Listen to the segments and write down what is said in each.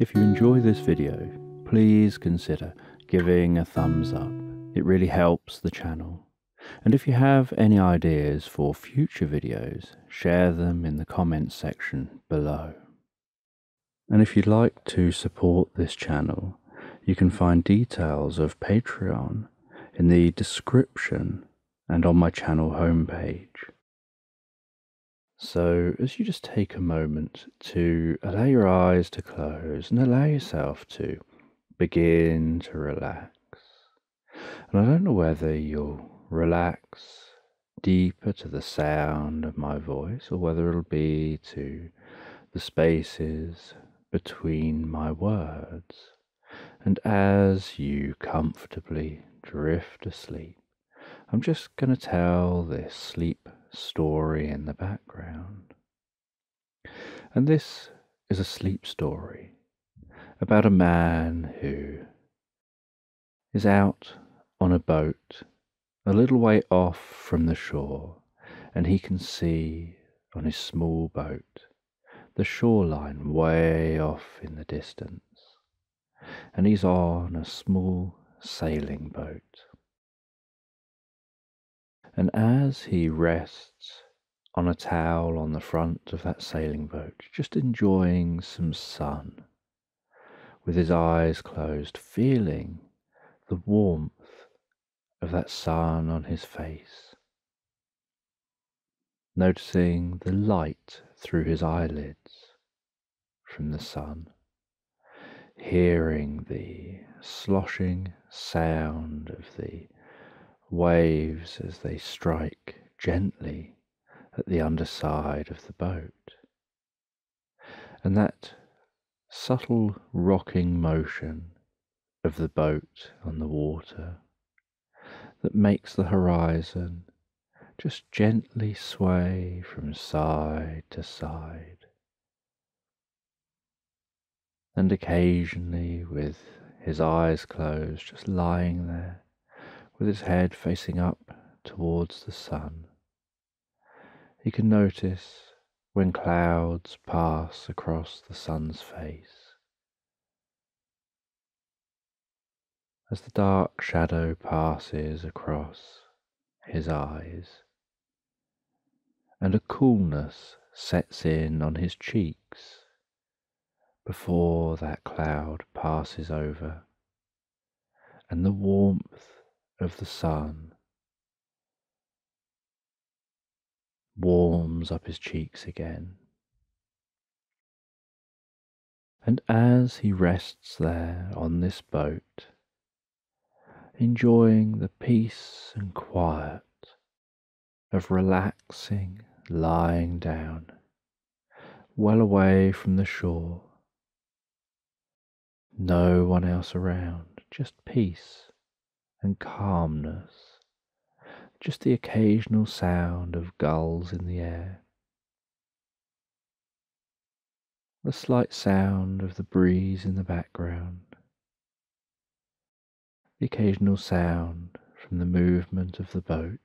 If you enjoy this video, please consider giving a thumbs up. It really helps the channel. And if you have any ideas for future videos, share them in the comments section below. And if you'd like to support this channel, you can find details of Patreon in the description and on my channel homepage. So, as you just take a moment to allow your eyes to close and allow yourself to begin to relax. And I don't know whether you'll relax deeper to the sound of my voice or whether it'll be to the spaces between my words. And as you comfortably drift asleep, I'm just going to tell this sleep story in the background. And this is a sleep story about a man who is out on a boat a little way off from the shore, and he can see on his small boat the shoreline way off in the distance, and he's on a small sailing boat. And as he rests on a towel on the front of that sailing boat, just enjoying some sun, with his eyes closed, feeling the warmth of that sun on his face, noticing the light through his eyelids from the sun, hearing the sloshing sound of the waves as they strike gently at the underside of the boat. And that subtle rocking motion of the boat on the water that makes the horizon just gently sway from side to side. And occasionally, with his eyes closed, just lying there, with his head facing up towards the sun, he can notice when clouds pass across the sun's face. As the dark shadow passes across his eyes, and a coolness sets in on his cheeks before that cloud passes over, and the warmth of the sun warms up his cheeks again. And as he rests there on this boat, enjoying the peace and quiet of relaxing, lying down, well away from the shore, no one else around, just peace and calmness just the occasional sound of gulls in the air, the slight sound of the breeze in the background, the occasional sound from the movement of the boat,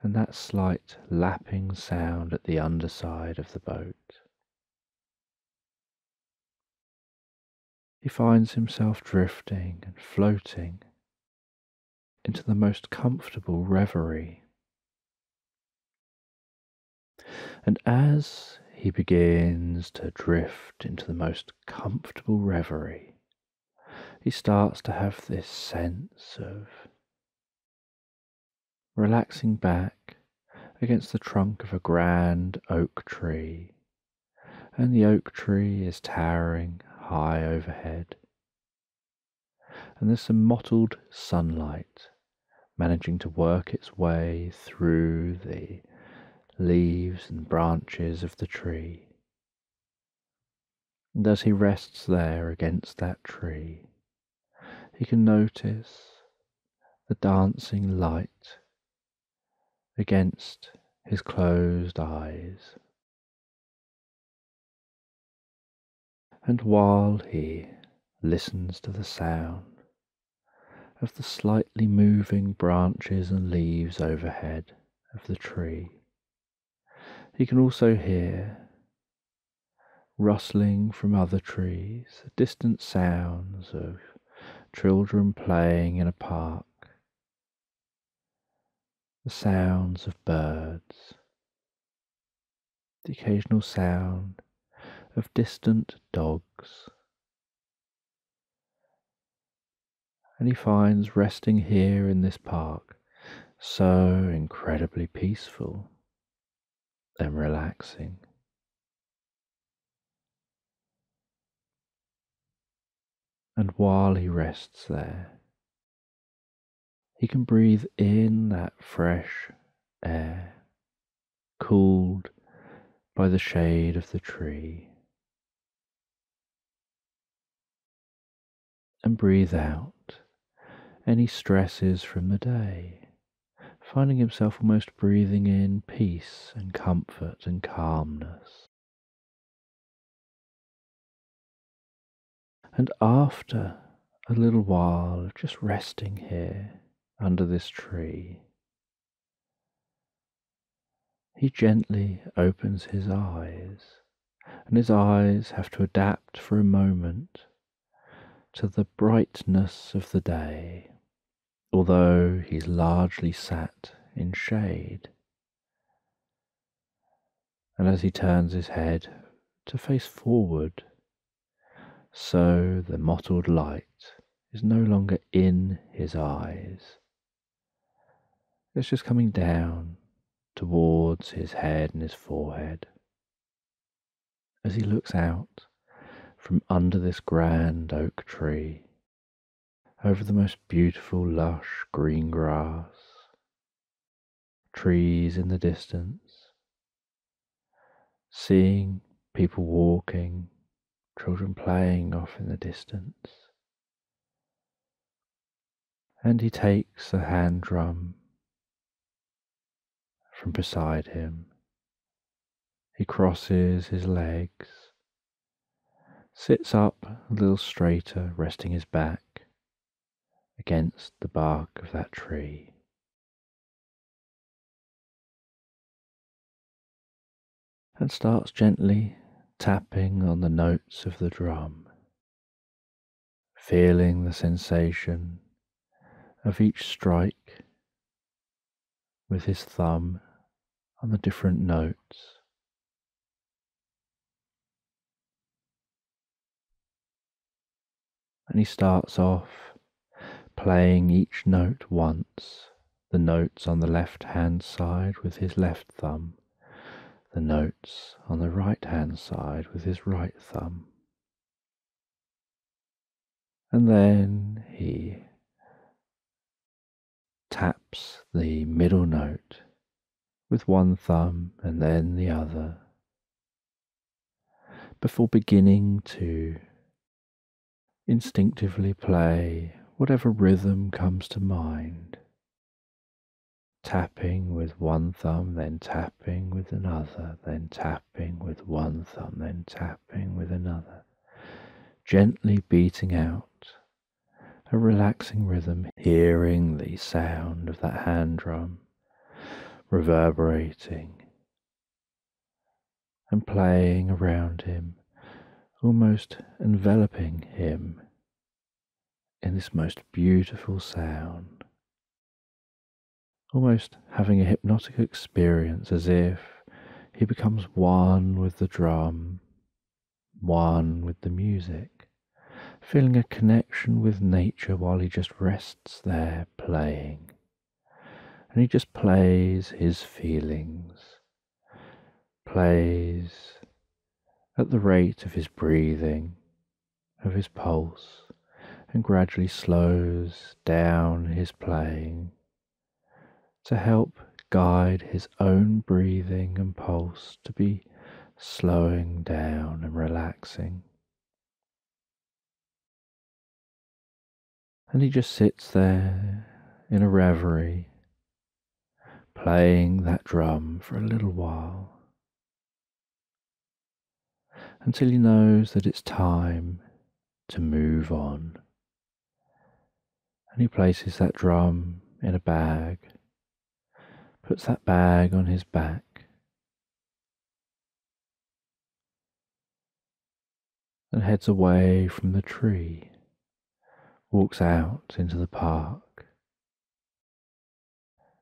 and that slight lapping sound at the underside of the boat. He finds himself drifting and floating into the most comfortable reverie. And as he begins to drift into the most comfortable reverie, he starts to have this sense of relaxing back against the trunk of a grand oak tree, and the oak tree is towering high overhead, and there's some mottled sunlight managing to work its way through the leaves and branches of the tree. And as he rests there against that tree, he can notice the dancing light against his closed eyes. And while he listens to the sound, of the slightly moving branches and leaves overhead of the tree. He can also hear rustling from other trees, distant sounds of children playing in a park, the sounds of birds, the occasional sound of distant dogs. And he finds resting here in this park so incredibly peaceful and relaxing. And while he rests there, he can breathe in that fresh air, cooled by the shade of the tree, and breathe out any stresses from the day, finding himself almost breathing in peace and comfort and calmness. And after a little while of just resting here under this tree, he gently opens his eyes, and his eyes have to adapt for a moment to the brightness of the day, although he's largely sat in shade. And as he turns his head to face forward, so the mottled light is no longer in his eyes. It's just coming down towards his head and his forehead. As he looks out from under this grand oak tree, over the most beautiful lush green grass, trees in the distance, seeing people walking children playing off in the distance. And he takes a hand drum from beside him. He crosses his legs, sits up a little straighter, resting his back against the bark of that tree. And starts gently tapping on the notes of the drum, feeling the sensation of each strike with his thumb on the different notes. And he starts off playing each note once, the notes on the left hand side with his left thumb. The notes on the right hand side with his right thumb. And then he taps the middle note with one thumb and then the other. Before beginning to instinctively play whatever rhythm comes to mind. Tapping with one thumb, then tapping with another, then tapping with one thumb, then tapping with another, gently beating out a relaxing rhythm, hearing the sound of that hand drum reverberating and playing around him, almost enveloping him in this most beautiful sound almost having a hypnotic experience as if he becomes one with the drum, one with the music, feeling a connection with nature while he just rests there playing. And he just plays his feelings, plays at the rate of his breathing, of his pulse, and gradually slows down his playing to help guide his own breathing and pulse to be slowing down and relaxing. And he just sits there in a reverie, playing that drum for a little while until he knows that it's time to move on. And he places that drum in a bag puts that bag on his back, and heads away from the tree, walks out into the park,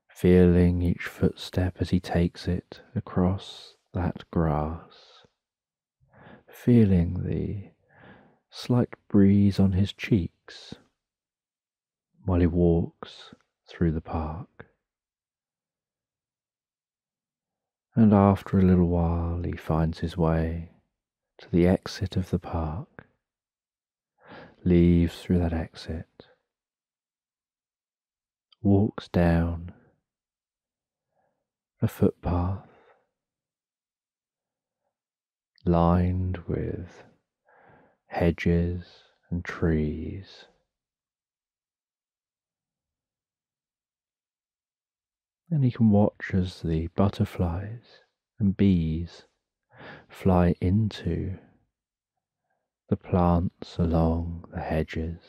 feeling each footstep as he takes it across that grass, feeling the slight breeze on his cheeks while he walks through the park. And after a little while, he finds his way to the exit of the park, leaves through that exit, walks down a footpath lined with hedges and trees. And he can watch as the butterflies and bees fly into the plants along the hedges,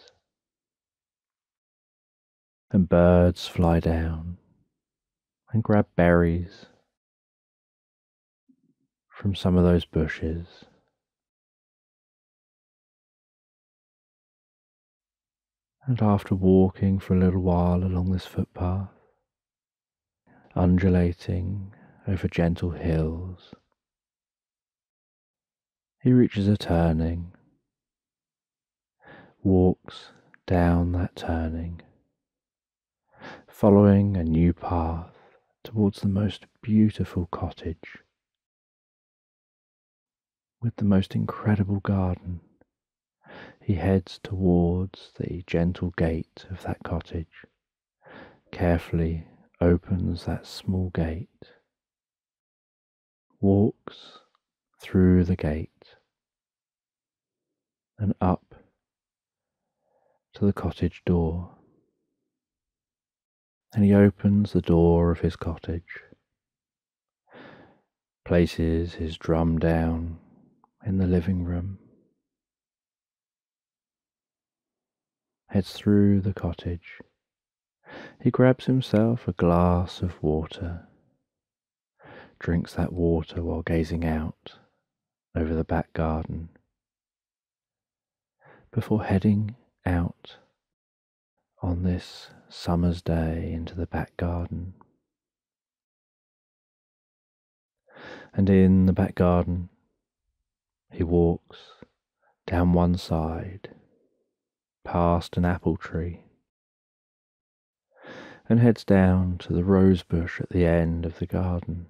and birds fly down and grab berries from some of those bushes. And after walking for a little while along this footpath, undulating over gentle hills, he reaches a turning, walks down that turning, following a new path towards the most beautiful cottage with the most incredible garden. He heads towards the gentle gate of that cottage, carefully opens that small gate, walks through the gate and up to the cottage door. And he opens the door of his cottage, places his drum down in the living room, heads through the cottage. He grabs himself a glass of water, drinks that water while gazing out over the back garden before heading out on this summer's day into the back garden. And in the back garden, he walks down one side, past an apple tree, and heads down to the rose bush at the end of the garden.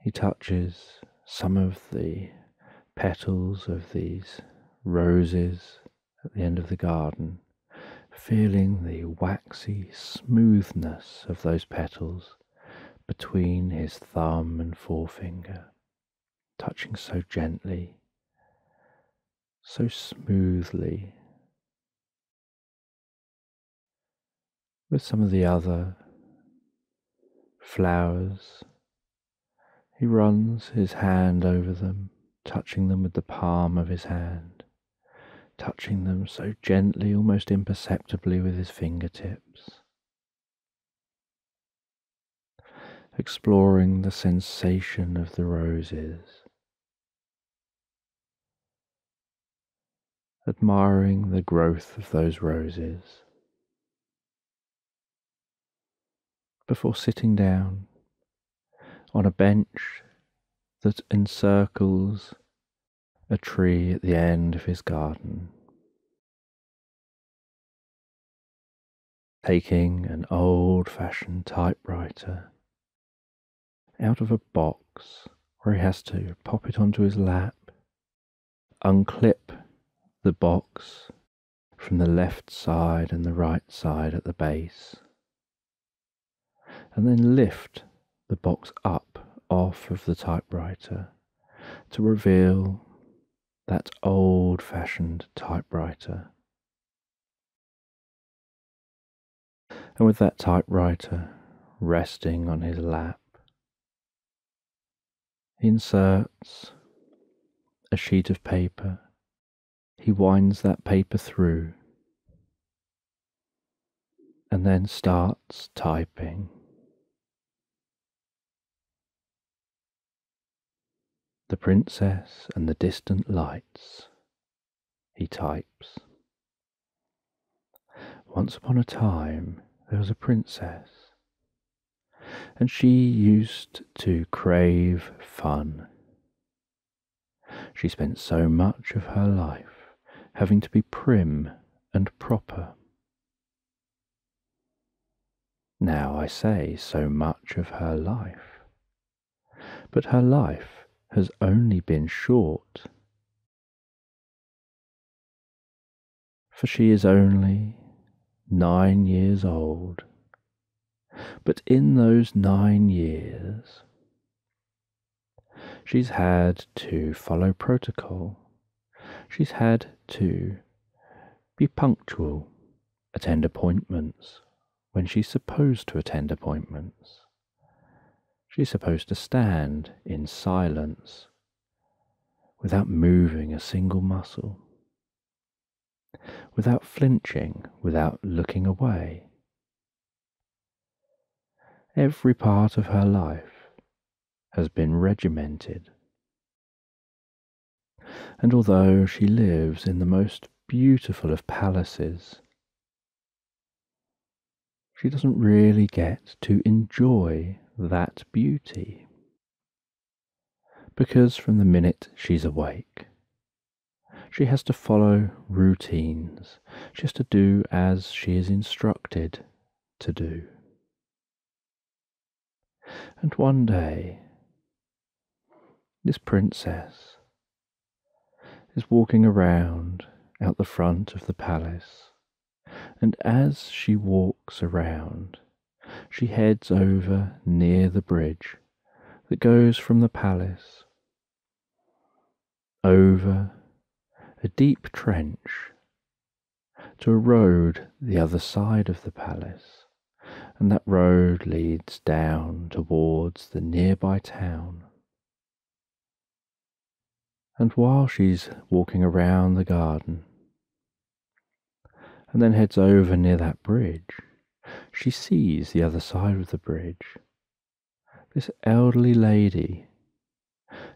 He touches some of the petals of these roses at the end of the garden, feeling the waxy smoothness of those petals between his thumb and forefinger, touching so gently, so smoothly. With some of the other flowers, he runs his hand over them touching them with the palm of his hand, touching them so gently, almost imperceptibly with his fingertips, exploring the sensation of the roses, admiring the growth of those roses. Before sitting down on a bench that encircles a tree at the end of his garden. Taking an old fashioned typewriter out of a box where he has to pop it onto his lap, unclip the box from the left side and the right side at the base, and then lift the box up off of the typewriter to reveal that old fashioned typewriter. And with that typewriter resting on his lap, he inserts a sheet of paper. He winds that paper through and then starts typing. The princess and the distant lights, he types. Once upon a time, there was a princess, and she used to crave fun. She spent so much of her life having to be prim and proper. Now I say so much of her life, but her life has only been short. For she is only nine years old. But in those nine years, she's had to follow protocol. She's had to be punctual, attend appointments, when she's supposed to attend appointments. She's supposed to stand in silence without moving a single muscle, without flinching, without looking away. Every part of her life has been regimented. And although she lives in the most beautiful of palaces, she doesn't really get to enjoy that beauty. Because from the minute she's awake, she has to follow routines. She has to do as she is instructed to do. And one day, this princess is walking around out the front of the palace and as she walks around, she heads over near the bridge that goes from the palace over a deep trench to a road the other side of the palace, and that road leads down towards the nearby town. And while she's walking around the garden, and then heads over near that bridge, she sees the other side of the bridge. This elderly lady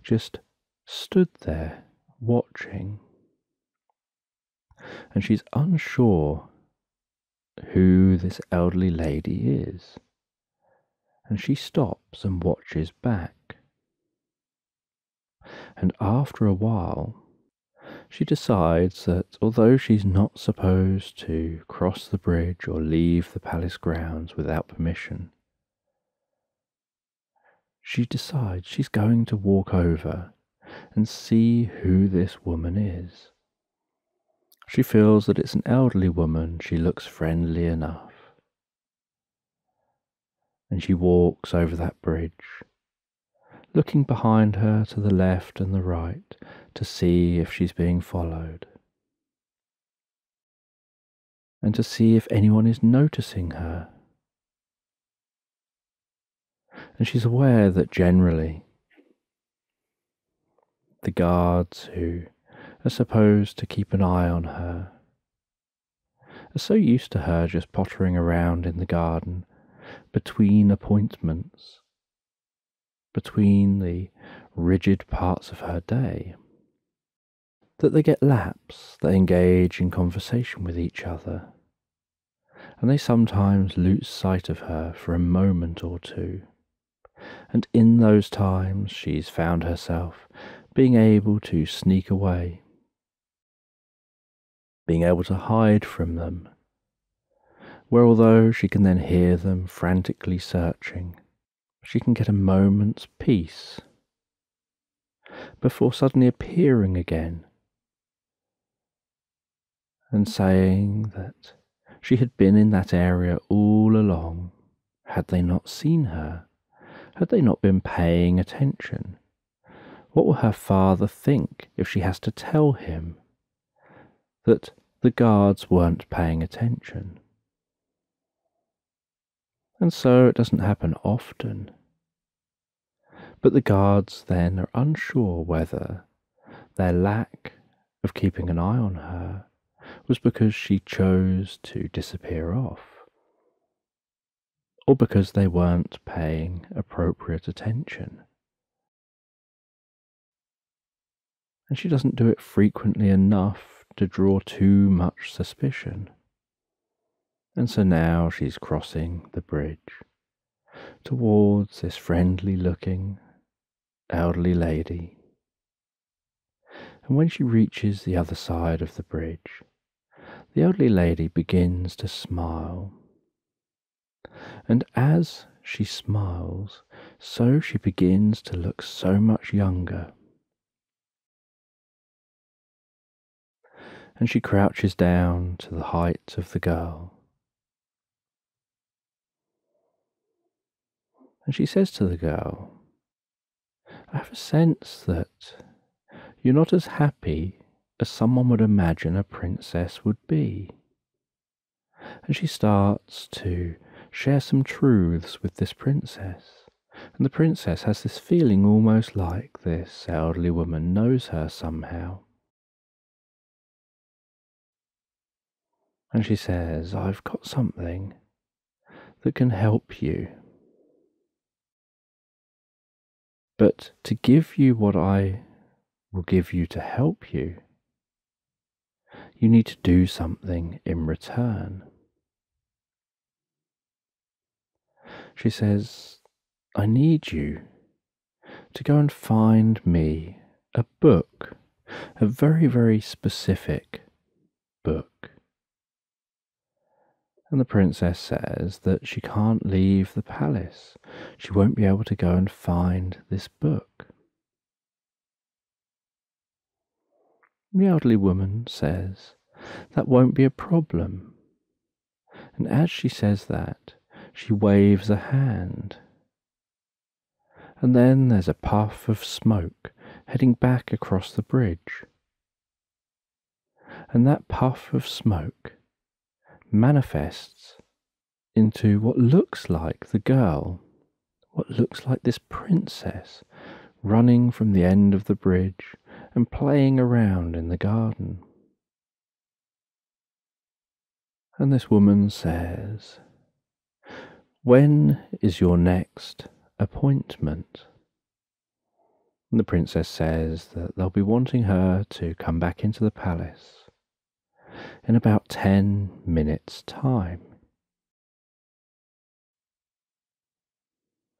just stood there watching. And she's unsure who this elderly lady is. And she stops and watches back. And after a while, she decides that although she's not supposed to cross the bridge or leave the palace grounds without permission, she decides she's going to walk over and see who this woman is. She feels that it's an elderly woman, she looks friendly enough. And she walks over that bridge looking behind her to the left and the right to see if she's being followed, and to see if anyone is noticing her. And she's aware that generally the guards who are supposed to keep an eye on her are so used to her just pottering around in the garden between appointments between the rigid parts of her day, that they get laps, they engage in conversation with each other, and they sometimes lose sight of her for a moment or two. And in those times she's found herself being able to sneak away, being able to hide from them, where although she can then hear them frantically searching, she can get a moment's peace. Before suddenly appearing again and saying that she had been in that area all along. Had they not seen her? Had they not been paying attention? What will her father think if she has to tell him that the guards weren't paying attention? And so it doesn't happen often. But the guards then are unsure whether their lack of keeping an eye on her was because she chose to disappear off, or because they weren't paying appropriate attention. and she doesn't do it frequently enough to draw too much suspicion. And so now she's crossing the bridge towards this friendly looking elderly lady. And when she reaches the other side of the bridge, the elderly lady begins to smile. And as she smiles, so she begins to look so much younger. And she crouches down to the height of the girl. And she says to the girl, I have a sense that you're not as happy as someone would imagine a princess would be. And she starts to share some truths with this princess. And the princess has this feeling almost like this elderly woman knows her somehow. And she says, I've got something that can help you. But to give you what I will give you to help you, you need to do something in return. She says, I need you to go and find me a book, a very, very specific book. And the princess says that she can't leave the palace. She won't be able to go and find this book. The elderly woman says, That won't be a problem. And as she says that, she waves a hand. And then there's a puff of smoke heading back across the bridge. And that puff of smoke manifests into what looks like the girl, what looks like this princess running from the end of the bridge and playing around in the garden. And this woman says, When is your next appointment? And the princess says that they'll be wanting her to come back into the palace in about ten minutes' time.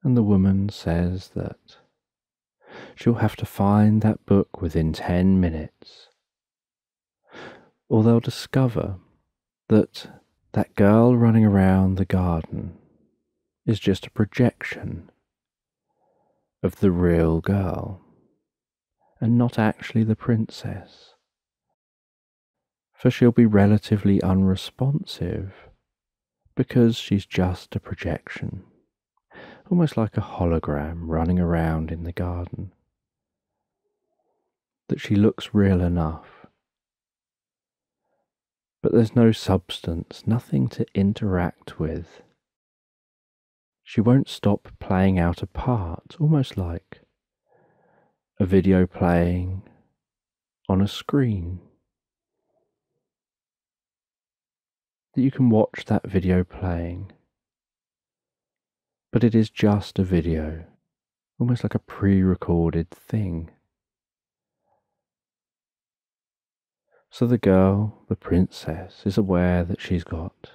And the woman says that she'll have to find that book within ten minutes, or they'll discover that that girl running around the garden is just a projection of the real girl and not actually the princess. For she'll be relatively unresponsive because she's just a projection, almost like a hologram running around in the garden that she looks real enough. But there's no substance, nothing to interact with. She won't stop playing out a part, almost like a video playing on a screen. That you can watch that video playing, but it is just a video, almost like a pre recorded thing. So the girl, the princess, is aware that she's got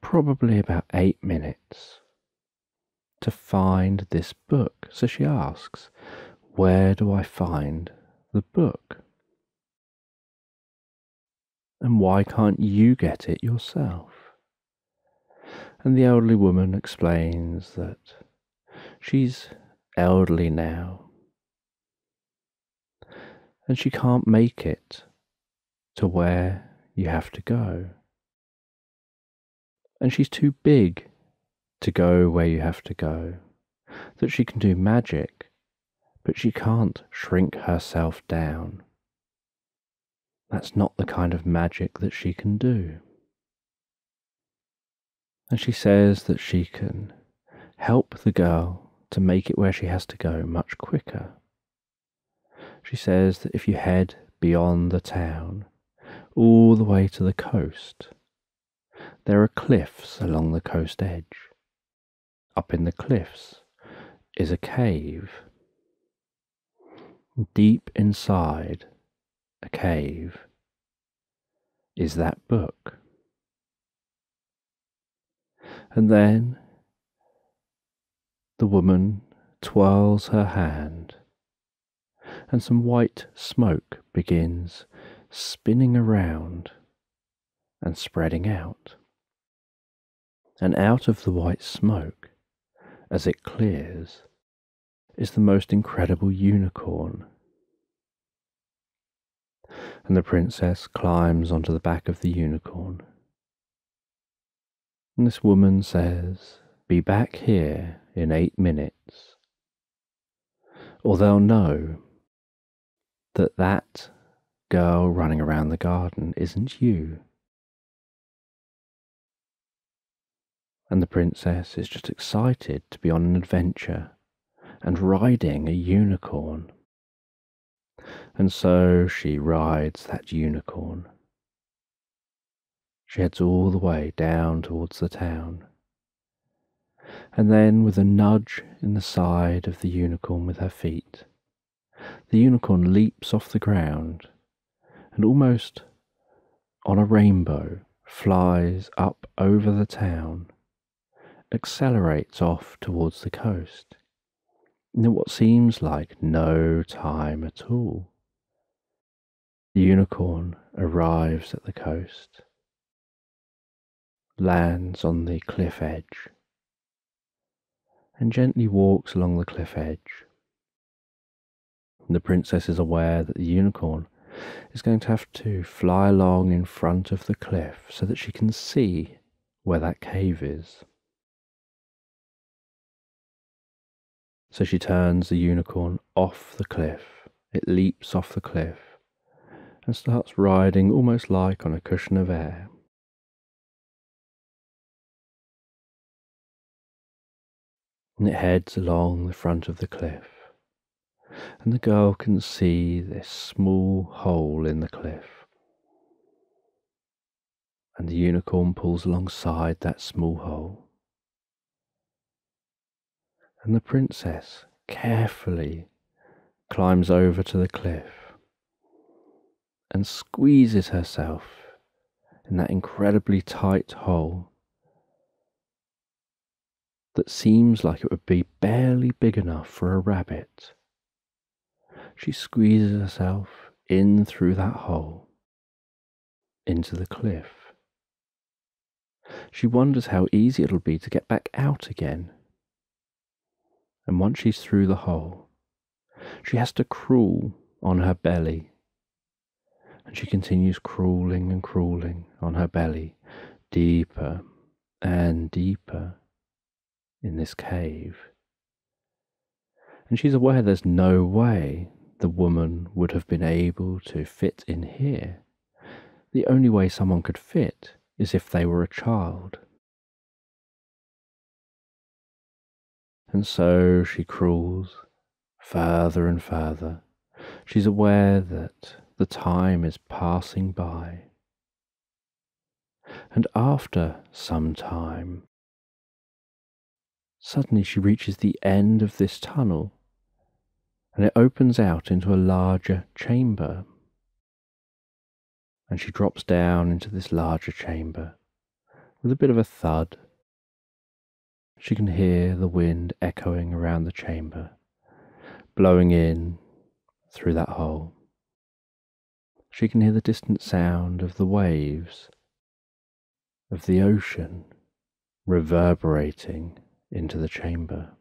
probably about eight minutes to find this book. So she asks, Where do I find the book? And why can't you get it yourself? And the elderly woman explains that she's elderly now and she can't make it to where you have to go. And she's too big to go where you have to go, that she can do magic, but she can't shrink herself down. That's not the kind of magic that she can do. And she says that she can help the girl to make it where she has to go much quicker. She says that if you head beyond the town, all the way to the coast. There are cliffs along the coast edge. Up in the cliffs is a cave. deep inside a cave is that book. And then the woman twirls her hand, and some white smoke begins spinning around and spreading out. And out of the white smoke, as it clears, is the most incredible unicorn. And the princess climbs onto the back of the unicorn. And this woman says, Be back here in eight minutes, or they'll know that that girl running around the garden isn't you. And the princess is just excited to be on an adventure and riding a unicorn. And so she rides that unicorn. She heads all the way down towards the town. And then, with a nudge in the side of the unicorn with her feet, the unicorn leaps off the ground and almost on a rainbow flies up over the town, accelerates off towards the coast in what seems like no time at all. The unicorn arrives at the coast, lands on the cliff edge, and gently walks along the cliff edge. The princess is aware that the unicorn is going to have to fly along in front of the cliff so that she can see where that cave is. So she turns the unicorn off the cliff. It leaps off the cliff and starts riding almost like on a cushion of air. And it heads along the front of the cliff. And the girl can see this small hole in the cliff. And the unicorn pulls alongside that small hole and the princess carefully climbs over to the cliff and squeezes herself in that incredibly tight hole that seems like it would be barely big enough for a rabbit. She squeezes herself in through that hole into the cliff. She wonders how easy it'll be to get back out again and once she's through the hole, she has to crawl on her belly. And she continues crawling and crawling on her belly, deeper and deeper in this cave. And she's aware there's no way the woman would have been able to fit in here. The only way someone could fit is if they were a child. And so she crawls further and further. She's aware that the time is passing by. And after some time, suddenly she reaches the end of this tunnel and it opens out into a larger chamber. And she drops down into this larger chamber with a bit of a thud she can hear the wind echoing around the chamber, blowing in through that hole. She can hear the distant sound of the waves, of the ocean reverberating into the chamber.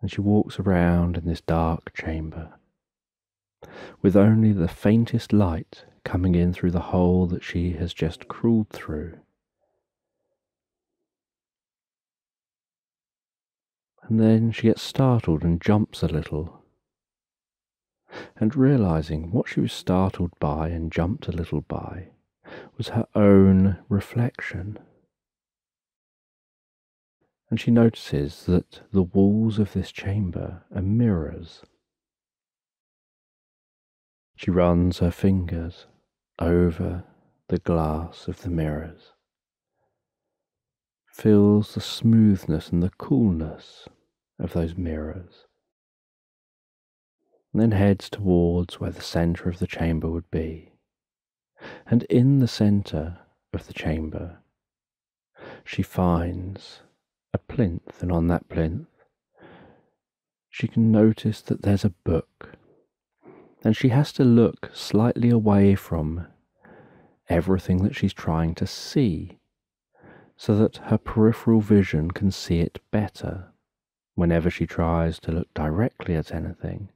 And she walks around in this dark chamber, with only the faintest light coming in through the hole that she has just crawled through. and then she gets startled and jumps a little. And realizing what she was startled by and jumped a little by was her own reflection. And she notices that the walls of this chamber are mirrors. She runs her fingers over the glass of the mirrors, feels the smoothness and the coolness of those mirrors, and then heads towards where the centre of the chamber would be. And in the centre of the chamber, she finds a plinth, and on that plinth, she can notice that there's a book, and she has to look slightly away from everything that she's trying to see so that her peripheral vision can see it better whenever she tries to look directly at anything.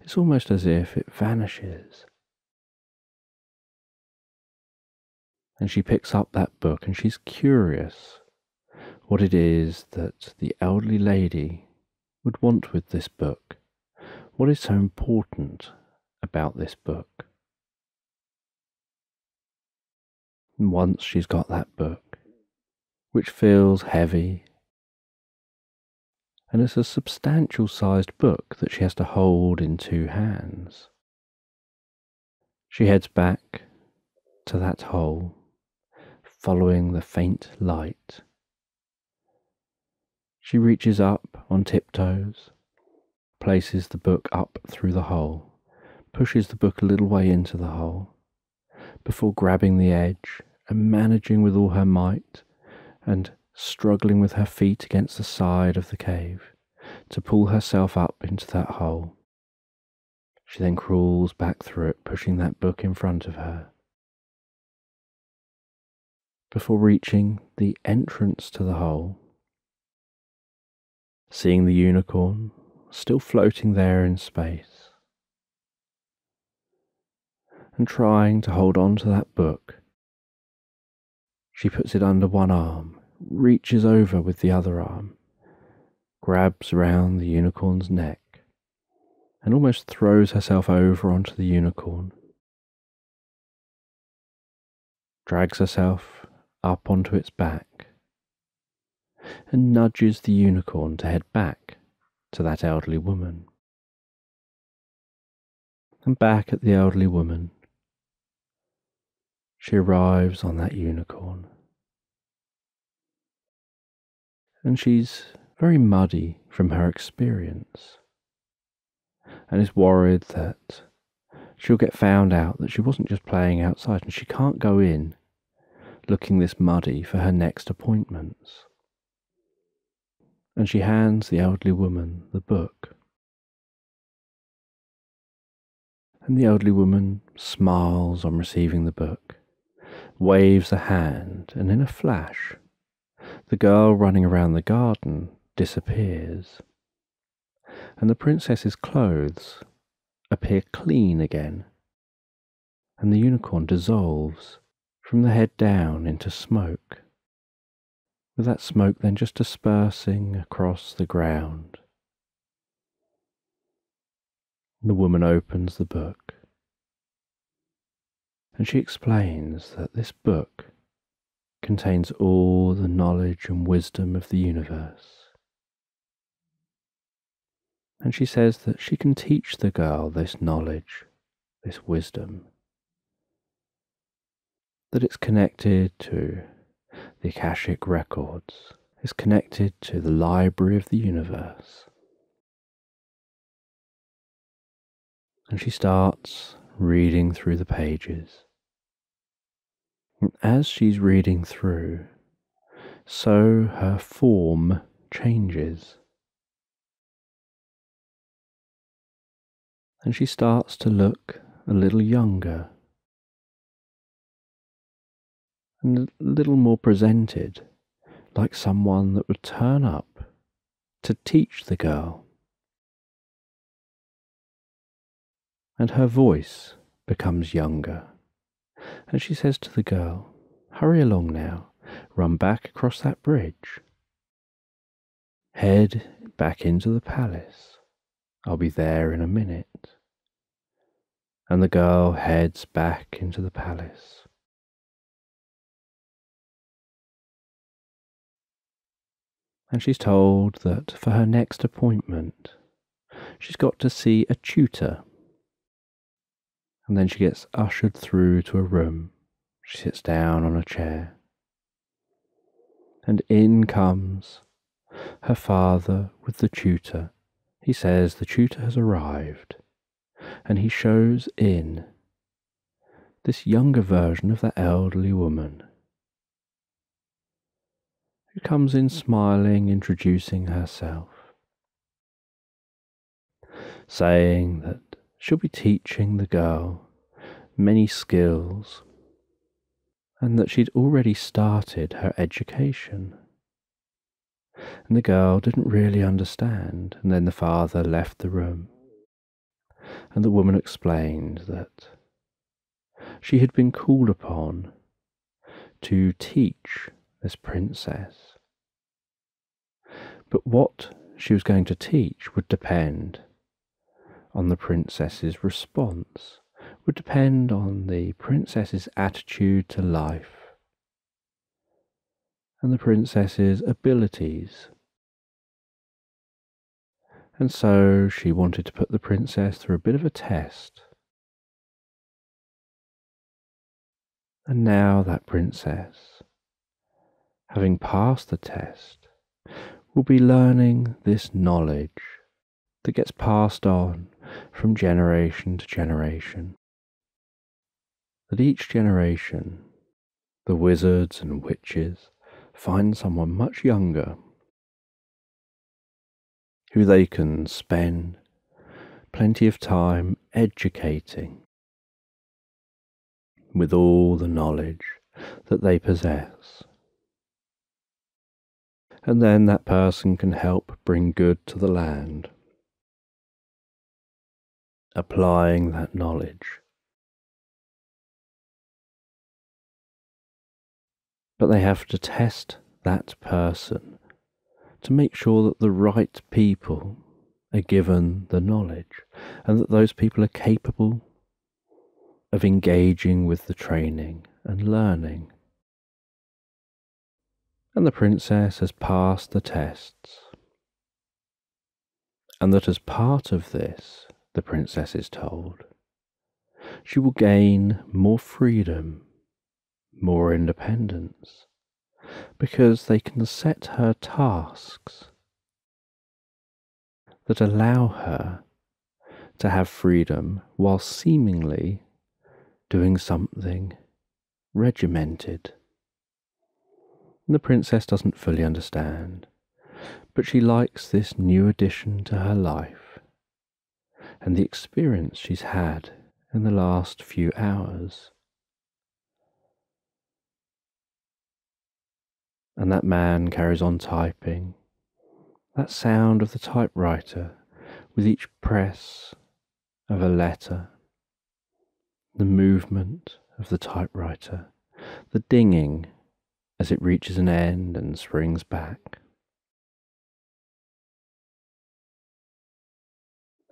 It's almost as if it vanishes. And she picks up that book and she's curious what it is that the elderly lady would want with this book. What is so important about this book? And once she's got that book, which feels heavy. And it's a substantial sized book that she has to hold in two hands. She heads back to that hole, following the faint light. She reaches up on tiptoes, places the book up through the hole, pushes the book a little way into the hole, before grabbing the edge and managing with all her might and struggling with her feet against the side of the cave to pull herself up into that hole. She then crawls back through it, pushing that book in front of her. Before reaching the entrance to the hole, seeing the unicorn still floating there in space, and trying to hold on to that book she puts it under one arm, reaches over with the other arm, grabs round the unicorn's neck, and almost throws herself over onto the unicorn. Drags herself up onto its back and nudges the unicorn to head back to that elderly woman. And back at the elderly woman, she arrives on that unicorn and she's very muddy from her experience and is worried that she'll get found out that she wasn't just playing outside and she can't go in looking this muddy for her next appointments. And she hands the elderly woman the book. And the elderly woman smiles on receiving the book, waves a hand, and in a flash, the girl running around the garden disappears, and the princess's clothes appear clean again, and the unicorn dissolves from the head down into smoke, with that smoke then just dispersing across the ground. The woman opens the book, and she explains that this book contains all the knowledge and wisdom of the universe. And she says that she can teach the girl this knowledge, this wisdom, that it's connected to the Akashic records, is connected to the library of the universe. And she starts reading through the pages And as she's reading through, so her form changes. And she starts to look a little younger and a little more presented, like someone that would turn up to teach the girl. And her voice becomes younger and she says to the girl, Hurry along now, run back across that bridge. Head back into the palace. I'll be there in a minute. And the girl heads back into the palace. And she's told that for her next appointment, she's got to see a tutor and then she gets ushered through to a room. She sits down on a chair. And in comes her father with the tutor. He says the tutor has arrived, and he shows in this younger version of that elderly woman who comes in smiling, introducing herself, saying that she'll be teaching the girl many skills and that she'd already started her education. And the girl didn't really understand, and then the father left the room. And the woman explained that she had been called upon to teach this princess. But what she was going to teach would depend on the princess's response, would depend on the princess's attitude to life and the princess's abilities. And so she wanted to put the princess through a bit of a test. And now that princess, having passed the test, will be learning this knowledge that gets passed on from generation to generation. That each generation, the wizards and witches find someone much younger who they can spend plenty of time educating with all the knowledge that they possess. And then that person can help bring good to the land applying that knowledge. But they have to test that person to make sure that the right people are given the knowledge and that those people are capable of engaging with the training and learning. And the princess has passed the tests. And that as part of this, the princess is told. She will gain more freedom, more independence, because they can set her tasks that allow her to have freedom while seemingly doing something regimented. The princess doesn't fully understand, but she likes this new addition to her life and the experience she's had in the last few hours. And that man carries on typing. That sound of the typewriter with each press of a letter, the movement of the typewriter, the dinging as it reaches an end and springs back.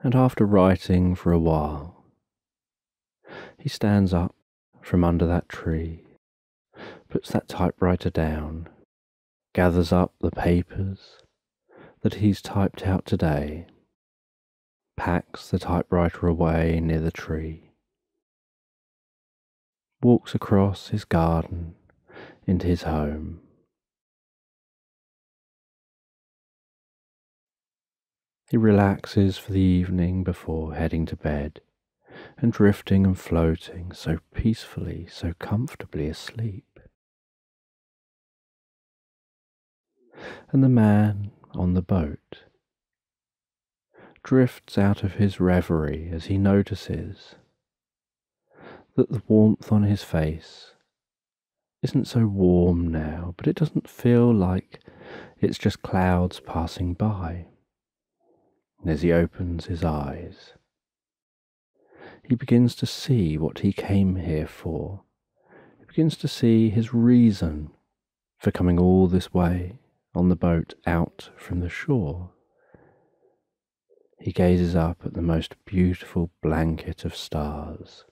and after writing for a while, he stands up from under that tree, puts that typewriter down, gathers up the papers that he's typed out today, packs the typewriter away near the tree, walks across his garden into his home He relaxes for the evening before heading to bed and drifting and floating so peacefully, so comfortably asleep. And the man on the boat drifts out of his reverie as he notices that the warmth on his face isn't so warm now, but it doesn't feel like it's just clouds passing by And as he opens his eyes. He begins to see what he came here for. He begins to see his reason for coming all this way on the boat out from the shore. He gazes up at the most beautiful blanket of stars.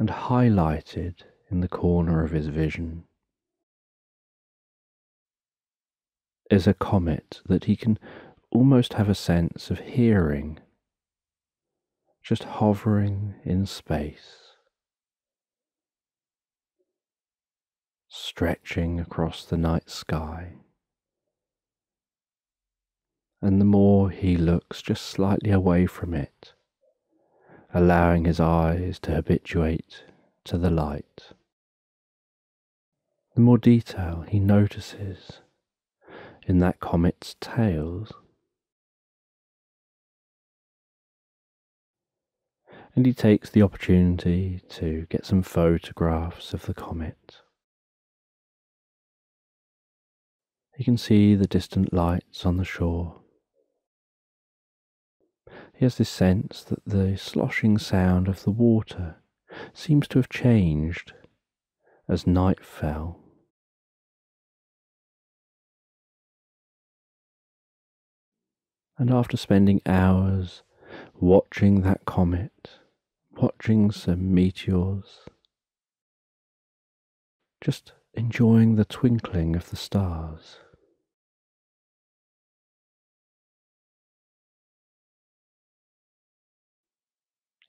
And highlighted in the corner of his vision is a comet that he can almost have a sense of hearing, just hovering in space, stretching across the night sky. And the more he looks just slightly away from it, allowing his eyes to habituate to the light, the more detail he notices in that comet's tails. And he takes the opportunity to get some photographs of the comet. He can see the distant lights on the shore. He has this sense that the sloshing sound of the water seems to have changed as night fell. And after spending hours watching that comet, watching some meteors, just enjoying the twinkling of the stars.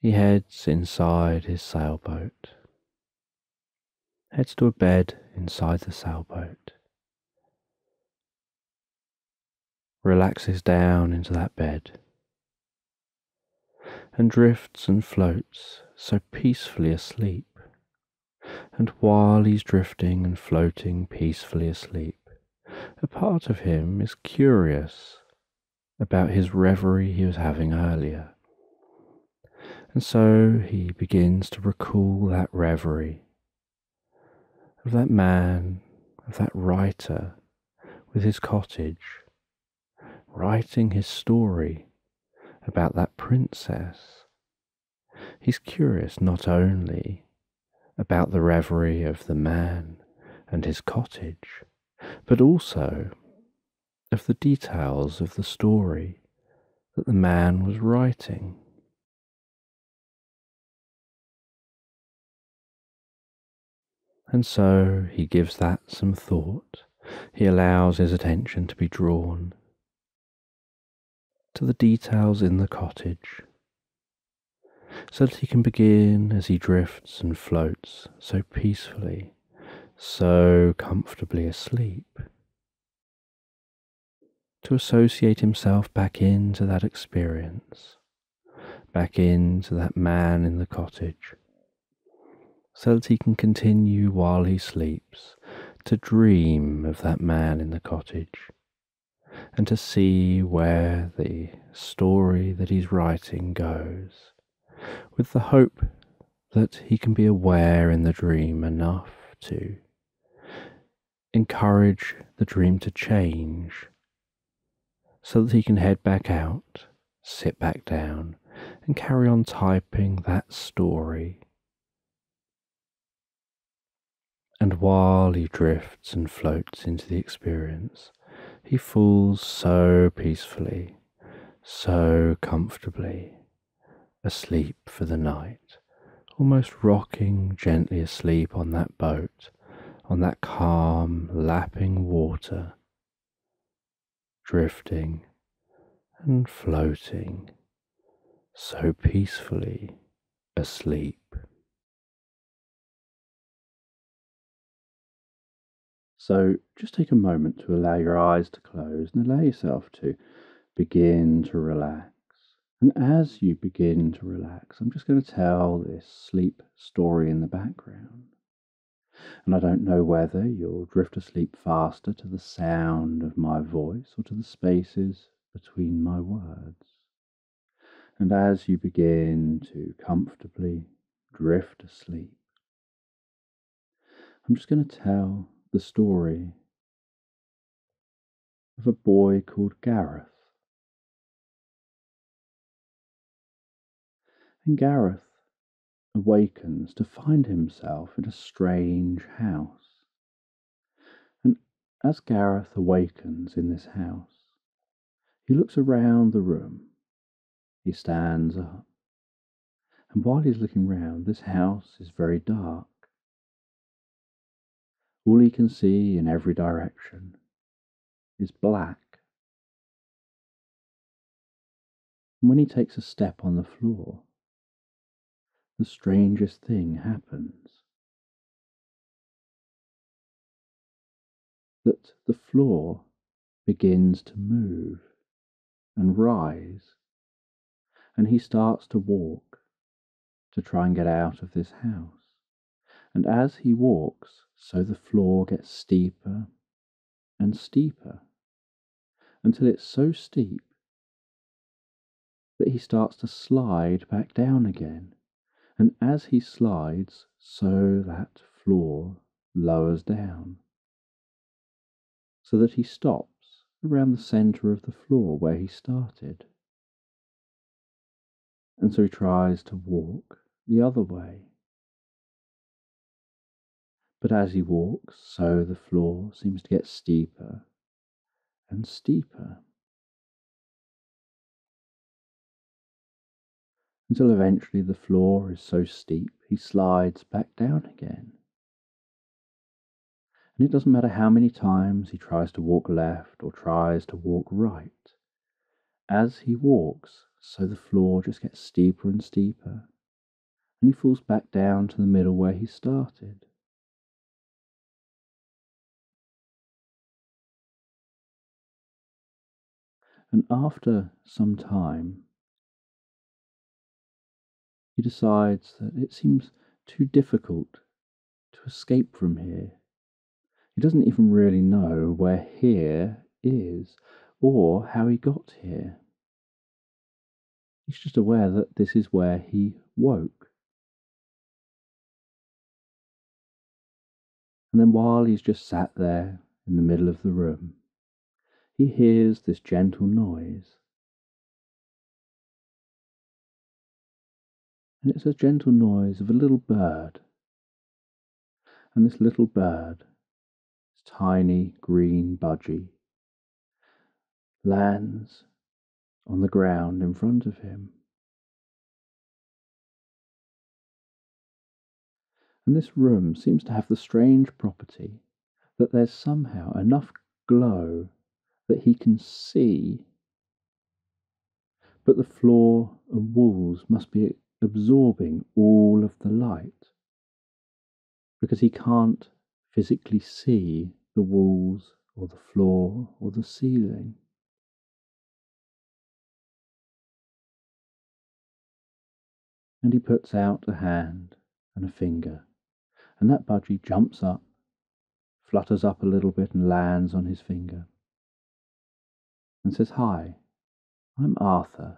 He heads inside his sailboat, heads to a bed inside the sailboat, relaxes down into that bed, and drifts and floats so peacefully asleep. And while he's drifting and floating peacefully asleep, a part of him is curious about his reverie he was having earlier. And so he begins to recall that reverie of that man, of that writer with his cottage, writing his story about that princess. He's curious not only about the reverie of the man and his cottage, but also of the details of the story that the man was writing. And so he gives that some thought. He allows his attention to be drawn to the details in the cottage, so that he can begin as he drifts and floats so peacefully, so comfortably asleep, to associate himself back into that experience, back into that man in the cottage so that he can continue while he sleeps to dream of that man in the cottage and to see where the story that he's writing goes, with the hope that he can be aware in the dream enough to encourage the dream to change so that he can head back out, sit back down, and carry on typing that story And while he drifts and floats into the experience, he falls so peacefully, so comfortably, asleep for the night, almost rocking gently asleep on that boat, on that calm, lapping water, drifting and floating so peacefully asleep. So just take a moment to allow your eyes to close and allow yourself to begin to relax. And as you begin to relax, I'm just going to tell this sleep story in the background. And I don't know whether you'll drift asleep faster to the sound of my voice or to the spaces between my words. And as you begin to comfortably drift asleep, I'm just going to tell the story of a boy called Gareth. And Gareth awakens to find himself in a strange house. And as Gareth awakens in this house, he looks around the room. He stands up. And while he's looking round, this house is very dark. All he can see in every direction is black. And when he takes a step on the floor, the strangest thing happens. That the floor begins to move. and rise, and he starts to walk to try and get out of this house. And as he walks, so the floor gets steeper and steeper until it's so steep that he starts to slide back down again. And as he slides, so that floor lowers down, so that he stops around the centre of the floor where he started. And so he tries to walk the other way. But as he walks, so the floor seems to get steeper and steeper. Until eventually the floor is so steep he slides back down again. And it doesn't matter how many times he tries to walk left or tries to walk right. As he walks, so the floor just gets steeper and steeper, and he falls back down to the middle where he started. And after some time, he decides that it seems too difficult to escape from here. He doesn't even really know where here is or how he got here. He's just aware that this is where he woke. And then while he's just sat there in the middle of the room, he hears this gentle noise. And it's a gentle noise of a little bird. And this little bird, this tiny green budgie, lands on the ground in front of him. And this room seems to have the strange property that there's somehow enough glow that he can see, but the floor and walls must be absorbing all of the light because he can't physically see the walls or the floor or the ceiling. And he puts out a hand and a finger and that budgie jumps up, flutters up a little bit, and lands on his finger, and says, Hi, I'm Arthur.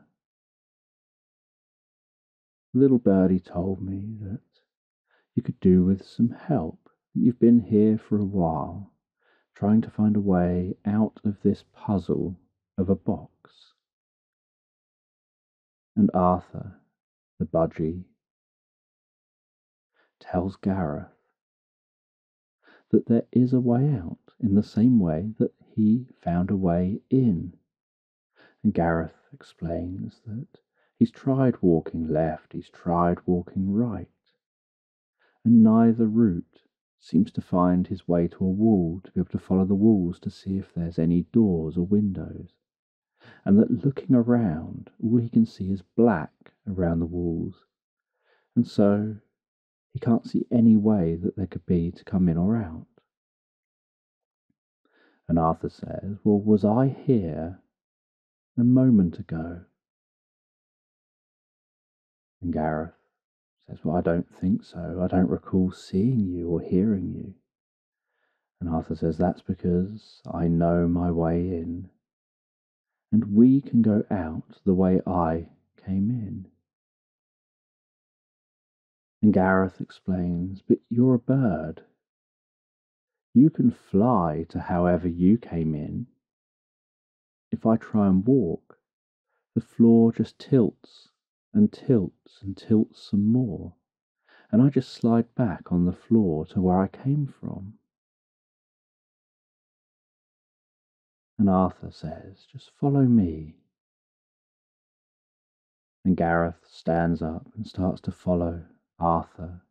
Little birdie told me that you could do with some help, that you've been here for a while, trying to find a way out of this puzzle of a box. And Arthur, the budgie, tells Gareth that there is a way out in the same way that he found a way in. And Gareth explains that he's tried walking left, he's tried walking right, and neither route seems to find his way to a wall to be able to follow the walls to see if there's any doors or windows, and that looking around, all he can see is black around the walls, and so he can't see any way that there could be to come in or out. And Arthur says, Well, was I here a moment ago? And Gareth says, Well, I don't think so. I don't recall seeing you or hearing you. And Arthur says, That's because I know my way in. And we can go out the way I came in. And Gareth explains, But you're a bird. You can fly to however you came in. If I try and walk, the floor just tilts and tilts and tilts some more, and I just slide back on the floor to where I came from. And Arthur says, Just follow me. And Gareth stands up and starts to follow Arthur.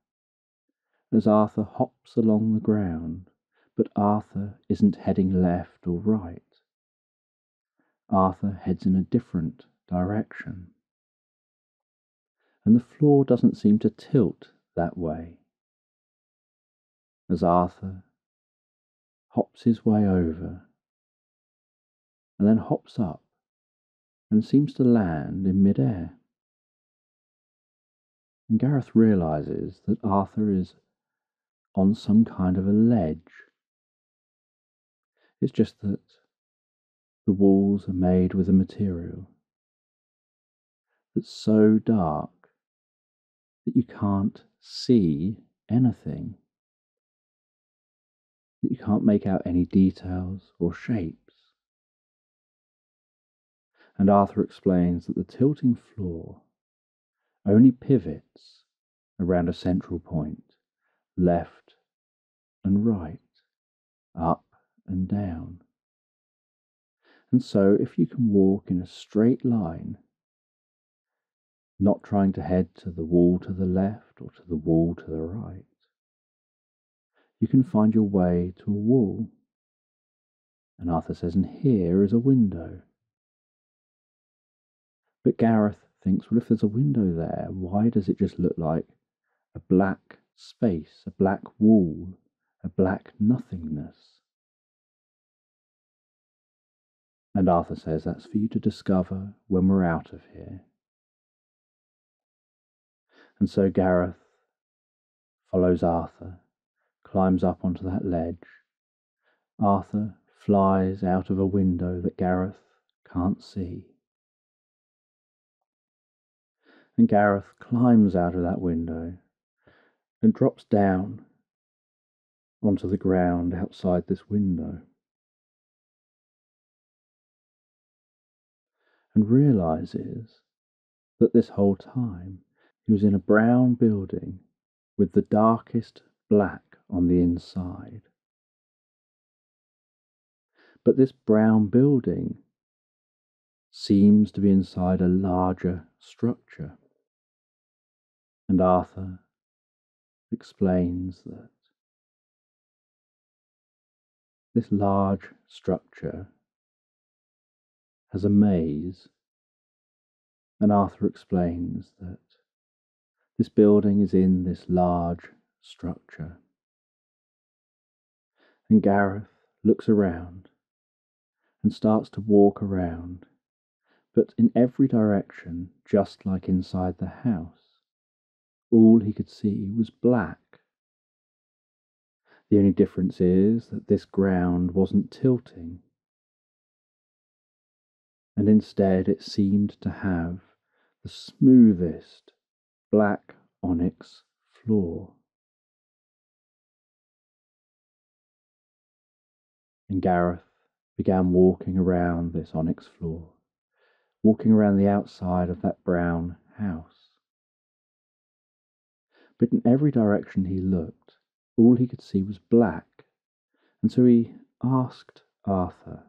As Arthur hops along the ground, but Arthur isn't heading left or right. Arthur heads in a different direction. And the floor doesn't seem to tilt that way. As Arthur hops his way over and then hops up and seems to land in midair. And Gareth realizes that Arthur is on some kind of a ledge. It's just that the walls are made with a material that's so dark that you can't see anything, that you can't make out any details or shapes. And Arthur explains that the tilting floor only pivots around a central point, left and right, up and down. And so, if you can walk in a straight line, not trying to head to the wall to the left or to the wall to the right, you can find your way to a wall. And Arthur says, and here is a window. But Gareth thinks, well, if there's a window there, why does it just look like a black space, a black wall, a black nothingness? And Arthur says, that's for you to discover when we're out of here. And so Gareth follows Arthur, climbs up onto that ledge. Arthur flies out of a window that Gareth can't see. And Gareth climbs out of that window and drops down onto the ground outside this window. And realizes that this whole time he was in a brown building with the darkest black on the inside. But this brown building seems to be inside a larger structure. And Arthur explains that this large structure has a maze, and Arthur explains that this building is in this large structure. And Gareth looks around and starts to walk around, but in every direction, just like inside the house all he could see was black. The only difference is that this ground wasn't tilting, and instead it seemed to have the smoothest black onyx floor. And Gareth began walking around this onyx floor, walking around the outside of that brown house. But in every direction he looked, all he could see was black, and so he asked Arthur,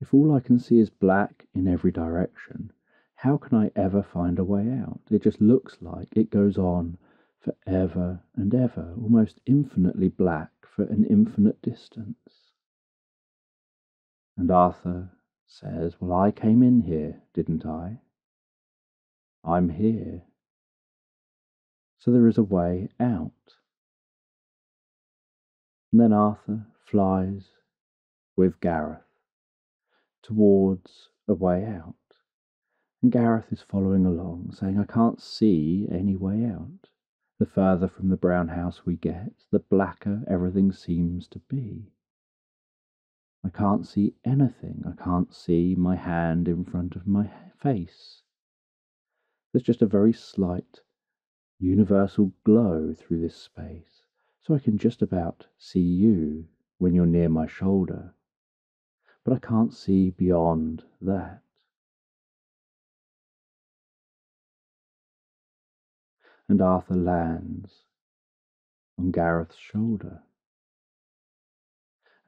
If all I can see is black in every direction, how can I ever find a way out? It just looks like it goes on for ever and ever, almost infinitely black for an infinite distance. And Arthur says, Well, I came in here, didn't I? I'm here so there is a way out. And then Arthur flies with Gareth towards a way out. And Gareth is following along, saying, I can't see any way out. The further from the brown house we get, the blacker everything seems to be. I can't see anything. I can't see my hand in front of my face. There's just a very slight universal glow through this space, so I can just about see you when you're near my shoulder, but I can't see beyond that. And Arthur lands on Gareth's shoulder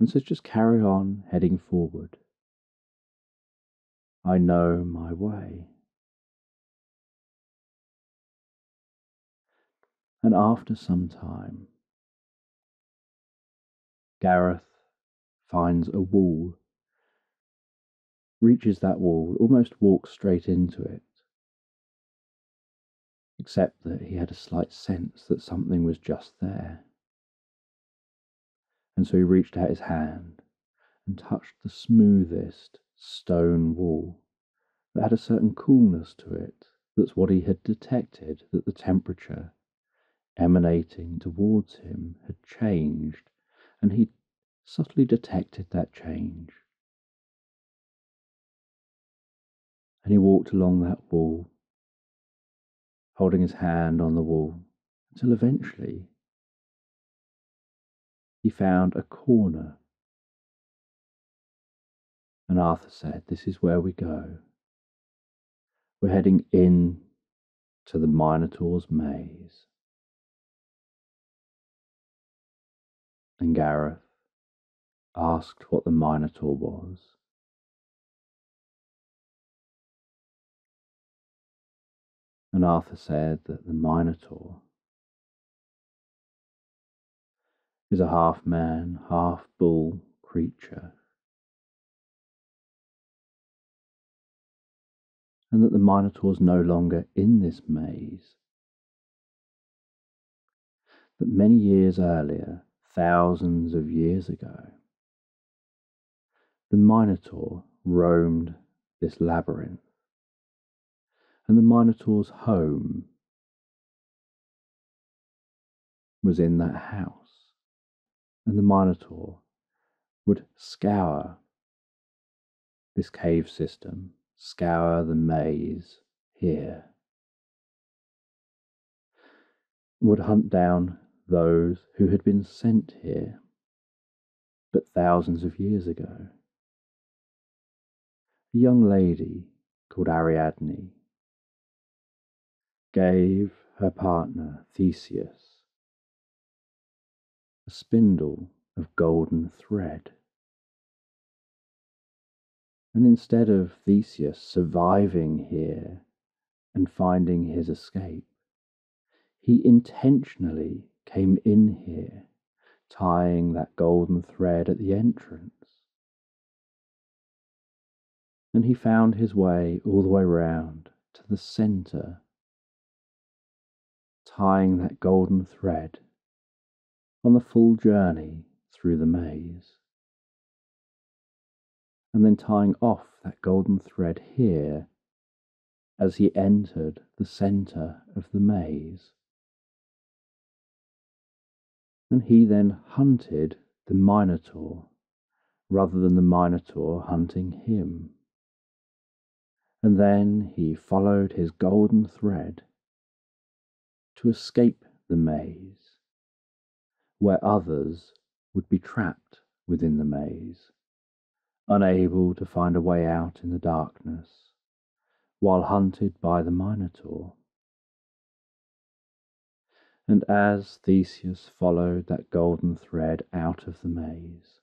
and says, just carry on heading forward. I know my way. And after some time, Gareth finds a wall, reaches that wall, almost walks straight into it, except that he had a slight sense that something was just there. And so he reached out his hand and touched the smoothest stone wall that had a certain coolness to it. That's what he had detected, that the temperature emanating towards him had changed, and he subtly detected that change. And he walked along that wall, holding his hand on the wall, until eventually he found a corner. And Arthur said, This is where we go. We're heading in to the Minotaur's maze. And Gareth asked what the Minotaur was. And Arthur said that the Minotaur is a half man, half bull creature, and that the Minotaur is no longer in this maze, that many years earlier, thousands of years ago, the Minotaur roamed this labyrinth, and the Minotaur's home was in that house, and the Minotaur would scour this cave system, scour the maze here, would hunt down those who had been sent here, but thousands of years ago. A young lady called Ariadne gave her partner Theseus a spindle of golden thread. And instead of Theseus surviving here and finding his escape, he intentionally came in here, tying that golden thread at the entrance and he found his way all the way round to the centre, tying that golden thread on the full journey through the maze, and then tying off that golden thread here as he entered the centre of the maze. And he then hunted the Minotaur rather than the Minotaur hunting him and then he followed his golden thread to escape the maze, where others would be trapped within the maze, unable to find a way out in the darkness, while hunted by the Minotaur. And as Theseus followed that golden thread out of the maze,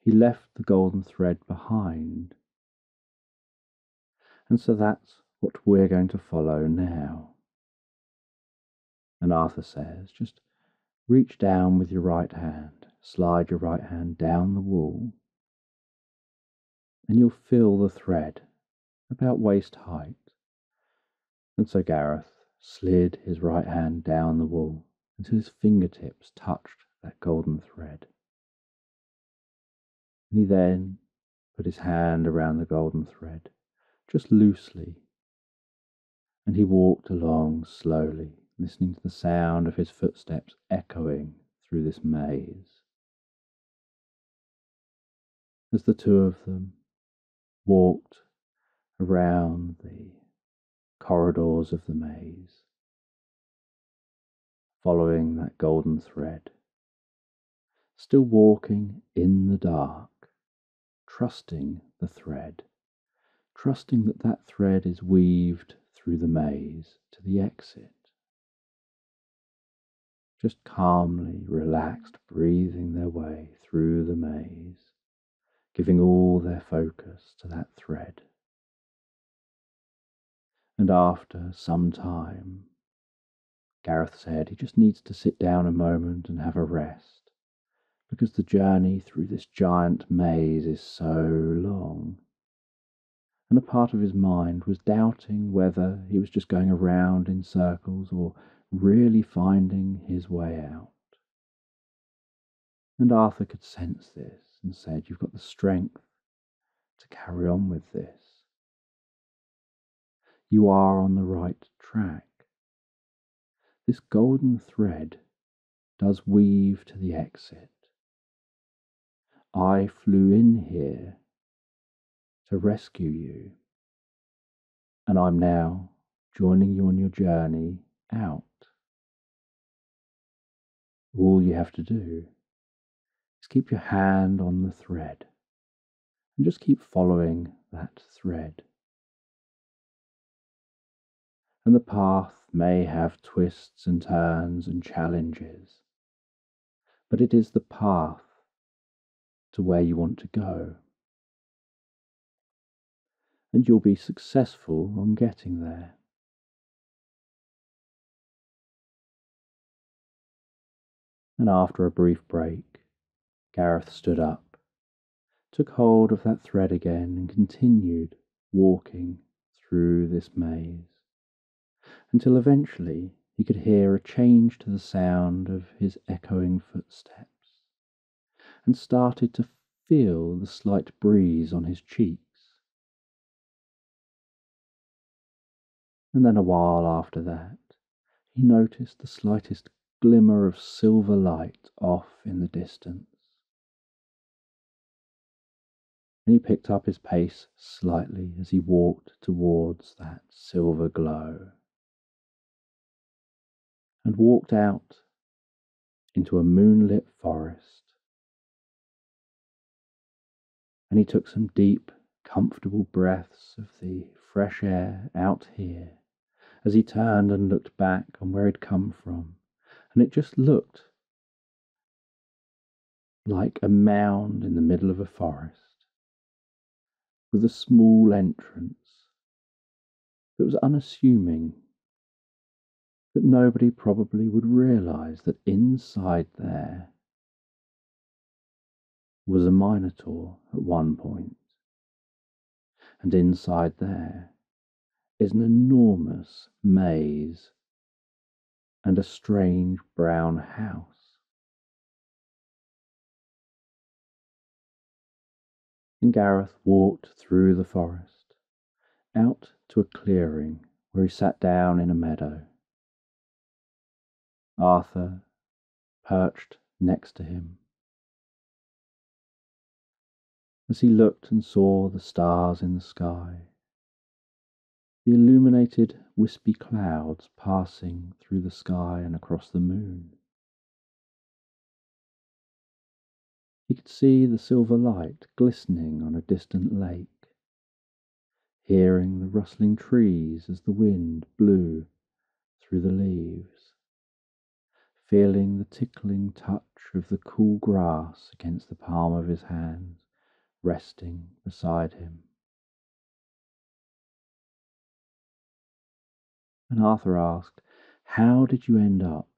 he left the golden thread behind and so that's what we're going to follow now. And Arthur says, just reach down with your right hand, slide your right hand down the wall, and you'll feel the thread about waist height. And so Gareth slid his right hand down the wall until his fingertips touched that golden thread. And he then put his hand around the golden thread just loosely, and he walked along slowly, listening to the sound of his footsteps echoing through this maze. As the two of them walked around the corridors of the maze, following that golden thread, still walking in the dark, trusting the thread trusting that that thread is weaved through the maze to the exit. Just calmly, relaxed, breathing their way through the maze, giving all their focus to that thread. And after some time, Gareth said he just needs to sit down a moment and have a rest, because the journey through this giant maze is so long and a part of his mind was doubting whether he was just going around in circles or really finding his way out. And Arthur could sense this and said, You've got the strength to carry on with this. You are on the right track. This golden thread does weave to the exit. I flew in here to rescue you, and I'm now joining you on your journey out. All you have to do is keep your hand on the thread and just keep following that thread. And the path may have twists and turns and challenges, but it is the path to where you want to go. And you'll be successful on getting there. And after a brief break, Gareth stood up, took hold of that thread again, and continued walking through this maze until eventually he could hear a change to the sound of his echoing footsteps and started to feel the slight breeze on his cheeks. And then a while after that, he noticed the slightest glimmer of silver light off in the distance. And he picked up his pace slightly as he walked towards that silver glow and walked out into a moonlit forest and he took some deep, comfortable breaths of the fresh air out here as he turned and looked back on where he'd come from. And it just looked like a mound in the middle of a forest with a small entrance that was unassuming, that nobody probably would realize that inside there was a minotaur at one point, and inside there is an enormous maze and a strange brown house. And Gareth walked through the forest, out to a clearing where he sat down in a meadow. Arthur perched next to him as he looked and saw the stars in the sky, the illuminated wispy clouds passing through the sky and across the moon. He could see the silver light glistening on a distant lake, hearing the rustling trees as the wind blew through the leaves, feeling the tickling touch of the cool grass against the palm of his hand resting beside him. And Arthur asked, How did you end up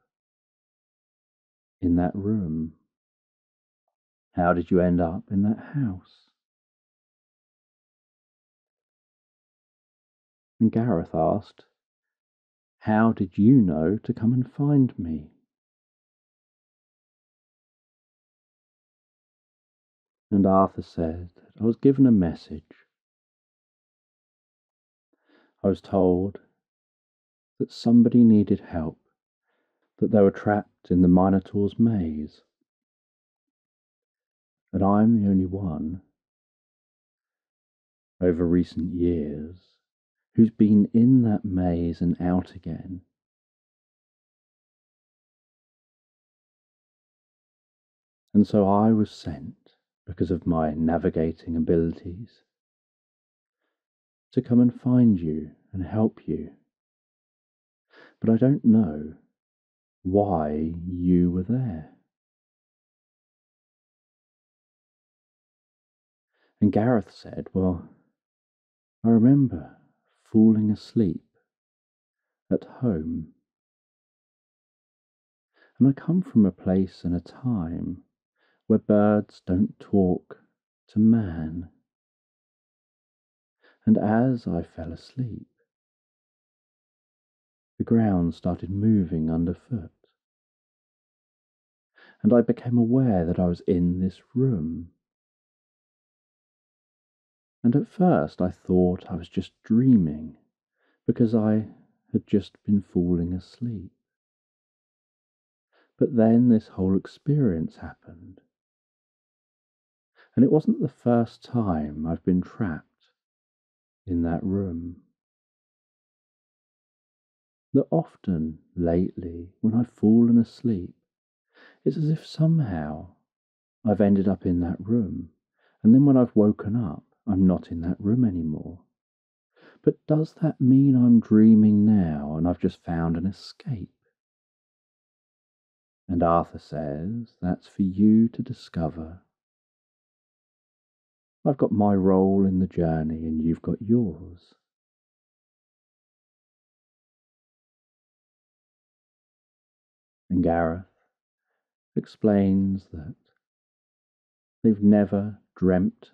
in that room? How did you end up in that house? And Gareth asked, How did you know to come and find me? And Arthur said I was given a message. I was told that somebody needed help, that they were trapped in the Minotaur's maze. And I'm the only one over recent years who's been in that maze and out again. And so I was sent because of my navigating abilities, to come and find you and help you. But I don't know why you were there. And Gareth said, Well, I remember falling asleep at home. And I come from a place and a time where birds don't talk to man. And as I fell asleep, the ground started moving underfoot, and I became aware that I was in this room. And at first I thought I was just dreaming because I had just been falling asleep. But then this whole experience happened. And it wasn't the first time I've been trapped in that room. That often lately, when I've fallen asleep, it's as if somehow I've ended up in that room, and then when I've woken up, I'm not in that room anymore. But does that mean I'm dreaming now and I've just found an escape? And Arthur says that's for you to discover. I've got my role in the journey and you've got yours. And Gareth explains that they've never dreamt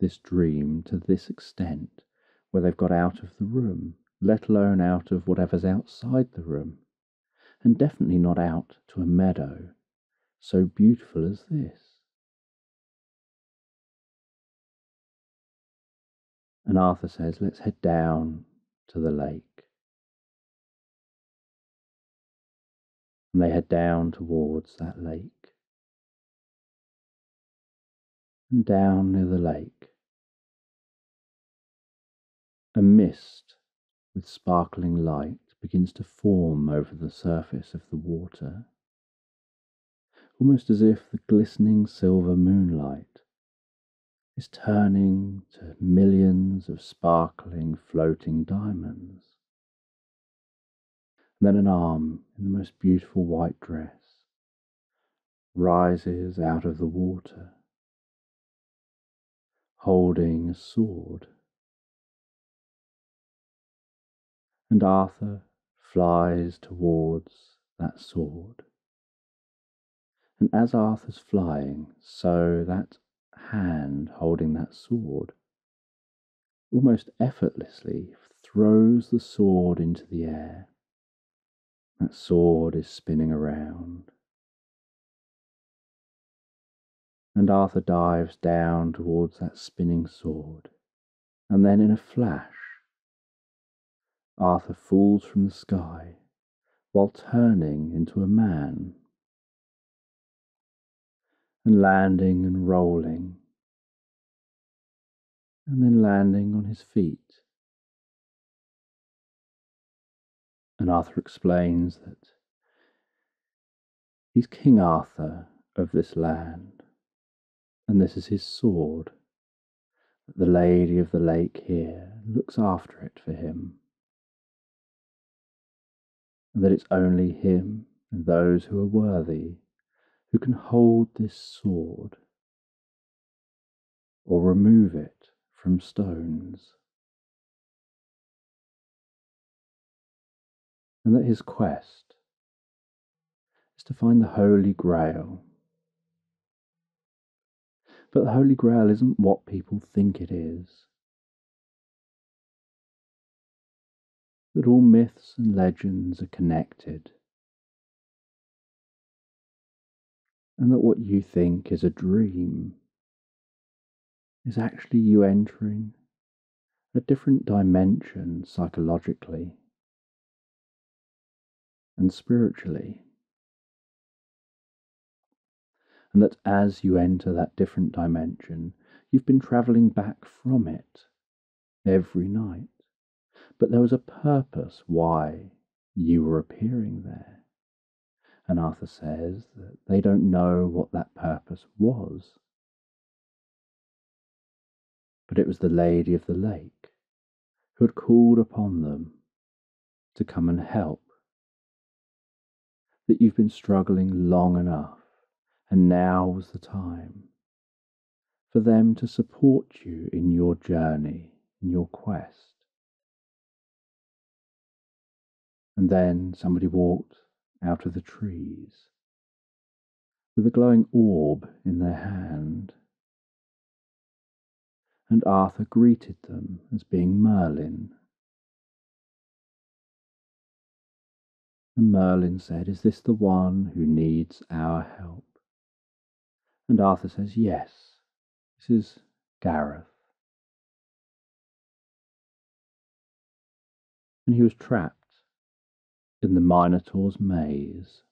this dream to this extent where they've got out of the room, let alone out of whatever's outside the room, and definitely not out to a meadow so beautiful as this. And Arthur says, Let's head down to the lake. And they head down towards that lake. And down near the lake, a mist with sparkling light begins to form over the surface of the water, almost as if the glistening silver moonlight is turning to millions of sparkling floating diamonds. And then an arm in the most beautiful white dress rises out of the water, holding a sword and Arthur flies towards that sword. And as Arthur's flying, so that hand holding that sword almost effortlessly throws the sword into the air. That sword is spinning around. And Arthur dives down towards that spinning sword, and then in a flash, Arthur falls from the sky while turning into a man and landing and rolling and then landing on his feet. And Arthur explains that he's King Arthur of this land, and this is his sword. That the lady of the lake here looks after it for him and that it's only him and those who are worthy who can hold this sword or remove it from stones. And that his quest is to find the Holy Grail. But the Holy Grail isn't what people think it is. that all myths and legends are connected, and that what you think is a dream is actually you entering a different dimension psychologically and spiritually. And that as you enter that different dimension, you've been traveling back from it every night. But there was a purpose why you were appearing there. And Arthur says that they don't know what that purpose was. But it was the Lady of the Lake who had called upon them to come and help. That you've been struggling long enough, and now was the time for them to support you in your journey, in your quest. And then somebody walked out of the trees with a glowing orb in their hand. And Arthur greeted them as being Merlin. And Merlin said, Is this the one who needs our help? And Arthur says, Yes, this is Gareth. And he was trapped in the Minotaur's maze.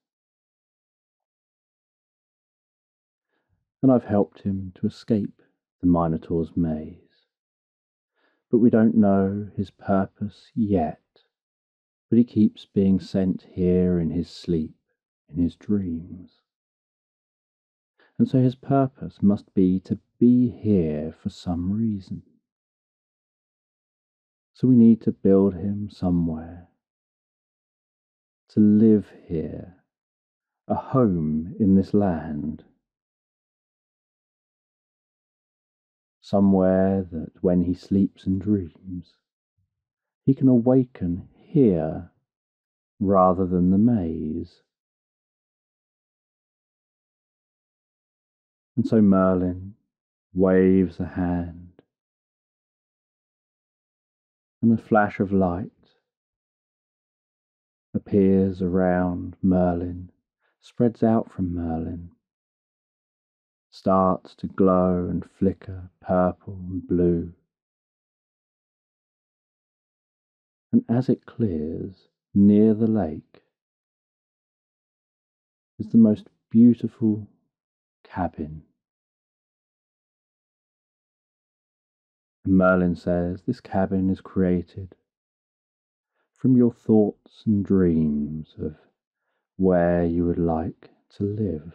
And I've helped him to escape the Minotaur's maze. But we don't know his purpose yet. But he keeps being sent here in his sleep, in his dreams. And so his purpose must be to be here for some reason. So we need to build him somewhere, to live here, a home in this land. Somewhere that when he sleeps and dreams, he can awaken here rather than the maze. And so Merlin waves a hand, and a flash of light appears around Merlin, spreads out from Merlin, starts to glow and flicker purple and blue. And as it clears near the lake is the most beautiful cabin And Merlin says this cabin is created from your thoughts and dreams of where you would like to live.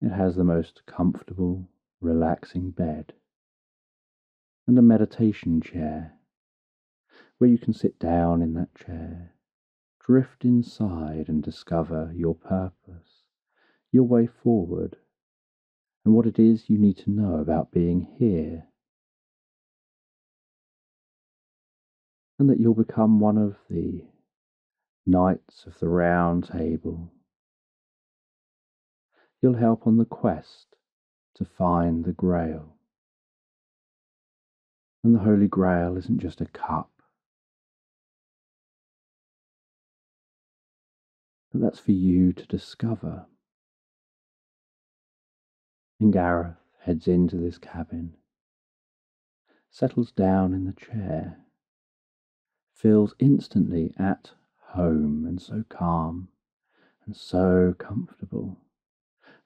It has the most comfortable, relaxing bed and a meditation chair where you can sit down in that chair, drift inside and discover your purpose, your way forward and what it is you need to know about being here. And that you'll become one of the knights of the round table. You'll help on the quest to find the grail. And the Holy Grail isn't just a cup, but that's for you to discover. And Gareth heads into this cabin, settles down in the chair, feels instantly at home and so calm and so comfortable.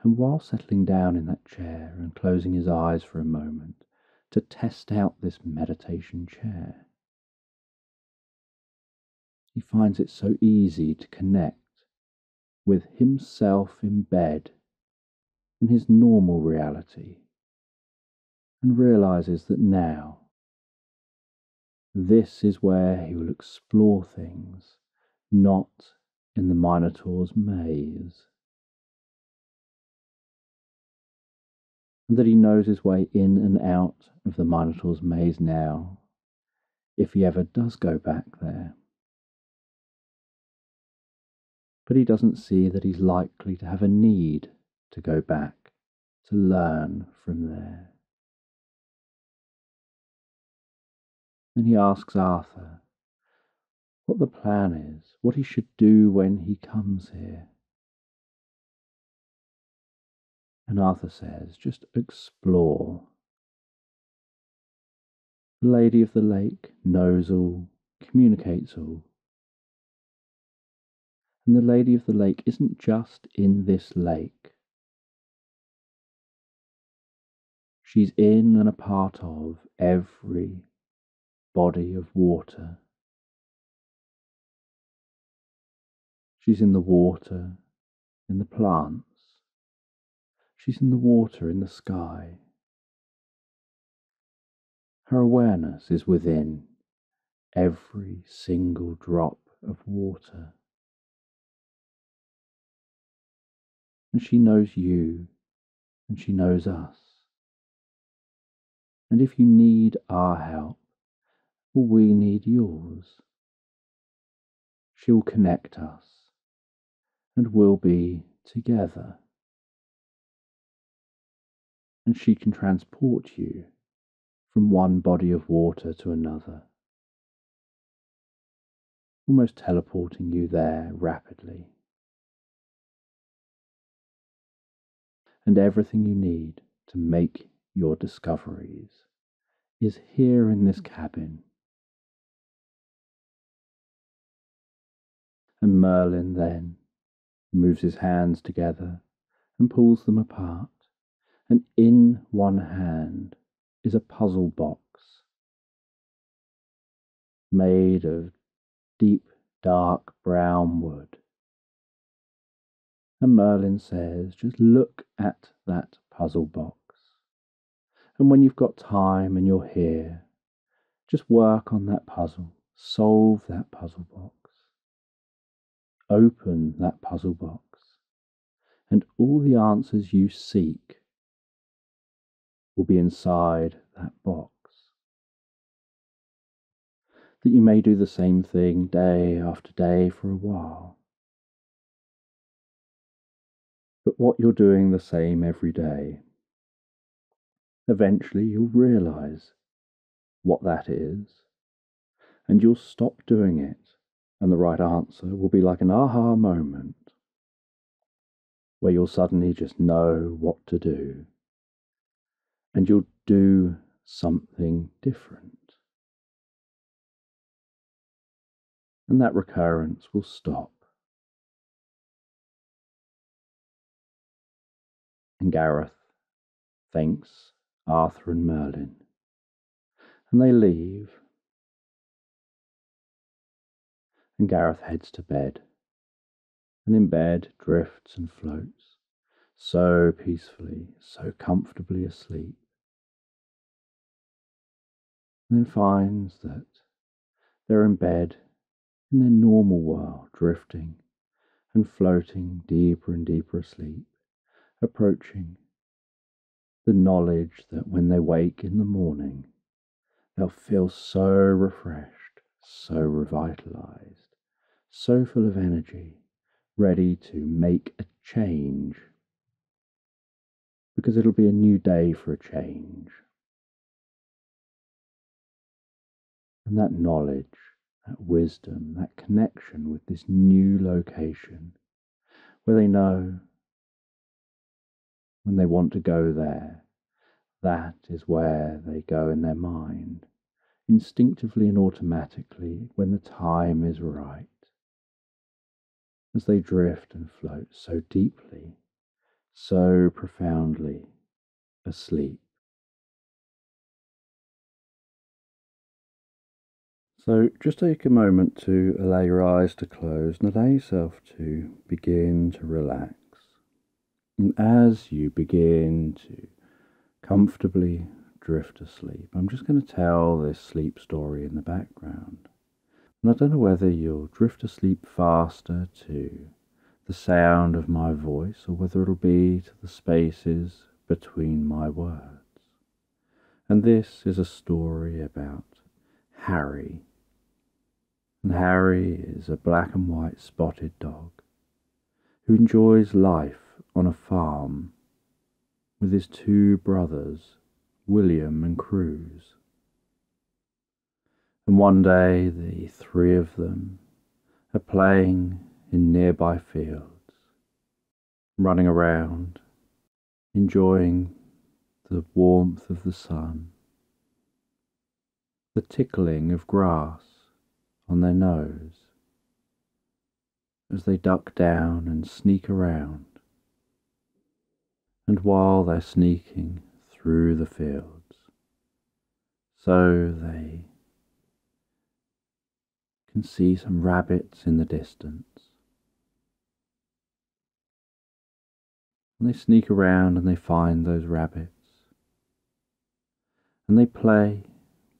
And while settling down in that chair and closing his eyes for a moment to test out this meditation chair, he finds it so easy to connect with himself in bed in his normal reality and realizes that now this is where he will explore things, not in the Minotaur's maze. And that he knows his way in and out of the Minotaur's maze now, if he ever does go back there. But he doesn't see that he's likely to have a need to go back, to learn from there. Then he asks Arthur what the plan is, what he should do when he comes here. And Arthur says, just explore. The Lady of the Lake knows all, communicates all. And the Lady of the Lake isn't just in this lake. She's in and a part of every body of water. She's in the water, in the plants. She's in the water, in the sky. Her awareness is within every single drop of water. And she knows you, and she knows us. And if you need our help, or we need yours. She'll connect us, and we'll be together. And she can transport you from one body of water to another, almost teleporting you there rapidly. And everything you need to make your discoveries is here in this cabin. And Merlin then moves his hands together and pulls them apart, and in one hand is a puzzle box made of deep dark brown wood. And Merlin says, just look at that puzzle box. And when you've got time and you're here, just work on that puzzle, solve that puzzle box, open that puzzle box, and all the answers you seek will be inside that box. That you may do the same thing day after day for a while. But what you're doing the same every day, eventually you'll realize what that is, and you'll stop doing it, and the right answer will be like an aha moment where you'll suddenly just know what to do and you'll do something different. And that recurrence will stop. And Gareth thanks Arthur and Merlin, and they leave. And Gareth heads to bed, and in bed drifts and floats, so peacefully, so comfortably asleep and then finds that they're in bed in their normal world, drifting and floating deeper and deeper asleep, approaching the knowledge that when they wake in the morning, they'll feel so refreshed, so revitalized, so full of energy, ready to make a change. Because it'll be a new day for a change. And that knowledge, that wisdom, that connection with this new location, where they know when they want to go there, that is where they go in their mind, instinctively and automatically when the time is right. As they drift and float so deeply, so profoundly asleep. So just take a moment to allow your eyes to close and allow yourself to begin to relax. And as you begin to comfortably drift asleep, I'm just going to tell this sleep story in the background. And I don't know whether you'll drift asleep faster to the sound of my voice or whether it'll be to the spaces between my words. And this is a story about Harry and Harry is a black and white spotted dog who enjoys life on a farm with his two brothers, William and Cruz. And one day the three of them are playing in nearby fields, running around, enjoying the warmth of the sun, the tickling of grass on their nose as they duck down and sneak around. And while they're sneaking through the fields, so they can see some rabbits in the distance. And they sneak around and they find those rabbits. And they play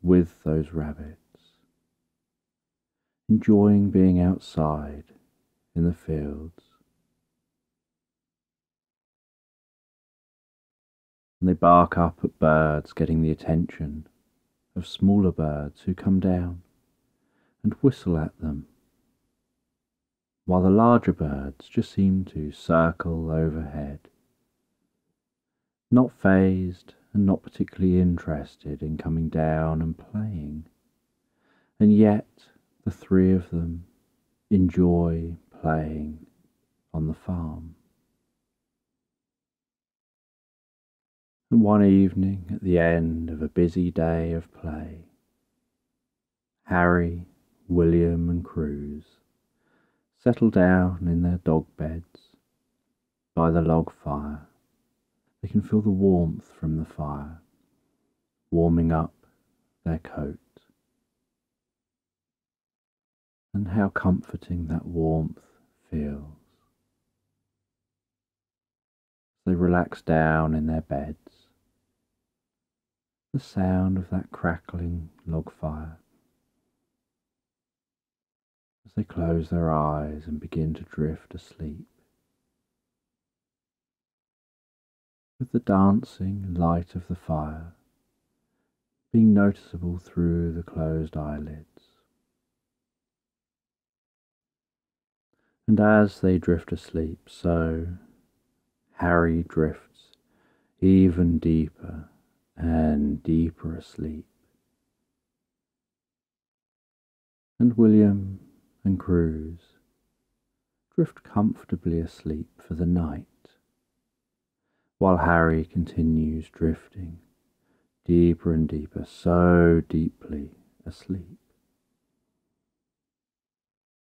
with those rabbits enjoying being outside in the fields. And they bark up at birds, getting the attention of smaller birds who come down and whistle at them, while the larger birds just seem to circle overhead, not phased and not particularly interested in coming down and playing, and yet the three of them enjoy playing on the farm. And one evening at the end of a busy day of play, Harry, William, and Cruz settle down in their dog beds by the log fire. They can feel the warmth from the fire warming up their coat. And how comforting that warmth feels. They relax down in their beds. The sound of that crackling log fire as they close their eyes and begin to drift asleep. With the dancing light of the fire being noticeable through the closed eyelids. And as they drift asleep, so Harry drifts even deeper and deeper asleep. And William and Cruz drift comfortably asleep for the night, while Harry continues drifting deeper and deeper, so deeply asleep.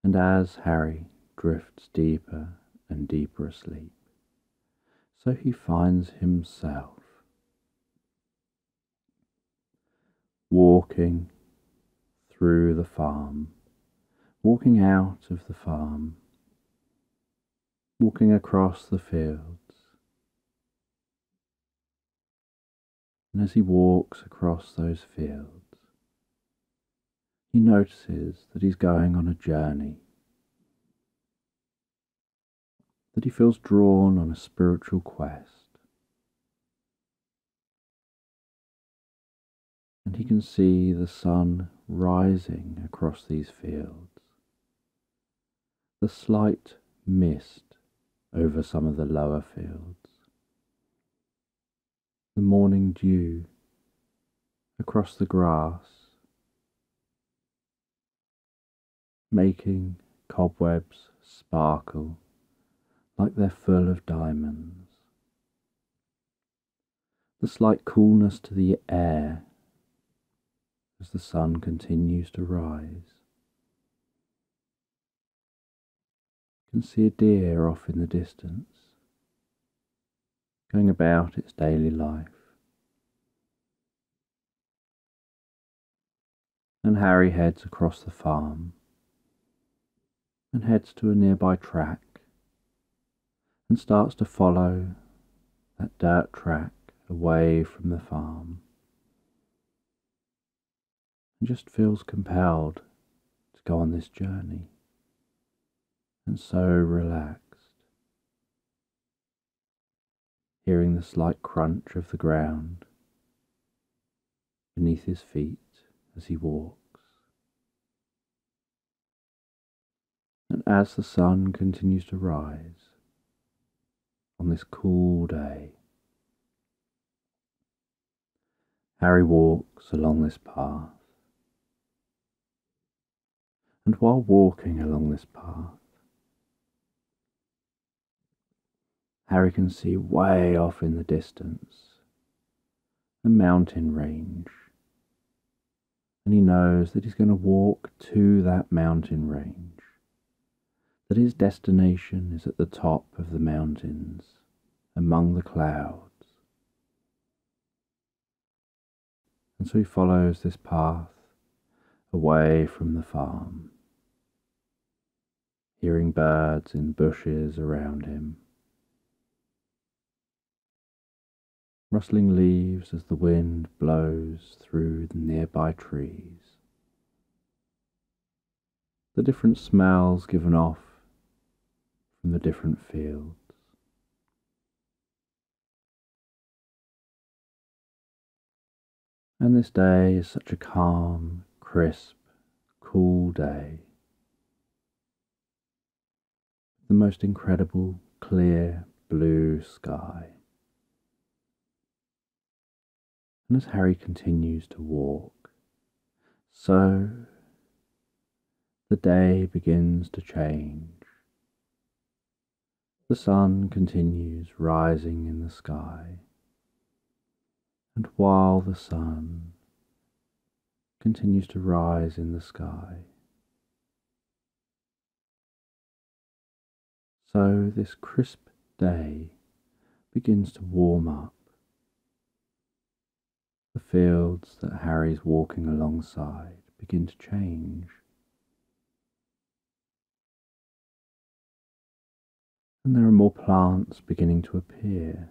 And as Harry drifts deeper and deeper asleep, so he finds himself walking through the farm, walking out of the farm, walking across the fields. And as he walks across those fields, he notices that he's going on a journey that he feels drawn on a spiritual quest. And he can see the sun rising across these fields, the slight mist over some of the lower fields, the morning dew across the grass, making cobwebs sparkle like they're full of diamonds. The slight coolness to the air as the sun continues to rise. You can see a deer off in the distance, going about its daily life. And Harry heads across the farm and heads to a nearby track and starts to follow that dirt track away from the farm and just feels compelled to go on this journey and so relaxed, hearing the slight crunch of the ground beneath his feet as he walks. And as the sun continues to rise, on this cool day. Harry walks along this path. And while walking along this path, Harry can see way off in the distance a mountain range. And he knows that he's going to walk to that mountain range that his destination is at the top of the mountains, among the clouds. And so he follows this path away from the farm, hearing birds in bushes around him, rustling leaves as the wind blows through the nearby trees. The different smells given off from the different fields. And this day is such a calm, crisp, cool day. The most incredible, clear blue sky. And as Harry continues to walk, so the day begins to change. The sun continues rising in the sky, and while the sun continues to rise in the sky, So this crisp day begins to warm up. The fields that Harry's walking alongside begin to change. And there are more plants beginning to appear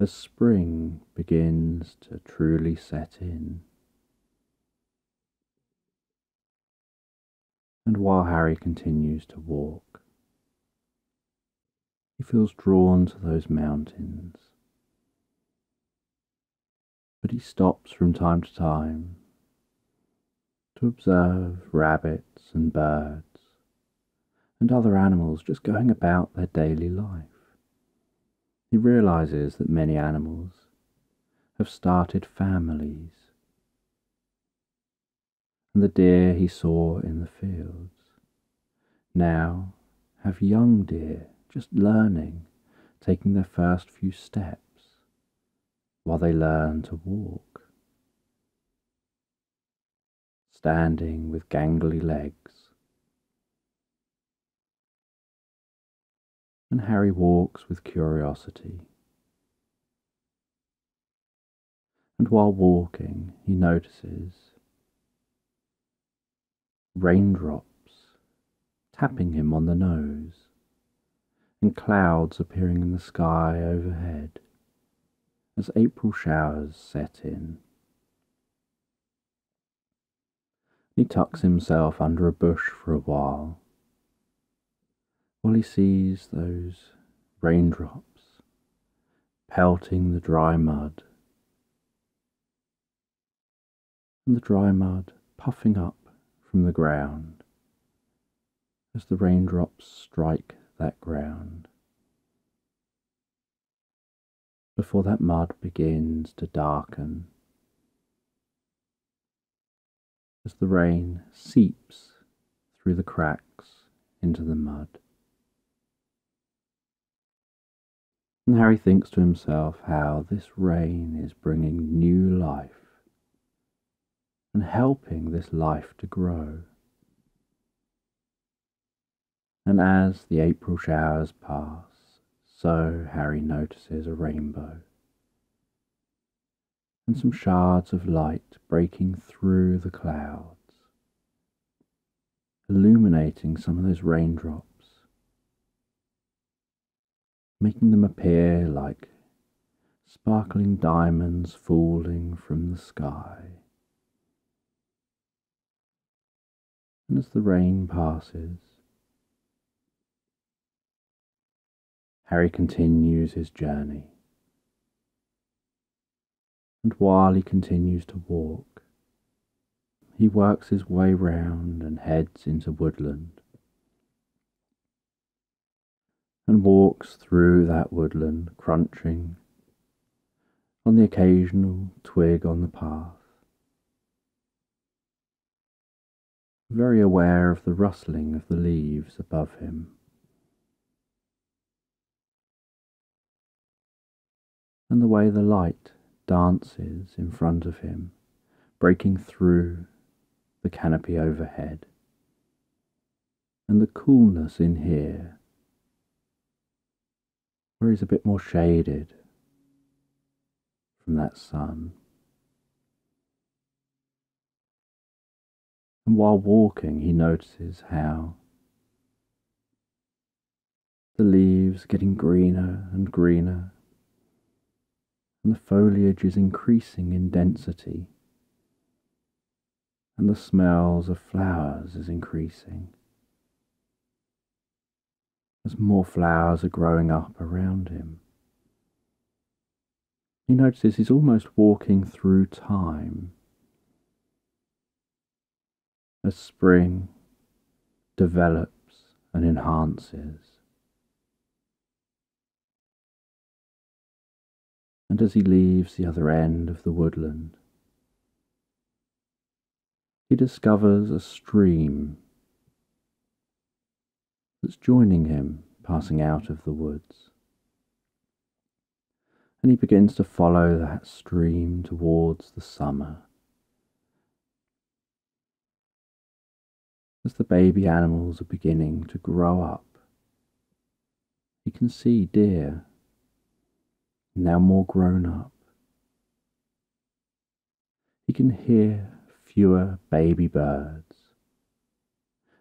as spring begins to truly set in. And while Harry continues to walk, he feels drawn to those mountains. But he stops from time to time to observe rabbits and birds and other animals just going about their daily life. He realizes that many animals have started families, and the deer he saw in the fields now have young deer just learning, taking their first few steps while they learn to walk. Standing with gangly legs, and Harry walks with curiosity. And while walking, he notices raindrops tapping him on the nose and clouds appearing in the sky overhead as April showers set in. He tucks himself under a bush for a while while he sees those raindrops pelting the dry mud, and the dry mud puffing up from the ground as the raindrops strike that ground. Before that mud begins to darken, as the rain seeps through the cracks into the mud. And Harry thinks to himself how this rain is bringing new life and helping this life to grow. And as the April showers pass, so Harry notices a rainbow and some shards of light breaking through the clouds, illuminating some of those raindrops making them appear like sparkling diamonds falling from the sky. And as the rain passes, Harry continues his journey. And while he continues to walk, he works his way round and heads into woodland and walks through that woodland, crunching on the occasional twig on the path. Very aware of the rustling of the leaves above him. And the way the light dances in front of him, breaking through the canopy overhead, and the coolness in here where he's a bit more shaded from that sun. And while walking, he notices how the leaves getting greener and greener, and the foliage is increasing in density, and the smells of flowers is increasing as more flowers are growing up around him. He notices he's almost walking through time as spring develops and enhances. And as he leaves the other end of the woodland, he discovers a stream that's joining him passing out of the woods. And he begins to follow that stream towards the summer. As the baby animals are beginning to grow up He can see deer, now more grown up. He can hear fewer baby birds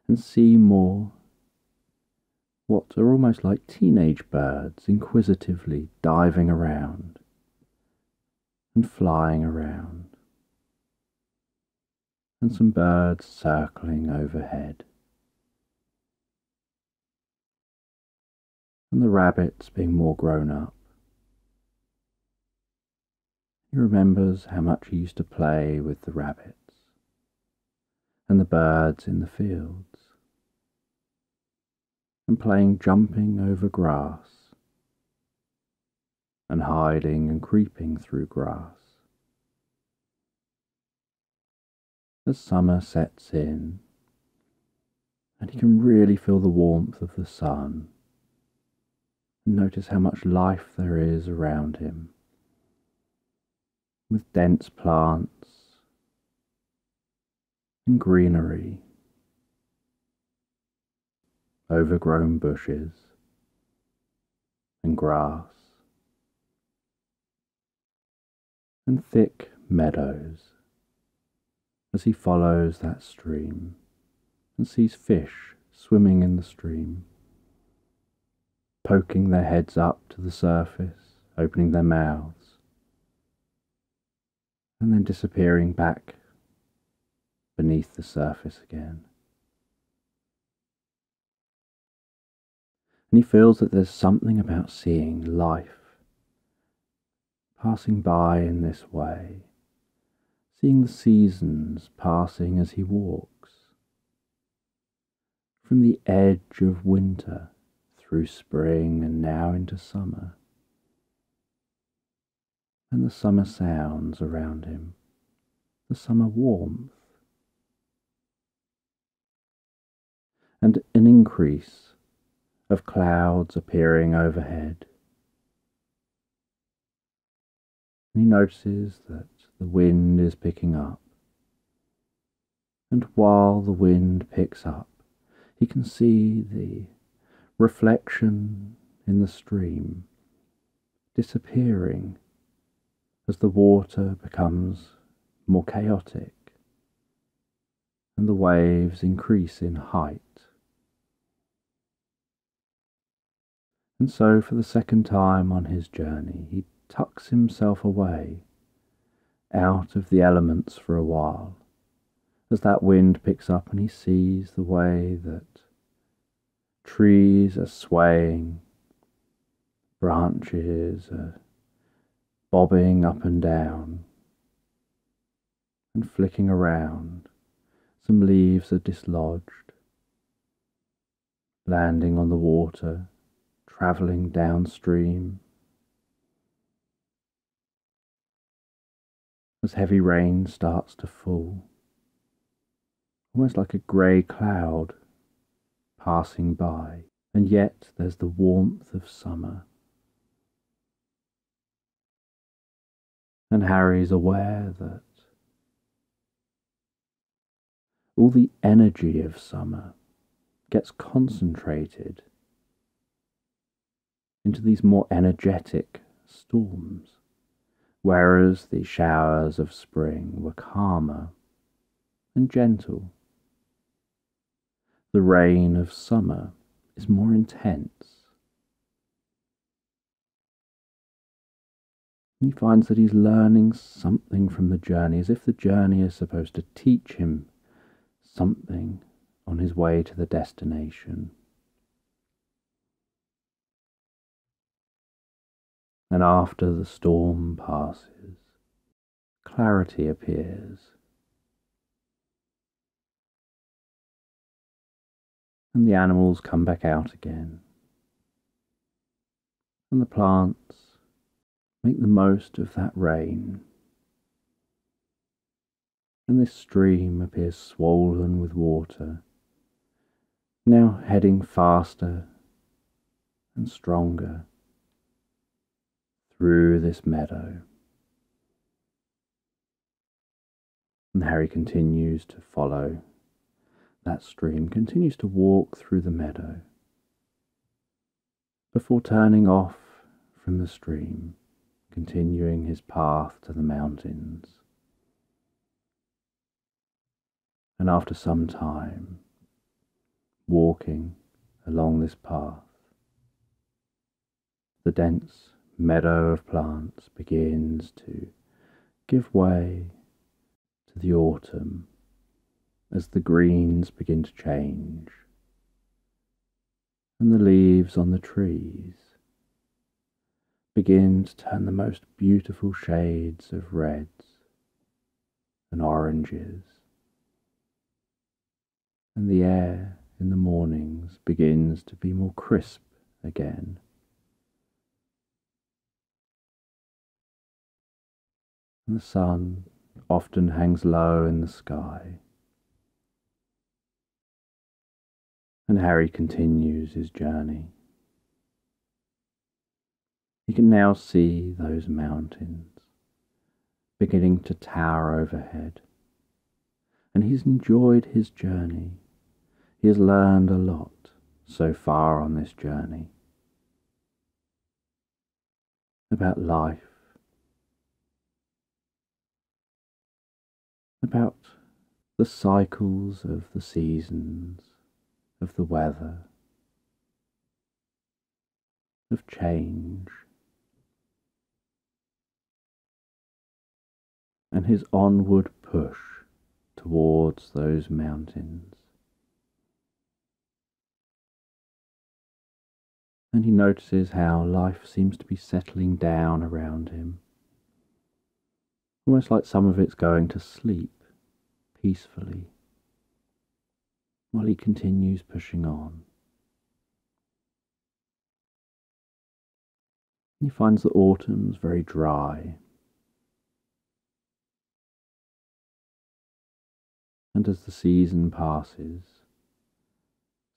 and see more what are almost like teenage birds inquisitively diving around and flying around, and some birds circling overhead. And the rabbits being more grown up. He remembers how much he used to play with the rabbits and the birds in the fields and playing jumping over grass and hiding and creeping through grass. As summer sets in, and he can really feel the warmth of the sun and notice how much life there is around him, with dense plants and greenery overgrown bushes and grass and thick meadows as he follows that stream and sees fish swimming in the stream, poking their heads up to the surface, opening their mouths, and then disappearing back beneath the surface again. And he feels that there's something about seeing life passing by in this way, seeing the seasons passing as he walks, from the edge of winter through spring and now into summer, and the summer sounds around him, the summer warmth, and an increase of clouds appearing overhead. He notices that the wind is picking up. And while the wind picks up, he can see the reflection in the stream disappearing as the water becomes more chaotic and the waves increase in height. And so, for the second time on his journey, he tucks himself away out of the elements for a while, as that wind picks up and he sees the way that trees are swaying, branches are bobbing up and down and flicking around. Some leaves are dislodged, landing on the water travelling downstream. As heavy rain starts to fall, almost like a grey cloud passing by, and yet there's the warmth of summer. And Harry's aware that all the energy of summer gets concentrated into these more energetic storms, whereas the showers of spring were calmer and gentle. The rain of summer is more intense. He finds that he's learning something from the journey, as if the journey is supposed to teach him something on his way to the destination. And after the storm passes, clarity appears. And the animals come back out again. And the plants make the most of that rain. And this stream appears swollen with water, now heading faster and stronger through this meadow. And Harry continues to follow that stream, continues to walk through the meadow. before turning off from the stream, continuing his path to the mountains. And after some time, walking along this path, the dense meadow of plants begins to give way to the autumn as the greens begin to change and the leaves on the trees begin to turn the most beautiful shades of reds and oranges, and the air in the mornings begins to be more crisp again. The sun often hangs low in the sky. And Harry continues his journey. He can now see those mountains beginning to tower overhead. And he's enjoyed his journey. He has learned a lot so far on this journey about life, about the cycles of the seasons, of the weather, of change, and his onward push towards those mountains. And he notices how life seems to be settling down around him, almost like some of it's going to sleep peacefully while he continues pushing on. He finds the autumn's very dry. And as the season passes,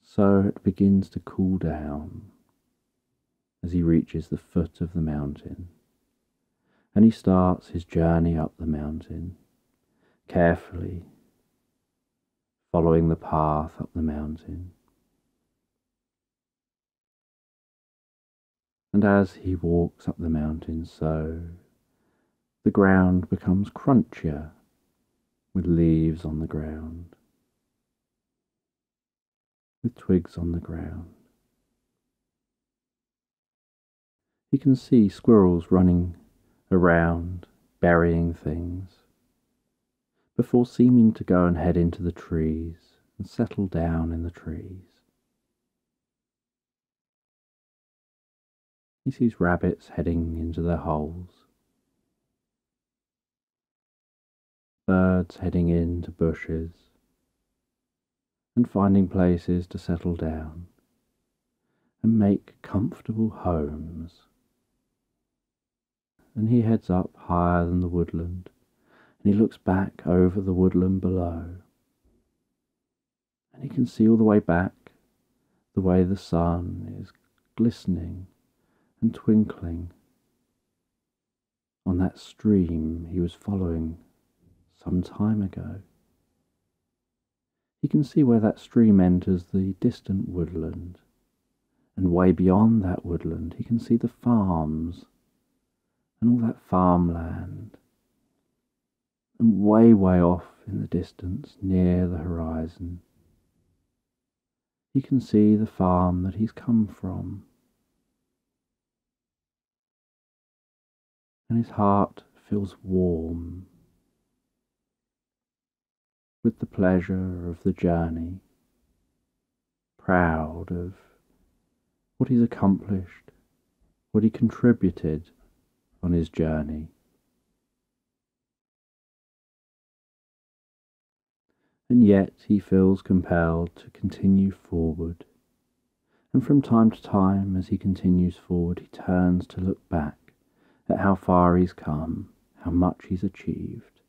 so it begins to cool down as he reaches the foot of the mountain. And he starts his journey up the mountain, carefully following the path up the mountain. And as he walks up the mountain, so the ground becomes crunchier with leaves on the ground, with twigs on the ground. He can see squirrels running around, burying things before seeming to go and head into the trees and settle down in the trees. He sees rabbits heading into their holes, birds heading into bushes and finding places to settle down and make comfortable homes. And he heads up higher than the woodland and he looks back over the woodland below. And he can see all the way back the way the sun is glistening and twinkling on that stream he was following some time ago. He can see where that stream enters the distant woodland, and way beyond that woodland he can see the farms and all that farmland and way, way off in the distance, near the horizon, he can see the farm that he's come from. And his heart feels warm with the pleasure of the journey, proud of what he's accomplished, what he contributed on his journey. and yet he feels compelled to continue forward. And from time to time, as he continues forward, he turns to look back at how far he's come, how much he's achieved,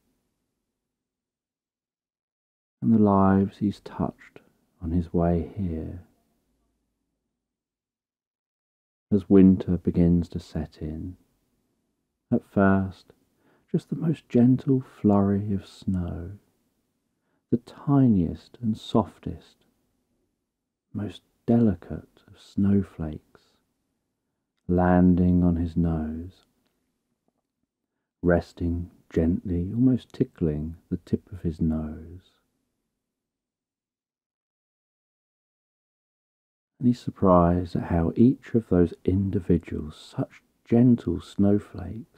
and the lives he's touched on his way here. As winter begins to set in, at first, just the most gentle flurry of snow the tiniest and softest, most delicate of snowflakes landing on his nose, resting gently, almost tickling the tip of his nose. And he's surprised at how each of those individuals, such gentle snowflakes,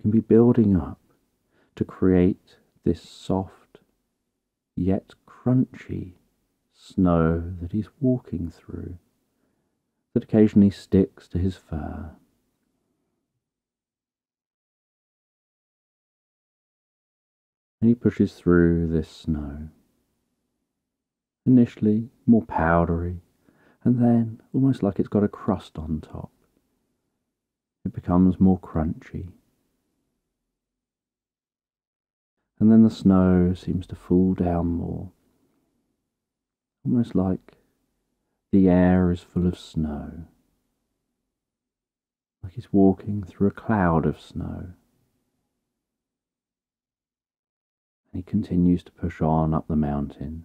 can be building up to create this soft yet crunchy snow that he's walking through that occasionally sticks to his fur. And he pushes through this snow. Initially more powdery, and then almost like it's got a crust on top. It becomes more crunchy. And then the snow seems to fall down more almost like the air is full of snow, like he's walking through a cloud of snow. And he continues to push on up the mountain.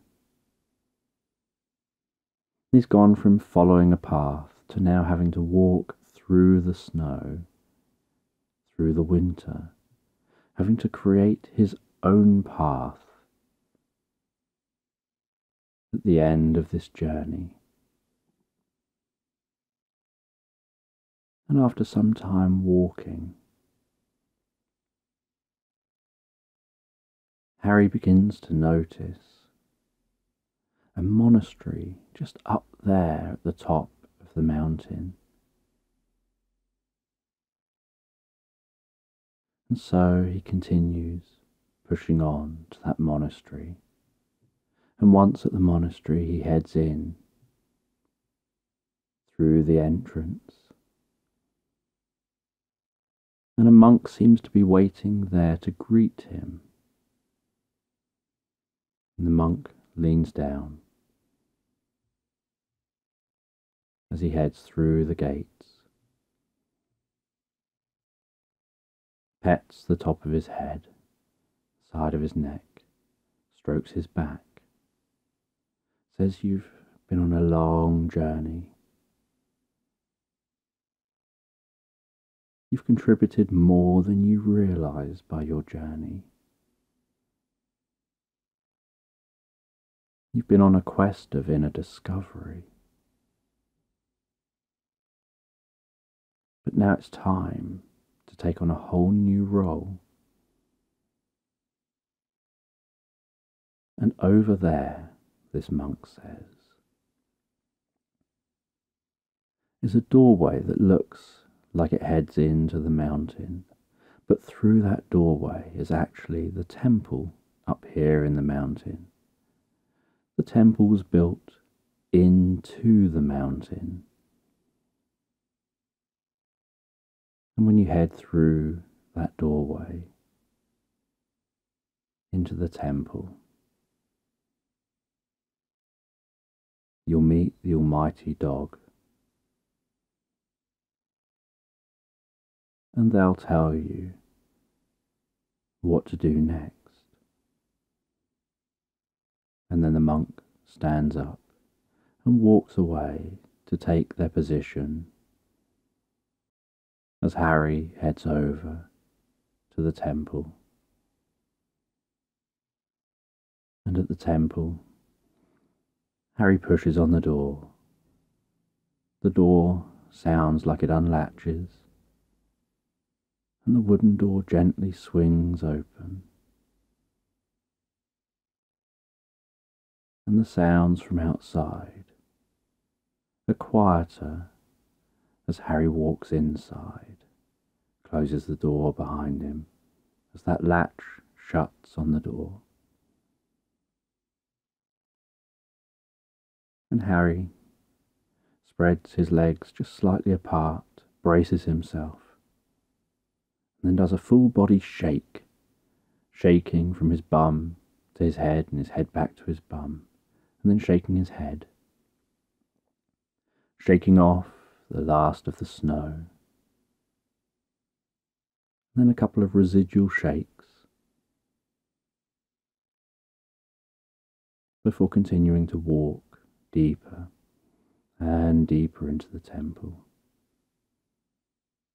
He's gone from following a path to now having to walk through the snow, through the winter, having to create his own path at the end of this journey. And after some time walking, Harry begins to notice a monastery just up there at the top of the mountain. And so he continues pushing on to that monastery and once at the monastery he heads in through the entrance. And a monk seems to be waiting there to greet him. And the monk leans down as he heads through the gates, pets the top of his head, side of his neck, strokes his back says you've been on a long journey. You've contributed more than you realize by your journey. You've been on a quest of inner discovery. But now it's time to take on a whole new role. And over there, this monk says, is a doorway that looks like it heads into the mountain, but through that doorway is actually the temple up here in the mountain. The temple was built into the mountain. And when you head through that doorway into the temple, you'll meet the almighty dog. And they'll tell you what to do next. And then the monk stands up and walks away to take their position as Harry heads over to the temple. And at the temple, Harry pushes on the door. The door sounds like it unlatches, and the wooden door gently swings open. And the sounds from outside are quieter as Harry walks inside, closes the door behind him as that latch shuts on the door. And Harry spreads his legs just slightly apart, braces himself, and then does a full body shake, shaking from his bum to his head and his head back to his bum, and then shaking his head, shaking off the last of the snow. Then a couple of residual shakes before continuing to walk deeper and deeper into the temple.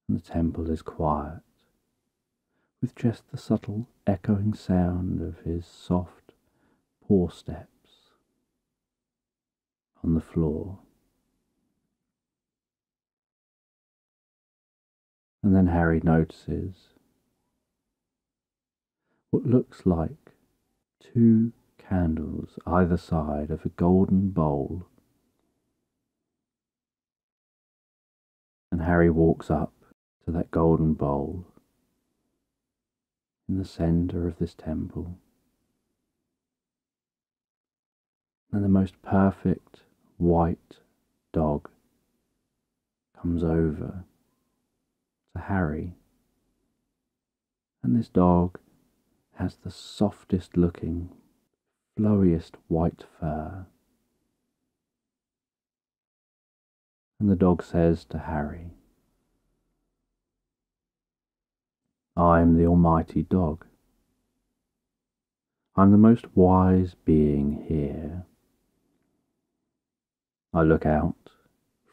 And the temple is quiet, with just the subtle echoing sound of his soft paw steps on the floor. And then Harry notices what looks like two candles either side of a golden bowl. And Harry walks up to that golden bowl in the centre of this temple. And the most perfect white dog comes over to Harry. And this dog has the softest looking, flowiest white fur. And the dog says to Harry, I'm the Almighty Dog. I'm the most wise being here. I look out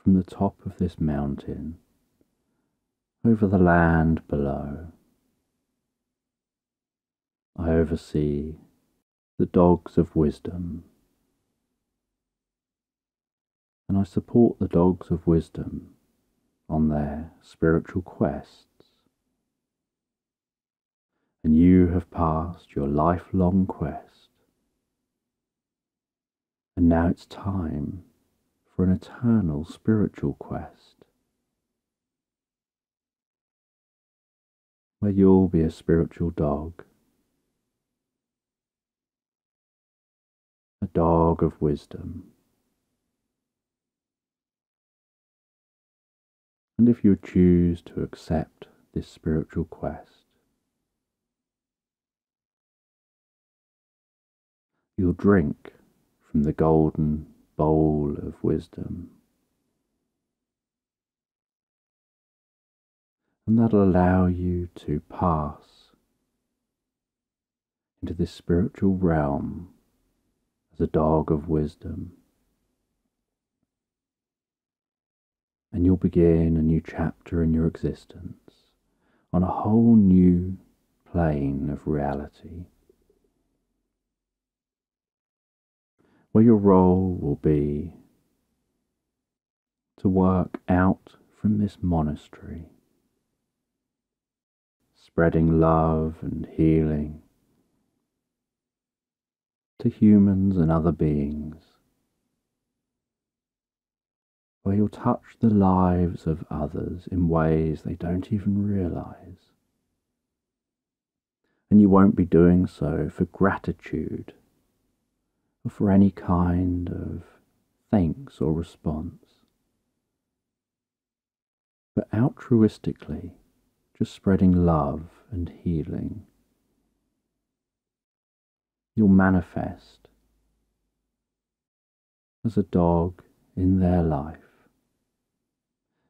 from the top of this mountain over the land below. I oversee the dogs of wisdom, and I support the dogs of wisdom on their spiritual quests. And you have passed your lifelong quest, and now it's time for an eternal spiritual quest. where you'll be a spiritual dog, a dog of wisdom. And if you choose to accept this spiritual quest, you'll drink from the golden bowl of wisdom. and that'll allow you to pass into this spiritual realm as a dog of wisdom. And you'll begin a new chapter in your existence on a whole new plane of reality. Where your role will be to work out from this monastery spreading love and healing to humans and other beings, where you'll touch the lives of others in ways they don't even realize. And you won't be doing so for gratitude or for any kind of thanks or response, but altruistically just spreading love and healing. You'll manifest as a dog in their life.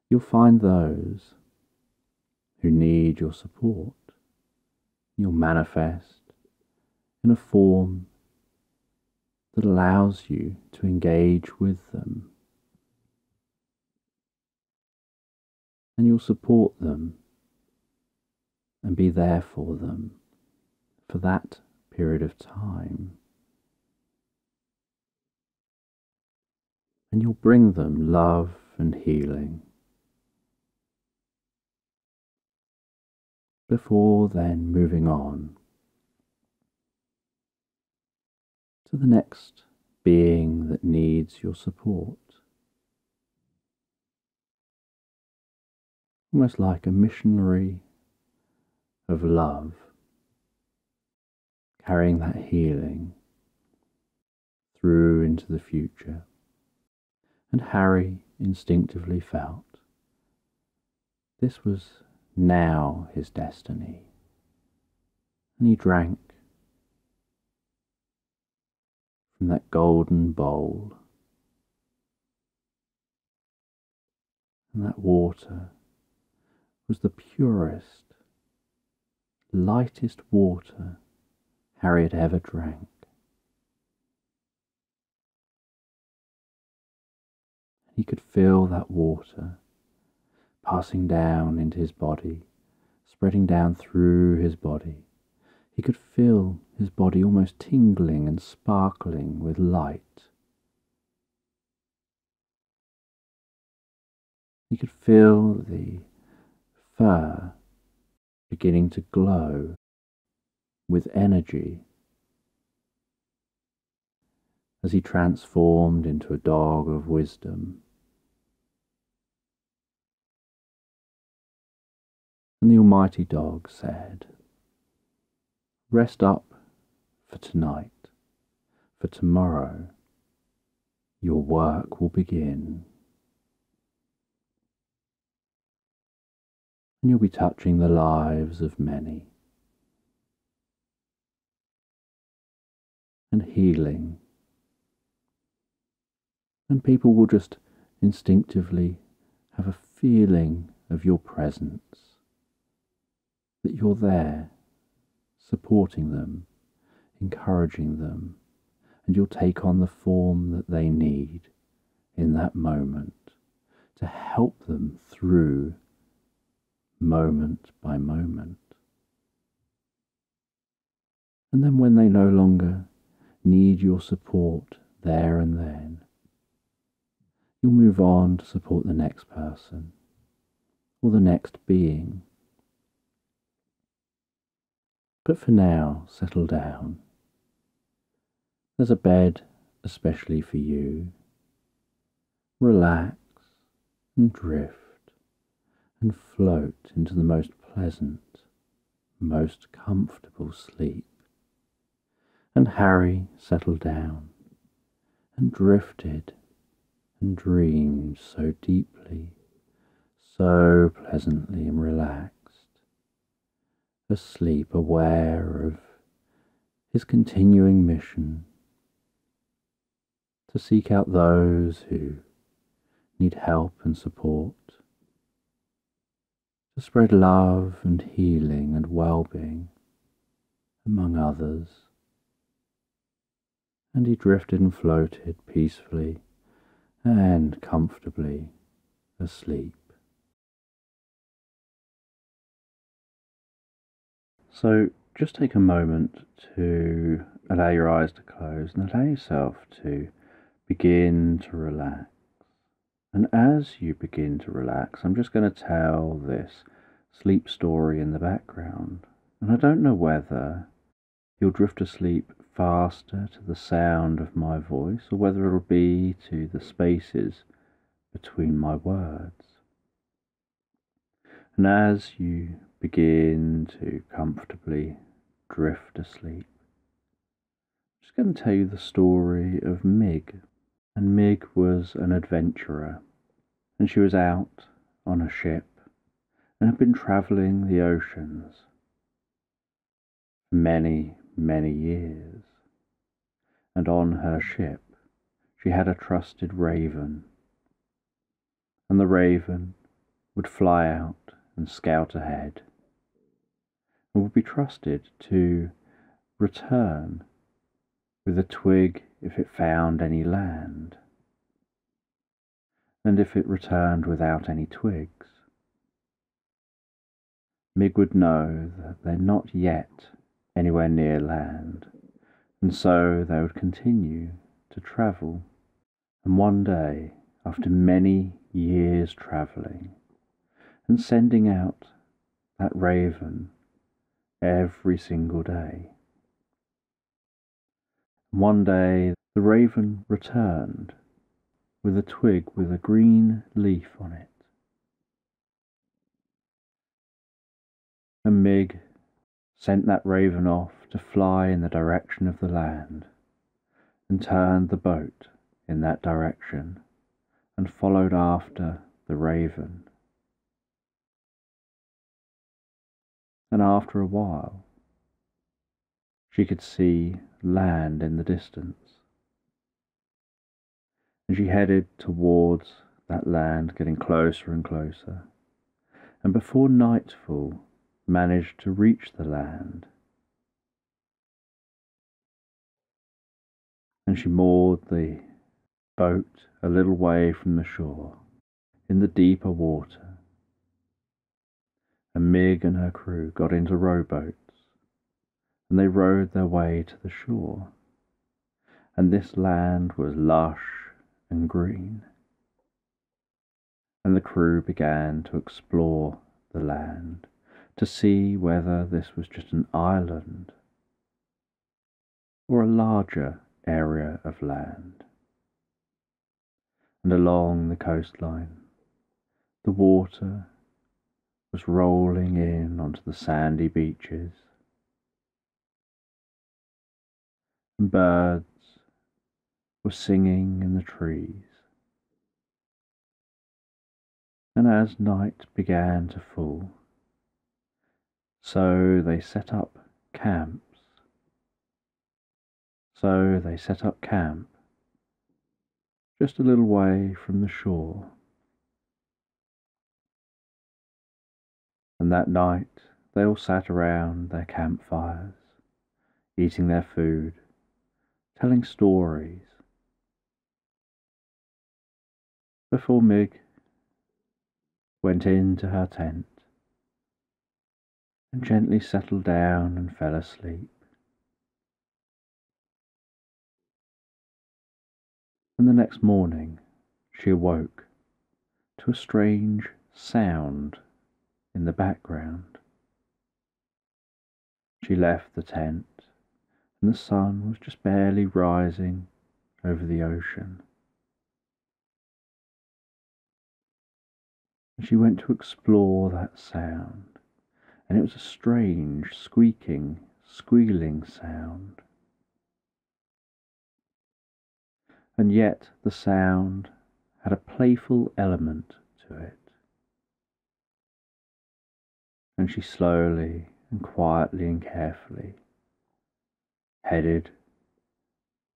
You'll find those who need your support. You'll manifest in a form that allows you to engage with them. And you'll support them and be there for them for that period of time. And you'll bring them love and healing. Before then moving on to the next being that needs your support. Almost like a missionary of love, carrying that healing through into the future. And Harry instinctively felt this was now his destiny. And he drank from that golden bowl. And that water was the purest lightest water Harry had ever drank. He could feel that water passing down into his body, spreading down through his body. He could feel his body almost tingling and sparkling with light. He could feel the fur beginning to glow with energy as he transformed into a dog of wisdom. And the Almighty Dog said, Rest up for tonight, for tomorrow your work will begin. And you'll be touching the lives of many and healing and people will just instinctively have a feeling of your presence, that you're there, supporting them, encouraging them, and you'll take on the form that they need in that moment to help them through moment by moment. And then when they no longer need your support there and then, you'll move on to support the next person or the next being. But for now, settle down. There's a bed especially for you. Relax and drift and float into the most pleasant, most comfortable sleep. And Harry settled down and drifted and dreamed so deeply, so pleasantly and relaxed, asleep, aware of his continuing mission to seek out those who need help and support, to spread love and healing and well-being among others. And he drifted and floated peacefully and comfortably asleep. So just take a moment to allow your eyes to close and allow yourself to begin to relax. And as you begin to relax, I'm just going to tell this sleep story in the background. And I don't know whether you'll drift asleep faster to the sound of my voice or whether it'll be to the spaces between my words. And as you begin to comfortably drift asleep, I'm just going to tell you the story of Mig. And Mig was an adventurer, and she was out on a ship and had been travelling the oceans for many, many years, and on her ship she had a trusted raven, and the raven would fly out and scout ahead, and would be trusted to return with a twig if it found any land, and if it returned without any twigs, Mig would know that they're not yet anywhere near land, and so they would continue to travel. And one day, after many years travelling, and sending out that raven every single day, one day the raven returned with a twig with a green leaf on it. And Mig sent that raven off to fly in the direction of the land, and turned the boat in that direction, and followed after the raven. And after a while, she could see land in the distance. And she headed towards that land, getting closer and closer. And before nightfall, managed to reach the land. And she moored the boat a little way from the shore, in the deeper water, and Mig and her crew got into rowboats, and they rowed their way to the shore, and this land was lush and green, and the crew began to explore the land to see whether this was just an island or a larger area of land. And along the coastline, the water was rolling in onto the sandy beaches, and birds were singing in the trees. And as night began to fall, so they set up camps. So they set up camp just a little way from the shore. And that night they all sat around their campfires, eating their food, telling stories. Before Mig went into her tent and gently settled down and fell asleep. And the next morning she awoke to a strange sound in the background. She left the tent, and the sun was just barely rising over the ocean. And she went to explore that sound and it was a strange, squeaking, squealing sound. And yet the sound had a playful element to it. And she slowly and quietly and carefully headed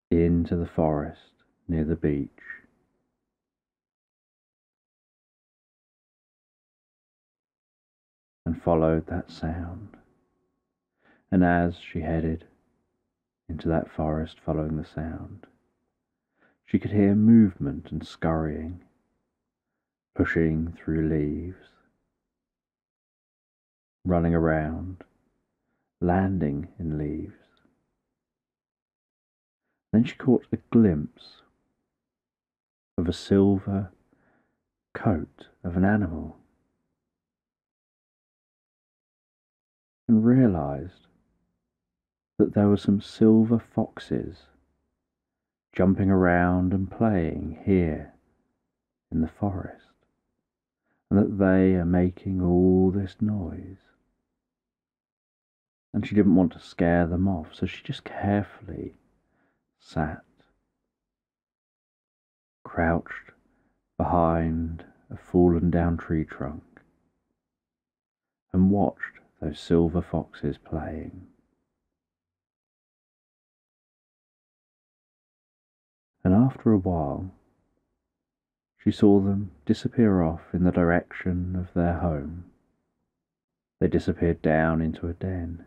into the forest near the beach. and followed that sound. And as she headed into that forest following the sound, she could hear movement and scurrying, pushing through leaves, running around, landing in leaves. Then she caught a glimpse of a silver coat of an animal and realized that there were some silver foxes jumping around and playing here in the forest, and that they are making all this noise. And she didn't want to scare them off, so she just carefully sat, crouched behind a fallen down tree trunk, and watched those silver foxes playing. And after a while, she saw them disappear off in the direction of their home. They disappeared down into a den.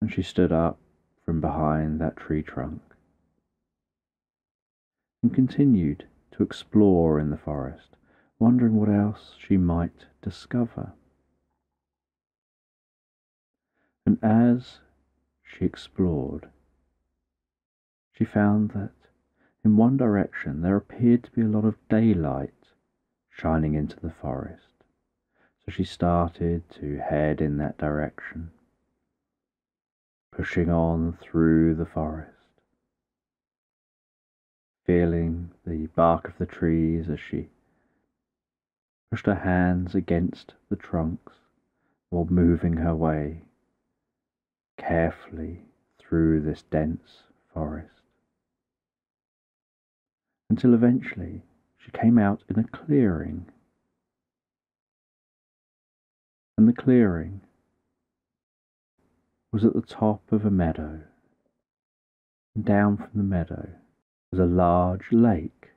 And she stood up from behind that tree trunk and continued to explore in the forest wondering what else she might discover. And as she explored, she found that in one direction there appeared to be a lot of daylight shining into the forest. So she started to head in that direction, pushing on through the forest, feeling the bark of the trees as she pushed her hands against the trunks while moving her way carefully through this dense forest until eventually she came out in a clearing. And the clearing was at the top of a meadow. And down from the meadow was a large lake.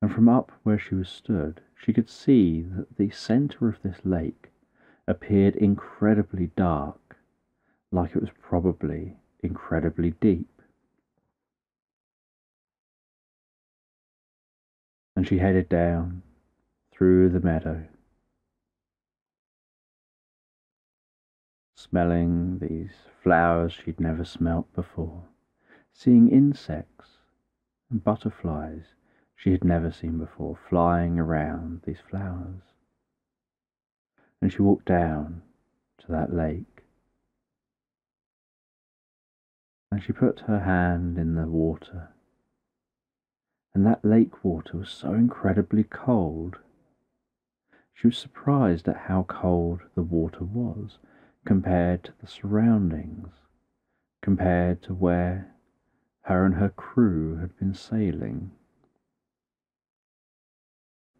And from up where she was stood, she could see that the centre of this lake appeared incredibly dark, like it was probably incredibly deep. And she headed down through the meadow, smelling these flowers she'd never smelt before, seeing insects and butterflies she had never seen before flying around these flowers. And she walked down to that lake and she put her hand in the water. And that lake water was so incredibly cold. She was surprised at how cold the water was compared to the surroundings, compared to where her and her crew had been sailing.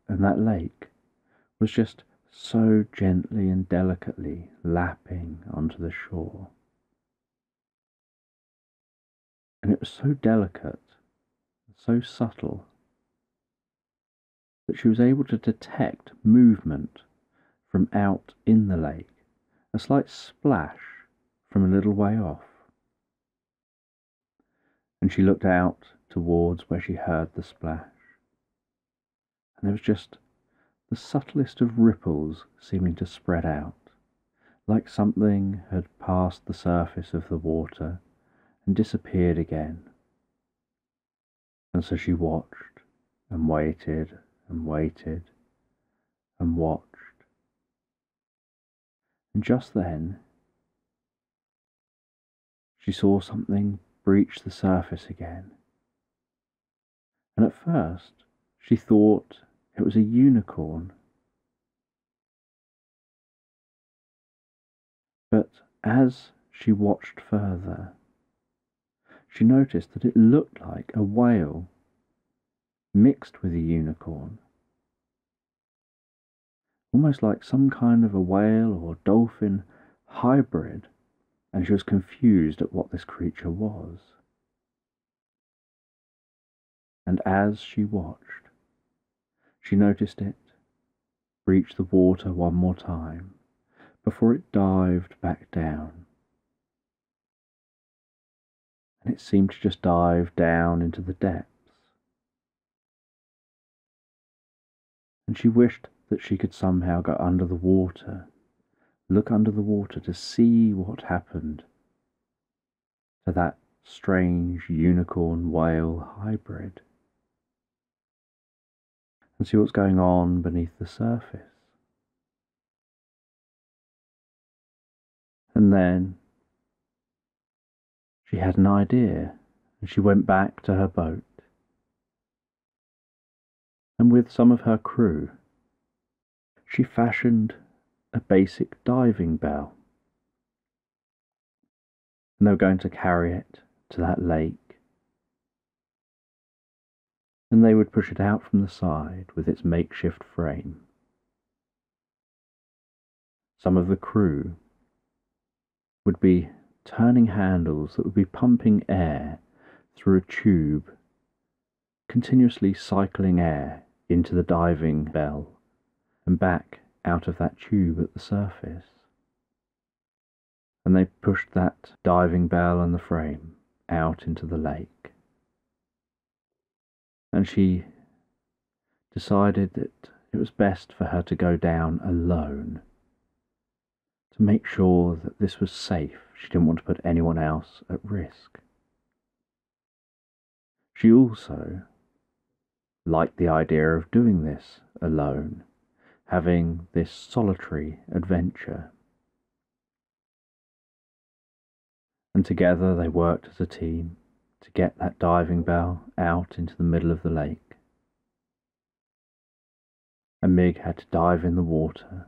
And that lake was just so gently and delicately lapping onto the shore. And it was so delicate, so subtle, that she was able to detect movement from out in the lake, a slight splash from a little way off. And she looked out towards where she heard the splash, and there was just the subtlest of ripples seeming to spread out, like something had passed the surface of the water and disappeared again. And so she watched and waited and waited and watched. And just then, she saw something breach the surface again. And at first, she thought it was a unicorn. But as she watched further, she noticed that it looked like a whale mixed with a unicorn. Almost like some kind of a whale or dolphin hybrid, and she was confused at what this creature was. And as she watched, she noticed it breach the water one more time before it dived back down and it seemed to just dive down into the depths. And she wished that she could somehow go under the water, look under the water to see what happened to that strange unicorn whale hybrid and see what's going on beneath the surface. And then she had an idea, and she went back to her boat. And with some of her crew, she fashioned a basic diving bell. And they were going to carry it to that lake. And they would push it out from the side with its makeshift frame. Some of the crew would be turning handles that would be pumping air through a tube, continuously cycling air into the diving bell and back out of that tube at the surface. And they pushed that diving bell and the frame out into the lake. And she decided that it was best for her to go down alone to make sure that this was safe she didn't want to put anyone else at risk. She also liked the idea of doing this alone, having this solitary adventure. And together they worked as a team to get that diving bell out into the middle of the lake. And Mig had to dive in the water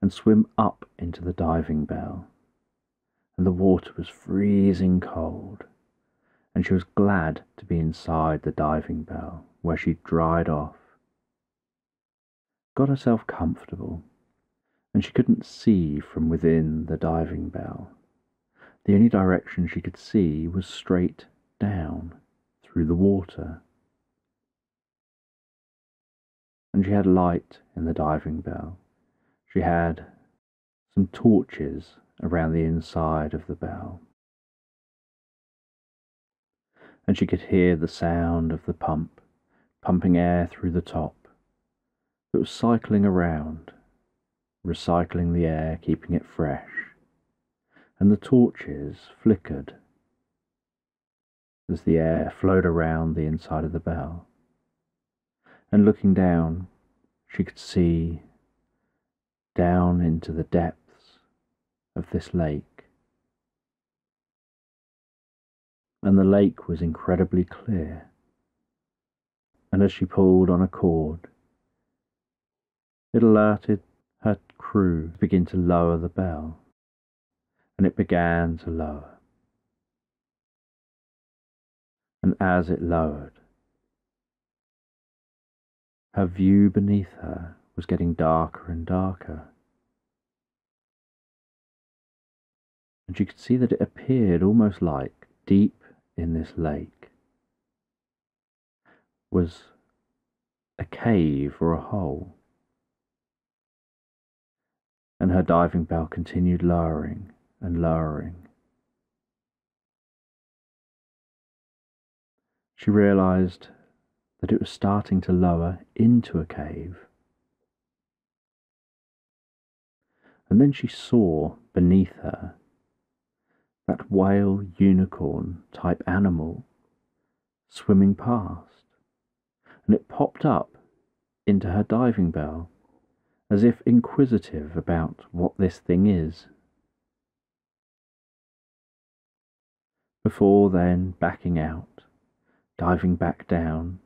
and swim up into the diving bell and the water was freezing cold, and she was glad to be inside the diving bell where she dried off. Got herself comfortable, and she couldn't see from within the diving bell. The only direction she could see was straight down through the water. And she had light in the diving bell. She had some torches around the inside of the bell. And she could hear the sound of the pump pumping air through the top that was cycling around, recycling the air, keeping it fresh, and the torches flickered as the air flowed around the inside of the bell. And looking down, she could see down into the depths of this lake. And the lake was incredibly clear. And as she pulled on a cord, it alerted her crew to begin to lower the bell. And it began to lower. And as it lowered, her view beneath her was getting darker and darker. And she could see that it appeared almost like deep in this lake was a cave or a hole. And her diving bell continued lowering and lowering. She realized that it was starting to lower into a cave. And then she saw beneath her that whale unicorn type animal swimming past, and it popped up into her diving bell as if inquisitive about what this thing is. Before then backing out, diving back down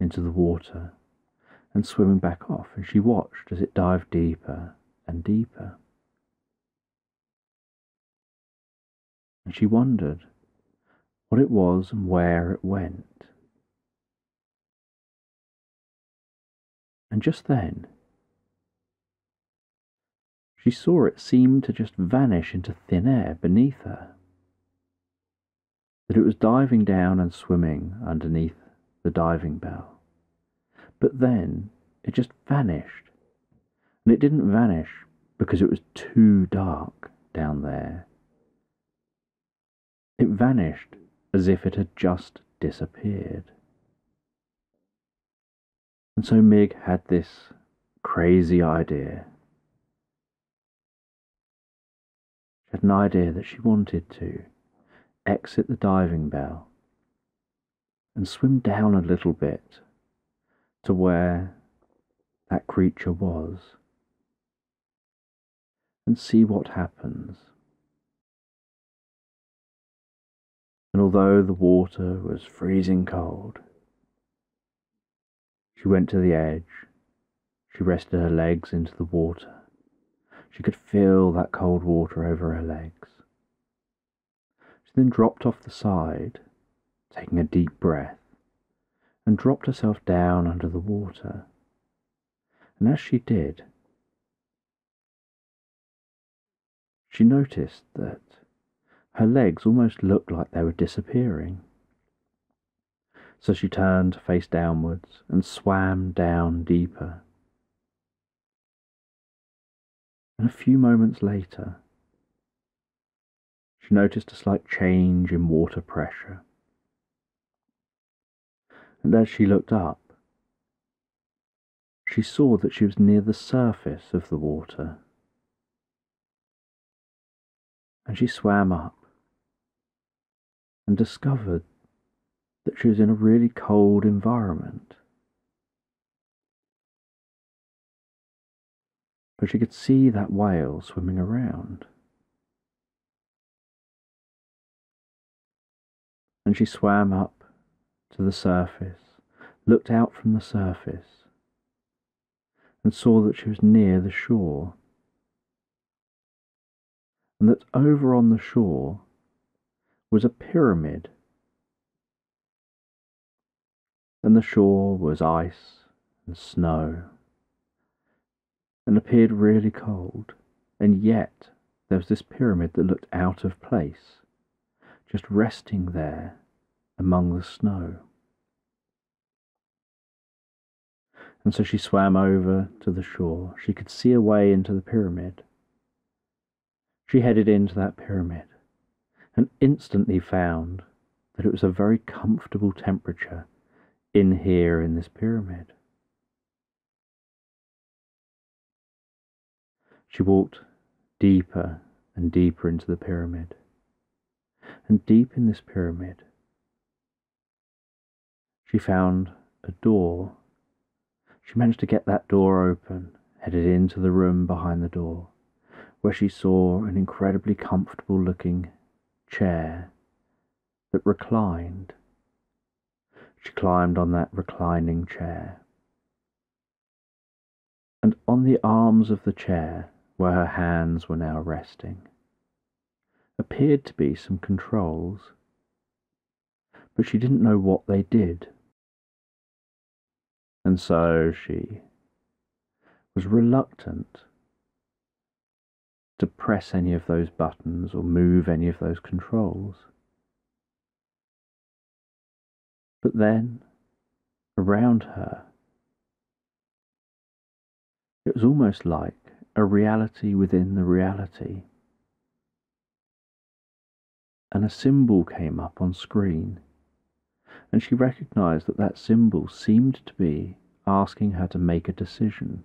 into the water and swimming back off, and she watched as it dived deeper and deeper. And she wondered what it was and where it went. And just then, she saw it seem to just vanish into thin air beneath her. That it was diving down and swimming underneath the diving bell. But then it just vanished. And it didn't vanish because it was too dark down there. It vanished as if it had just disappeared. And so Mig had this crazy idea. She had an idea that she wanted to exit the diving bell and swim down a little bit to where that creature was and see what happens. And although the water was freezing cold, she went to the edge. She rested her legs into the water. She could feel that cold water over her legs. She then dropped off the side taking a deep breath, and dropped herself down under the water. And as she did, she noticed that her legs almost looked like they were disappearing. So she turned face downwards and swam down deeper. And a few moments later, she noticed a slight change in water pressure and as she looked up, she saw that she was near the surface of the water. And she swam up and discovered that she was in a really cold environment. But she could see that whale swimming around. And she swam up to the surface, looked out from the surface, and saw that she was near the shore, and that over on the shore was a pyramid, and the shore was ice and snow, and appeared really cold, and yet there was this pyramid that looked out of place, just resting there among the snow. And so she swam over to the shore. She could see a way into the pyramid. She headed into that pyramid and instantly found that it was a very comfortable temperature in here in this pyramid. She walked deeper and deeper into the pyramid. And deep in this pyramid, she found a door. She managed to get that door open, headed into the room behind the door, where she saw an incredibly comfortable looking chair that reclined. She climbed on that reclining chair. And on the arms of the chair, where her hands were now resting, appeared to be some controls, but she didn't know what they did. And so she was reluctant to press any of those buttons or move any of those controls. But then, around her, it was almost like a reality within the reality. And a symbol came up on screen, and she recognized that that symbol seemed to be asking her to make a decision.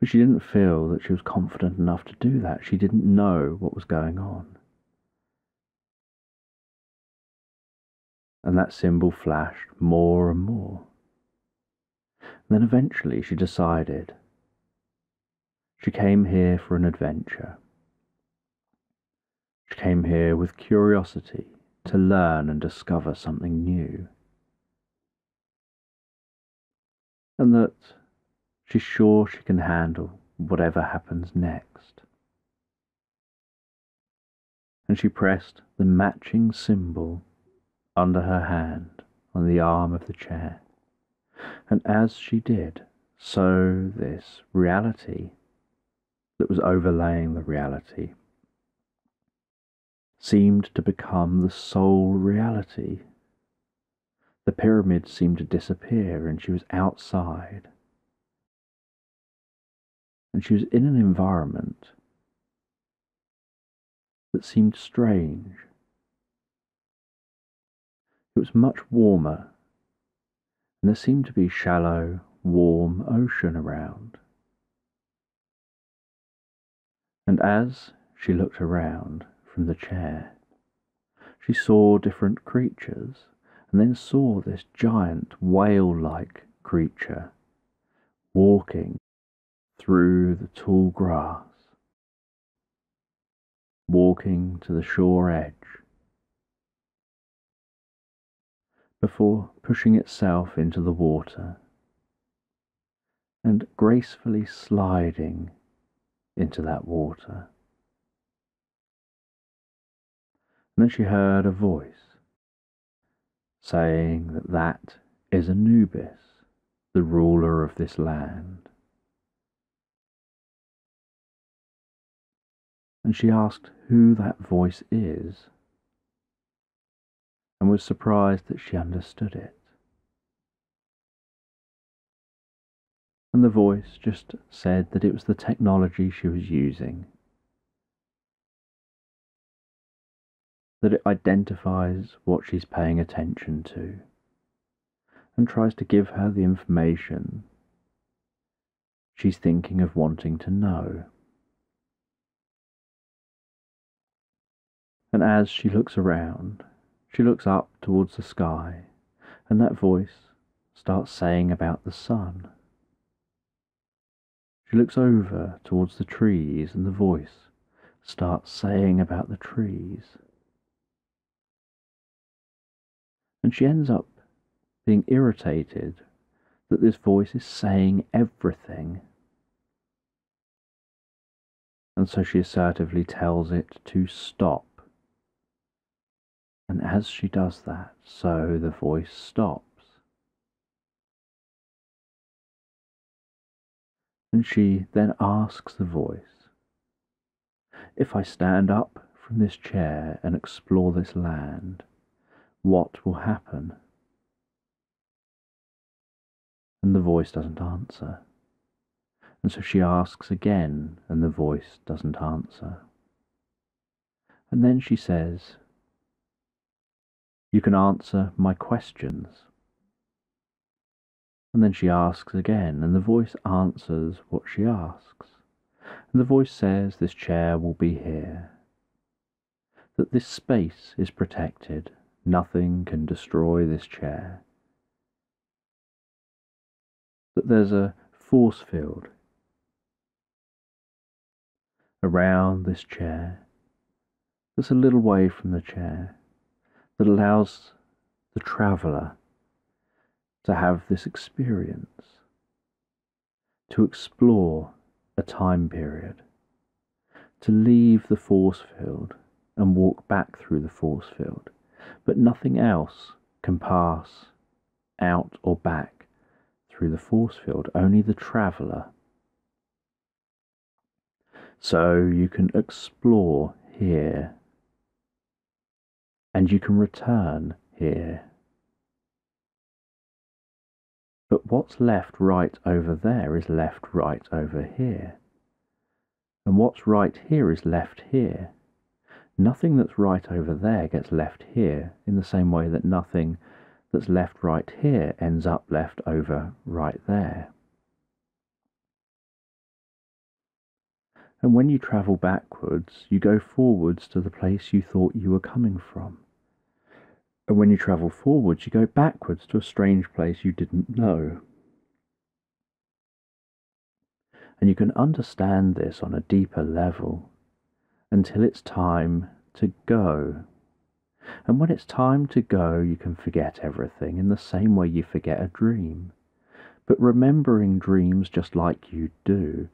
But she didn't feel that she was confident enough to do that. She didn't know what was going on. and that symbol flashed more and more. then eventually she decided she came here for an adventure. She came here with curiosity to learn and discover something new. And that she's sure she can handle whatever happens next. And she pressed the matching symbol under her hand on the arm of the chair. And as she did, so this reality that was overlaying the reality seemed to become the sole reality. The pyramid seemed to disappear, and she was outside. And she was in an environment that seemed strange it was much warmer, and there seemed to be shallow, warm ocean around. And as she looked around from the chair, she saw different creatures, and then saw this giant whale like creature walking through the tall grass, walking to the shore edge. before pushing itself into the water and gracefully sliding into that water. And then she heard a voice saying that that is Anubis, the ruler of this land. And she asked who that voice is and was surprised that she understood it. And the voice just said that it was the technology she was using, that it identifies what she's paying attention to, and tries to give her the information she's thinking of wanting to know. And as she looks around, she looks up towards the sky, and that voice starts saying about the sun. She looks over towards the trees, and the voice starts saying about the trees. And she ends up being irritated that this voice is saying everything. And so she assertively tells it to stop. And as she does that, so the voice stops. And she then asks the voice, If I stand up from this chair and explore this land, what will happen? And the voice doesn't answer. And so she asks again, and the voice doesn't answer. And then she says, You can answer my questions. And then she asks again, and the voice answers what she asks. And the voice says, This chair will be here. That this space is protected. Nothing can destroy this chair. That there's a force field around this chair that's a little way from the chair that allows the traveller to have this experience, to explore a time period, to leave the force field and walk back through the force field, but nothing else can pass out or back through the force field, only the traveller. So you can explore here and you can return here. But what's left right over there is left right over here. And what's right here is left here. Nothing that's right over there gets left here in the same way that nothing that's left right here ends up left over right there. And when you travel backwards, you go forwards to the place you thought you were coming from. And when you travel forwards, you go backwards to a strange place you didn't know. And you can understand this on a deeper level until it's time to go. And when it's time to go, you can forget everything in the same way you forget a dream. But remembering dreams just like you do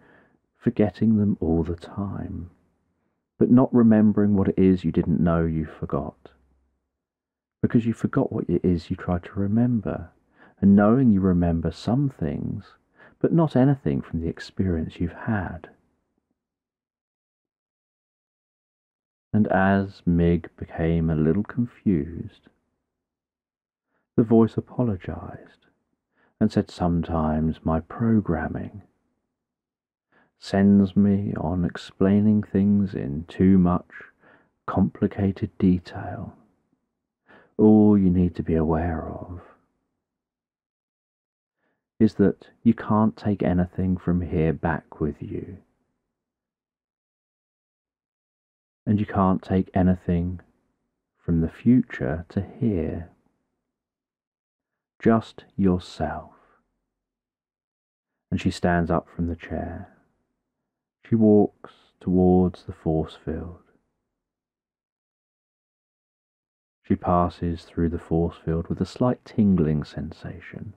forgetting them all the time, but not remembering what it is you didn't know you forgot. Because you forgot what it is you tried to remember, and knowing you remember some things, but not anything from the experience you've had. And as Mig became a little confused, the voice apologized and said sometimes my programming sends me on explaining things in too much complicated detail. All you need to be aware of is that you can't take anything from here back with you. And you can't take anything from the future to here. Just yourself. And she stands up from the chair. She walks towards the force field. She passes through the force field with a slight tingling sensation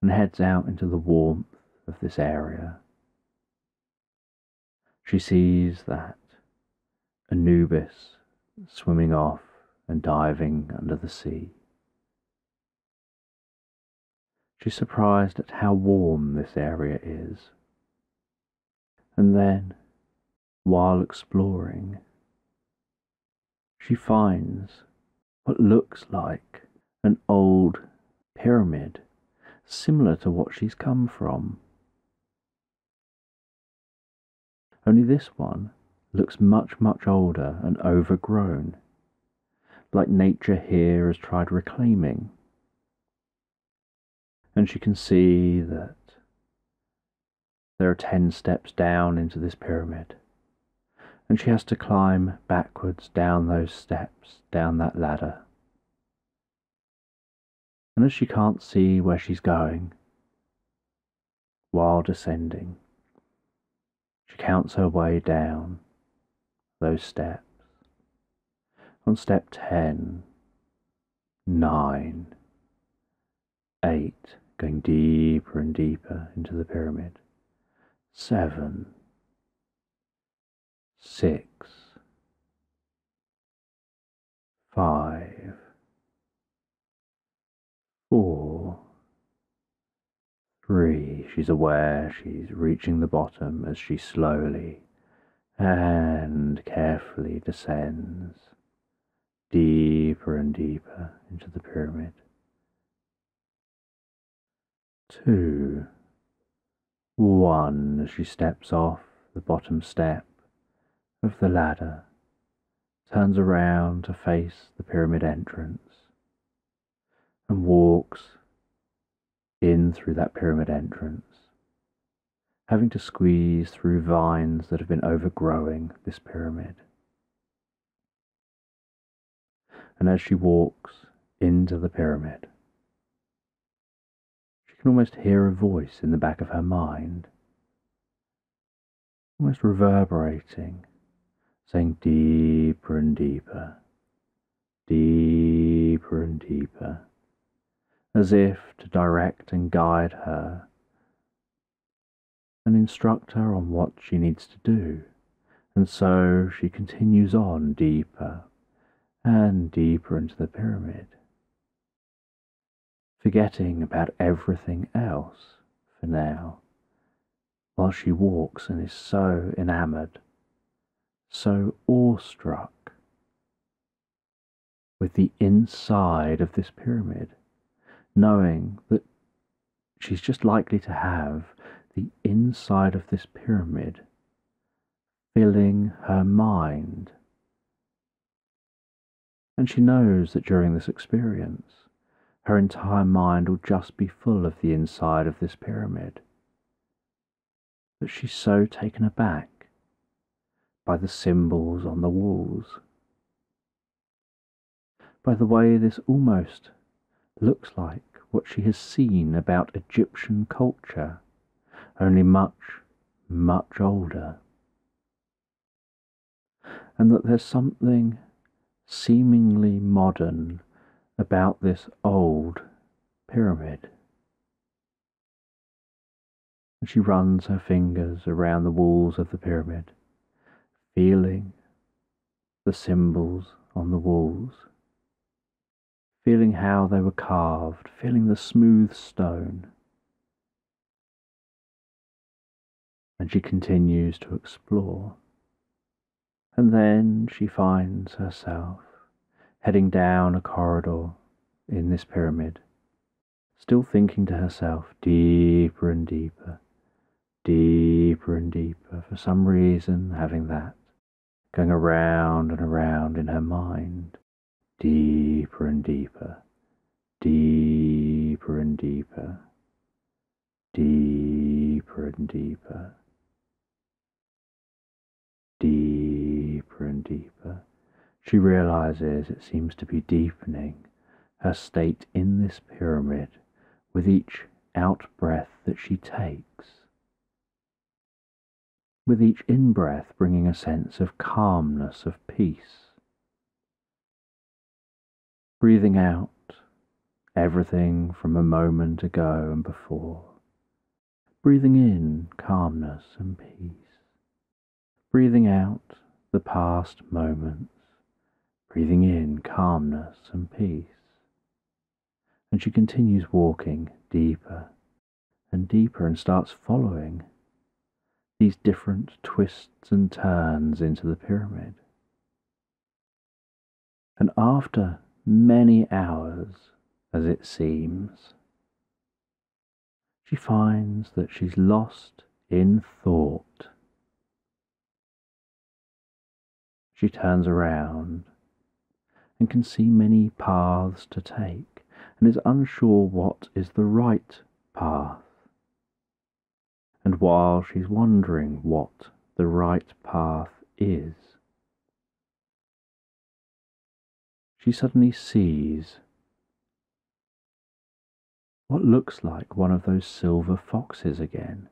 and heads out into the warmth of this area. She sees that Anubis swimming off and diving under the sea. She's surprised at how warm this area is. And then, while exploring, she finds what looks like an old pyramid similar to what she's come from. Only this one looks much, much older and overgrown, like nature here has tried reclaiming. And she can see that there are ten steps down into this pyramid, and she has to climb backwards down those steps, down that ladder. And as she can't see where she's going, while descending, she counts her way down those steps. On step ten, nine, eight, going deeper and deeper into the pyramid seven, six, five, four, three. She's aware she's reaching the bottom as she slowly and carefully descends deeper and deeper into the pyramid. Two one as she steps off the bottom step of the ladder turns around to face the pyramid entrance and walks in through that pyramid entrance, having to squeeze through vines that have been overgrowing this pyramid. And as she walks into the pyramid, she can almost hear a voice in the back of her mind, almost reverberating, saying deeper and deeper, deeper and deeper as if to direct and guide her and instruct her on what she needs to do. And so she continues on deeper and deeper into the pyramid, forgetting about everything else for now, while she walks and is so enamored, so awestruck with the inside of this pyramid knowing that she's just likely to have the inside of this pyramid filling her mind. And she knows that during this experience, her entire mind will just be full of the inside of this pyramid. But she's so taken aback by the symbols on the walls, by the way this almost looks like what she has seen about Egyptian culture, only much, much older. And that there's something seemingly modern about this old pyramid. And she runs her fingers around the walls of the pyramid, feeling the symbols on the walls feeling how they were carved, feeling the smooth stone. And she continues to explore. And then she finds herself heading down a corridor in this pyramid, still thinking to herself deeper and deeper, deeper and deeper, for some reason having that going around and around in her mind deeper and deeper, deeper and deeper, deeper and deeper, deeper and deeper. She realizes it seems to be deepening her state in this pyramid with each out breath that she takes. With each in breath bringing a sense of calmness, of peace. Breathing out everything from a moment ago and before, breathing in calmness and peace, breathing out the past moments, breathing in calmness and peace. And she continues walking deeper and deeper and starts following these different twists and turns into the pyramid. And after many hours, as it seems. She finds that she's lost in thought. She turns around and can see many paths to take and is unsure what is the right path. And while she's wondering what the right path is, she suddenly sees what looks like one of those silver foxes again.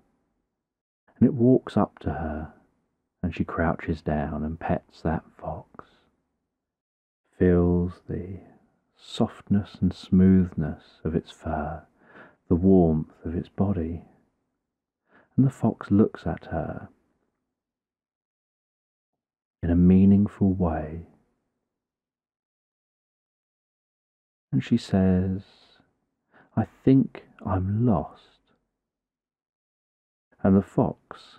And it walks up to her, and she crouches down and pets that fox, feels the softness and smoothness of its fur, the warmth of its body. And the fox looks at her in a meaningful way and she says, I think I'm lost. And the fox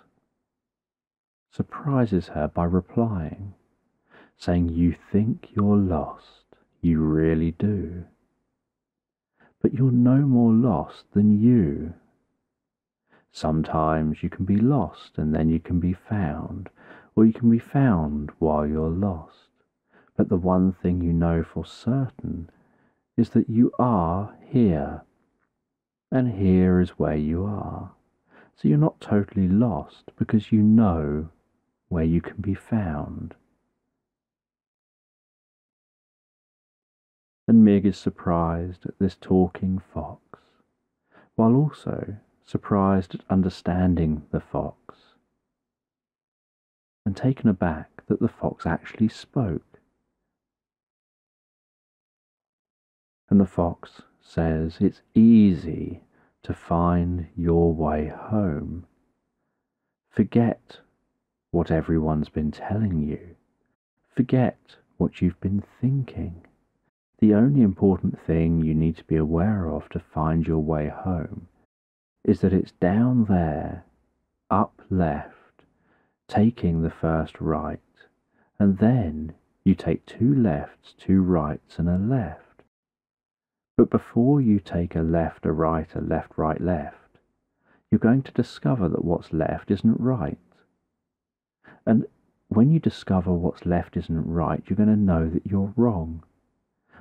surprises her by replying, saying, You think you're lost, you really do. But you're no more lost than you. Sometimes you can be lost and then you can be found, or you can be found while you're lost. But the one thing you know for certain is that you are here, and here is where you are. So you're not totally lost because you know where you can be found. And Mig is surprised at this talking fox, while also surprised at understanding the fox, and taken aback that the fox actually spoke. And the fox says it's easy to find your way home. Forget what everyone's been telling you. Forget what you've been thinking. The only important thing you need to be aware of to find your way home is that it's down there, up left, taking the first right, and then you take two lefts, two rights, and a left. But before you take a left, a right, a left, right, left, you're going to discover that what's left isn't right. And when you discover what's left isn't right, you're going to know that you're wrong.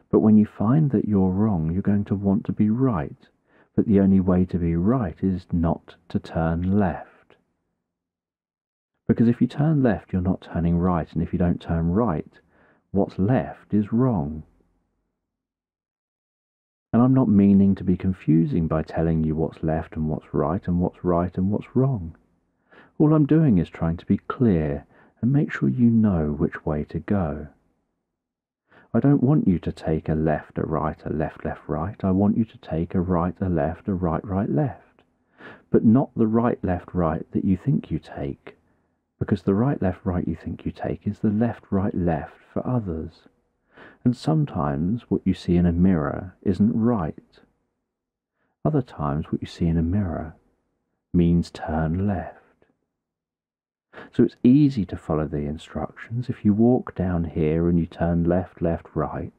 But when you find that you're wrong, you're going to want to be right. But the only way to be right is not to turn left. Because if you turn left, you're not turning right. And if you don't turn right, what's left is wrong. And I'm not meaning to be confusing by telling you what's left and what's right and what's right and what's wrong. All I'm doing is trying to be clear and make sure you know which way to go. I don't want you to take a left, a right, a left, left, right. I want you to take a right, a left, a right, right, left. But not the right, left, right that you think you take, because the right, left, right you think you take is the left, right, left for others and sometimes what you see in a mirror isn't right. Other times what you see in a mirror means turn left. So it's easy to follow the instructions. If you walk down here and you turn left, left, right,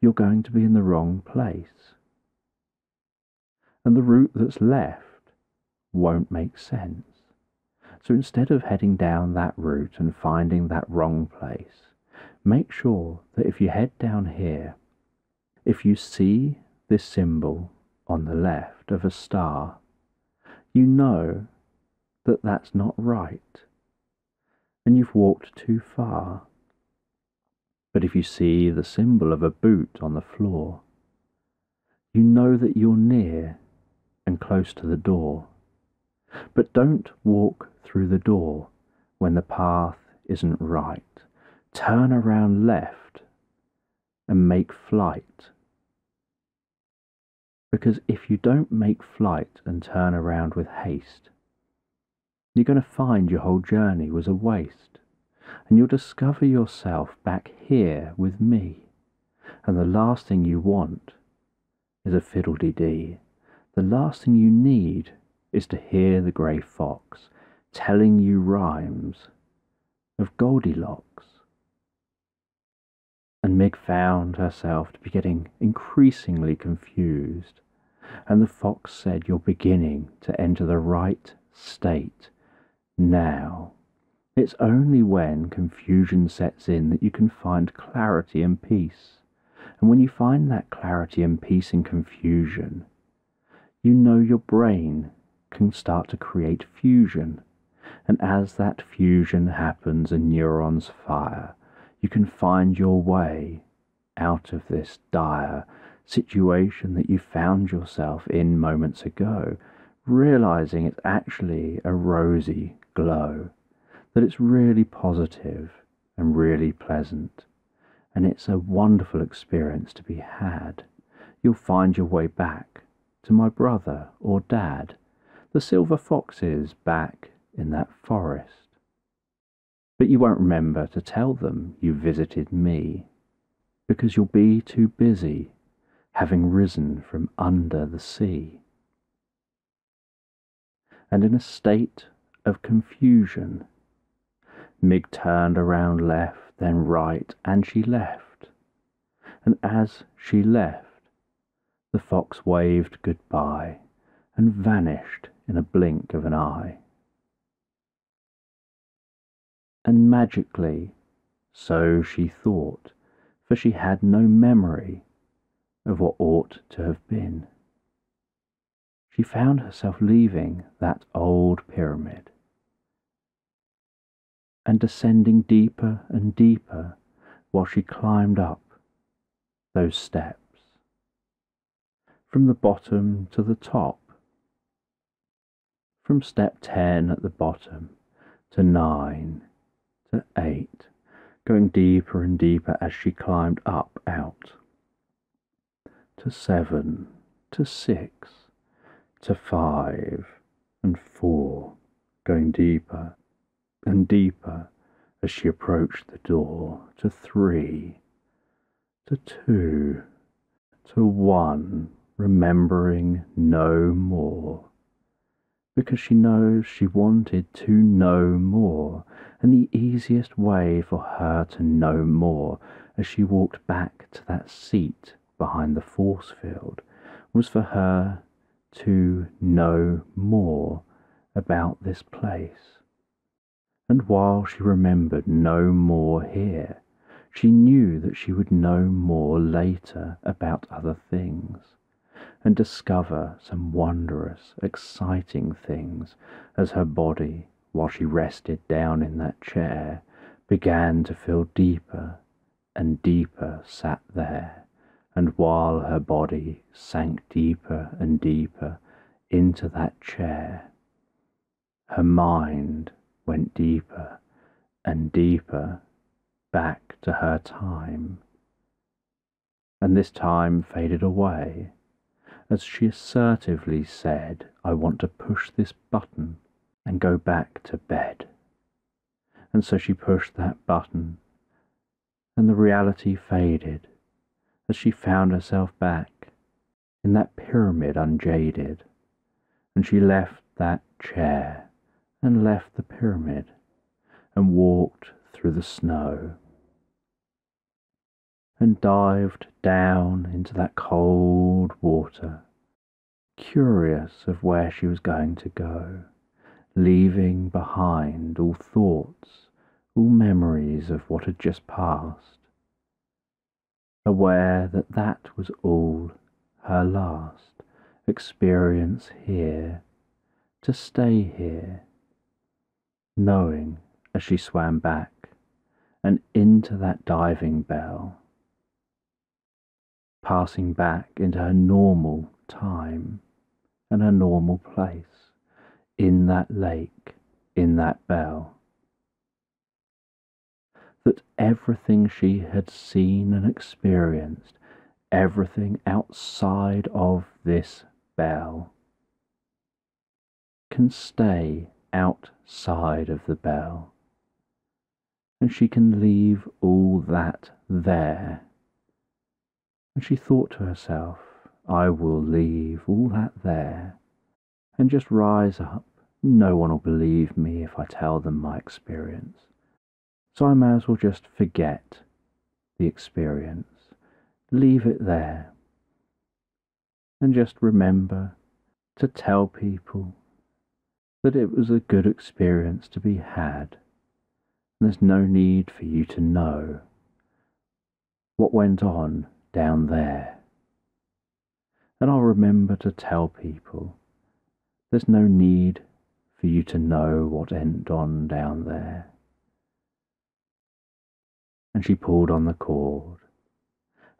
you're going to be in the wrong place. And the route that's left won't make sense. So instead of heading down that route and finding that wrong place, make sure that if you head down here, if you see this symbol on the left of a star, you know that that's not right and you've walked too far. But if you see the symbol of a boot on the floor, you know that you're near and close to the door. But don't walk through the door when the path isn't right turn around left and make flight. Because if you don't make flight and turn around with haste, you're going to find your whole journey was a waste, and you'll discover yourself back here with me. And the last thing you want is a fiddle-dee-dee. The last thing you need is to hear the grey fox telling you rhymes of Goldilocks and Mig found herself to be getting increasingly confused. And the fox said, You're beginning to enter the right state now. It's only when confusion sets in that you can find clarity and peace. And when you find that clarity and peace in confusion, you know your brain can start to create fusion. And as that fusion happens and neurons fire, you can find your way out of this dire situation that you found yourself in moments ago, realizing it's actually a rosy glow, that it's really positive and really pleasant, and it's a wonderful experience to be had. You'll find your way back to my brother or dad, the silver foxes back in that forest but you won't remember to tell them you visited me, because you'll be too busy having risen from under the sea. And in a state of confusion, Mig turned around left, then right, and she left. And as she left, the fox waved goodbye and vanished in a blink of an eye and magically So she thought, for she had no memory of what ought to have been. She found herself leaving that old pyramid and descending deeper and deeper while she climbed up those steps. From the bottom to the top, from step 10 at the bottom to 9 to 8, going deeper and deeper as she climbed up out. To 7 to 6 to 5 and 4, going deeper and deeper as she approached the door to 3 to 2 to 1 remembering no more. Because she knows she wanted to know more, and the easiest way for her to know more as she walked back to that seat behind the force field was for her to know more about this place. And while she remembered no more here, she knew that she would know more later about other things and discover some wondrous, exciting things as her body, while she rested down in that chair, began to feel deeper and deeper sat there, and while her body sank deeper and deeper into that chair, her mind went deeper and deeper back to her time, and this time faded away. As she assertively said, I want to push this button and go back to bed. And so she pushed that button, and the reality faded as she found herself back in that pyramid unjaded, and she left that chair and left the pyramid and walked through the snow and dived down into that cold water, curious of where she was going to go, leaving behind all thoughts, all memories of what had just passed, aware that that was all her last experience here, to stay here, knowing as she swam back and into that diving bell passing back into her normal time and her normal place in that lake, in that bell. That everything she had seen and experienced, everything outside of this bell, can stay outside of the bell, and she can leave all that there and she thought to herself, I will leave all that there and just rise up. No one will believe me if I tell them my experience. So I may as well just forget the experience, leave it there, and just remember to tell people that it was a good experience to be had. And there's no need for you to know what went on down there. And I'll remember to tell people there's no need for you to know what went on down there. And she pulled on the cord,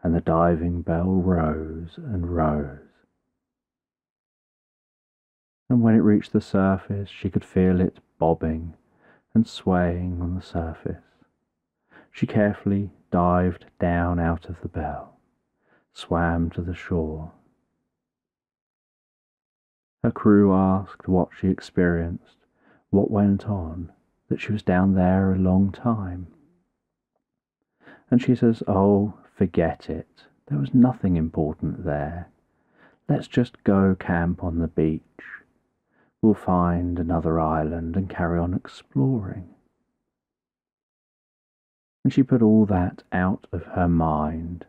and the diving bell rose and rose. And when it reached the surface, she could feel it bobbing and swaying on the surface. She carefully dived down out of the bell swam to the shore. Her crew asked what she experienced, what went on, that she was down there a long time. And she says, Oh, forget it. There was nothing important there. Let's just go camp on the beach. We'll find another island and carry on exploring. And she put all that out of her mind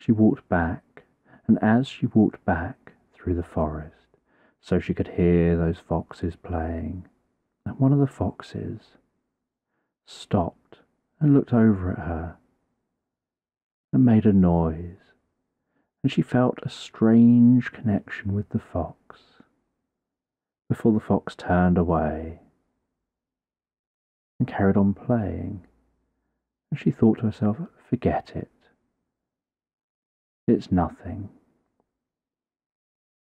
she walked back, and as she walked back through the forest, so she could hear those foxes playing, and one of the foxes stopped and looked over at her and made a noise, and she felt a strange connection with the fox before the fox turned away and carried on playing, and she thought to herself, forget it. It's nothing.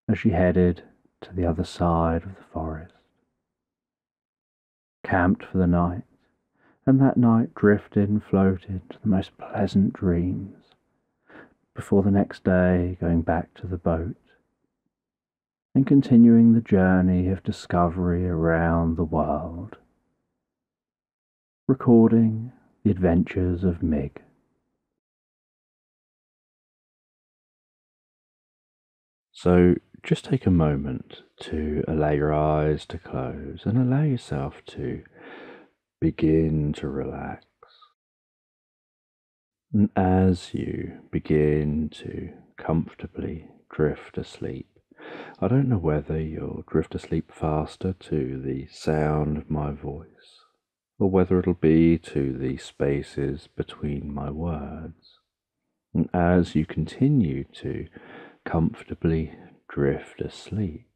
As she headed to the other side of the forest, camped for the night, and that night drifted and floated to the most pleasant dreams before the next day going back to the boat and continuing the journey of discovery around the world, recording the adventures of Mig. So just take a moment to allow your eyes to close and allow yourself to begin to relax. And as you begin to comfortably drift asleep, I don't know whether you'll drift asleep faster to the sound of my voice or whether it'll be to the spaces between my words. And as you continue to comfortably drift asleep,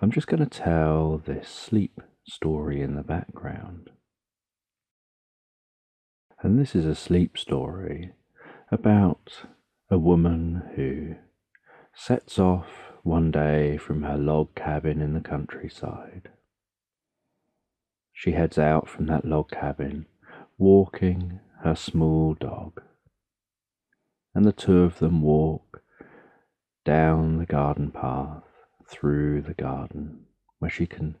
I'm just going to tell this sleep story in the background. And this is a sleep story about a woman who sets off one day from her log cabin in the countryside. She heads out from that log cabin, walking her small dog. And the two of them walk down the garden path, through the garden, where she can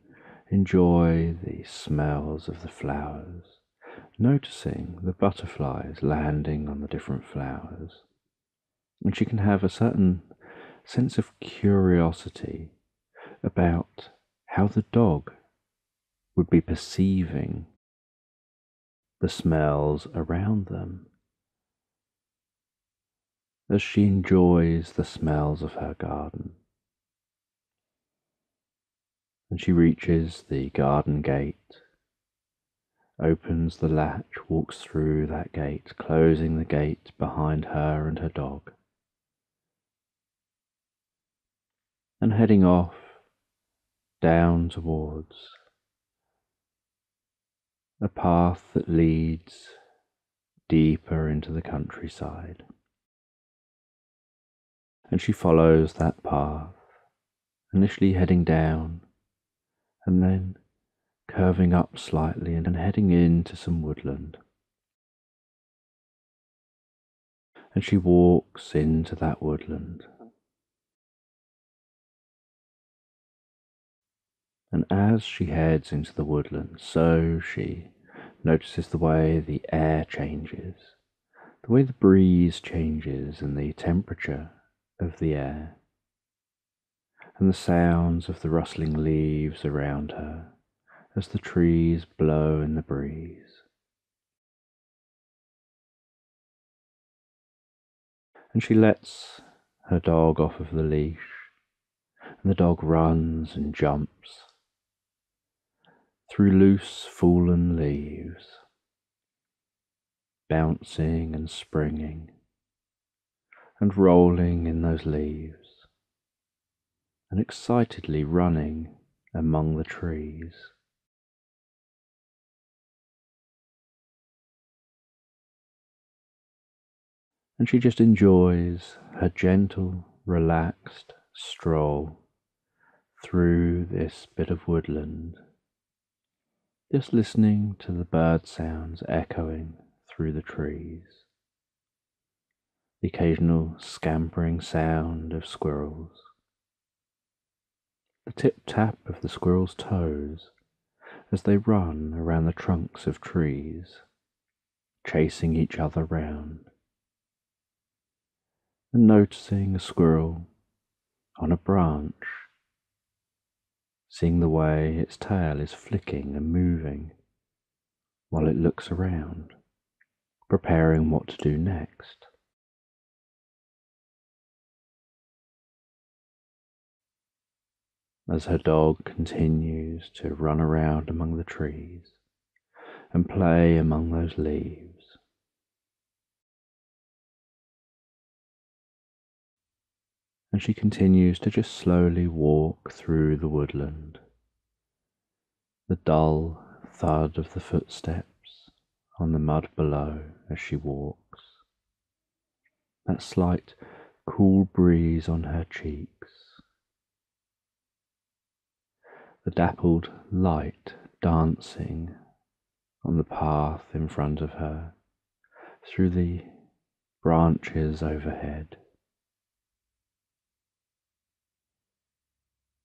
enjoy the smells of the flowers noticing the butterflies landing on the different flowers. And she can have a certain sense of curiosity about how the dog would be perceiving the smells around them as she enjoys the smells of her garden. And she reaches the garden gate opens the latch, walks through that gate, closing the gate behind her and her dog, and heading off down towards a path that leads deeper into the countryside. And she follows that path, initially heading down and then curving up slightly and then heading into some woodland. And she walks into that woodland. And as she heads into the woodland, so she notices the way the air changes, the way the breeze changes, and the temperature of the air, and the sounds of the rustling leaves around her as the trees blow in the breeze. And she lets her dog off of the leash, and the dog runs and jumps through loose fallen leaves, bouncing and springing and rolling in those leaves, and excitedly running among the trees. and she just enjoys her gentle, relaxed stroll through this bit of woodland, just listening to the bird sounds echoing through the trees, the occasional scampering sound of squirrels, the tip tap of the squirrels' toes as they run around the trunks of trees, chasing each other round. And noticing a squirrel on a branch, seeing the way its tail is flicking and moving while it looks around, preparing what to do next. As her dog continues to run around among the trees, and play among those leaves. And she continues to just slowly walk through the woodland. The dull thud of the footsteps on the mud below as she walks. That slight cool breeze on her cheeks. The dappled light dancing on the path in front of her through the branches overhead.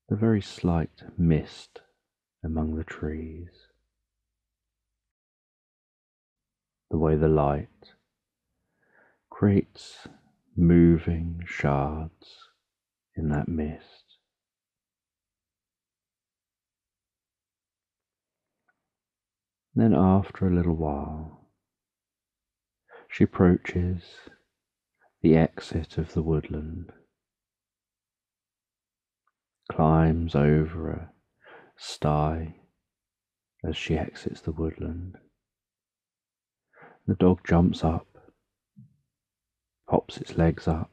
The very slight mist among the trees. The way the light creates moving shards in that mist. Then, after a little while, she approaches the exit of the woodland, climbs over a sty as she exits the woodland. The dog jumps up, pops its legs up,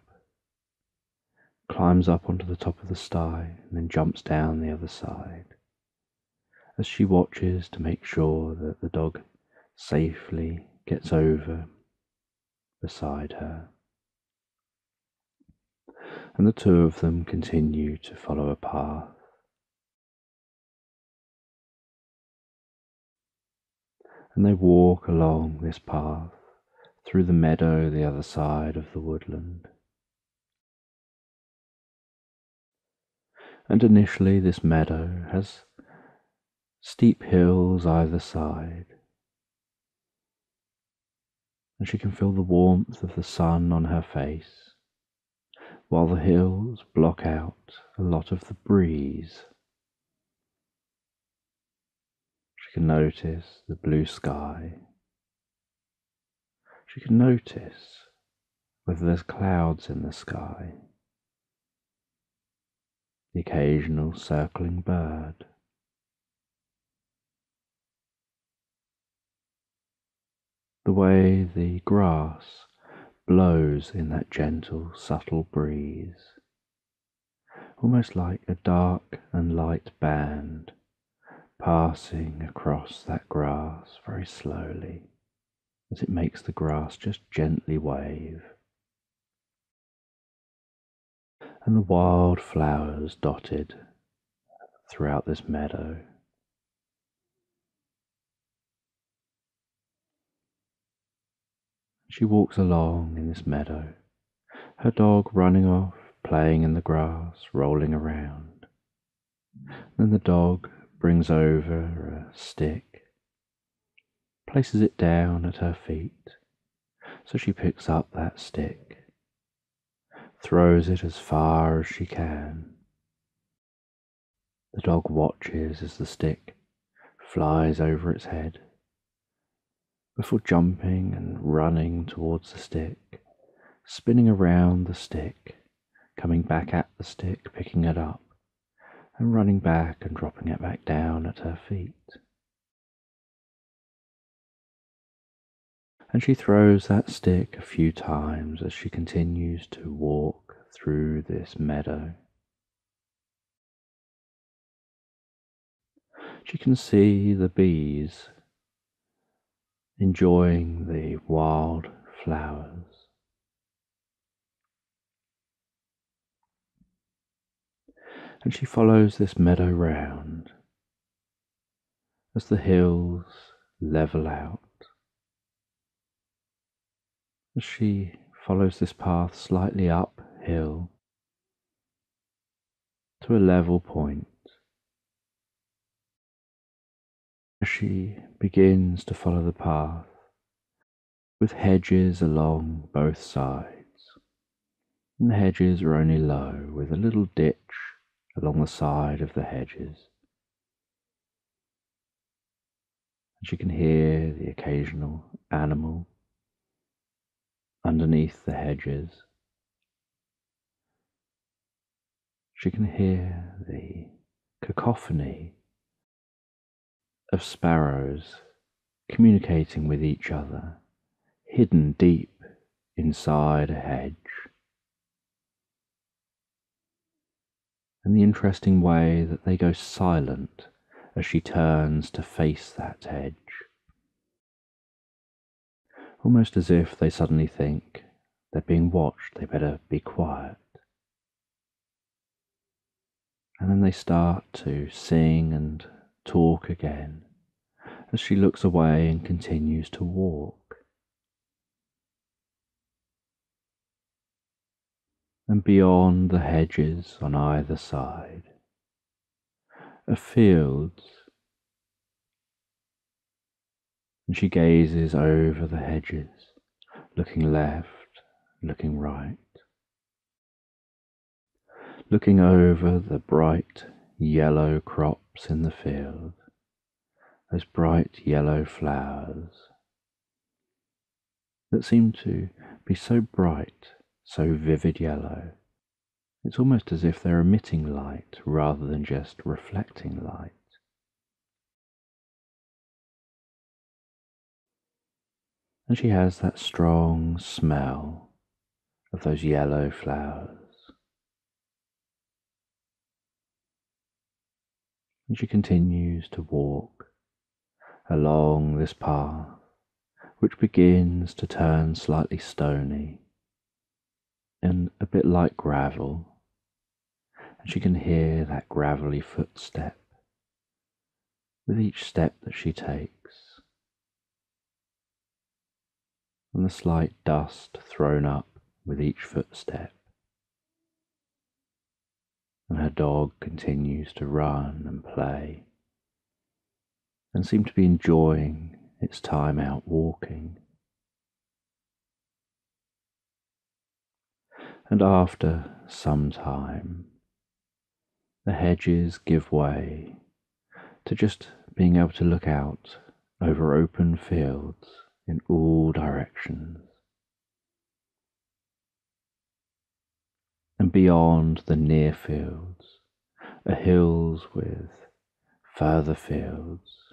climbs up onto the top of the sty, and then jumps down the other side as she watches to make sure that the dog safely gets over beside her. And the two of them continue to follow a path. And they walk along this path through the meadow the other side of the woodland. And initially, this meadow has steep hills either side, and she can feel the warmth of the sun on her face, while the hills block out a lot of the breeze. She can notice the blue sky. She can notice whether there's clouds in the sky, the occasional circling bird. the way the grass blows in that gentle, subtle breeze, almost like a dark and light band passing across that grass very slowly as it makes the grass just gently wave. And the wild flowers dotted throughout this meadow She walks along in this meadow, her dog running off, playing in the grass, rolling around. Then the dog brings over a stick, places it down at her feet, so she picks up that stick, throws it as far as she can. The dog watches as the stick flies over its head before jumping and running towards the stick, spinning around the stick, coming back at the stick, picking it up, and running back and dropping it back down at her feet. And she throws that stick a few times as she continues to walk through this meadow. She can see the bees enjoying the wild flowers. And she follows this meadow round as the hills level out. As she follows this path slightly uphill to a level point, she begins to follow the path with hedges along both sides. And the hedges are only low with a little ditch along the side of the hedges. And she can hear the occasional animal underneath the hedges. She can hear the cacophony of sparrows communicating with each other, hidden deep inside a hedge. And the interesting way that they go silent as she turns to face that hedge. Almost as if they suddenly think they're being watched, they better be quiet. And then they start to sing and talk again as she looks away and continues to walk. And beyond the hedges on either side are fields, and she gazes over the hedges, looking left, looking right. Looking over the bright yellow crops in the field, those bright yellow flowers that seem to be so bright, so vivid yellow. It's almost as if they're emitting light rather than just reflecting light. And she has that strong smell of those yellow flowers. and she continues to walk along this path, which begins to turn slightly stony and a bit like gravel, and she can hear that gravelly footstep with each step that she takes, and the slight dust thrown up with each footstep. And her dog continues to run and play and seem to be enjoying its time out walking. And after some time, the hedges give way to just being able to look out over open fields in all directions. and beyond the near fields are hills with further fields,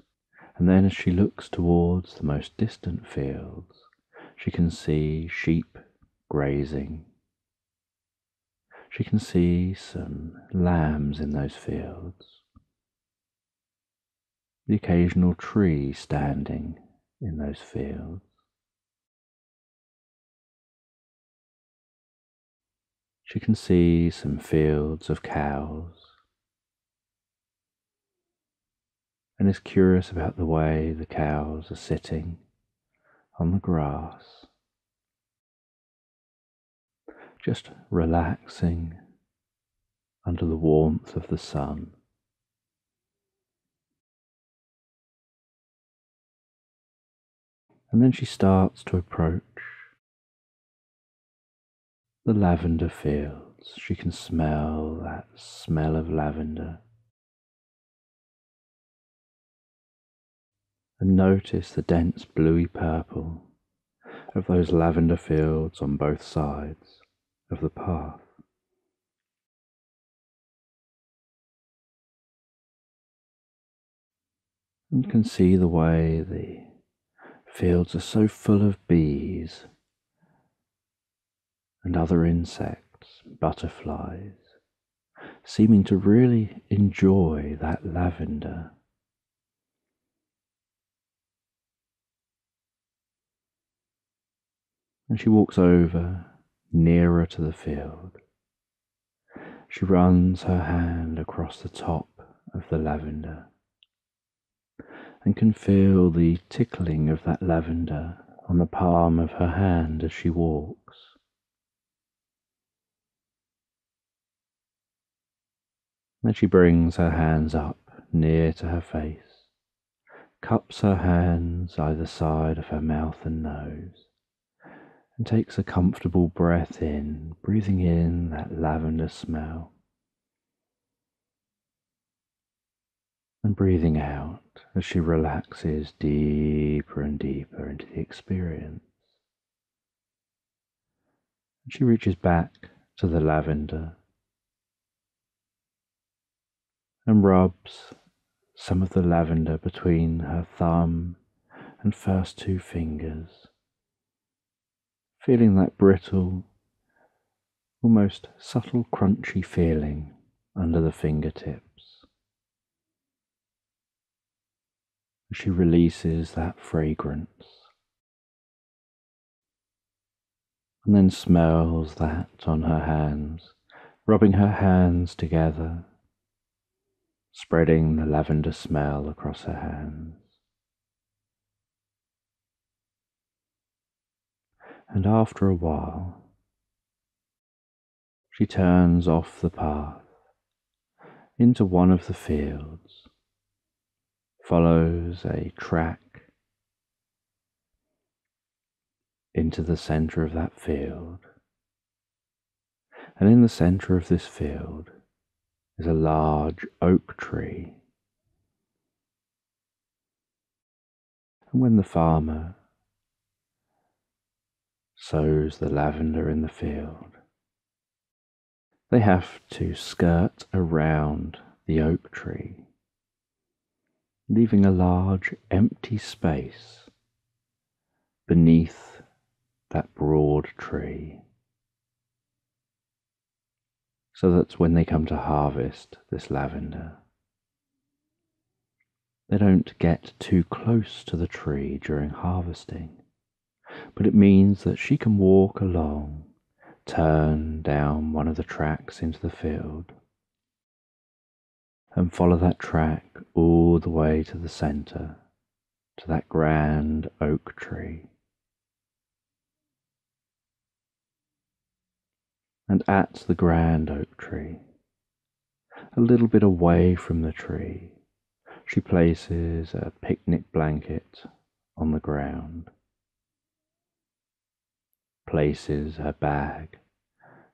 and then as she looks towards the most distant fields, she can see sheep grazing. She can see some lambs in those fields, the occasional tree standing in those fields. She can see some fields of cows and is curious about the way the cows are sitting on the grass, just relaxing under the warmth of the sun. And then she starts to approach the lavender fields. She can smell that smell of lavender. And notice the dense bluey purple of those lavender fields on both sides of the path. And can see the way the fields are so full of bees and other insects, butterflies, seeming to really enjoy that lavender. And she walks over nearer to the field. She runs her hand across the top of the lavender and can feel the tickling of that lavender on the palm of her hand as she walks. Then she brings her hands up near to her face, cups her hands either side of her mouth and nose, and takes a comfortable breath in, breathing in that lavender smell. And breathing out as she relaxes deeper and deeper into the experience. And she reaches back to the lavender and rubs some of the lavender between her thumb and first two fingers, feeling that brittle, almost subtle crunchy feeling under the fingertips. She releases that fragrance and then smells that on her hands, rubbing her hands together, spreading the lavender smell across her hands. And after a while, she turns off the path into one of the fields, follows a track into the center of that field. And in the center of this field is a large oak tree. And when the farmer sows the lavender in the field, they have to skirt around the oak tree, leaving a large empty space beneath that broad tree. So that when they come to harvest this lavender, they don't get too close to the tree during harvesting, but it means that she can walk along, turn down one of the tracks into the field, and follow that track all the way to the center, to that grand oak tree. and at the grand oak tree. A little bit away from the tree, she places a picnic blanket on the ground, places her bag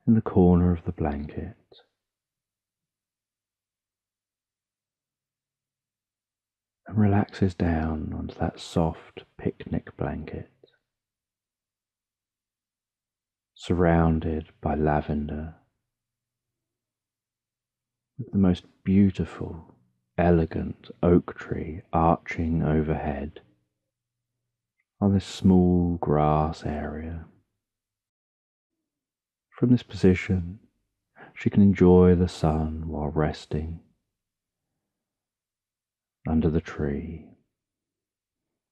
in the corner of the blanket. And relaxes down onto that soft picnic blanket. surrounded by lavender, with the most beautiful, elegant oak tree arching overhead on this small grass area. From this position, she can enjoy the sun while resting under the tree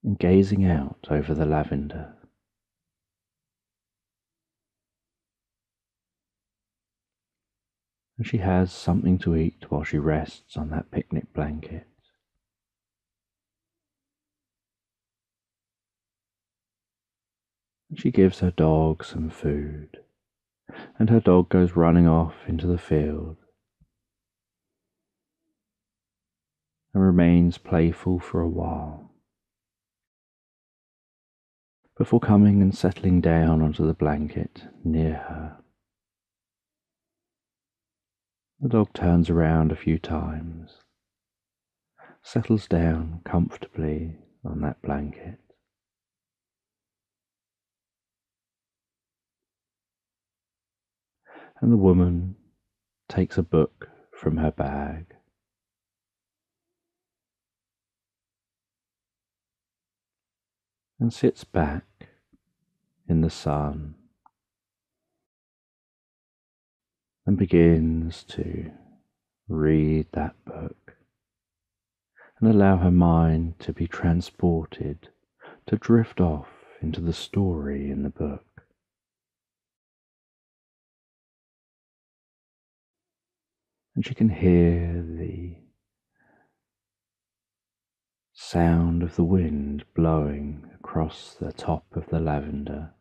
and gazing out over the lavender. and she has something to eat while she rests on that picnic blanket. And she gives her dog some food, and her dog goes running off into the field and remains playful for a while before coming and settling down onto the blanket near her. The dog turns around a few times, settles down comfortably on that blanket. And the woman takes a book from her bag. And sits back in the sun and begins to read that book and allow her mind to be transported, to drift off into the story in the book. And she can hear the sound of the wind blowing across the top of the lavender,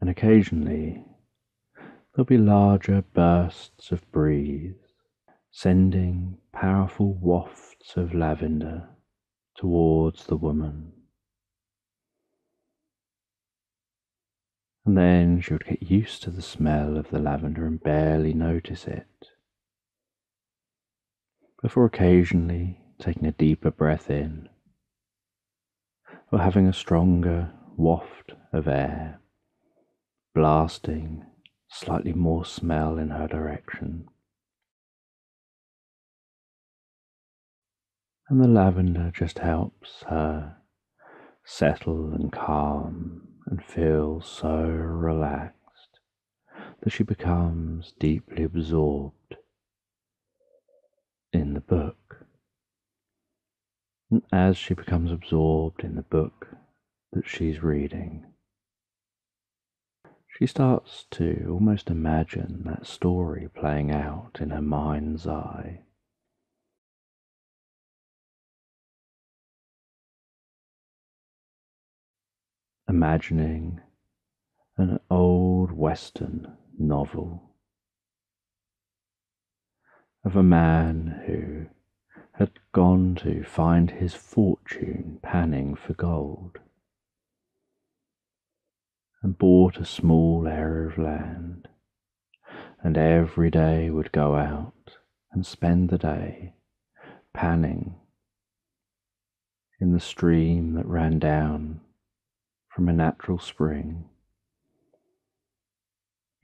and occasionally there'll be larger bursts of breeze, sending powerful wafts of lavender towards the woman. And then she would get used to the smell of the lavender and barely notice it. Before occasionally taking a deeper breath in, or having a stronger waft of air blasting slightly more smell in her direction. And the lavender just helps her settle and calm and feel so relaxed that she becomes deeply absorbed in the book. And as she becomes absorbed in the book that she's reading, she starts to almost imagine that story playing out in her mind's eye. Imagining an old Western novel of a man who had gone to find his fortune panning for gold and bought a small area of land, and every day would go out and spend the day panning in the stream that ran down from a natural spring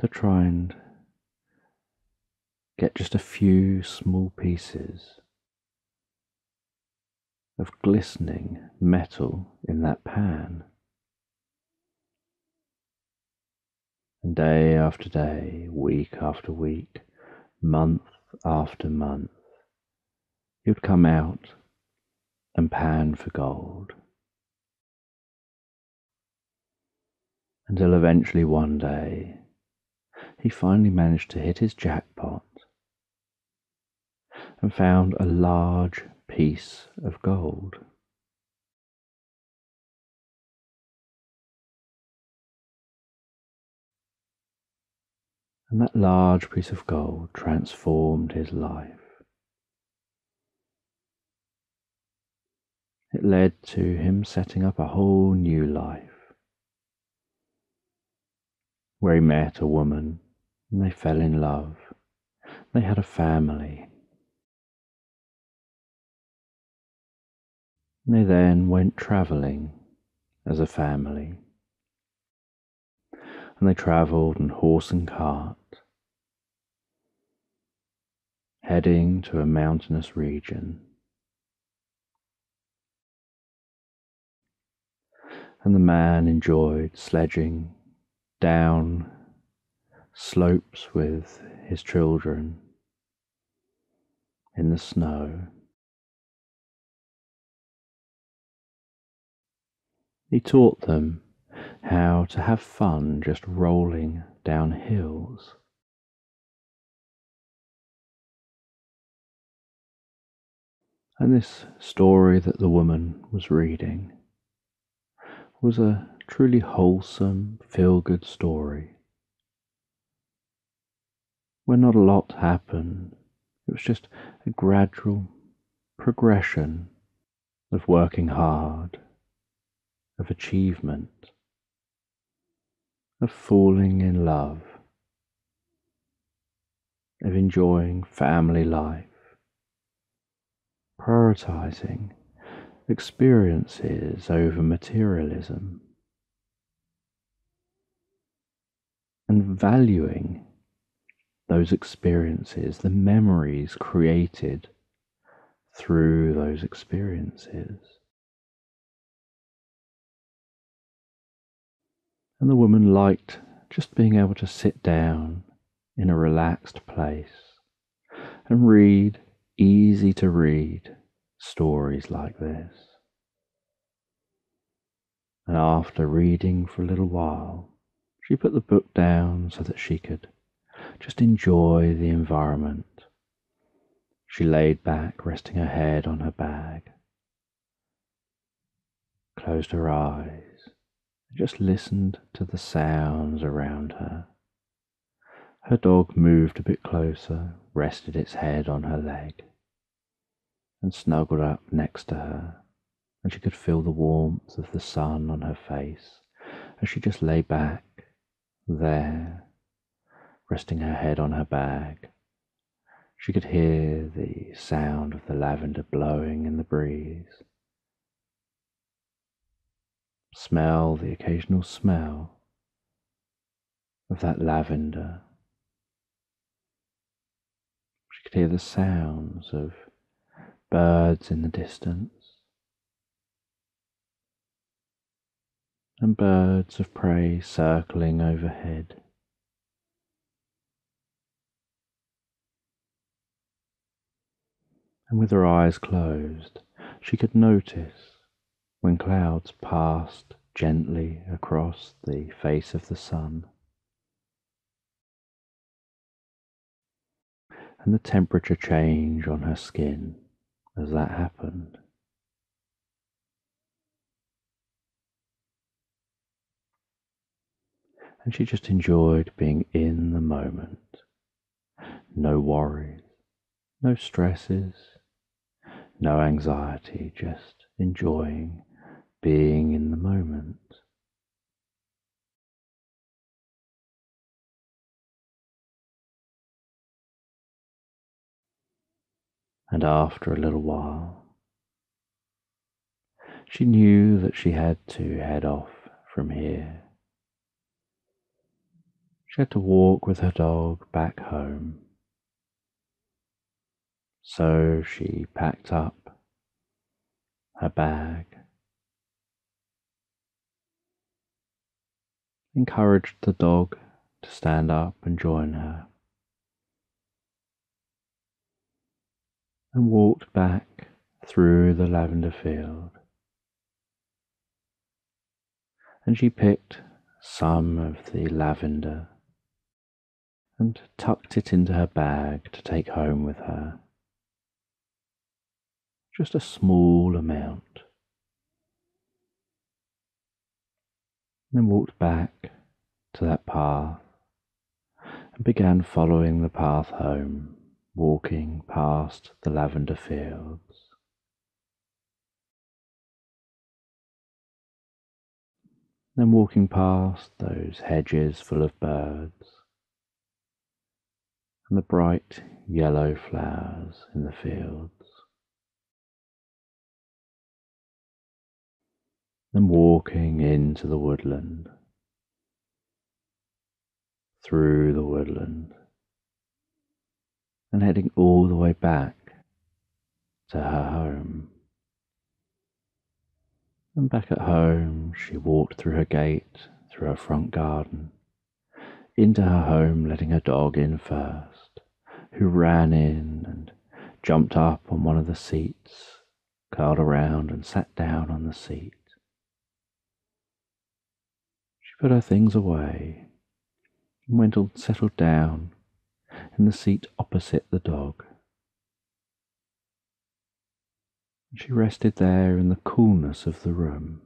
to try and get just a few small pieces of glistening metal in that pan. And day after day, week after week, month after month, he would come out and pan for gold. Until eventually one day, he finally managed to hit his jackpot and found a large piece of gold. and that large piece of gold transformed his life. It led to him setting up a whole new life, where he met a woman and they fell in love. They had a family. They then went travelling as a family and they travelled in horse and cart, heading to a mountainous region. And the man enjoyed sledging down slopes with his children in the snow. He taught them how to have fun just rolling down hills. And this story that the woman was reading was a truly wholesome, feel good story where not a lot happened. It was just a gradual progression of working hard, of achievement, of falling in love, of enjoying family life, prioritizing experiences over materialism, and valuing those experiences, the memories created through those experiences. And the woman liked just being able to sit down in a relaxed place and read easy to read stories like this. And after reading for a little while, she put the book down so that she could just enjoy the environment. She laid back, resting her head on her bag, closed her eyes just listened to the sounds around her. Her dog moved a bit closer, rested its head on her leg, and snuggled up next to her, and she could feel the warmth of the sun on her face as she just lay back there, resting her head on her bag. She could hear the sound of the lavender blowing in the breeze smell the occasional smell of that lavender. She could hear the sounds of birds in the distance. and birds of prey circling overhead. And with her eyes closed, she could notice when clouds passed gently across the face of the sun. And the temperature change on her skin as that happened. And she just enjoyed being in the moment. No worries, no stresses, no anxiety, just enjoying being in the moment. And after a little while, she knew that she had to head off from here. She had to walk with her dog back home. So she packed up her bag, encouraged the dog to stand up and join her, and walked back through the lavender field. And she picked some of the lavender and tucked it into her bag to take home with her. Just a small amount. Then walked back to that path and began following the path home, walking past the lavender fields. Then walking past those hedges full of birds and the bright yellow flowers in the fields. Then walking into the woodland, through the woodland, and heading all the way back to her home. And back at home, she walked through her gate, through her front garden, into her home, letting her dog in first, who ran in and jumped up on one of the seats, curled around and sat down on the seat. She put her things away and went and settled down in the seat opposite the dog. She rested there in the coolness of the room,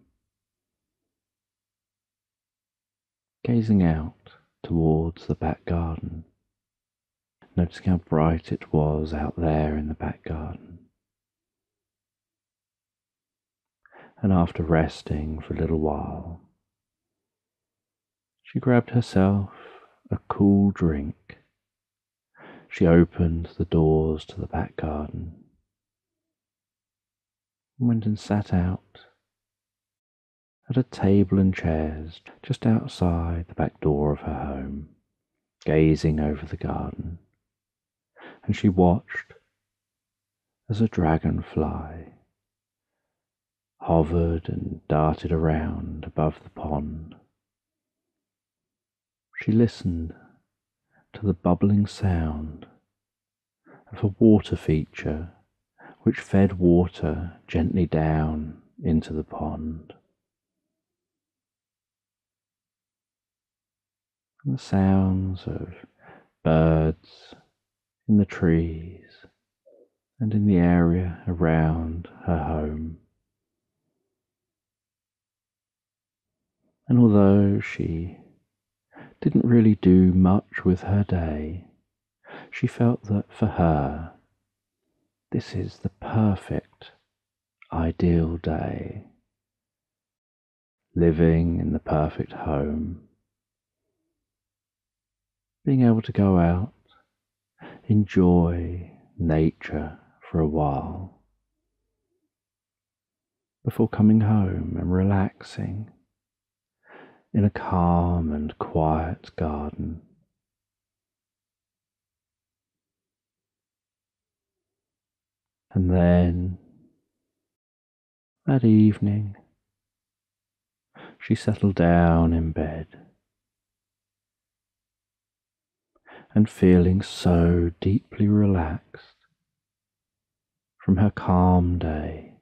gazing out towards the back garden, noticing how bright it was out there in the back garden. And after resting for a little while, she grabbed herself a cool drink. She opened the doors to the back garden and went and sat out at a table and chairs just outside the back door of her home, gazing over the garden, and she watched as a dragonfly hovered and darted around above the pond. She listened to the bubbling sound of a water feature which fed water gently down into the pond. and the sounds of birds in the trees and in the area around her home. And although she didn't really do much with her day, she felt that for her, this is the perfect, ideal day. Living in the perfect home. Being able to go out, enjoy nature for a while. Before coming home and relaxing in a calm and quiet garden. And then that evening, she settled down in bed and feeling so deeply relaxed from her calm day,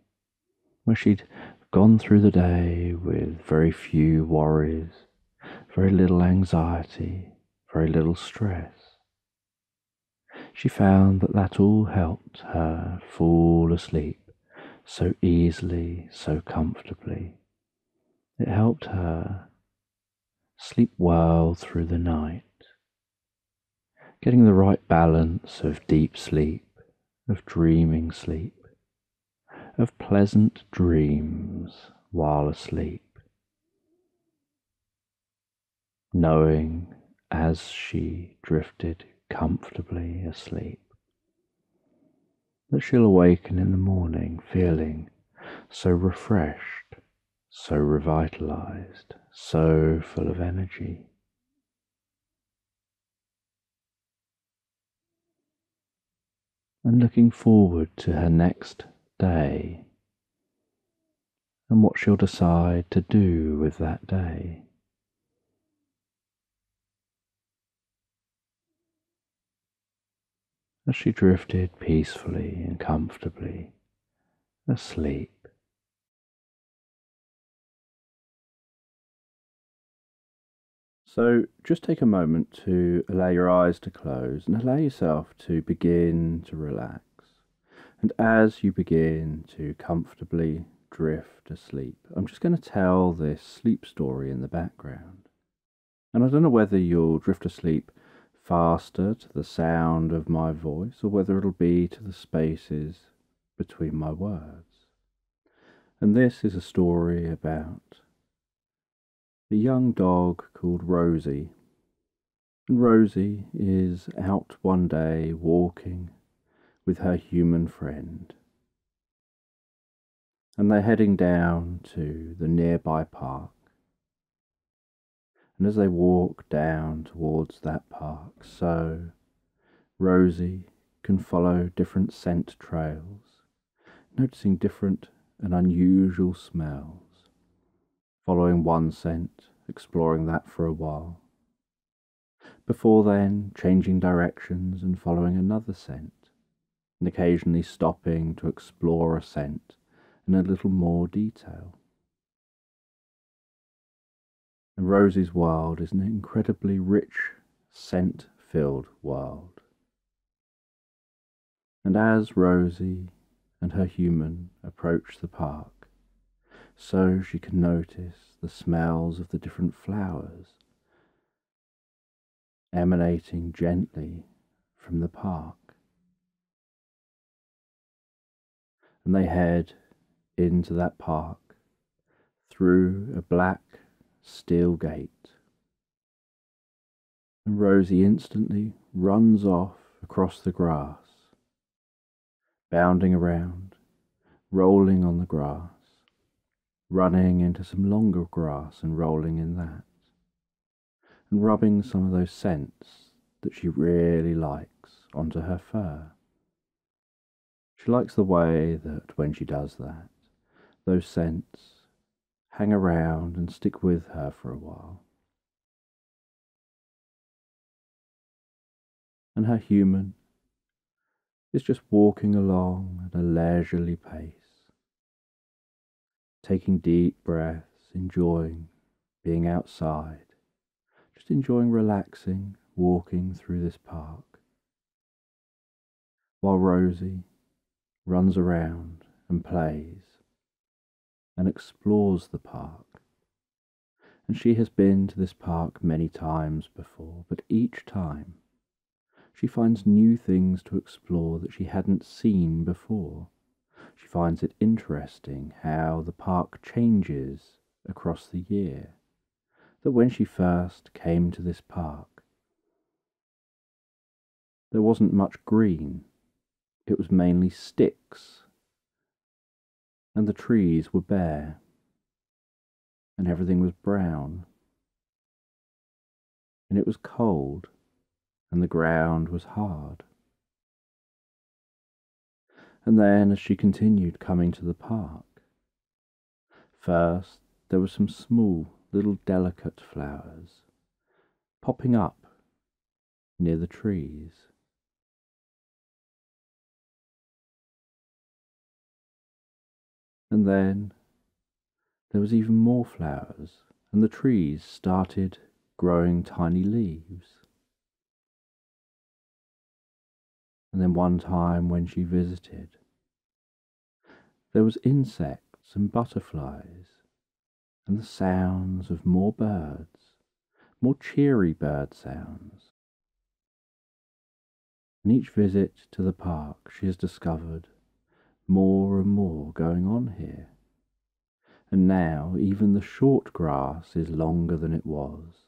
where she'd gone through the day with very few worries, very little anxiety, very little stress. She found that that all helped her fall asleep so easily, so comfortably. It helped her sleep well through the night getting the right balance of deep sleep, of dreaming sleep, of pleasant dreams while asleep, knowing as she drifted comfortably asleep that she'll awaken in the morning feeling so refreshed, so revitalized, so full of energy. and looking forward to her next day and what she'll decide to do with that day. As she drifted peacefully and comfortably asleep. So just take a moment to allow your eyes to close and allow yourself to begin to relax. And as you begin to comfortably drift asleep, I'm just going to tell this sleep story in the background. And I don't know whether you'll drift asleep faster to the sound of my voice or whether it'll be to the spaces between my words. And this is a story about a young dog called Rosie. And Rosie is out one day walking with her human friend. And they're heading down to the nearby park. And as they walk down towards that park, so Rosie can follow different scent trails, noticing different and unusual smells following one scent, exploring that for a while. Before then, changing directions and following another scent, and occasionally stopping to explore a scent in a little more detail. And Rosie's world is an incredibly rich, scent filled world. And as Rosie and her human approach the park, so she can notice the smells of the different flowers emanating gently from the park. And they head into that park through a black steel gate. And Rosie instantly runs off across the grass, bounding around, rolling on the grass running into some longer grass and rolling in that, and rubbing some of those scents that she really likes onto her fur. She likes the way that when she does that, those scents hang around and stick with her for a while. And her human is just walking along at a leisurely pace taking deep breaths, enjoying being outside, just enjoying relaxing, walking through this park. While Rosie runs around and plays and explores the park. And she has been to this park many times before, but each time she finds new things to explore that she hadn't seen before. She finds it interesting how the park changes across the year. That when she first came to this park, there wasn't much green, it was mainly sticks, and the trees were bare, and everything was brown, and it was cold, and the ground was hard. And then, as she continued coming to the park, first there were some small, little delicate flowers popping up near the trees. And then there was even more flowers, and the trees started growing tiny leaves. And then one time when she visited, there was insects and butterflies, and the sounds of more birds, more cheery bird sounds. In each visit to the park, she has discovered more and more going on here. And now even the short grass is longer than it was,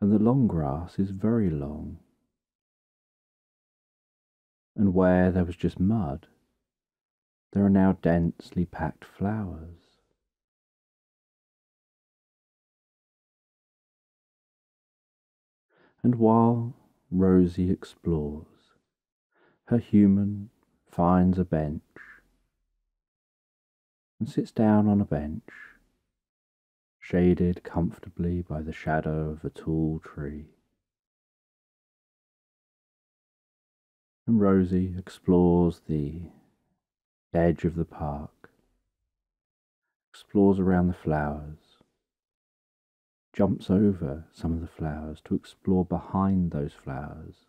and the long grass is very long. And where there was just mud, there are now densely packed flowers. And while Rosie explores, her human finds a bench and sits down on a bench, shaded comfortably by the shadow of a tall tree. And Rosie explores the edge of the park, explores around the flowers, jumps over some of the flowers to explore behind those flowers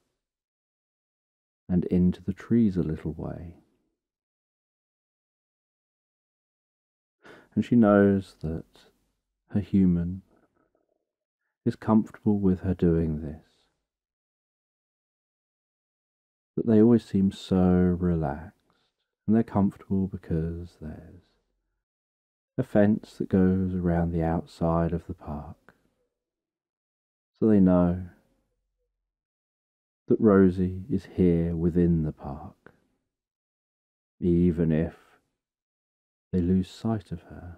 and into the trees a little way. And she knows that her human is comfortable with her doing this. That they always seem so relaxed and they're comfortable because there's a fence that goes around the outside of the park. So they know that Rosie is here within the park, even if they lose sight of her.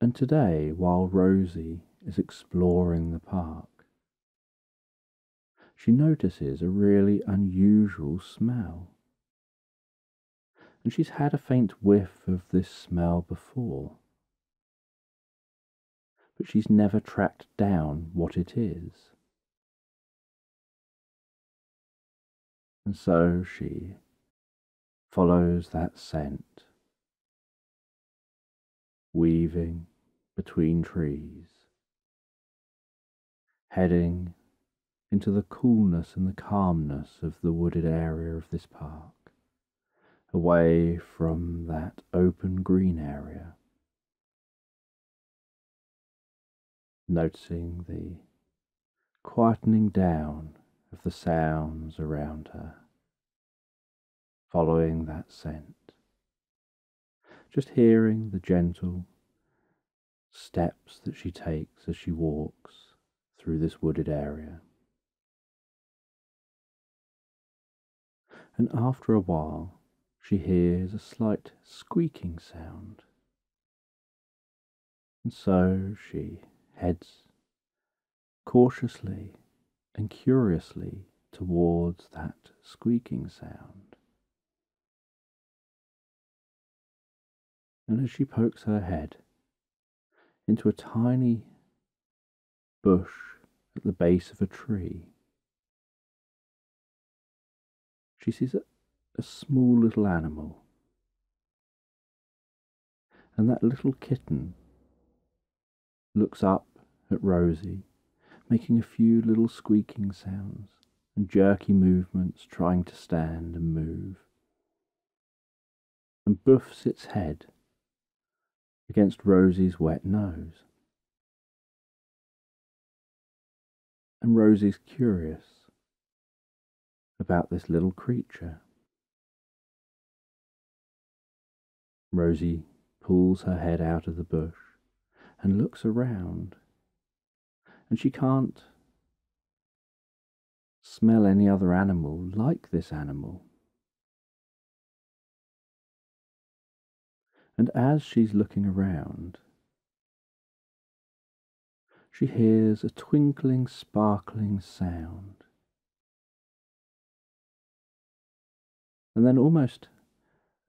And today, while Rosie is exploring the park, she notices a really unusual smell. And she's had a faint whiff of this smell before but she's never tracked down what it is. And so she follows that scent, weaving between trees, heading into the coolness and the calmness of the wooded area of this park, away from that open green area noticing the quietening down of the sounds around her, following that scent, just hearing the gentle steps that she takes as she walks through this wooded area. And after a while, she hears a slight squeaking sound. And so she heads cautiously and curiously towards that squeaking sound. And as she pokes her head into a tiny bush at the base of a tree, she sees a, a small little animal. And that little kitten looks up at Rosie, making a few little squeaking sounds and jerky movements trying to stand and move. And buffs its head against Rosie's wet nose. And Rosie's curious about this little creature. Rosie pulls her head out of the bush and looks around. And she can't smell any other animal like this animal. And as she's looking around, she hears a twinkling, sparkling sound. And then, almost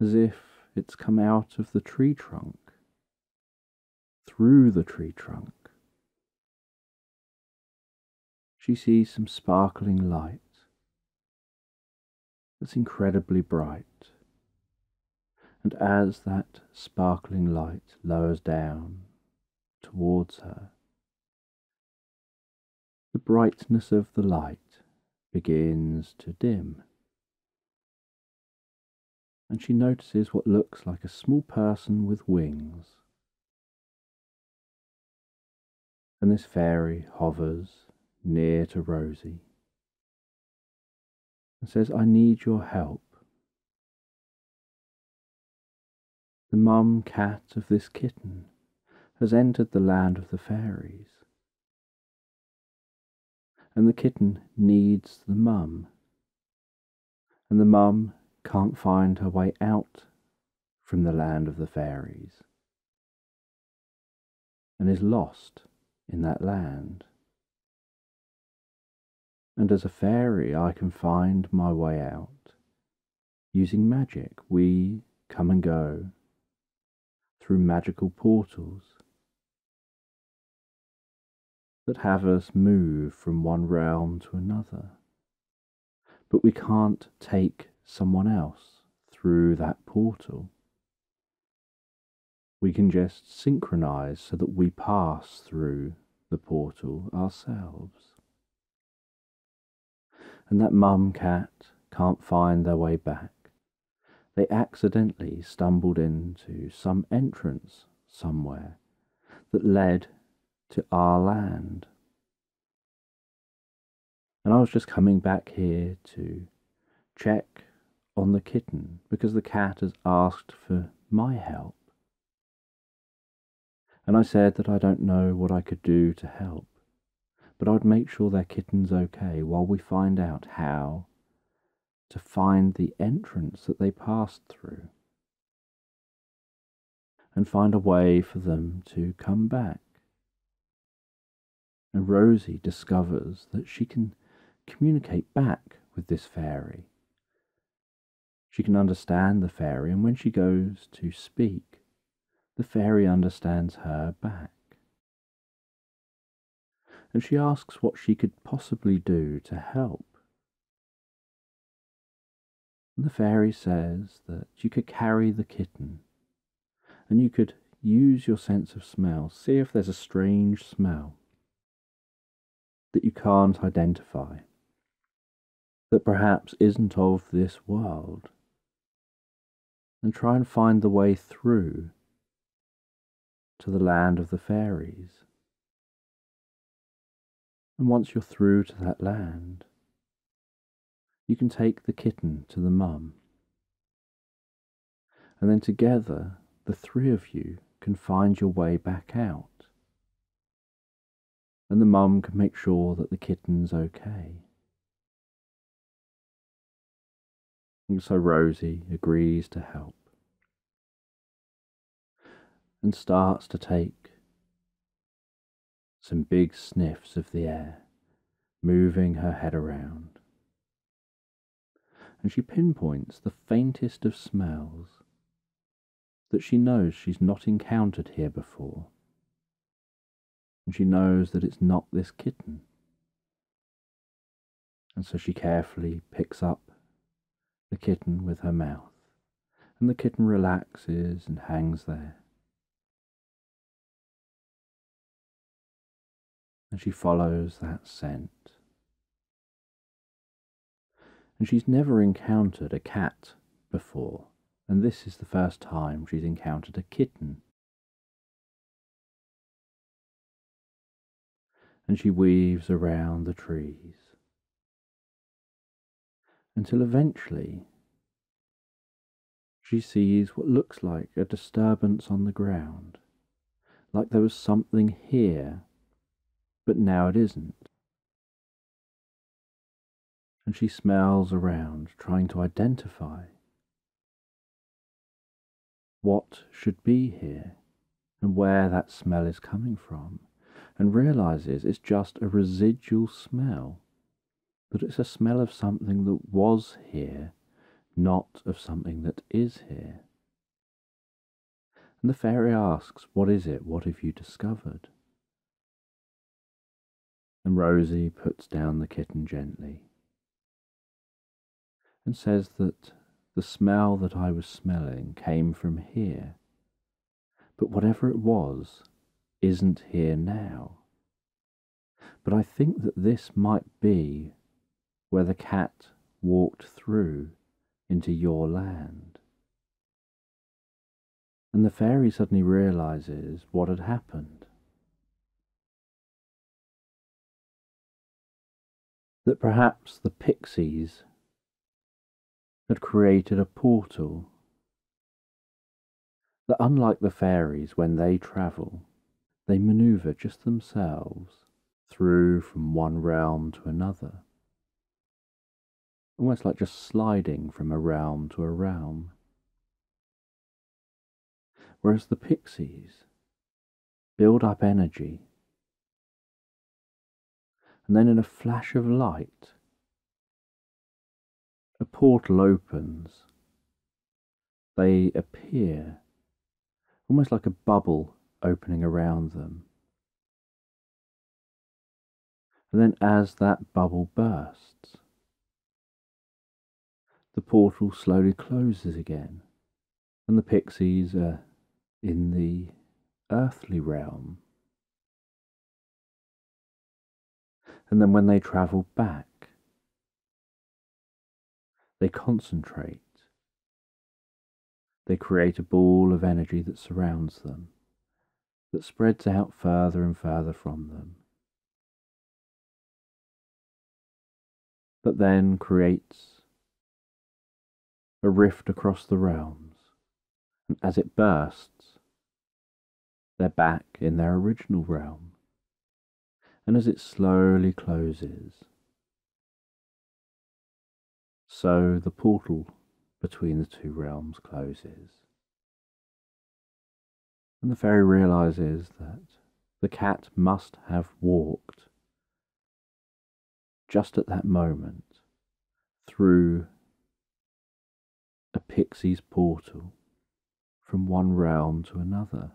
as if it's come out of the tree trunk, through the tree trunk. She sees some sparkling light that's incredibly bright. And as that sparkling light lowers down towards her, the brightness of the light begins to dim. And she notices what looks like a small person with wings. And this fairy hovers near to Rosie and says, I need your help. The mum cat of this kitten has entered the land of the fairies, and the kitten needs the mum, and the mum can't find her way out from the land of the fairies, and is lost in that land and as a fairy I can find my way out. Using magic, we come and go through magical portals that have us move from one realm to another. But we can't take someone else through that portal. We can just synchronize so that we pass through the portal ourselves and that mum cat can't find their way back. They accidentally stumbled into some entrance somewhere that led to our land. And I was just coming back here to check on the kitten because the cat has asked for my help. And I said that I don't know what I could do to help but I'd make sure their kitten's okay while we find out how to find the entrance that they passed through and find a way for them to come back. And Rosie discovers that she can communicate back with this fairy. She can understand the fairy, and when she goes to speak, the fairy understands her back. And she asks what she could possibly do to help. And the fairy says that you could carry the kitten. And you could use your sense of smell, see if there's a strange smell that you can't identify, that perhaps isn't of this world, and try and find the way through to the land of the fairies. And once you're through to that land, you can take the kitten to the mum. And then together, the three of you can find your way back out. And the mum can make sure that the kitten's okay. And so Rosie agrees to help and starts to take some big sniffs of the air, moving her head around. And she pinpoints the faintest of smells that she knows she's not encountered here before. And she knows that it's not this kitten. And so she carefully picks up the kitten with her mouth, and the kitten relaxes and hangs there. And she follows that scent. And she's never encountered a cat before, and this is the first time she's encountered a kitten. And she weaves around the trees until eventually she sees what looks like a disturbance on the ground, like there was something here but now it isn't. And she smells around, trying to identify what should be here and where that smell is coming from, and realizes it's just a residual smell, that it's a smell of something that was here, not of something that is here. And the fairy asks, What is it? What have you discovered? And Rosie puts down the kitten gently and says that the smell that I was smelling came from here, but whatever it was isn't here now. But I think that this might be where the cat walked through into your land. And the fairy suddenly realizes what had happened. That perhaps the pixies had created a portal that, unlike the fairies, when they travel, they maneuver just themselves through from one realm to another, almost like just sliding from a realm to a realm. Whereas the pixies build up energy, and then in a flash of light, a portal opens. They appear almost like a bubble opening around them. And then, as that bubble bursts, the portal slowly closes again, and the pixies are in the earthly realm. And then, when they travel back, they concentrate. They create a ball of energy that surrounds them, that spreads out further and further from them, but then creates a rift across the realms, and as it bursts, they're back in their original realm. And as it slowly closes, so the portal between the two realms closes. And the fairy realizes that the cat must have walked just at that moment through a pixie's portal from one realm to another.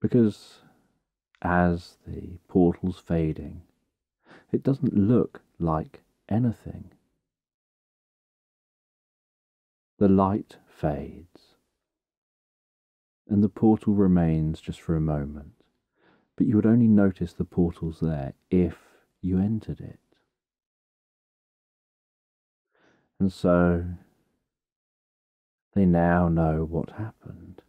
Because as the portal's fading, it doesn't look like anything. The light fades, and the portal remains just for a moment, but you would only notice the portal's there if you entered it. And so they now know what happened.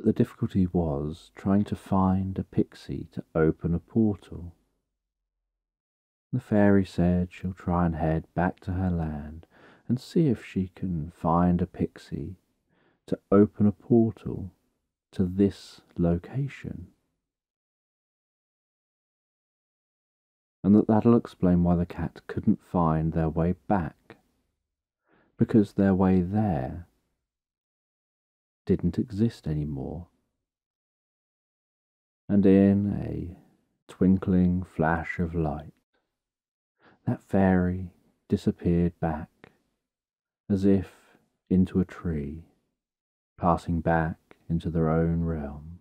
But the difficulty was trying to find a pixie to open a portal. The fairy said she'll try and head back to her land and see if she can find a pixie to open a portal to this location. And that that'll explain why the cat couldn't find their way back, because their way there didn't exist anymore. And in a twinkling flash of light, that fairy disappeared back as if into a tree, passing back into their own realm,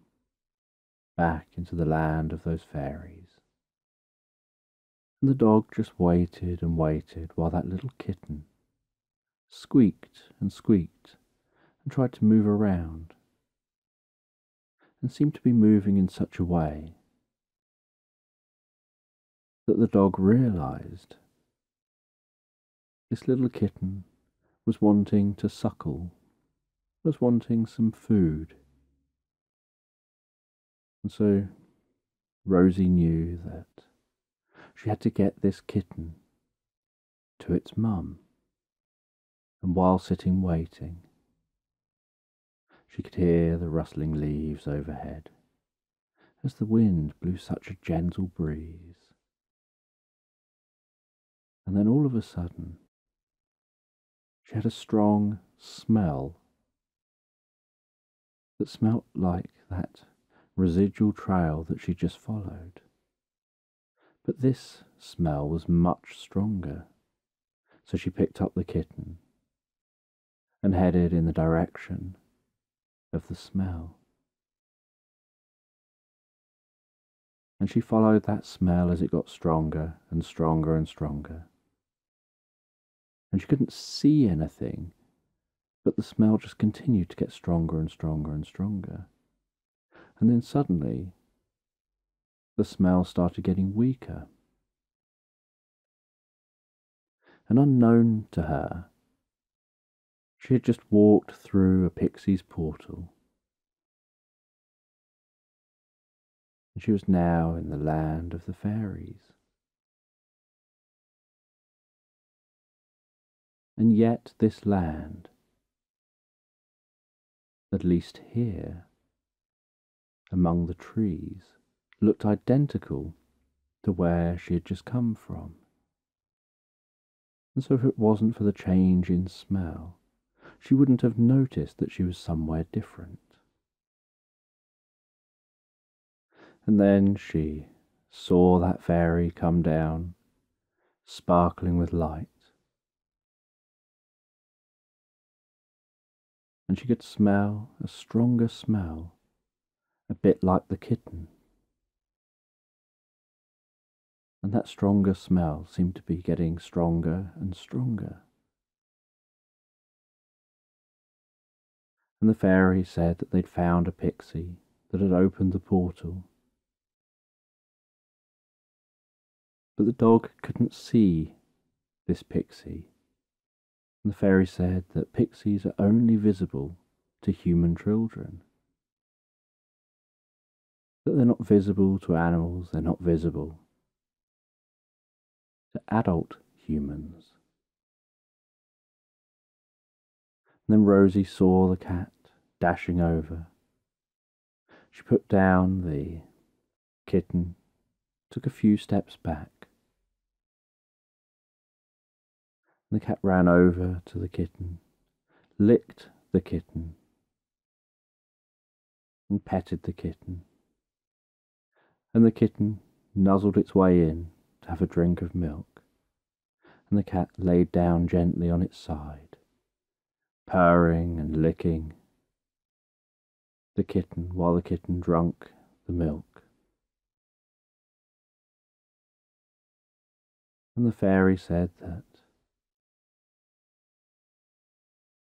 back into the land of those fairies. And the dog just waited and waited while that little kitten squeaked and squeaked and tried to move around and seemed to be moving in such a way that the dog realized this little kitten was wanting to suckle, was wanting some food. And so Rosie knew that she had to get this kitten to its mum. And while sitting waiting, she could hear the rustling leaves overhead as the wind blew such a gentle breeze. And then all of a sudden, she had a strong smell that smelt like that residual trail that she just followed. But this smell was much stronger, so she picked up the kitten and headed in the direction of the smell. And she followed that smell as it got stronger and stronger and stronger. And she couldn't see anything, but the smell just continued to get stronger and stronger and stronger. And then suddenly, the smell started getting weaker. And unknown to her, she had just walked through a pixie's portal. And she was now in the land of the fairies. And yet, this land, at least here, among the trees, looked identical to where she had just come from. And so, if it wasn't for the change in smell, she wouldn't have noticed that she was somewhere different. And then she saw that fairy come down, sparkling with light. And she could smell a stronger smell, a bit like the kitten. And that stronger smell seemed to be getting stronger and stronger. And the fairy said that they'd found a pixie that had opened the portal. But the dog couldn't see this pixie, and the fairy said that pixies are only visible to human children. That they're not visible to animals, they're not visible to adult humans. Then Rosie saw the cat dashing over. She put down the kitten, took a few steps back. The cat ran over to the kitten, licked the kitten, and petted the kitten. And the kitten nuzzled its way in to have a drink of milk, and the cat laid down gently on its side purring and licking the kitten while the kitten drank the milk. And the fairy said that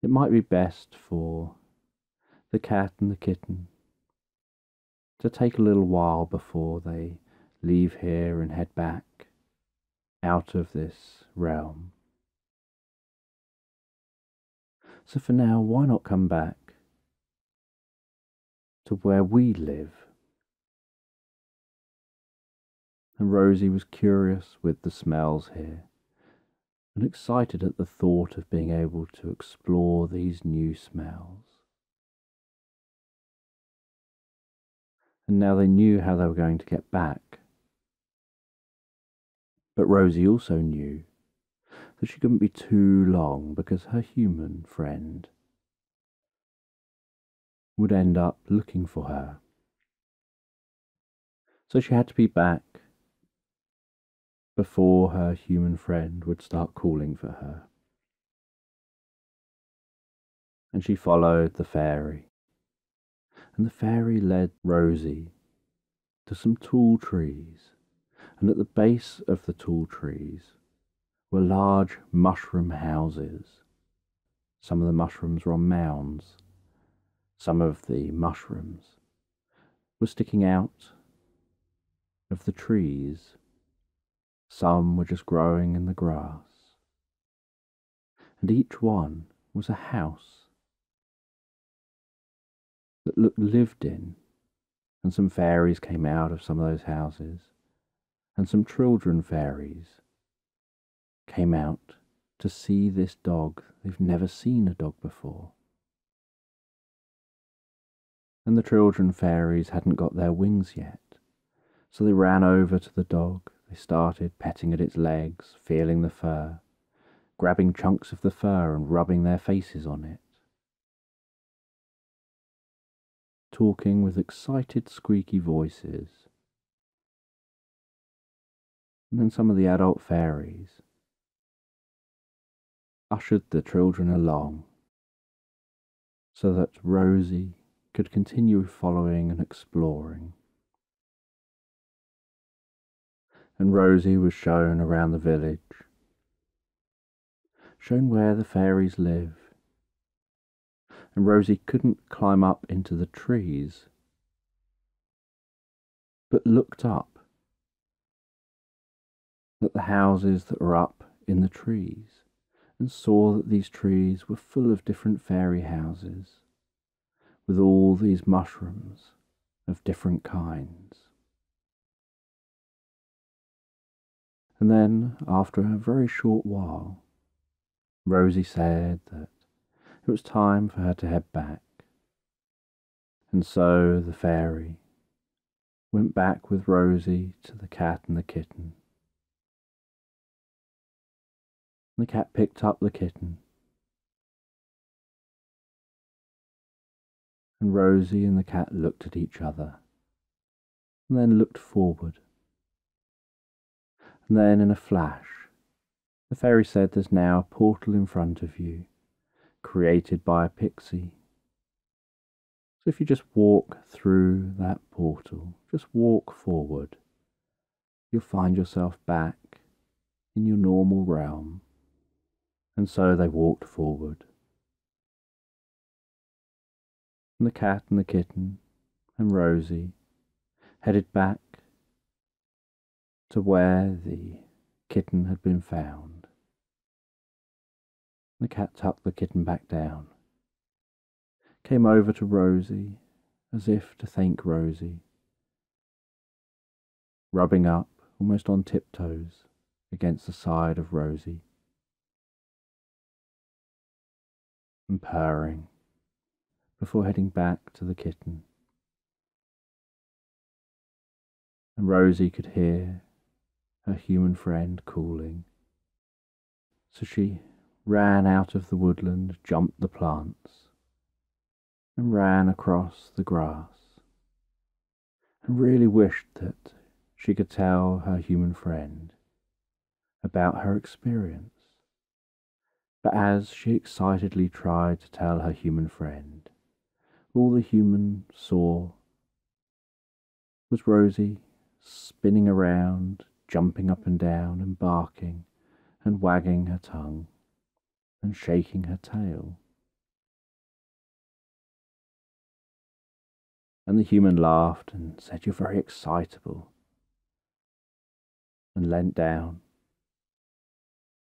it might be best for the cat and the kitten to take a little while before they leave here and head back out of this realm. So for now, why not come back to where we live? And Rosie was curious with the smells here and excited at the thought of being able to explore these new smells. And now they knew how they were going to get back. But Rosie also knew that she couldn't be too long because her human friend would end up looking for her. So she had to be back before her human friend would start calling for her. And she followed the fairy, and the fairy led Rosie to some tall trees, and at the base of the tall trees were large mushroom houses. Some of the mushrooms were on mounds. Some of the mushrooms were sticking out of the trees. Some were just growing in the grass. And each one was a house that looked lived in, and some fairies came out of some of those houses, and some children fairies came out to see this dog. They've never seen a dog before. And the children fairies hadn't got their wings yet, so they ran over to the dog. They started petting at its legs, feeling the fur, grabbing chunks of the fur and rubbing their faces on it. Talking with excited, squeaky voices. And then some of the adult fairies ushered the children along so that Rosie could continue following and exploring. And Rosie was shown around the village, shown where the fairies live. And Rosie couldn't climb up into the trees, but looked up at the houses that were up in the trees and saw that these trees were full of different fairy houses with all these mushrooms of different kinds. And then, after a very short while, Rosie said that it was time for her to head back. And so the fairy went back with Rosie to the cat and the kitten. The cat picked up the kitten. And Rosie and the cat looked at each other, and then looked forward. And then, in a flash, the fairy said, There's now a portal in front of you, created by a pixie. So if you just walk through that portal, just walk forward, you'll find yourself back in your normal realm and so they walked forward. And the cat and the kitten and Rosie headed back to where the kitten had been found. The cat tucked the kitten back down, came over to Rosie as if to thank Rosie, rubbing up almost on tiptoes against the side of Rosie. And purring before heading back to the kitten. And Rosie could hear her human friend calling. So she ran out of the woodland, jumped the plants, and ran across the grass, and really wished that she could tell her human friend about her experience. But as she excitedly tried to tell her human friend, all the human saw was Rosie spinning around, jumping up and down, and barking, and wagging her tongue, and shaking her tail. And the human laughed and said, You're very excitable, and leant down.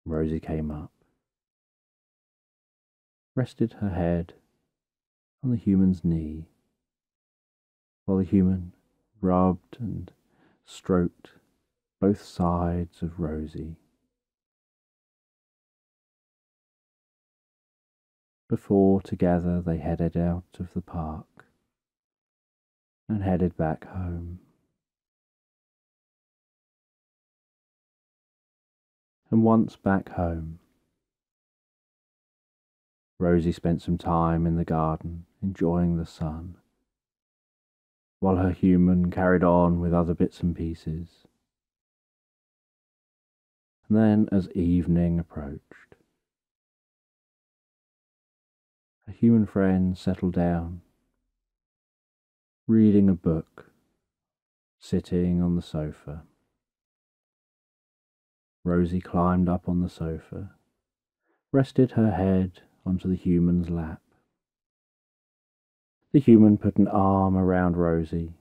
Rosie came up rested her head on the human's knee, while the human rubbed and stroked both sides of Rosie. Before together they headed out of the park and headed back home. And once back home, Rosie spent some time in the garden enjoying the sun, while her human carried on with other bits and pieces. And then, as evening approached, her human friend settled down, reading a book, sitting on the sofa. Rosie climbed up on the sofa, rested her head onto the human's lap. The human put an arm around Rosie,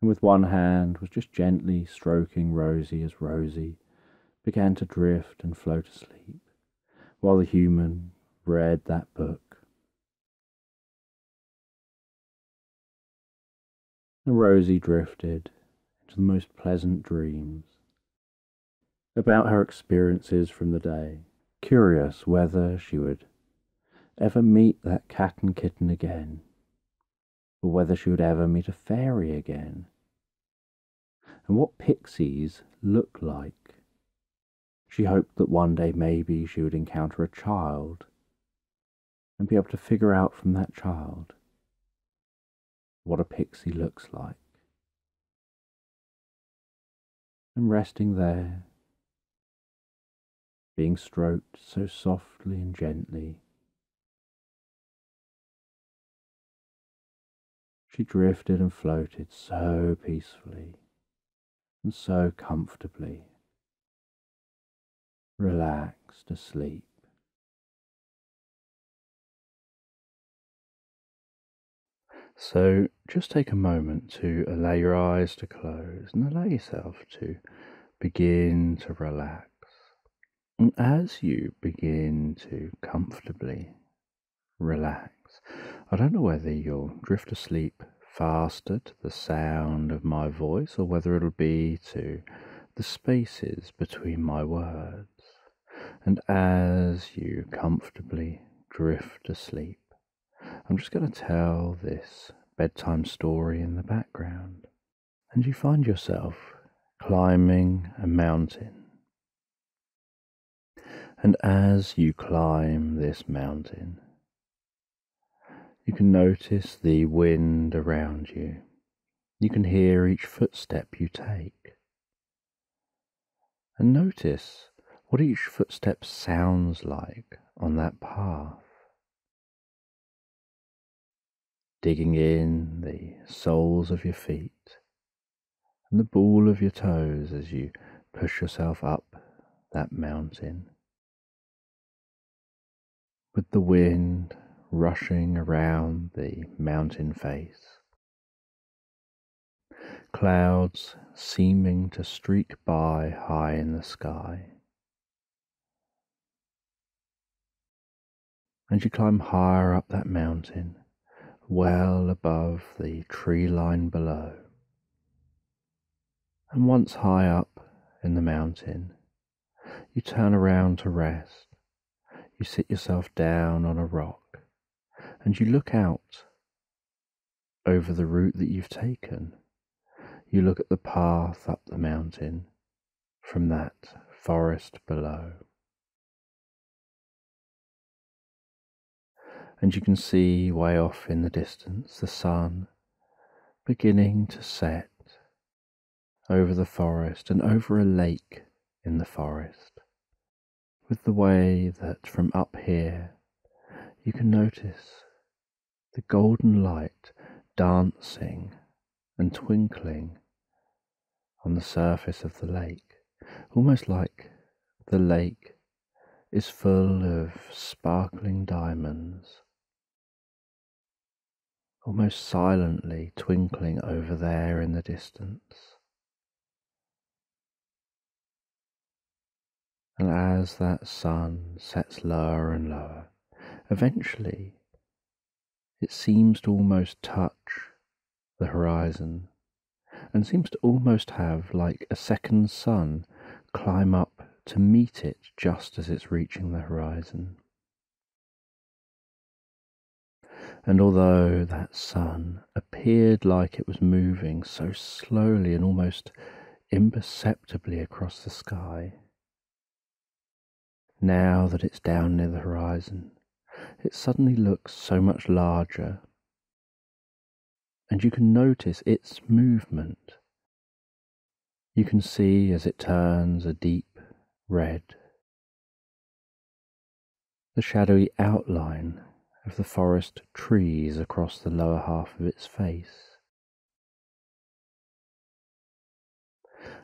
and with one hand was just gently stroking Rosie as Rosie began to drift and float asleep, while the human read that book. And Rosie drifted into the most pleasant dreams about her experiences from the day, curious whether she would ever meet that cat and kitten again, or whether she would ever meet a fairy again, and what pixies look like. She hoped that one day maybe she would encounter a child and be able to figure out from that child what a pixie looks like. And resting there, being stroked so softly and gently She drifted and floated so peacefully and so comfortably, relaxed asleep. So just take a moment to allow your eyes to close and allow yourself to begin to relax. And as you begin to comfortably relax, I don't know whether you'll drift asleep faster to the sound of my voice or whether it'll be to the spaces between my words. And as you comfortably drift asleep, I'm just going to tell this bedtime story in the background. And you find yourself climbing a mountain. And as you climb this mountain, you can notice the wind around you. You can hear each footstep you take. And notice what each footstep sounds like on that path. digging in the soles of your feet and the ball of your toes as you push yourself up that mountain. With the wind rushing around the mountain face, clouds seeming to streak by high in the sky. And you climb higher up that mountain, well above the tree line below. And once high up in the mountain, you turn around to rest. You sit yourself down on a rock and you look out over the route that you've taken. You look at the path up the mountain from that forest below. and you can see way off in the distance the sun beginning to set over the forest and over a lake in the forest, with the way that from up here you can notice the golden light dancing and twinkling on the surface of the lake, almost like the lake is full of sparkling diamonds almost silently twinkling over there in the distance. And as that sun sets lower and lower, eventually it seems to almost touch the horizon and seems to almost have like a second sun climb up to meet it just as it's reaching the horizon. And although that sun appeared like it was moving so slowly and almost imperceptibly across the sky, now that it's down near the horizon, it suddenly looks so much larger. And you can notice its movement. You can see as it turns a deep red. The shadowy outline of the forest trees across the lower half of its face,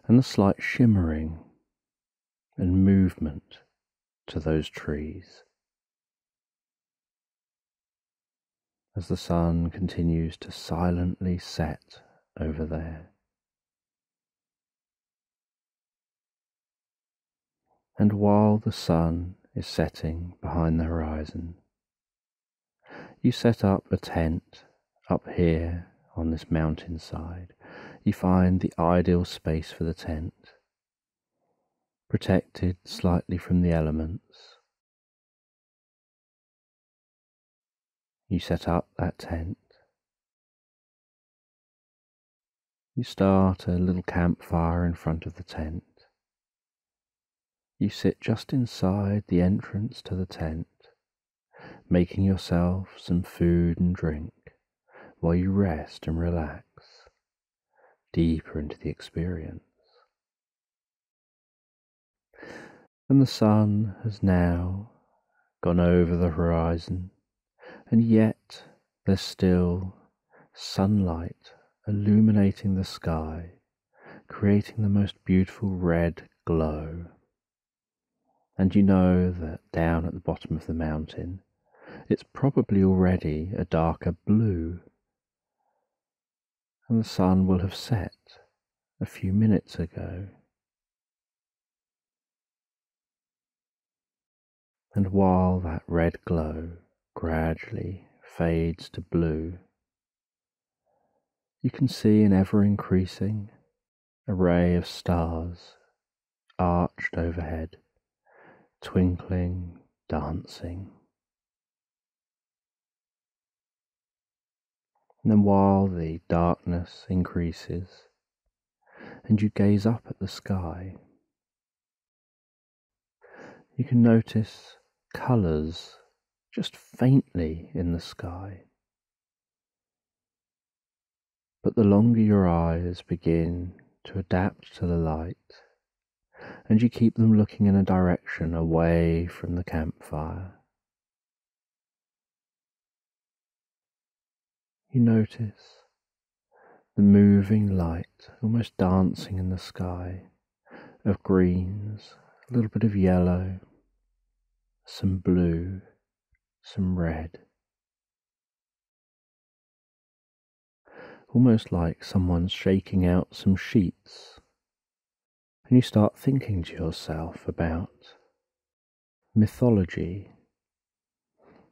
and the slight shimmering and movement to those trees. As the sun continues to silently set over there. And while the sun is setting behind the horizon, you set up a tent up here on this mountainside. You find the ideal space for the tent, protected slightly from the elements. You set up that tent. You start a little campfire in front of the tent. You sit just inside the entrance to the tent making yourself some food and drink while you rest and relax deeper into the experience. And the sun has now gone over the horizon, and yet there's still sunlight illuminating the sky, creating the most beautiful red glow. And you know that down at the bottom of the mountain, it's probably already a darker blue, and the sun will have set a few minutes ago. And while that red glow gradually fades to blue, you can see an ever increasing array of stars arched overhead, twinkling, dancing. And then while the darkness increases and you gaze up at the sky, you can notice colours just faintly in the sky. But the longer your eyes begin to adapt to the light, and you keep them looking in a direction away from the campfire, you notice the moving light almost dancing in the sky of greens, a little bit of yellow, some blue, some red. Almost like someone's shaking out some sheets. And you start thinking to yourself about mythology,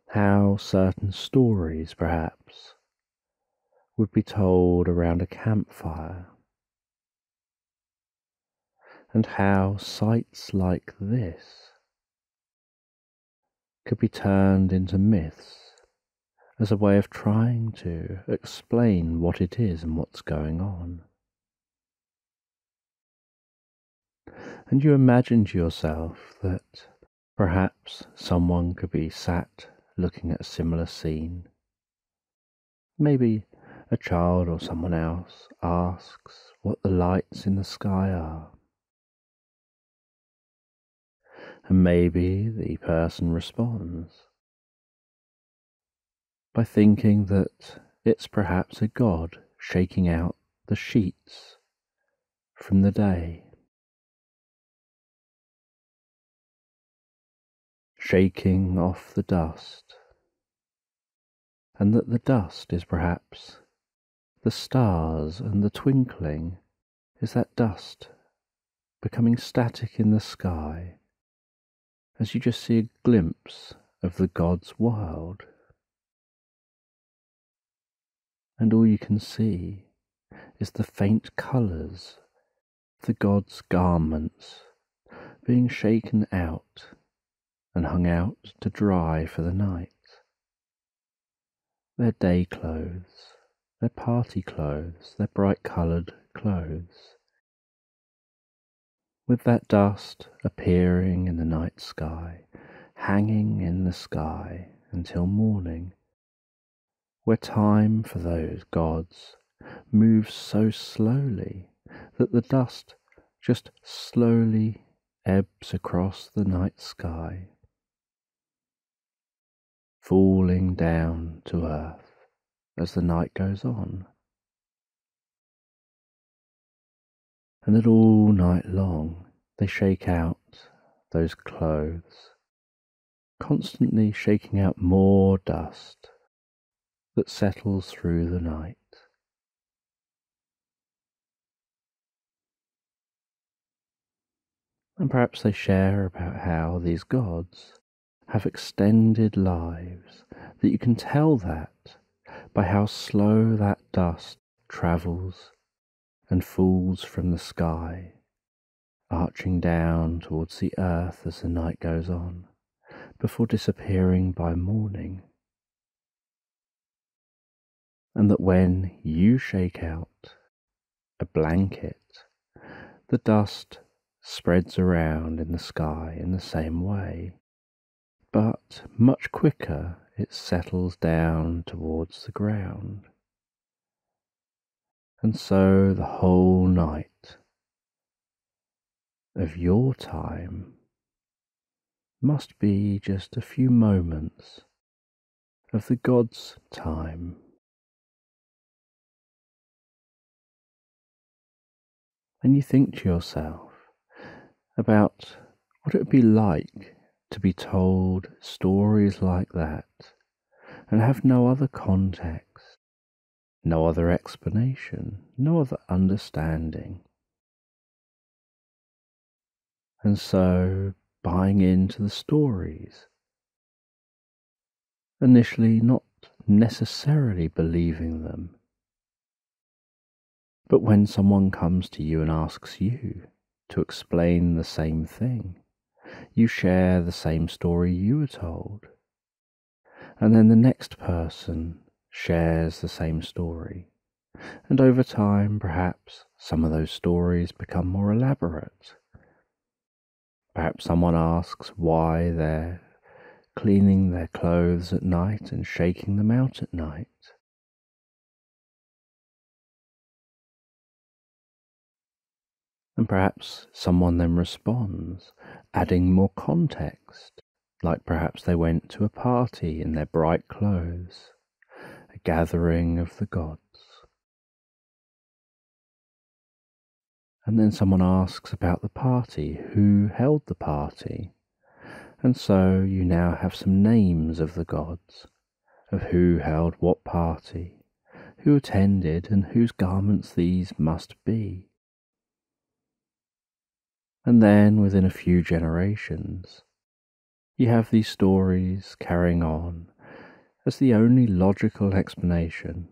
how certain stories perhaps would be told around a campfire, and how sights like this could be turned into myths as a way of trying to explain what it is and what's going on. And you imagine to yourself that perhaps someone could be sat looking at a similar scene. Maybe a child or someone else asks what the lights in the sky are. And maybe the person responds by thinking that it's perhaps a god shaking out the sheets from the day. Shaking off the dust, and that the dust is perhaps the stars and the twinkling is that dust becoming static in the sky as you just see a glimpse of the God's world. And all you can see is the faint colours of the God's garments being shaken out and hung out to dry for the night. Their day clothes, their party clothes, their bright coloured clothes with that dust appearing in the night sky, hanging in the sky until morning, where time for those gods moves so slowly that the dust just slowly ebbs across the night sky, falling down to earth as the night goes on. And that all night long they shake out those clothes, constantly shaking out more dust that settles through the night. And perhaps they share about how these gods have extended lives, that you can tell that by how slow that dust travels and falls from the sky, arching down towards the earth as the night goes on, before disappearing by morning. And that when you shake out a blanket, the dust spreads around in the sky in the same way, but much quicker it settles down towards the ground and so the whole night of your time must be just a few moments of the God's time. And you think to yourself about what it would be like to be told stories like that and have no other context no other explanation, no other understanding. And so buying into the stories, initially not necessarily believing them. But when someone comes to you and asks you to explain the same thing, you share the same story you were told. And then the next person shares the same story. And over time, perhaps some of those stories become more elaborate. Perhaps someone asks why they're cleaning their clothes at night and shaking them out at night. And perhaps someone then responds, adding more context, like perhaps they went to a party in their bright clothes, gathering of the gods. And then someone asks about the party, who held the party, and so you now have some names of the gods, of who held what party, who attended, and whose garments these must be. And then, within a few generations, you have these stories carrying on as the only logical explanation,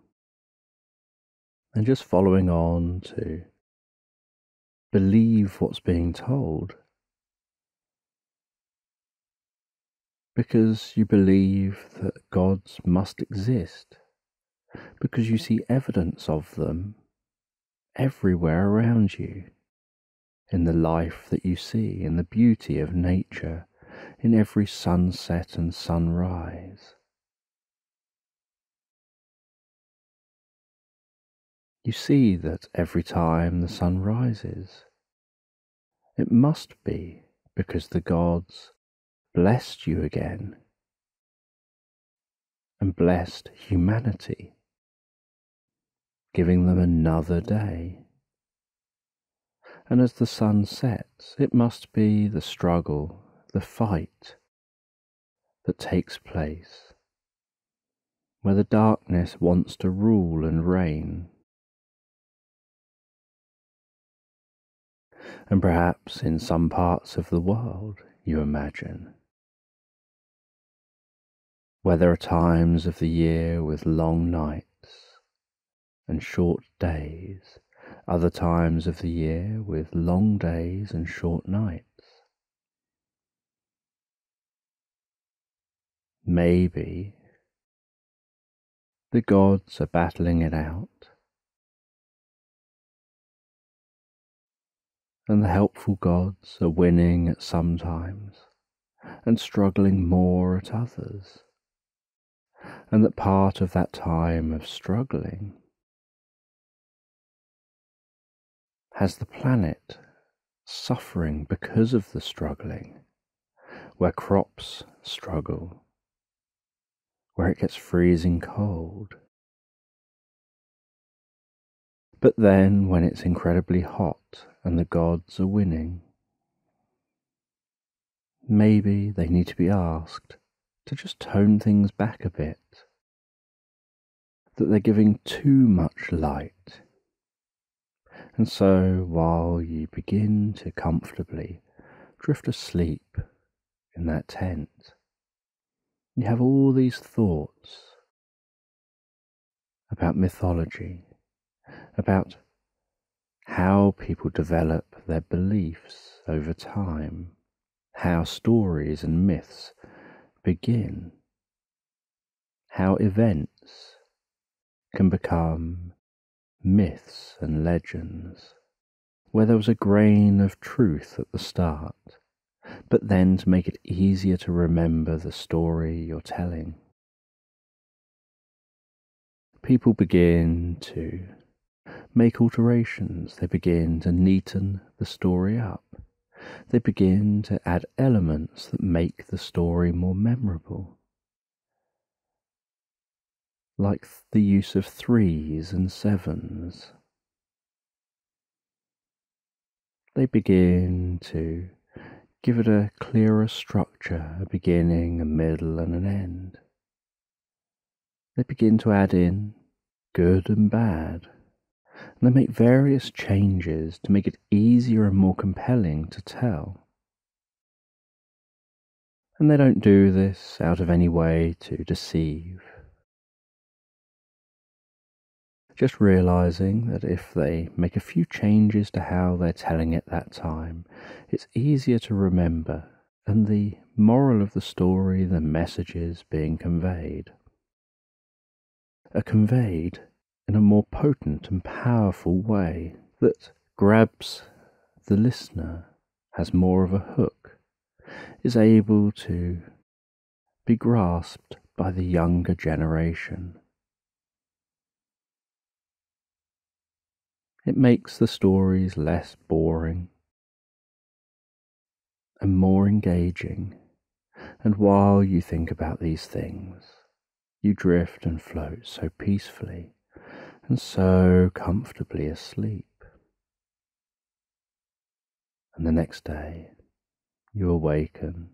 and just following on to believe what's being told. Because you believe that gods must exist, because you see evidence of them everywhere around you, in the life that you see, in the beauty of nature, in every sunset and sunrise. You see that every time the sun rises, it must be because the gods blessed you again and blessed humanity, giving them another day. And as the sun sets, it must be the struggle, the fight that takes place, where the darkness wants to rule and reign. And perhaps in some parts of the world, you imagine, where there are times of the year with long nights and short days, other times of the year with long days and short nights. Maybe the gods are battling it out, and the helpful gods are winning at some times and struggling more at others and that part of that time of struggling has the planet suffering because of the struggling, where crops struggle, where it gets freezing cold. But then, when it's incredibly hot and the gods are winning, maybe they need to be asked to just tone things back a bit. That they're giving too much light. And so, while you begin to comfortably drift asleep in that tent, you have all these thoughts about mythology, about how people develop their beliefs over time, how stories and myths begin, how events can become myths and legends, where there was a grain of truth at the start, but then to make it easier to remember the story you're telling. People begin to make alterations, they begin to neaten the story up they begin to add elements that make the story more memorable, like the use of threes and sevens. they begin to give it a clearer structure, a beginning, a middle, and an end. They begin to add in good and bad, and they make various changes to make it easier and more compelling to tell. And they don't do this out of any way to deceive. Just realizing that if they make a few changes to how they're telling it that time, it's easier to remember, and the moral of the story, the messages being conveyed, are conveyed in a more potent and powerful way that grabs the listener, has more of a hook, is able to be grasped by the younger generation It makes the stories less boring and more engaging. And while you think about these things, you drift and float so peacefully and so comfortably asleep. And the next day, you awaken.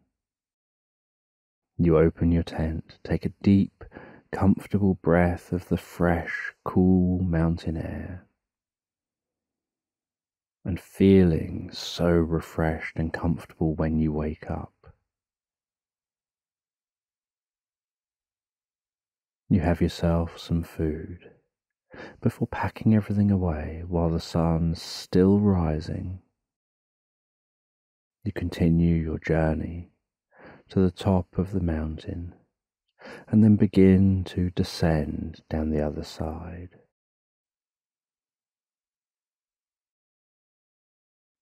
You open your tent, take a deep, comfortable breath of the fresh, cool mountain air and feeling so refreshed and comfortable when you wake up. You have yourself some food before packing everything away while the sun's still rising. You continue your journey to the top of the mountain and then begin to descend down the other side.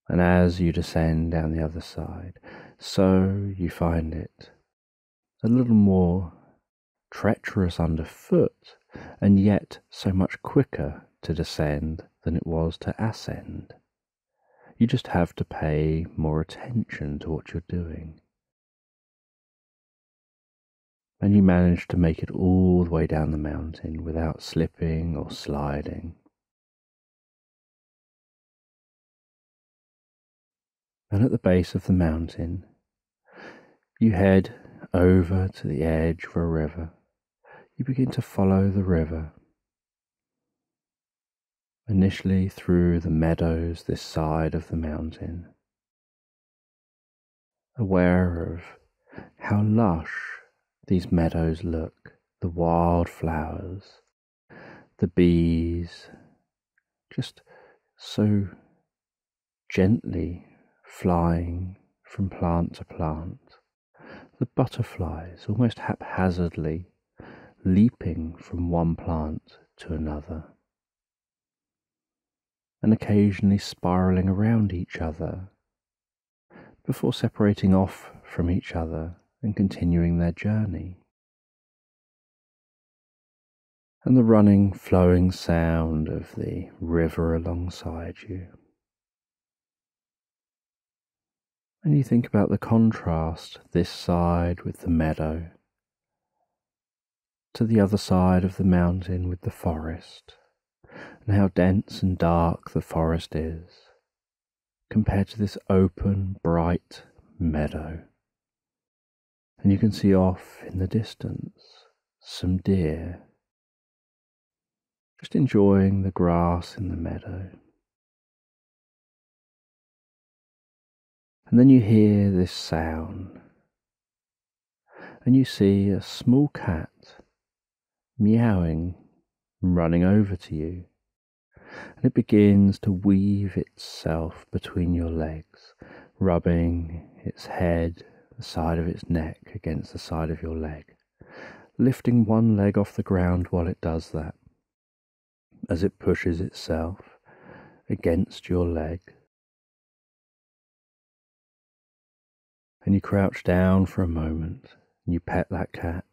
and as you descend down the other side, so you find it a little more treacherous underfoot, and yet so much quicker to descend than it was to ascend. You just have to pay more attention to what you're doing. And you manage to make it all the way down the mountain without slipping or sliding. and at the base of the mountain, you head over to the edge of a river. You begin to follow the river. Initially through the meadows this side of the mountain, aware of how lush these meadows look, the wild flowers, the bees, just so gently flying from plant to plant, the butterflies almost haphazardly leaping from one plant to another, and occasionally spiraling around each other before separating off from each other and continuing their journey. And the running, flowing sound of the river alongside you. And you think about the contrast this side with the meadow, to the other side of the mountain with the forest, and how dense and dark the forest is compared to this open, bright meadow. And you can see off in the distance some deer just enjoying the grass in the meadow. And then you hear this sound, and you see a small cat meowing and running over to you. And it begins to weave itself between your legs, rubbing its head, the side of its neck against the side of your leg, lifting one leg off the ground while it does that, as it pushes itself against your leg and you crouch down for a moment and you pet that cat.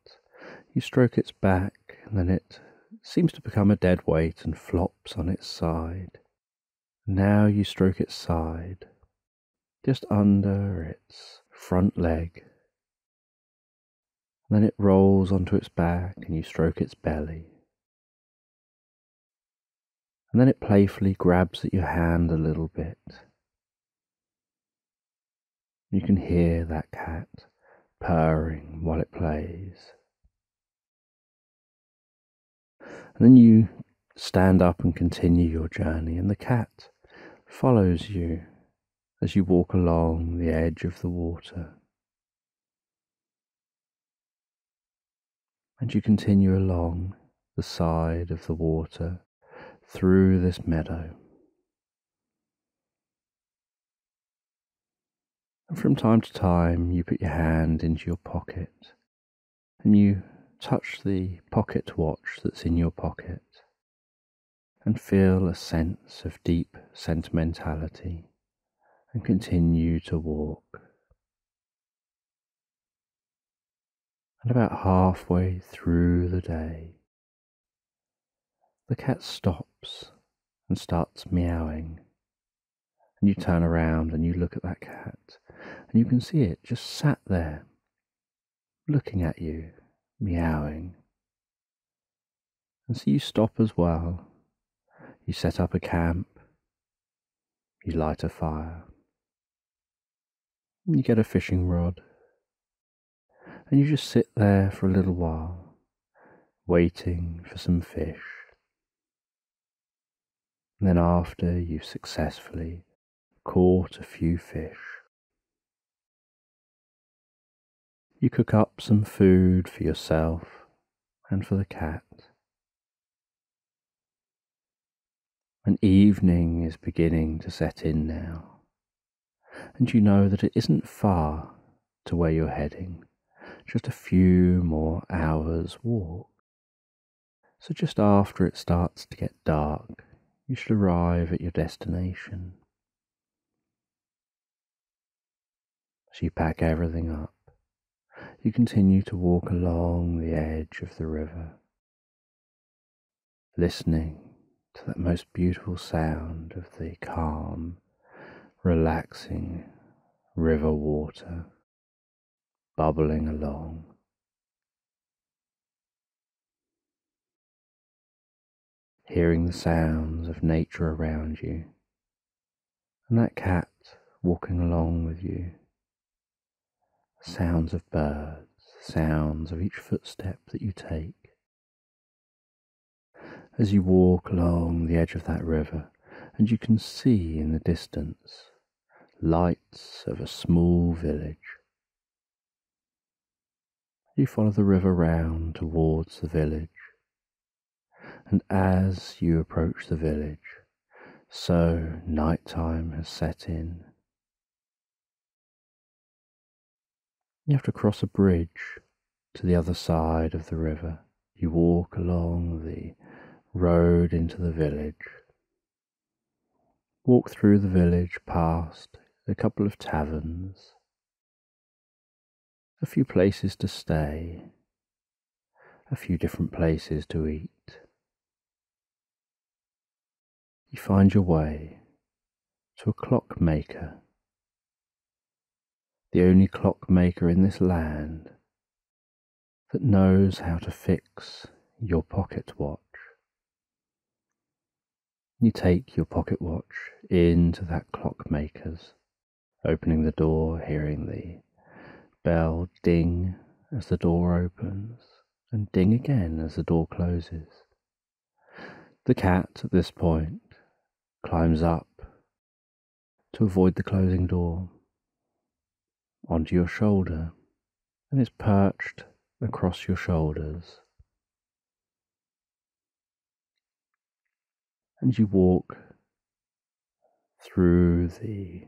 You stroke its back, and then it seems to become a dead weight and flops on its side. Now you stroke its side, just under its front leg. Then it rolls onto its back, and you stroke its belly. And then it playfully grabs at your hand a little bit You can hear that cat purring while it plays. And then you stand up and continue your journey, and the cat follows you as you walk along the edge of the water. And you continue along the side of the water through this meadow. And from time to time, you put your hand into your pocket and you touch the pocket watch that's in your pocket and feel a sense of deep sentimentality and continue to walk. And about halfway through the day, the cat stops and starts meowing. And you turn around and you look at that cat, and you can see it just sat there, looking at you, meowing. And so you stop as well. You set up a camp, you light a fire, you get a fishing rod, and you just sit there for a little while, waiting for some fish. And then, after you've successfully caught a few fish, you cook up some food for yourself and for the cat. An evening is beginning to set in now, and you know that it isn't far to where you're heading, just a few more hours' walk. So, just after it starts to get dark, you should arrive at your destination. So, you pack everything up, you continue to walk along the edge of the river, listening to that most beautiful sound of the calm, relaxing river water bubbling along. Hearing the sounds of nature around you, and that cat walking along with you. Sounds of birds, sounds of each footstep that you take as you walk along the edge of that river, and you can see in the distance lights of a small village. You follow the river round towards the village, and as you approach the village, so night time has set in. You have to cross a bridge to the other side of the river. You walk along the road into the village. Walk through the village past a couple of taverns, a few places to stay, a few different places to eat. You find your way to a clockmaker, the only clockmaker in this land that knows how to fix your pocket watch. You take your pocket watch into that clockmaker's, opening the door, hearing the bell ding as the door opens, and ding again as the door closes. The cat, at this point, climbs up to avoid the closing door onto your shoulder and is perched across your shoulders and you walk through the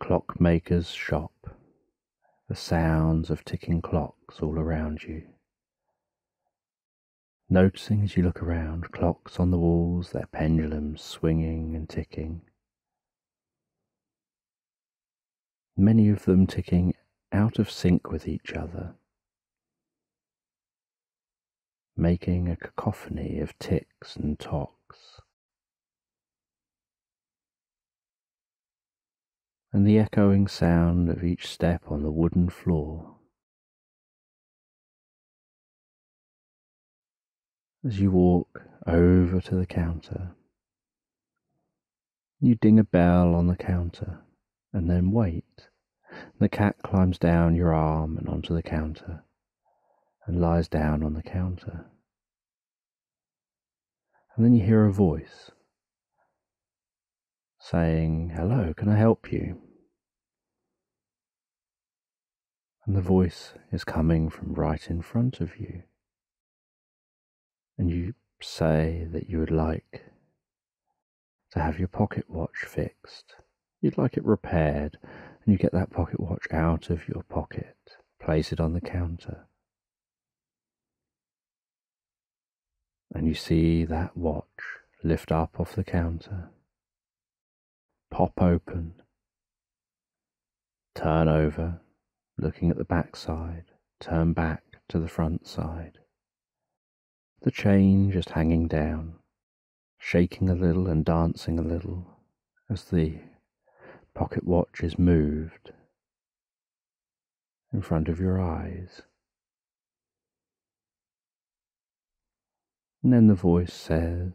clockmaker's shop, the sounds of ticking clocks all around you. Noticing as you look around clocks on the walls, their pendulums swinging and ticking. Many of them ticking out of sync with each other, making a cacophony of ticks and tocks. and the echoing sound of each step on the wooden floor. As you walk over to the counter, you ding a bell on the counter and then wait. The cat climbs down your arm and onto the counter and lies down on the counter. And then you hear a voice saying, Hello, can I help you? And the voice is coming from right in front of you. And you say that you would like to have your pocket watch fixed. You'd like it repaired, and you get that pocket watch out of your pocket, place it on the counter. And you see that watch lift up off the counter, pop open, turn over, looking at the back side, turn back to the front side. The chain just hanging down, shaking a little and dancing a little as the pocket watch is moved in front of your eyes. And then the voice says,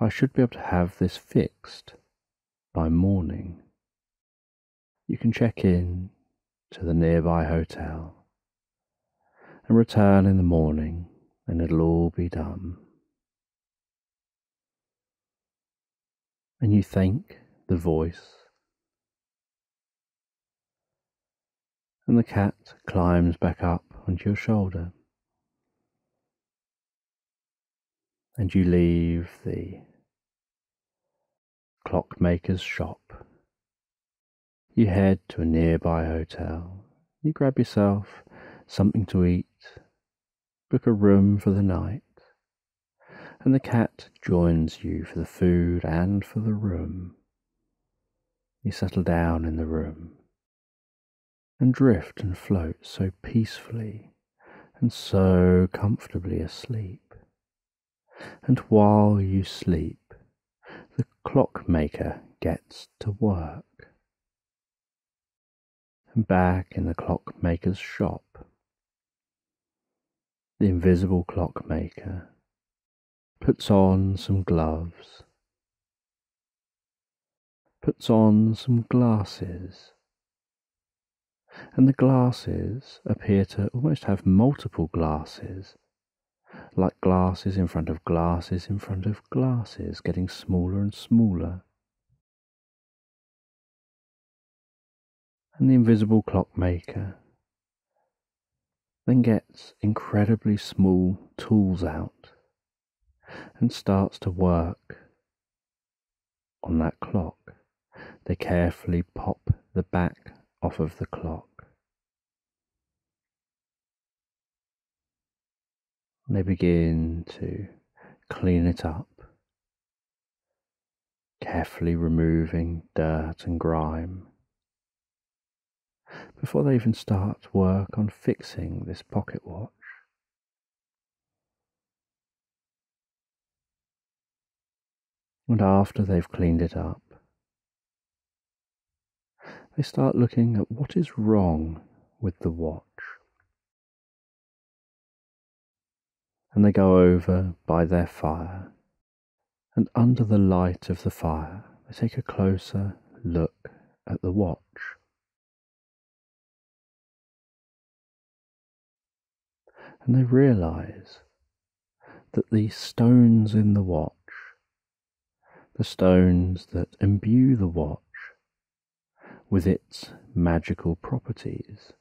I should be able to have this fixed by morning. You can check in to the nearby hotel and return in the morning and it'll all be done. And you thank the voice, and the cat climbs back up onto your shoulder. And you leave the clockmaker's shop. You head to a nearby hotel. You grab yourself something to eat book a room for the night, and the cat joins you for the food and for the room. You settle down in the room and drift and float so peacefully and so comfortably asleep. And while you sleep, the clockmaker gets to work. And back in the clockmaker's shop, the invisible clockmaker puts on some gloves, puts on some glasses, and the glasses appear to almost have multiple glasses, like glasses in front of glasses in front of glasses, getting smaller and smaller. And the invisible clockmaker then gets incredibly small tools out and starts to work on that clock. They carefully pop the back off of the clock. They begin to clean it up, carefully removing dirt and grime before they even start work on fixing this pocket watch. And after they've cleaned it up, they start looking at what is wrong with the watch. And they go over by their fire, and under the light of the fire, they take a closer look at the watch. and they realize that the stones in the watch, the stones that imbue the watch with its magical properties,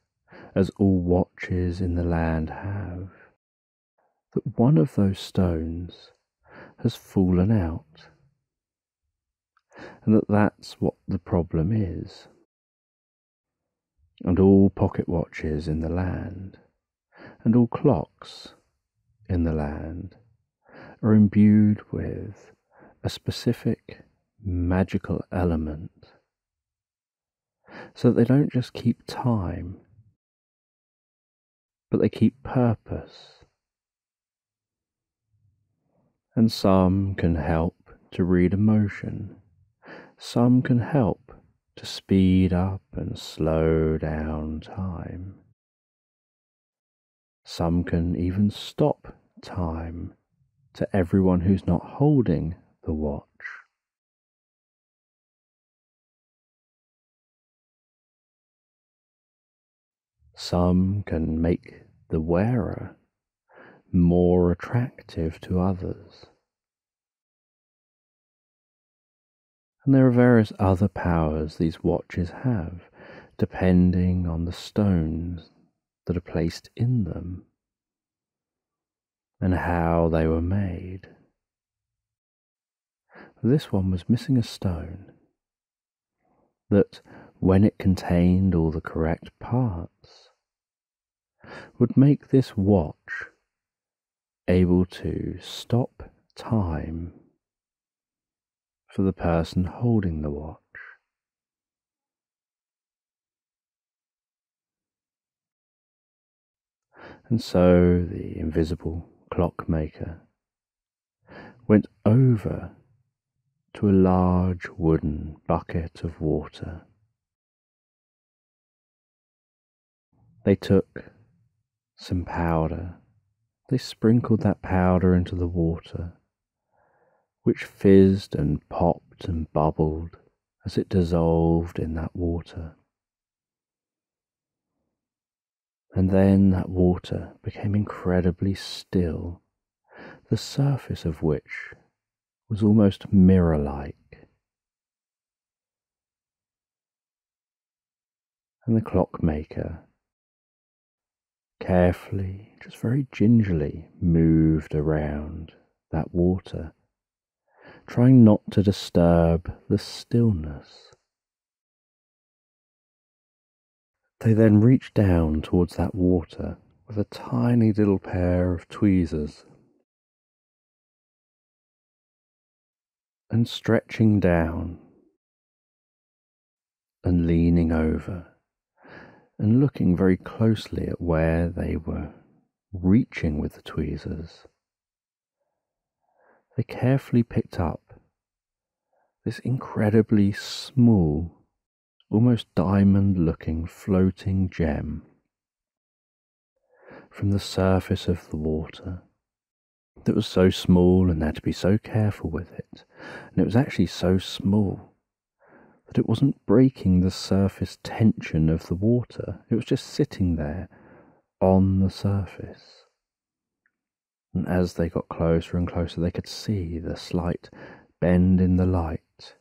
as all watches in the land have, that one of those stones has fallen out, and that that's what the problem is. And all pocket watches in the land and all clocks in the land are imbued with a specific magical element so that they don't just keep time, but they keep purpose. And some can help to read emotion, some can help to speed up and slow down time. Some can even stop time to everyone who's not holding the watch. Some can make the wearer more attractive to others. And there are various other powers these watches have, depending on the stones that are placed in them and how they were made. This one was missing a stone that, when it contained all the correct parts, would make this watch able to stop time for the person holding the watch. And so the invisible clockmaker went over to a large wooden bucket of water. They took some powder. They sprinkled that powder into the water, which fizzed and popped and bubbled as it dissolved in that water. And then that water became incredibly still, the surface of which was almost mirror like. And the clockmaker carefully, just very gingerly, moved around that water, trying not to disturb the stillness. They then reached down towards that water with a tiny little pair of tweezers and stretching down and leaning over and looking very closely at where they were reaching with the tweezers, they carefully picked up this incredibly small almost diamond looking floating gem from the surface of the water that was so small and they had to be so careful with it. And it was actually so small that it wasn't breaking the surface tension of the water, it was just sitting there on the surface. And as they got closer and closer, they could see the slight bend in the light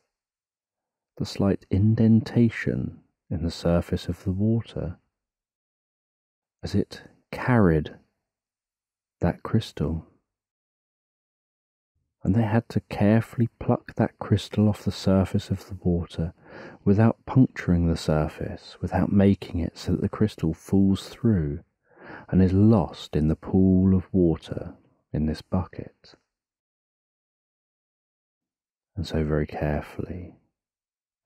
the slight indentation in the surface of the water as it carried that crystal. And they had to carefully pluck that crystal off the surface of the water without puncturing the surface, without making it so that the crystal falls through and is lost in the pool of water in this bucket. And so, very carefully,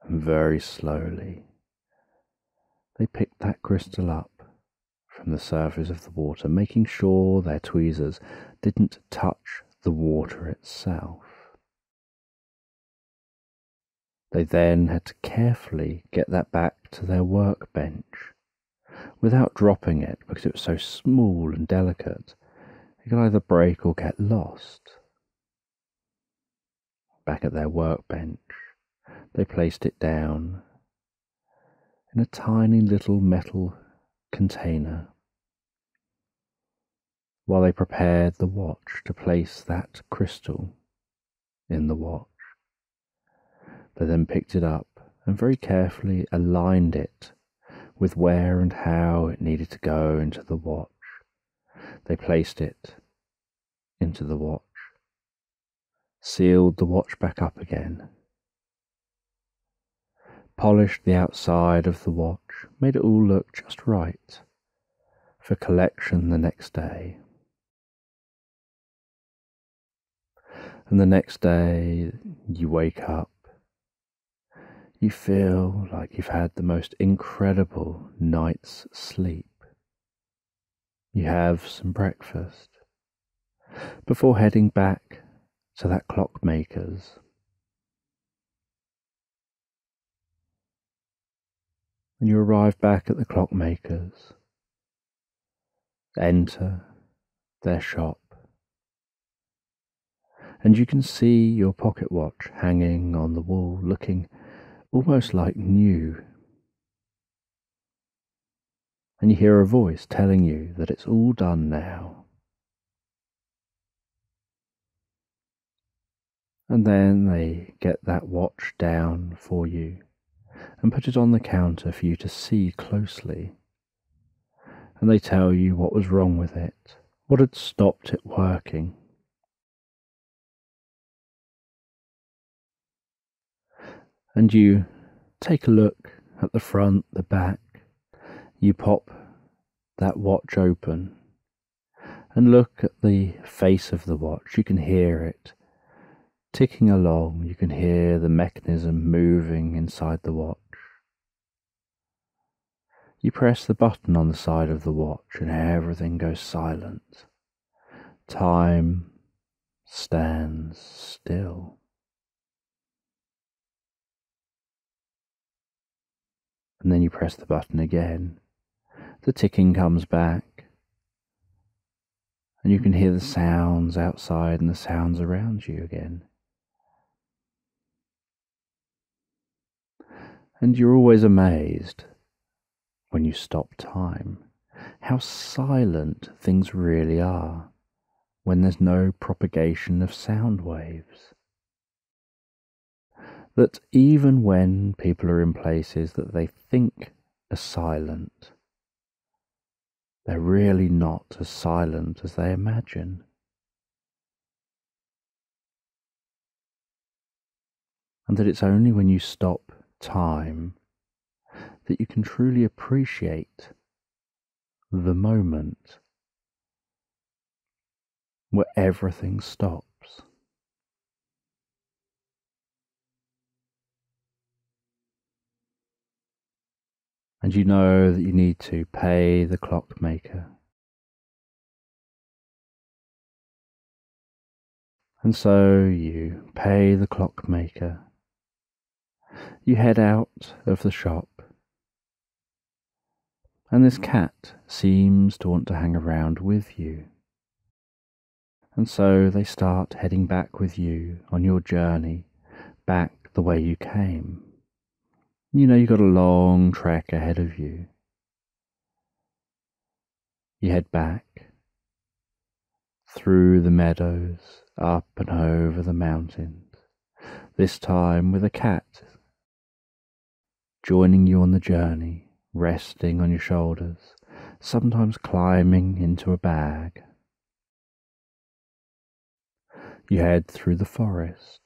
and very slowly they picked that crystal up from the surface of the water, making sure their tweezers didn't touch the water itself. They then had to carefully get that back to their workbench without dropping it because it was so small and delicate. It could either break or get lost. Back at their workbench, they placed it down in a tiny little metal container while they prepared the watch to place that crystal in the watch. They then picked it up and very carefully aligned it with where and how it needed to go into the watch. They placed it into the watch, sealed the watch back up again, polished the outside of the watch, made it all look just right for collection the next day. And the next day, you wake up, you feel like you've had the most incredible night's sleep. You have some breakfast before heading back to that clockmaker's and you arrive back at the clockmakers. Enter their shop, and you can see your pocket watch hanging on the wall, looking almost like new. and you hear a voice telling you that it's all done now. And then they get that watch down for you and put it on the counter for you to see closely. And they tell you what was wrong with it, what had stopped it working. And you take a look at the front, the back, you pop that watch open and look at the face of the watch. You can hear it ticking along. You can hear the mechanism moving inside the watch. You press the button on the side of the watch and everything goes silent. Time stands still. And then you press the button again. The ticking comes back. And you can hear the sounds outside and the sounds around you again. And you're always amazed when you stop time how silent things really are when there's no propagation of sound waves. That even when people are in places that they think are silent, they're really not as silent as they imagine. And that it's only when you stop time that you can truly appreciate the moment where everything stops. And you know that you need to pay the clockmaker. And so you pay the clockmaker you head out of the shop, and this cat seems to want to hang around with you. And so they start heading back with you on your journey back the way you came. You know you've got a long trek ahead of you. You head back through the meadows, up and over the mountains, this time with a cat joining you on the journey, resting on your shoulders, sometimes climbing into a bag. You head through the forest,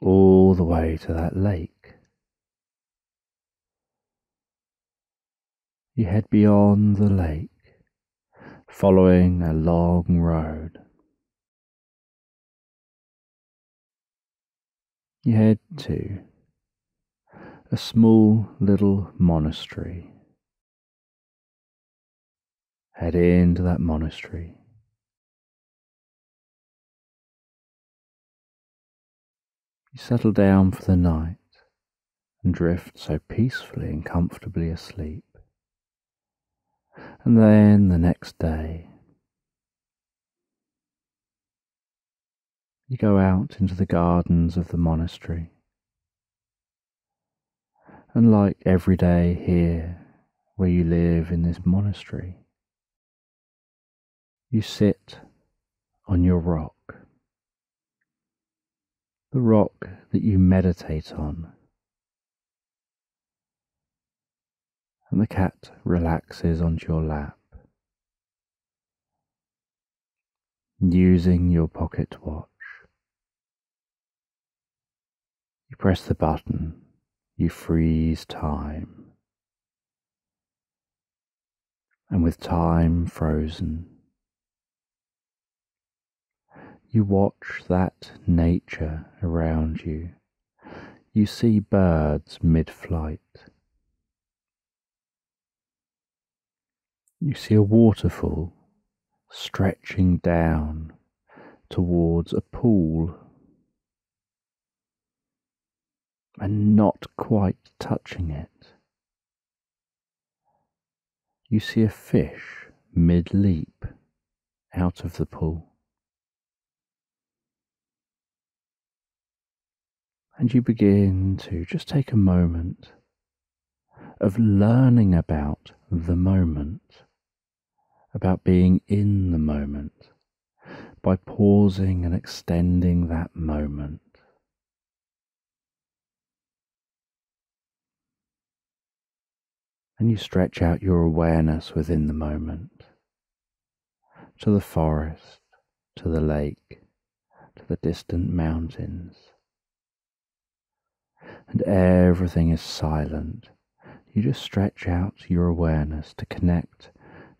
all the way to that lake. You head beyond the lake, following a long road. You head to a small little monastery. Head into that monastery. You settle down for the night and drift so peacefully and comfortably asleep. And then the next day, you go out into the gardens of the monastery and like every day here where you live in this monastery, you sit on your rock, the rock that you meditate on. And the cat relaxes onto your lap, using your pocket watch. You press the button you freeze time. And with time frozen, you watch that nature around you. You see birds mid flight. You see a waterfall stretching down towards a pool and not quite touching it. You see a fish mid leap out of the pool. And you begin to just take a moment of learning about the moment, about being in the moment, by pausing and extending that moment. And you stretch out your awareness within the moment to the forest, to the lake, to the distant mountains. And everything is silent. You just stretch out your awareness to connect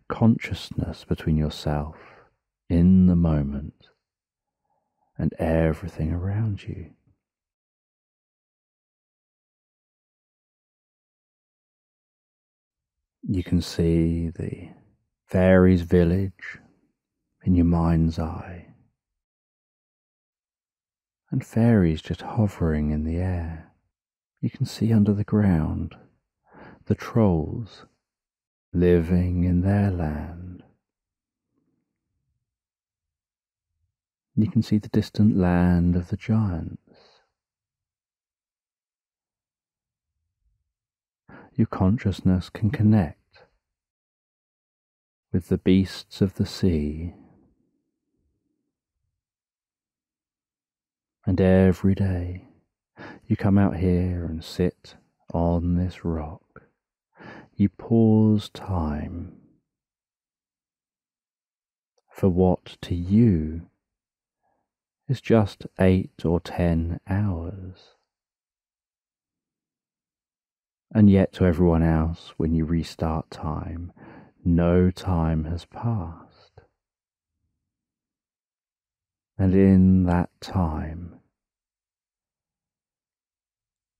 consciousness between yourself in the moment and everything around you. You can see the fairies' village in your mind's eye, and fairies just hovering in the air. You can see under the ground the trolls living in their land. You can see the distant land of the giants. Your consciousness can connect with the beasts of the sea. And every day you come out here and sit on this rock. You pause time for what to you is just eight or ten hours. And yet, to everyone else, when you restart time, no time has passed. And in that time,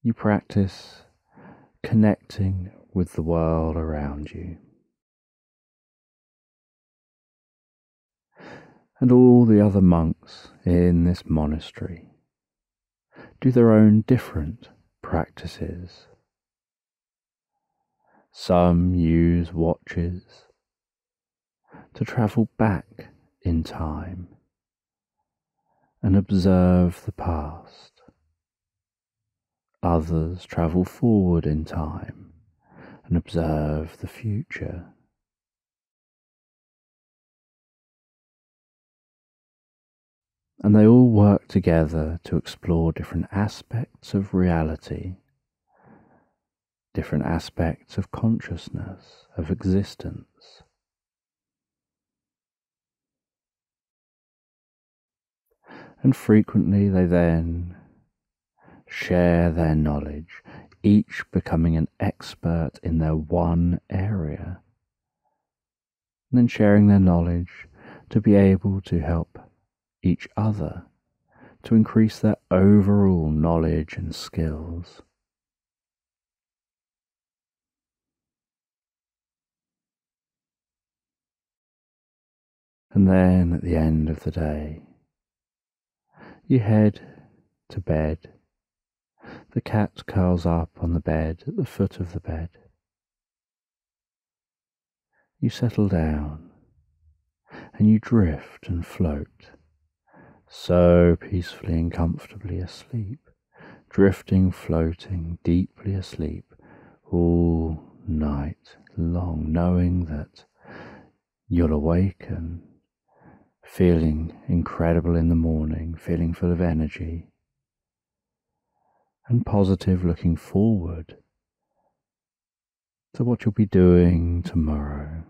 you practice connecting with the world around you. And all the other monks in this monastery do their own different practices. Some use watches to travel back in time and observe the past. Others travel forward in time and observe the future. And they all work together to explore different aspects of reality different aspects of consciousness, of existence. And frequently they then share their knowledge, each becoming an expert in their one area, and then sharing their knowledge to be able to help each other to increase their overall knowledge and skills. And then at the end of the day, you head to bed. The cat curls up on the bed at the foot of the bed. You settle down and you drift and float, so peacefully and comfortably asleep, drifting, floating, deeply asleep all night long, knowing that you'll awaken feeling incredible in the morning, feeling full of energy and positive looking forward to what you'll be doing tomorrow.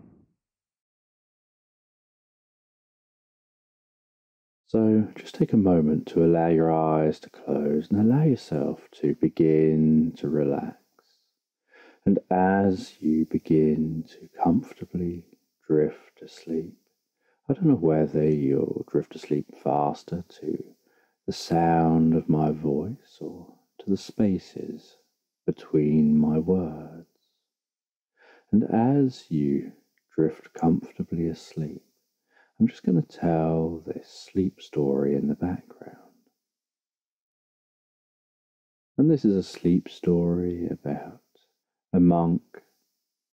So just take a moment to allow your eyes to close and allow yourself to begin to relax. And as you begin to comfortably drift asleep, I don't know whether you'll drift asleep faster to the sound of my voice or to the spaces between my words. And as you drift comfortably asleep, I'm just going to tell this sleep story in the background. And this is a sleep story about a monk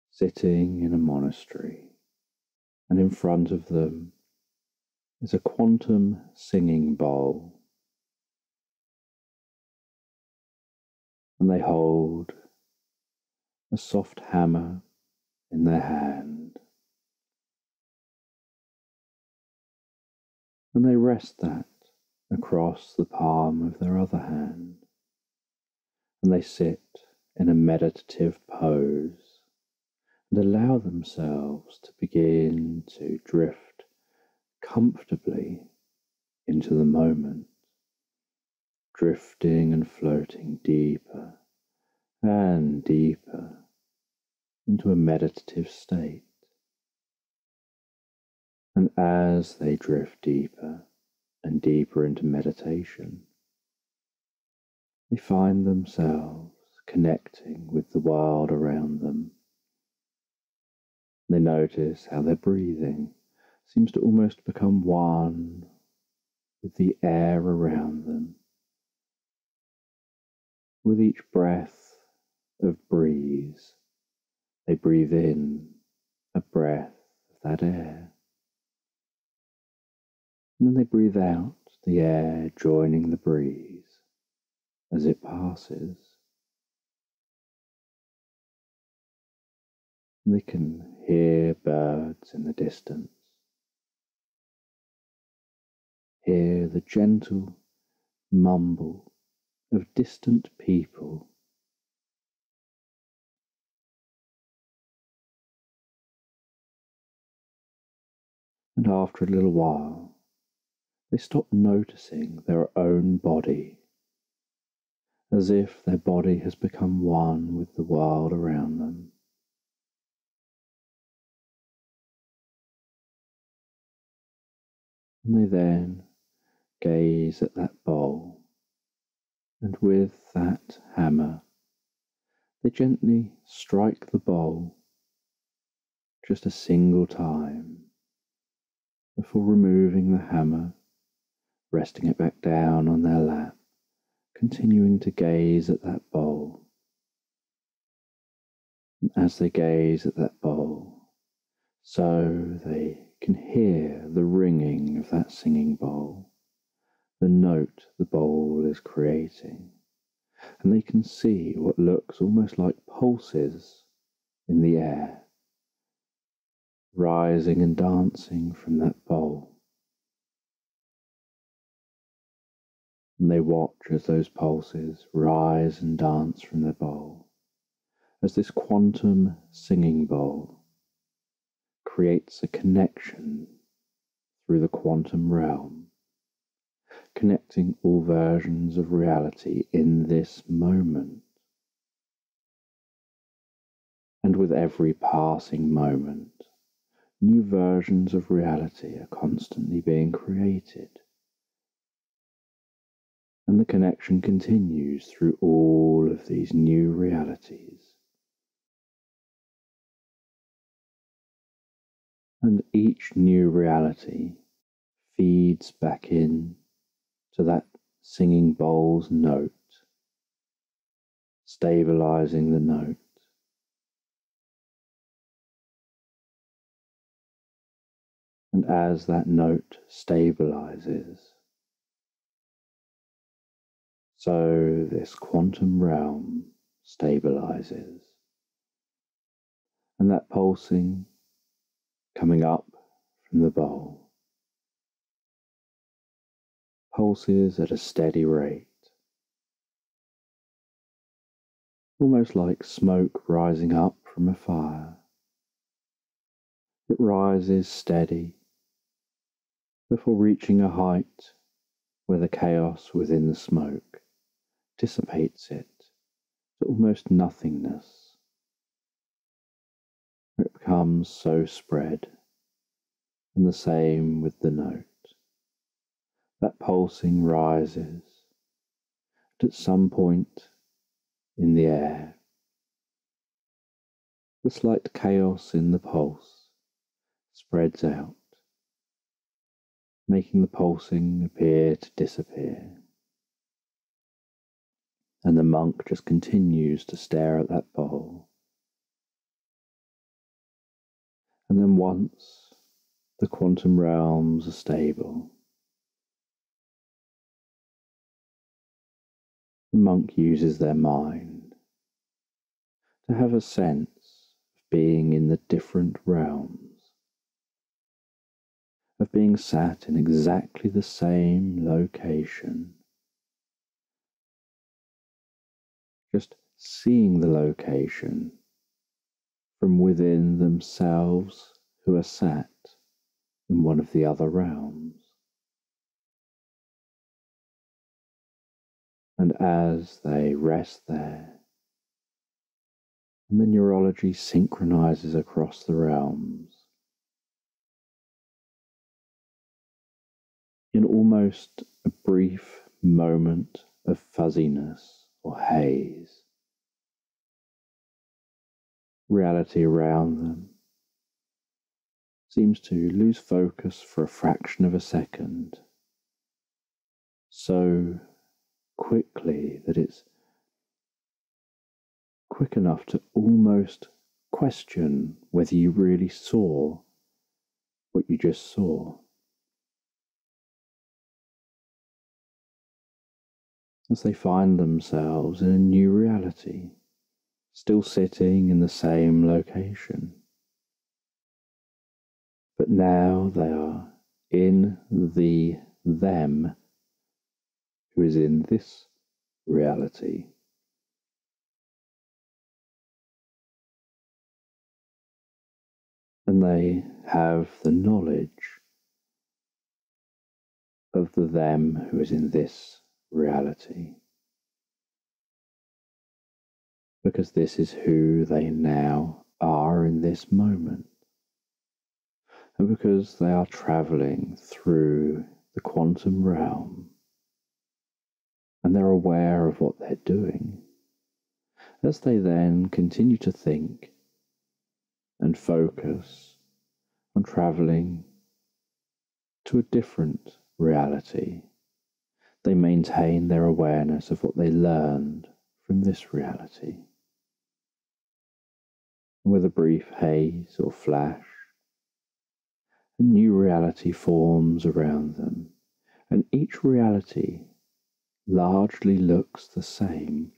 sitting in a monastery and in front of them is a quantum singing bowl. And they hold a soft hammer in their hand. And they rest that across the palm of their other hand. And they sit in a meditative pose and allow themselves to begin to drift comfortably into the moment, drifting and floating deeper and deeper into a meditative state. And as they drift deeper and deeper into meditation, they find themselves connecting with the world around them. They notice how their breathing seems to almost become one with the air around them. With each breath of breeze, they breathe in a breath of that air. And then they breathe out the air joining the breeze as it passes. They can hear birds in the distance, hear the gentle mumble of distant people and after a little while, they stop noticing their own body, as if their body has become one with the world around them. And they then gaze at that bowl, and with that hammer, they gently strike the bowl just a single time before removing the hammer, resting it back down on their lap, continuing to gaze at that bowl. And as they gaze at that bowl, so they can hear the ringing of that singing bowl, the note the bowl is creating, and they can see what looks almost like pulses in the air rising and dancing from that bowl. And they watch as those pulses rise and dance from their bowl, as this quantum singing bowl creates a connection through the quantum realm, connecting all versions of reality in this moment. And with every passing moment, new versions of reality are constantly being created. And the connection continues through all of these new realities. And each new reality feeds back in to that singing bowl's note, stabilizing the note And as that note stabilizes, so this quantum realm stabilizes. And that pulsing coming up from the bowl pulses at a steady rate, almost like smoke rising up from a fire. It rises steady before reaching a height where the chaos within the smoke dissipates it to almost nothingness. It becomes so spread, and the same with the note. That pulsing rises, at some point in the air, the slight chaos in the pulse spreads out making the pulsing appear to disappear. And the monk just continues to stare at that bowl. And then once the quantum realms are stable, the monk uses their mind to have a sense of being in the different realms, of being sat in exactly the same location, just seeing the location from within themselves who are sat in one of the other realms. And as they rest there, and the neurology synchronizes across the realms in almost a brief moment of fuzziness or haze. Reality around them seems to lose focus for a fraction of a second, so quickly that it's quick enough to almost question whether you really saw what you just saw. As they find themselves in a new reality, still sitting in the same location. But now they are in the them who is in this reality. and they have the knowledge of the them who is in this reality. Because this is who they now are in this moment. And because they are traveling through the quantum realm and they're aware of what they're doing, as they then continue to think and focus on traveling to a different reality. They maintain their awareness of what they learned from this reality. And with a brief haze or flash, a new reality forms around them, and each reality largely looks the same,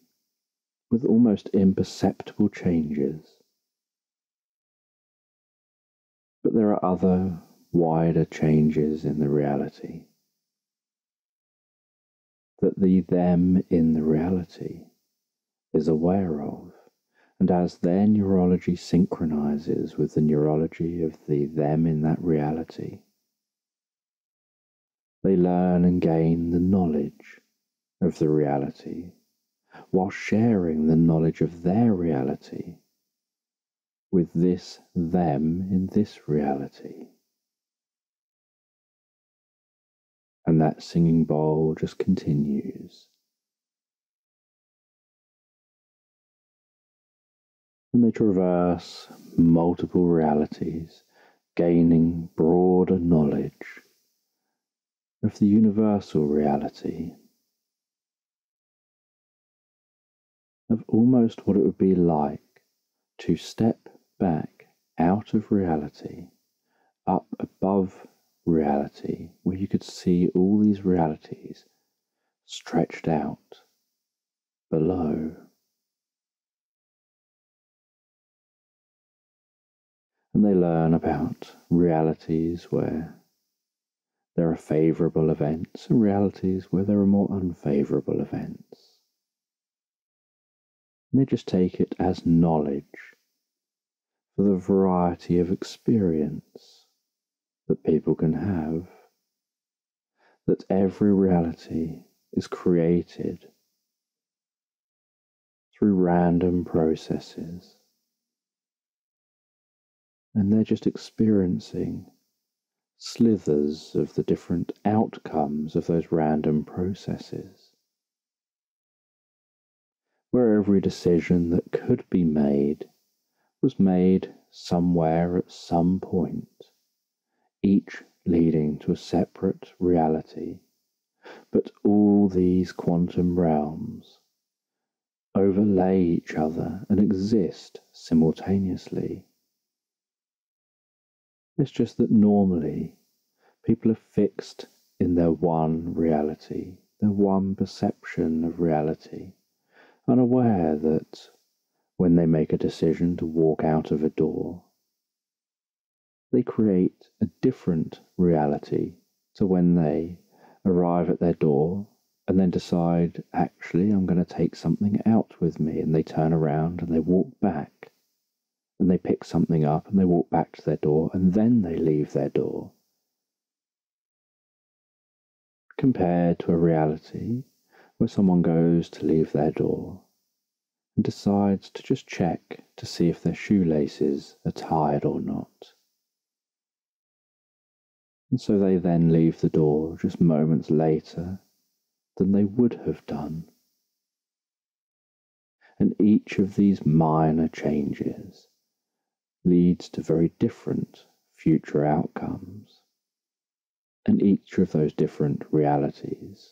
with almost imperceptible changes But there are other, wider changes in the reality that the them in the reality is aware of. And as their neurology synchronizes with the neurology of the them in that reality, they learn and gain the knowledge of the reality while sharing the knowledge of their reality with this them in this reality. And that singing bowl just continues. And they traverse multiple realities, gaining broader knowledge of the universal reality, of almost what it would be like to step back out of reality, up above reality, where you could see all these realities stretched out below. And they learn about realities where there are favourable events and realities where there are more unfavourable events. And they just take it as knowledge for the variety of experience that people can have, that every reality is created through random processes. And they're just experiencing slithers of the different outcomes of those random processes. Where every decision that could be made was made somewhere at some point, each leading to a separate reality. But all these quantum realms overlay each other and exist simultaneously. It's just that normally people are fixed in their one reality, their one perception of reality, unaware that when they make a decision to walk out of a door, they create a different reality to when they arrive at their door and then decide, actually, I'm going to take something out with me. And they turn around and they walk back and they pick something up and they walk back to their door and then they leave their door. Compared to a reality where someone goes to leave their door and decides to just check to see if their shoelaces are tied or not. And so they then leave the door just moments later than they would have done. And each of these minor changes leads to very different future outcomes. And each of those different realities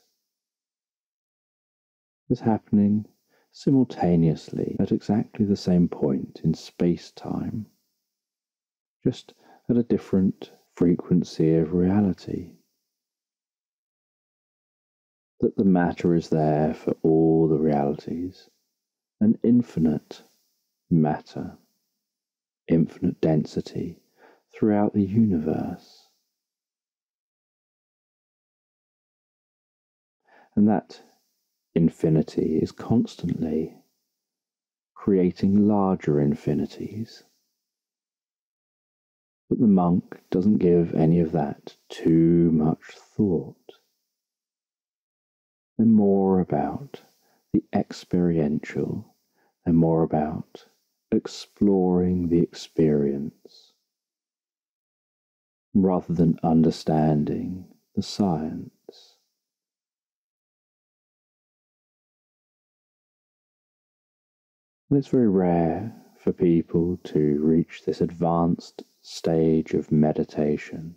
is happening simultaneously at exactly the same point in space time, just at a different frequency of reality. That the matter is there for all the realities, an infinite matter, infinite density throughout the universe. And that infinity is constantly creating larger infinities. But the monk doesn't give any of that too much thought. They're more about the experiential, they're more about exploring the experience rather than understanding the science. And it's very rare for people to reach this advanced stage of meditation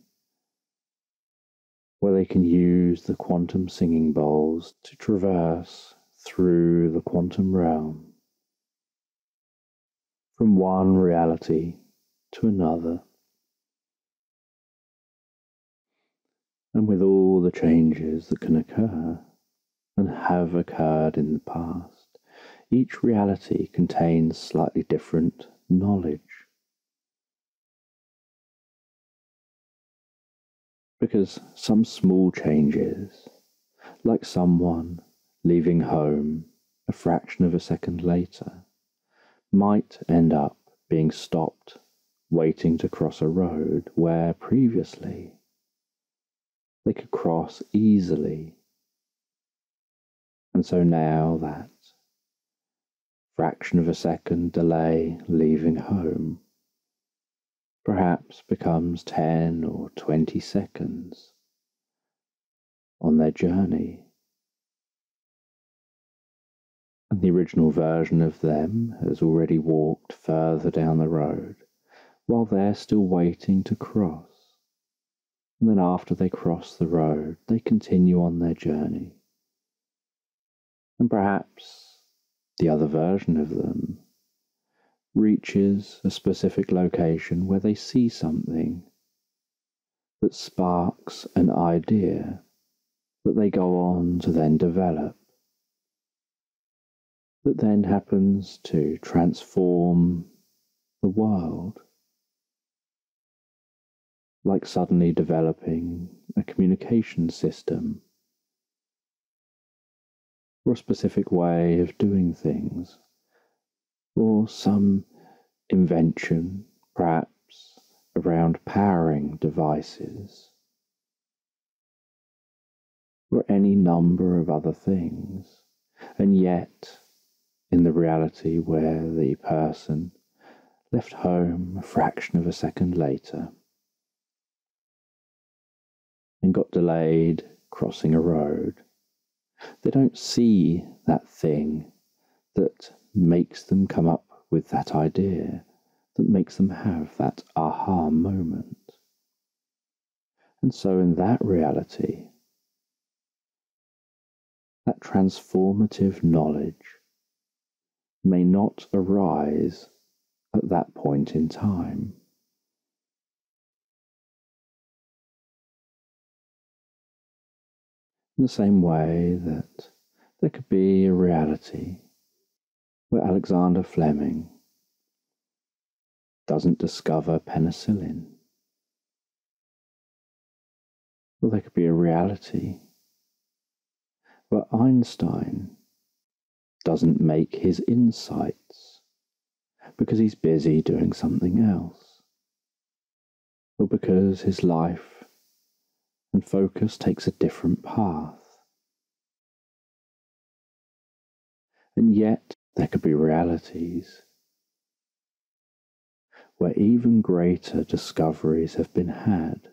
where they can use the quantum singing bowls to traverse through the quantum realm from one reality to another. And with all the changes that can occur and have occurred in the past, each reality contains slightly different knowledge. because some small changes, like someone leaving home a fraction of a second later, might end up being stopped waiting to cross a road where previously they could cross easily. And so now that fraction of a second delay leaving home perhaps becomes 10 or 20 seconds on their journey. And the original version of them has already walked further down the road while they're still waiting to cross. And then after they cross the road, they continue on their journey. And perhaps the other version of them reaches a specific location where they see something that sparks an idea that they go on to then develop, that then happens to transform the world, like suddenly developing a communication system or a specific way of doing things or some invention, perhaps, around powering devices, or any number of other things, and yet in the reality where the person left home a fraction of a second later and got delayed crossing a road, they don't see that thing that makes them come up with that idea, that makes them have that aha moment. And so, in that reality, that transformative knowledge may not arise at that point in time. In the same way that there could be a reality where Alexander Fleming doesn't discover penicillin. Well, there could be a reality where Einstein doesn't make his insights because he's busy doing something else, or because his life and focus takes a different path. And yet, there could be realities where even greater discoveries have been had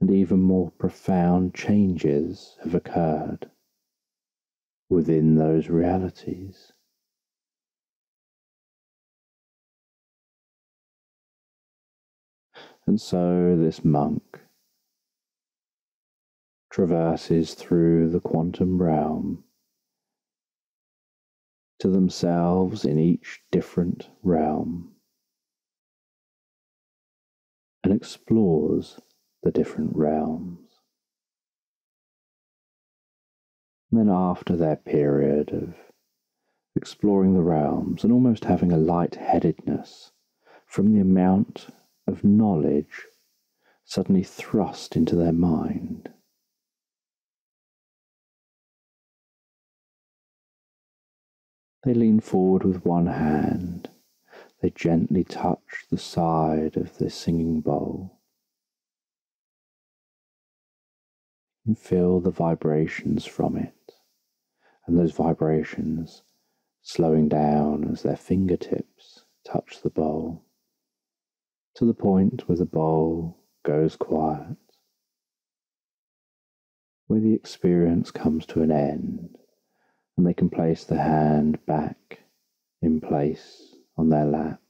and even more profound changes have occurred within those realities. And so this monk traverses through the quantum realm to themselves in each different realm and explores the different realms. And then, after their period of exploring the realms and almost having a light-headedness from the amount of knowledge suddenly thrust into their mind, They lean forward with one hand. They gently touch the side of the singing bowl. And feel the vibrations from it, and those vibrations slowing down as their fingertips touch the bowl. To the point where the bowl goes quiet, where the experience comes to an end and they can place the hand back in place on their lap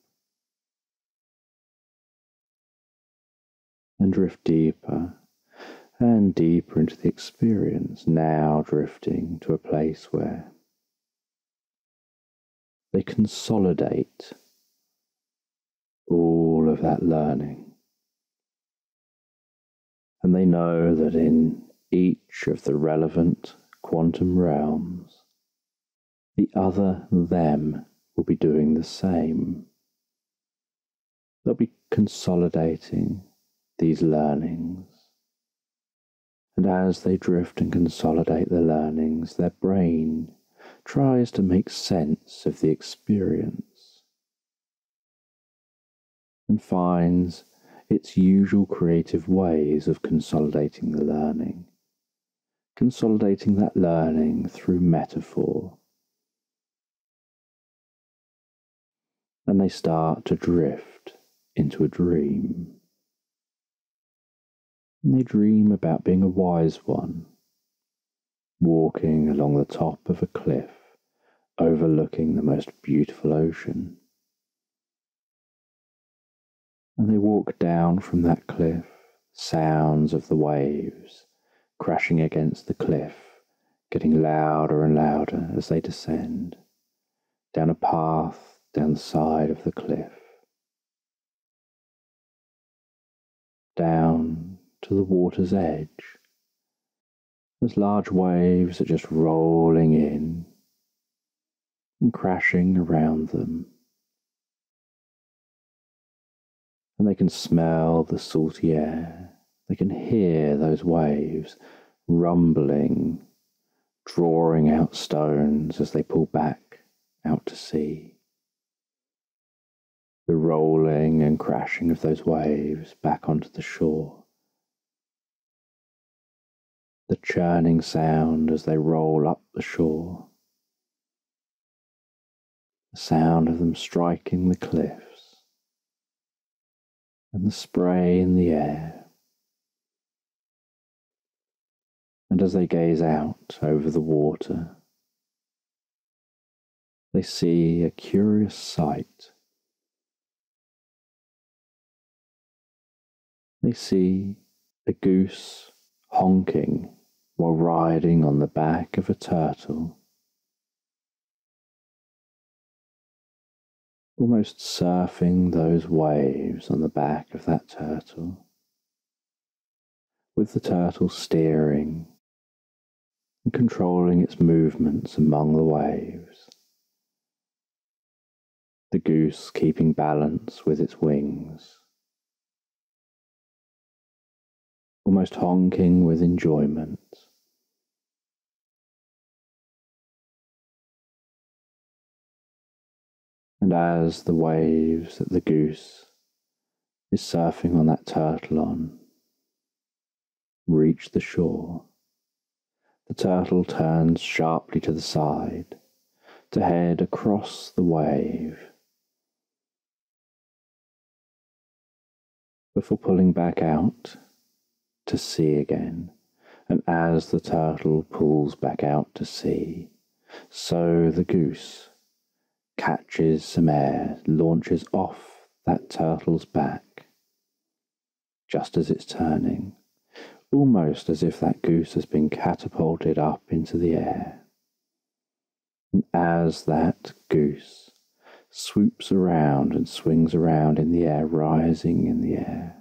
and drift deeper and deeper into the experience, now drifting to a place where they consolidate all of that learning. And they know that in each of the relevant quantum realms, the other them will be doing the same. They'll be consolidating these learnings. And as they drift and consolidate the learnings, their brain tries to make sense of the experience and finds its usual creative ways of consolidating the learning, consolidating that learning through metaphor and they start to drift into a dream. And they dream about being a wise one, walking along the top of a cliff overlooking the most beautiful ocean. And they walk down from that cliff, sounds of the waves crashing against the cliff, getting louder and louder as they descend, down a path down the side of the cliff, down to the water's edge. As large waves are just rolling in and crashing around them. And they can smell the salty air. They can hear those waves rumbling, drawing out stones as they pull back out to sea the rolling and crashing of those waves back onto the shore, the churning sound as they roll up the shore, the sound of them striking the cliffs, and the spray in the air. And as they gaze out over the water, they see a curious sight They see a goose honking while riding on the back of a turtle, almost surfing those waves on the back of that turtle, with the turtle steering and controlling its movements among the waves. The goose keeping balance with its wings, almost honking with enjoyment. And as the waves that the goose is surfing on that turtle on reach the shore, the turtle turns sharply to the side to head across the wave before pulling back out to sea again. And as the turtle pulls back out to sea, so the goose catches some air, launches off that turtle's back, just as it's turning, almost as if that goose has been catapulted up into the air. And as that goose swoops around and swings around in the air, rising in the air,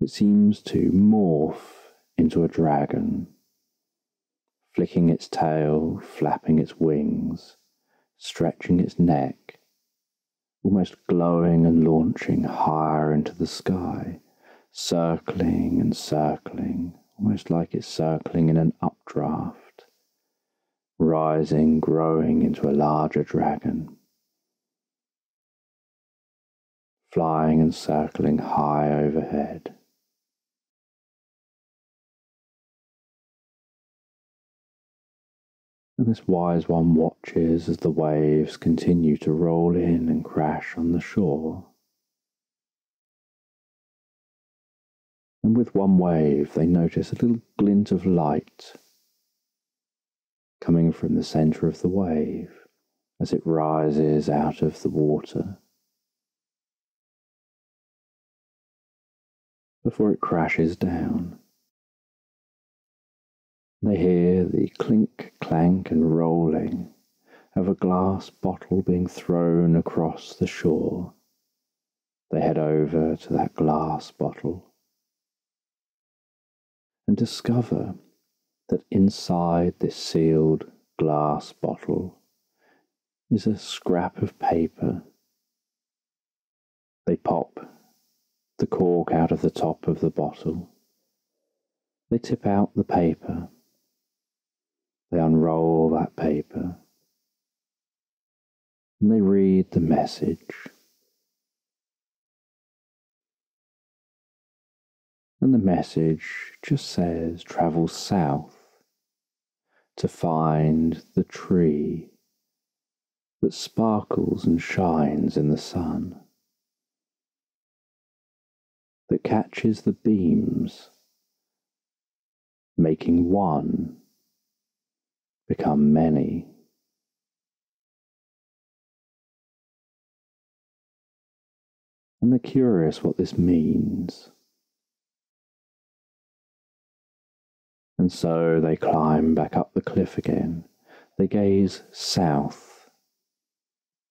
it seems to morph into a dragon, flicking its tail, flapping its wings, stretching its neck, almost glowing and launching higher into the sky, circling and circling, almost like it's circling in an updraft, rising, growing into a larger dragon. Flying and circling high overhead. And this wise one watches as the waves continue to roll in and crash on the shore. And with one wave, they notice a little glint of light coming from the center of the wave as it rises out of the water before it crashes down. They hear the clink, clank, and rolling of a glass bottle being thrown across the shore. They head over to that glass bottle and discover that inside this sealed glass bottle is a scrap of paper. They pop the cork out of the top of the bottle. They tip out the paper they unroll that paper and they read the message. And the message just says travel south to find the tree that sparkles and shines in the sun, that catches the beams, making one become many. And they're curious what this means. And so they climb back up the cliff again. They gaze south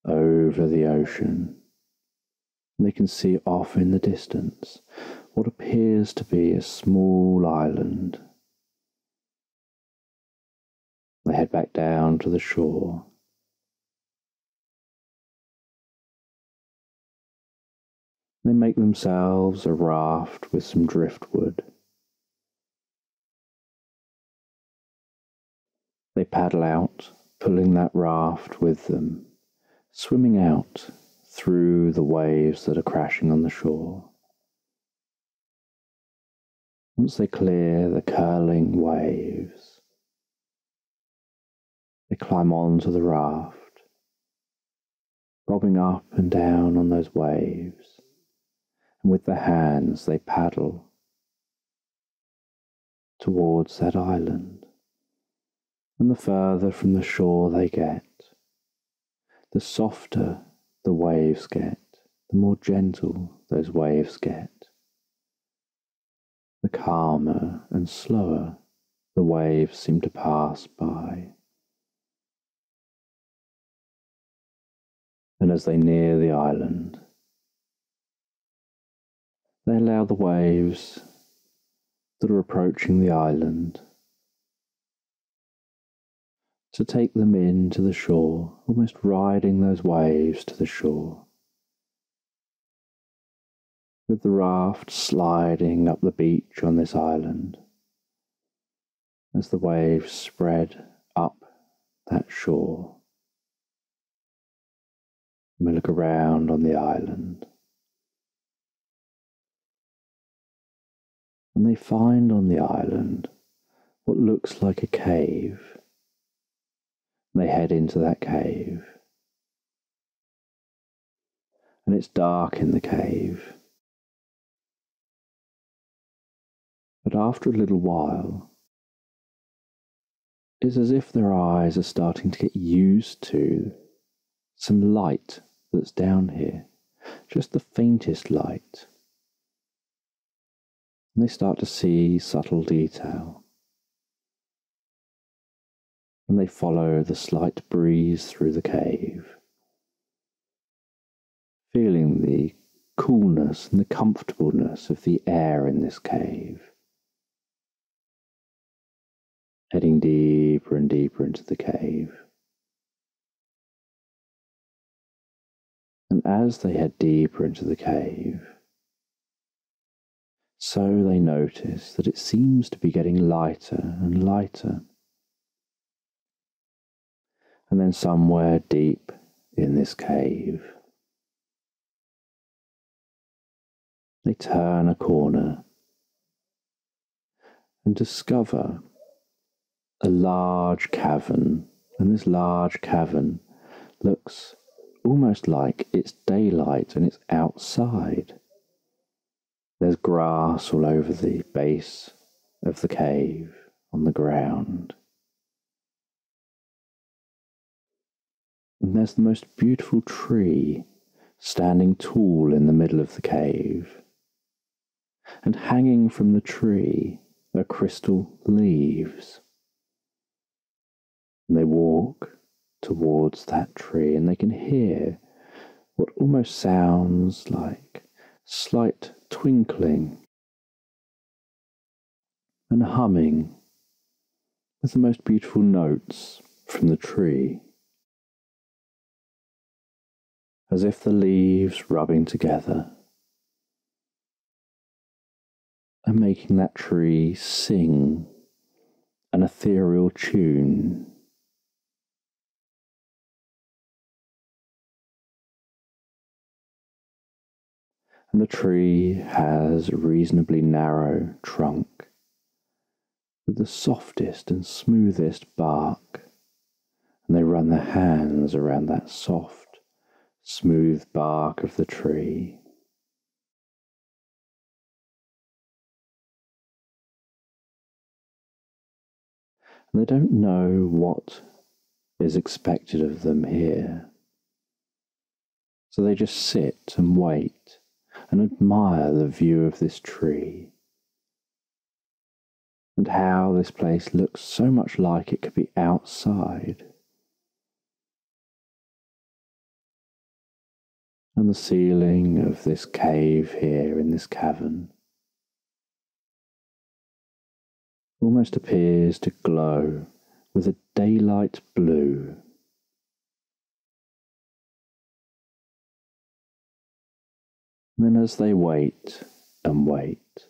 over the ocean. They can see off in the distance what appears to be a small island back down to the shore. They make themselves a raft with some driftwood. They paddle out, pulling that raft with them, swimming out through the waves that are crashing on the shore. Once they clear the curling waves, they climb onto the raft, bobbing up and down on those waves, and with their hands they paddle towards that island. And the further from the shore they get, the softer the waves get, the more gentle those waves get, the calmer and slower the waves seem to pass by. And as they near the island, they allow the waves that are approaching the island to take them in to the shore, almost riding those waves to the shore. With the raft sliding up the beach on this island as the waves spread up that shore. We look around on the island. And they find on the island what looks like a cave. They head into that cave. And it's dark in the cave. But after a little while, it's as if their eyes are starting to get used to some light that's down here, just the faintest light. And they start to see subtle detail. And they follow the slight breeze through the cave, feeling the coolness and the comfortableness of the air in this cave. Heading deeper and deeper into the cave. And as they head deeper into the cave, so they notice that it seems to be getting lighter and lighter. And then somewhere deep in this cave, they turn a corner and discover a large cavern. And this large cavern looks almost like it's daylight and it's outside. There's grass all over the base of the cave on the ground. And there's the most beautiful tree standing tall in the middle of the cave. And hanging from the tree are crystal leaves. And they walk towards that tree and they can hear what almost sounds like slight twinkling and humming with the most beautiful notes from the tree. As if the leaves rubbing together and making that tree sing an ethereal tune. And the tree has a reasonably narrow trunk with the softest and smoothest bark, and they run their hands around that soft, smooth bark of the tree. And they don't know what is expected of them here. So they just sit and wait and admire the view of this tree and how this place looks so much like it could be outside. And the ceiling of this cave here in this cavern almost appears to glow with a daylight blue. Then, as they wait and wait,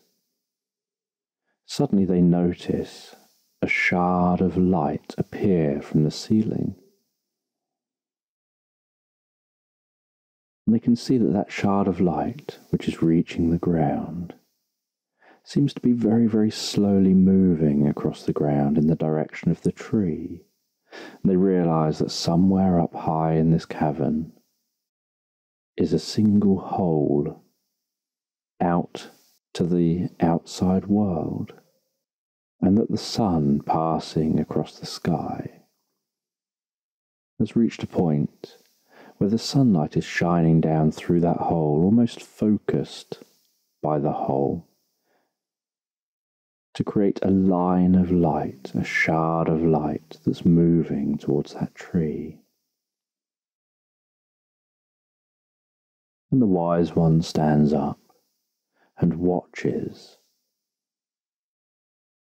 suddenly they notice a shard of light appear from the ceiling. And they can see that that shard of light, which is reaching the ground, seems to be very, very slowly moving across the ground in the direction of the tree. And they realize that somewhere up high in this cavern is a single hole out to the outside world, and that the sun passing across the sky has reached a point where the sunlight is shining down through that hole, almost focused by the hole, to create a line of light, a shard of light that's moving towards that tree. And the wise one stands up and watches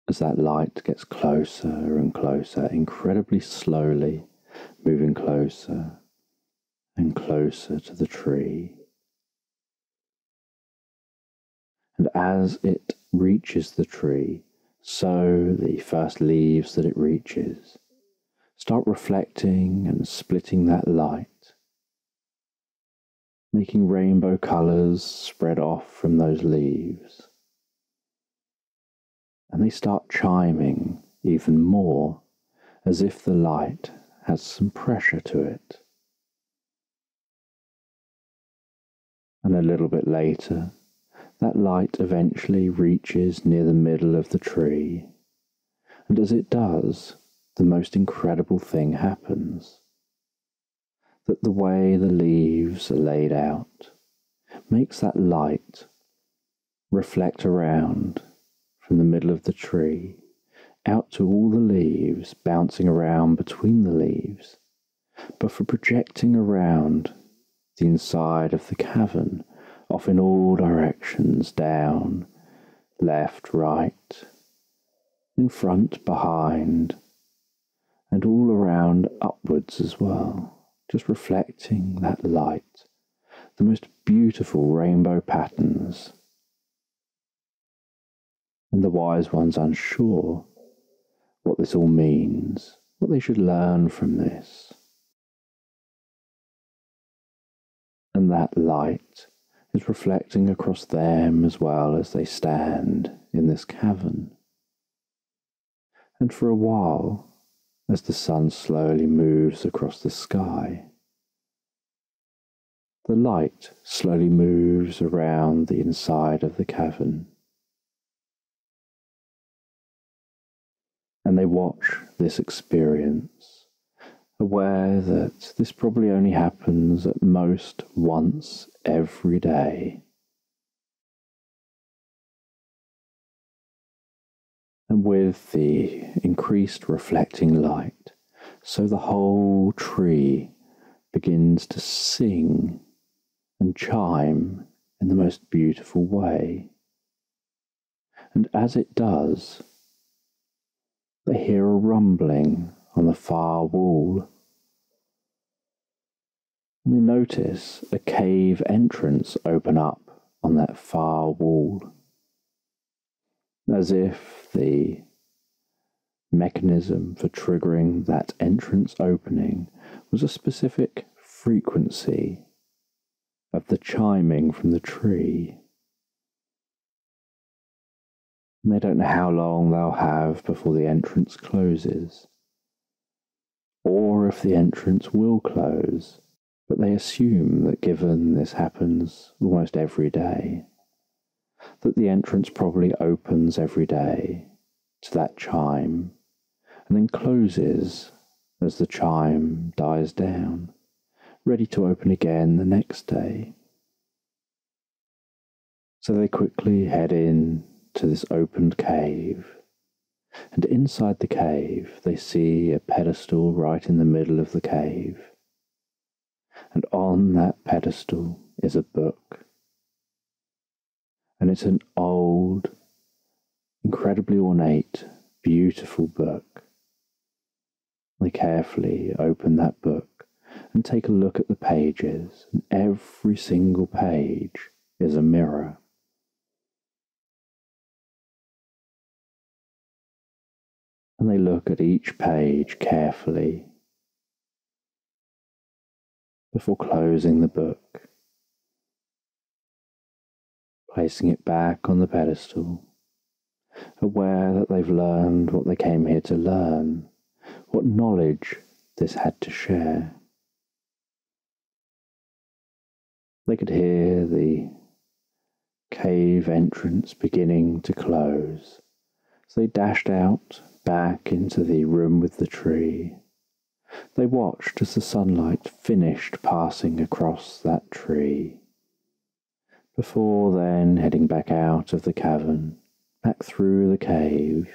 as that light gets closer and closer, incredibly slowly, moving closer and closer to the tree. And as it reaches the tree, so the first leaves that it reaches start reflecting and splitting that light, making rainbow colours spread off from those leaves. And they start chiming even more as if the light has some pressure to it. And a little bit later, that light eventually reaches near the middle of the tree, and as it does, the most incredible thing happens. That the way the leaves are laid out makes that light reflect around from the middle of the tree out to all the leaves, bouncing around between the leaves, but for projecting around the inside of the cavern, off in all directions, down, left, right, in front, behind, and all around upwards as well, just reflecting that light, the most beautiful rainbow patterns. And the wise ones unsure what this all means, what they should learn from this. and that light is reflecting across them as well as they stand in this cavern. And for a while, as the sun slowly moves across the sky, the light slowly moves around the inside of the cavern. And they watch this experience aware that this probably only happens at most once every day. And with the increased reflecting light, so the whole tree begins to sing and chime in the most beautiful way. And as it does, they hear a rumbling on the far wall. And they notice a cave entrance open up on that far wall, as if the mechanism for triggering that entrance opening was a specific frequency of the chiming from the tree. And they don't know how long they'll have before the entrance closes or if the entrance will close, but they assume that given this happens almost every day, that the entrance probably opens every day to that chime and then closes as the chime dies down, ready to open again the next day. So they quickly head in to this opened cave and inside the cave they see a pedestal right in the middle of the cave. And on that pedestal is a book. And it's an old, incredibly ornate, beautiful book. They carefully open that book and take a look at the pages, and every single page is a mirror. and they look at each page carefully before closing the book, placing it back on the pedestal, aware that they've learned what they came here to learn, what knowledge this had to share. They could hear the cave entrance beginning to close, so they dashed out back into the room with the tree. They watched as the sunlight finished passing across that tree, before then heading back out of the cavern, back through the cave,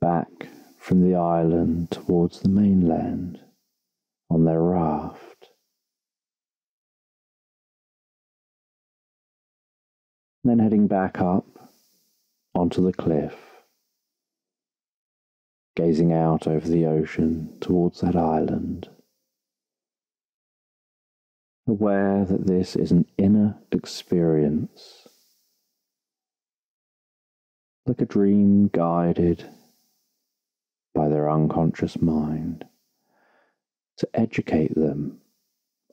back from the island towards the mainland on their raft. Then heading back up onto the cliff gazing out over the ocean towards that island, aware that this is an inner experience, like a dream guided by their unconscious mind to educate them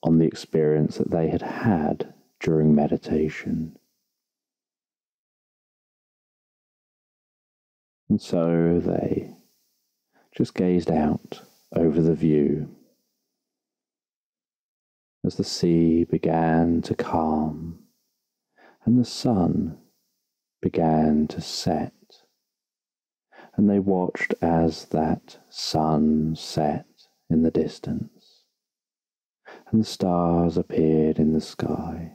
on the experience that they had had during meditation. And so they just gazed out over the view as the sea began to calm and the sun began to set. And they watched as that sun set in the distance and the stars appeared in the sky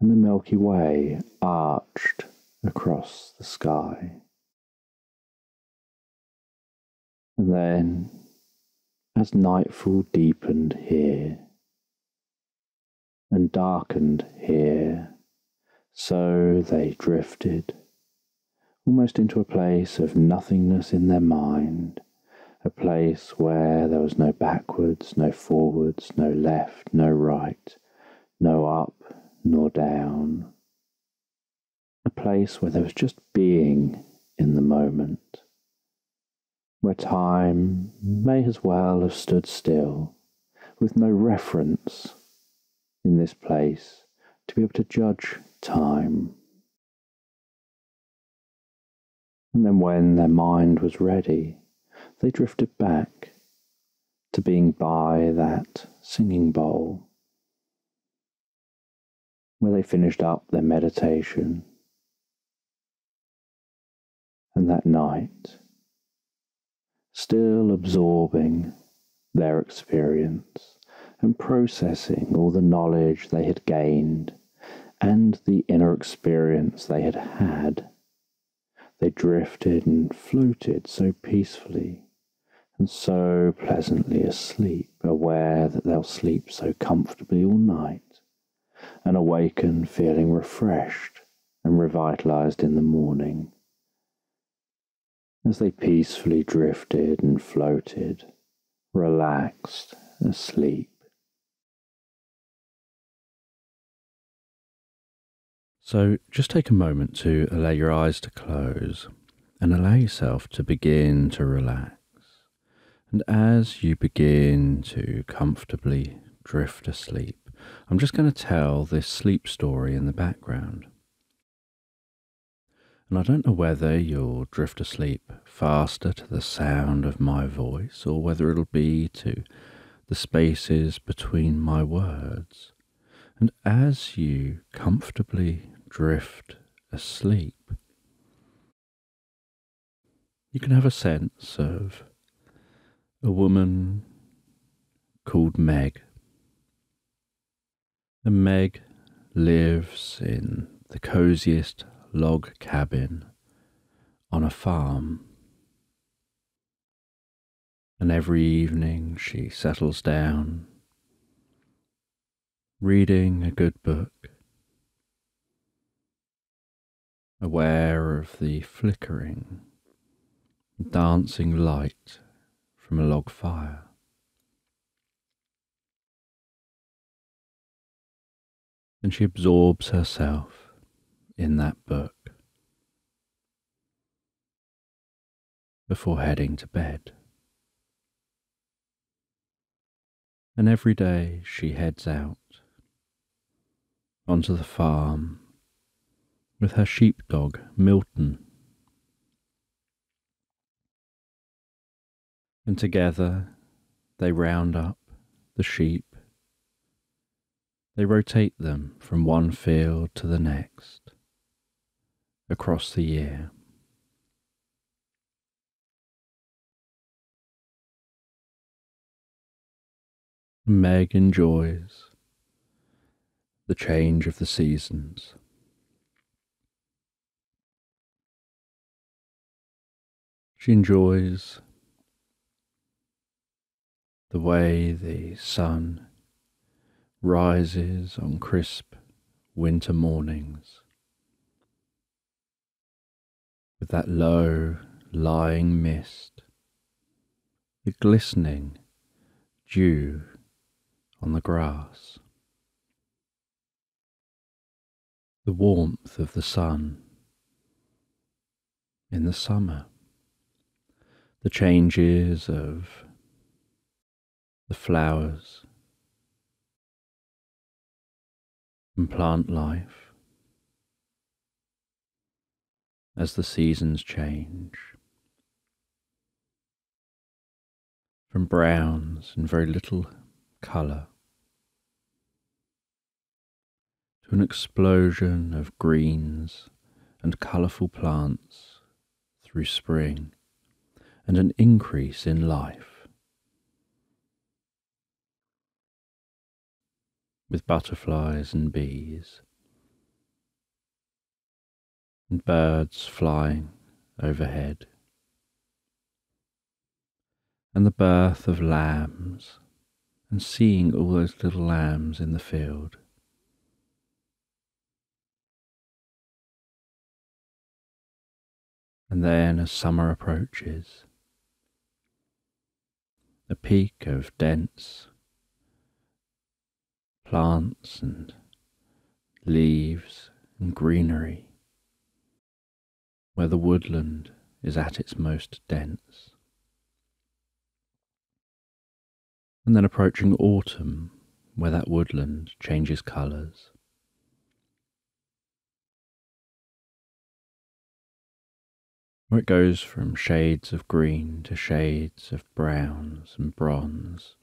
and the Milky Way arched across the sky. And then, as nightfall deepened here and darkened here, so they drifted almost into a place of nothingness in their mind, a place where there was no backwards, no forwards, no left, no right, no up, nor down. A place where there was just being in the moment, where time may as well have stood still, with no reference in this place to be able to judge time. And then, when their mind was ready, they drifted back to being by that singing bowl where they finished up their meditation. And that night, still absorbing their experience and processing all the knowledge they had gained and the inner experience they had had, they drifted and floated so peacefully and so pleasantly asleep, aware that they'll sleep so comfortably all night and awaken feeling refreshed and revitalized in the morning as they peacefully drifted and floated, relaxed, asleep. So just take a moment to allow your eyes to close and allow yourself to begin to relax. And as you begin to comfortably drift asleep, I'm just going to tell this sleep story in the background. And I don't know whether you'll drift asleep faster to the sound of my voice or whether it'll be to the spaces between my words. And as you comfortably drift asleep, you can have a sense of a woman called Meg and Meg lives in the coziest log cabin on a farm. And every evening she settles down, reading a good book, aware of the flickering, dancing light from a log fire. and she absorbs herself in that book before heading to bed. And every day she heads out onto the farm with her sheepdog Milton. And together they round up the sheep they rotate them from one field to the next across the year. Meg enjoys the change of the seasons. She enjoys the way the sun rises on crisp winter mornings with that low, lying mist, the glistening dew on the grass, the warmth of the sun in the summer, the changes of the flowers and plant life as the seasons change from browns and very little colour to an explosion of greens and colourful plants through spring and an increase in life. With butterflies and bees, and birds flying overhead, and the birth of lambs, and seeing all those little lambs in the field. And then, as summer approaches, a peak of dense plants and leaves and greenery, where the woodland is at its most dense. And then approaching autumn, where that woodland changes colours where it goes from shades of green to shades of browns and bronze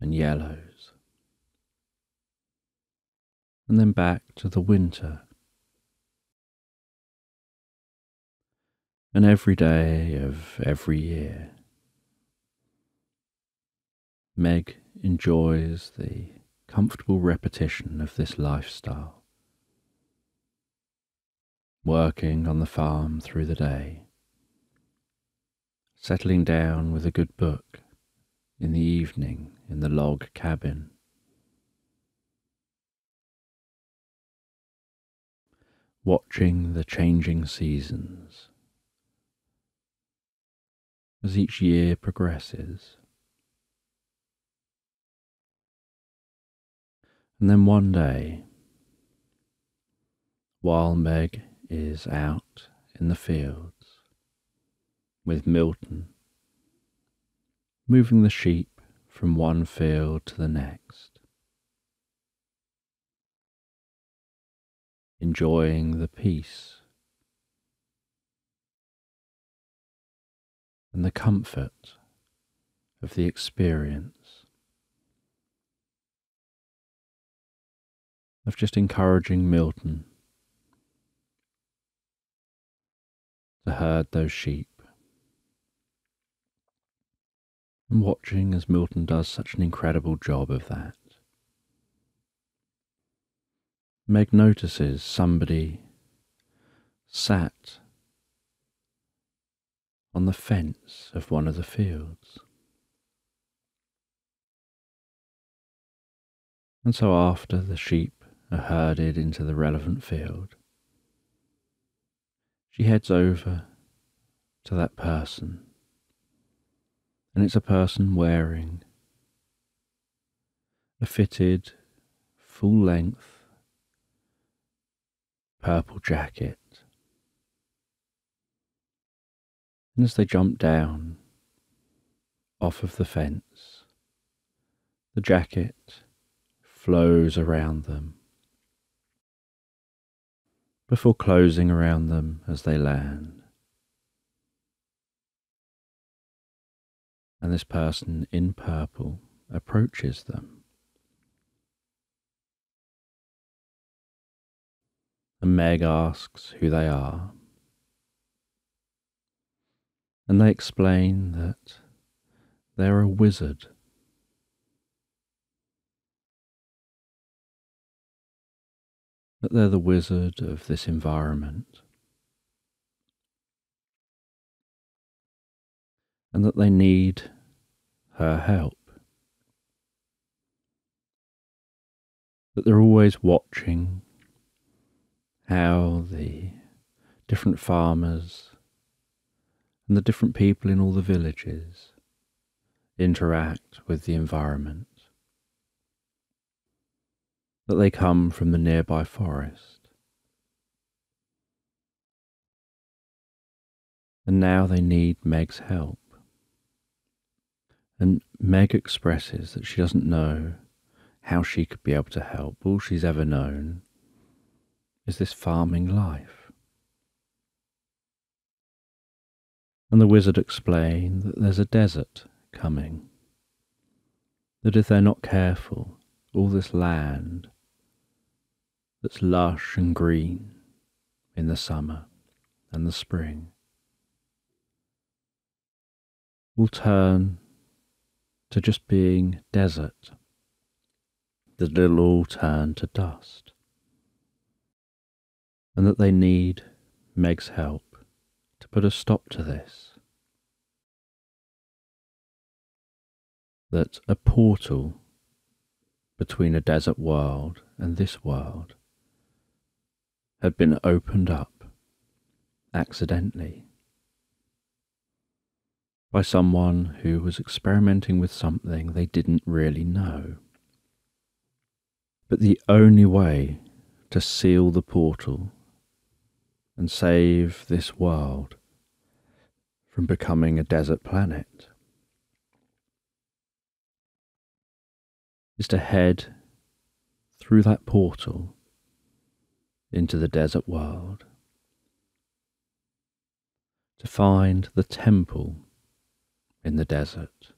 and yellows, and then back to the winter. And every day of every year, Meg enjoys the comfortable repetition of this lifestyle. Working on the farm through the day, settling down with a good book in the evening in the log cabin. Watching the changing seasons as each year progresses. And then one day, while Meg is out in the fields with Milton, moving the sheep from one field to the next, enjoying the peace and the comfort of the experience of just encouraging Milton to herd those sheep. And watching as Milton does such an incredible job of that. Meg notices somebody sat on the fence of one of the fields. And so, after the sheep are herded into the relevant field, she heads over to that person, and it's a person wearing a fitted, full length purple jacket. And as they jump down off of the fence, the jacket flows around them before closing around them as they land. And this person in purple approaches them. And Meg asks who they are. And they explain that they're a wizard that they're the wizard of this environment, and that they need her help. That they're always watching how the different farmers and the different people in all the villages interact with the environment. That they come from the nearby forest. And now they need Meg's help. And Meg expresses that she doesn't know how she could be able to help. All she's ever known is this farming life. And the wizard explained that there's a desert coming, that if they're not careful, all this land that's lush and green in the summer and the spring will turn to just being desert, that it'll all turn to dust, and that they need Meg's help put a stop to this. That a portal between a desert world and this world had been opened up accidentally by someone who was experimenting with something they didn't really know. But the only way to seal the portal and save this world from becoming a desert planet is to head through that portal into the desert world to find the temple in the desert.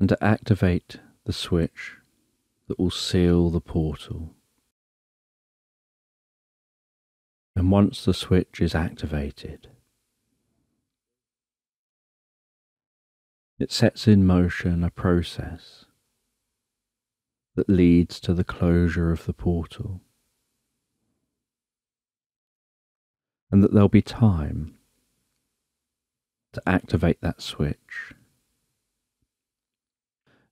And to activate the switch that will seal the portal. And once the switch is activated, it sets in motion a process that leads to the closure of the portal. and that there'll be time to activate that switch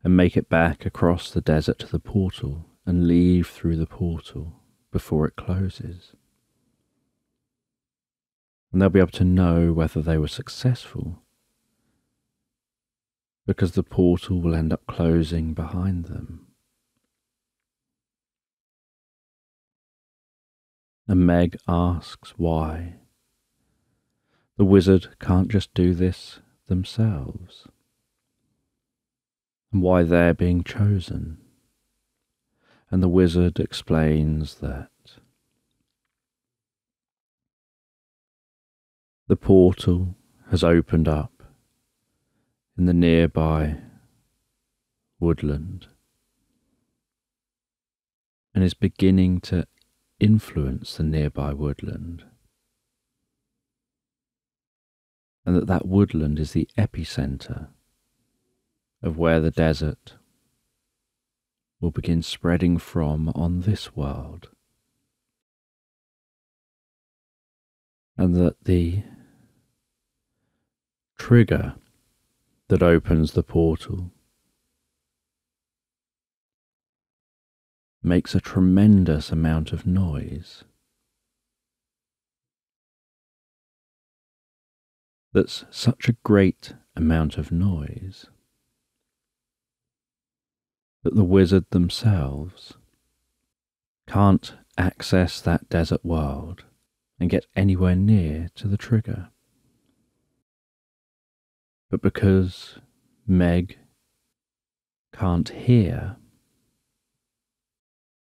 and make it back across the desert to the portal and leave through the portal before it closes. And they'll be able to know whether they were successful because the portal will end up closing behind them. And Meg asks why. The wizard can't just do this themselves. And why they're being chosen. And the wizard explains that the portal has opened up in the nearby woodland and is beginning to influence the nearby woodland, and that that woodland is the epicenter of where the desert will begin spreading from on this world, and that the trigger that opens the portal makes a tremendous amount of noise. That's such a great amount of noise that the wizard themselves can't access that desert world and get anywhere near to the trigger. But because Meg can't hear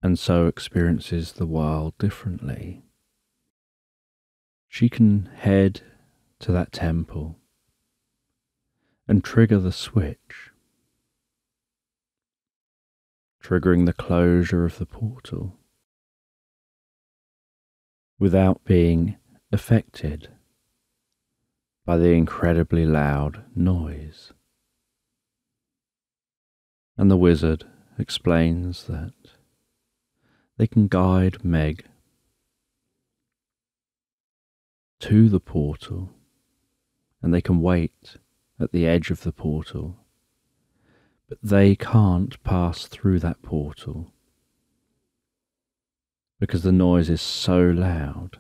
and so experiences the world differently. She can head to that temple and trigger the switch, triggering the closure of the portal without being affected by the incredibly loud noise. And the wizard explains that they can guide Meg to the portal and they can wait at the edge of the portal, but they can't pass through that portal because the noise is so loud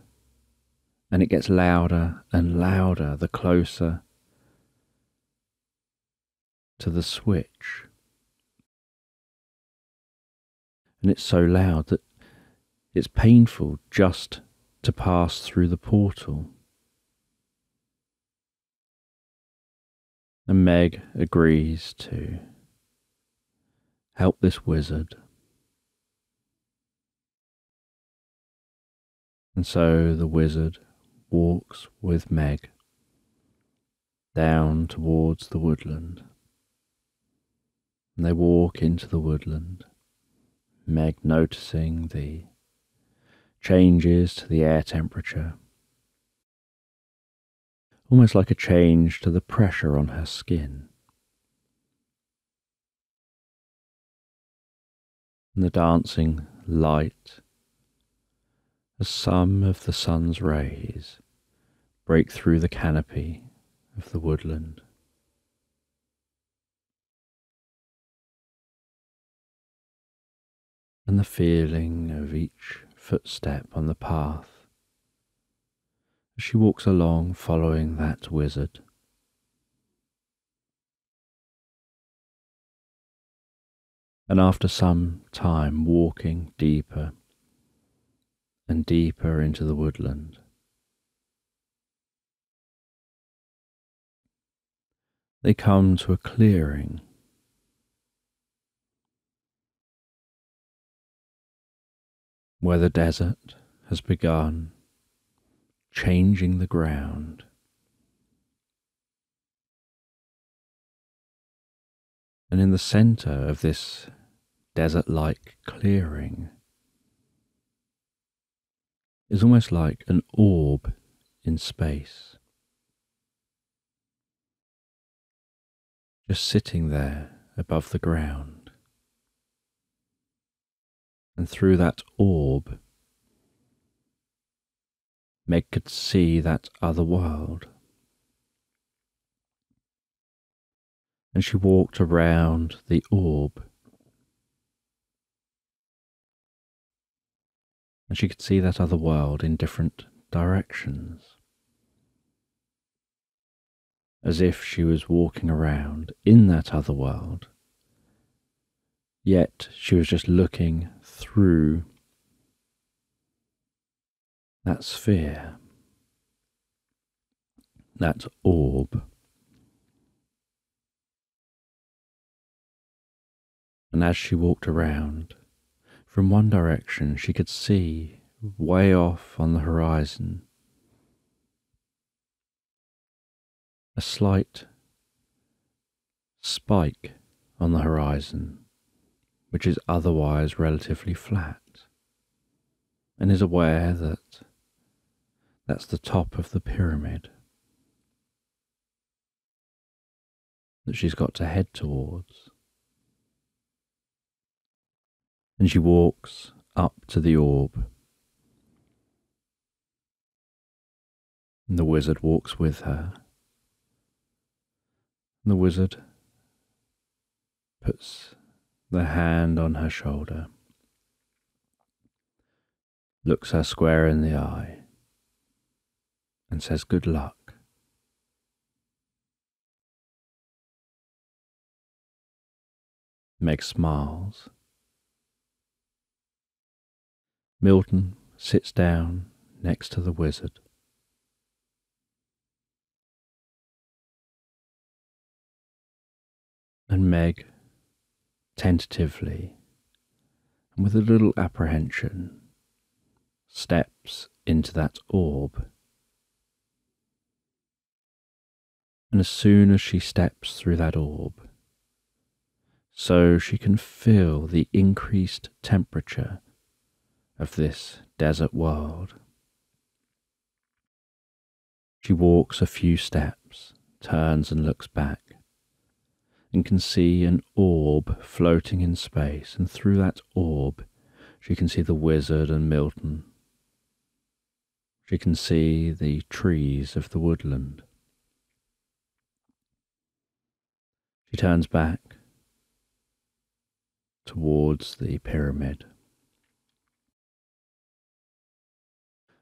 And it gets louder and louder the closer to the switch. And it's so loud that it's painful just to pass through the portal. And Meg agrees to help this wizard. And so the wizard walks with Meg down towards the woodland. And they walk into the woodland, Meg noticing the changes to the air temperature almost like a change to the pressure on her skin. And the dancing light as some of the sun's rays break through the canopy of the woodland. And the feeling of each footstep on the path as she walks along following that wizard. And after some time walking deeper and deeper into the woodland, they come to a clearing. Where the desert has begun changing the ground. And in the center of this desert like clearing is almost like an orb in space. Just sitting there above the ground. And through that orb, Meg could see that other world. And she walked around the orb. And she could see that other world in different directions. As if she was walking around in that other world. Yet she was just looking through that sphere, that orb. And as she walked around, from one direction she could see way off on the horizon a slight spike on the horizon, which is otherwise relatively flat, and is aware that that's the top of the pyramid that she's got to head towards. And she walks up to the orb. And the wizard walks with her. The wizard puts the hand on her shoulder, looks her square in the eye, and says good luck. Meg smiles. Milton sits down next to the wizard. And Meg, tentatively and with a little apprehension, steps into that orb and as soon as she steps through that orb, so she can feel the increased temperature of this desert world. She walks a few steps, turns and looks back, and can see an orb floating in space, and through that orb she can see the wizard and Milton. She can see the trees of the woodland. She turns back towards the pyramid.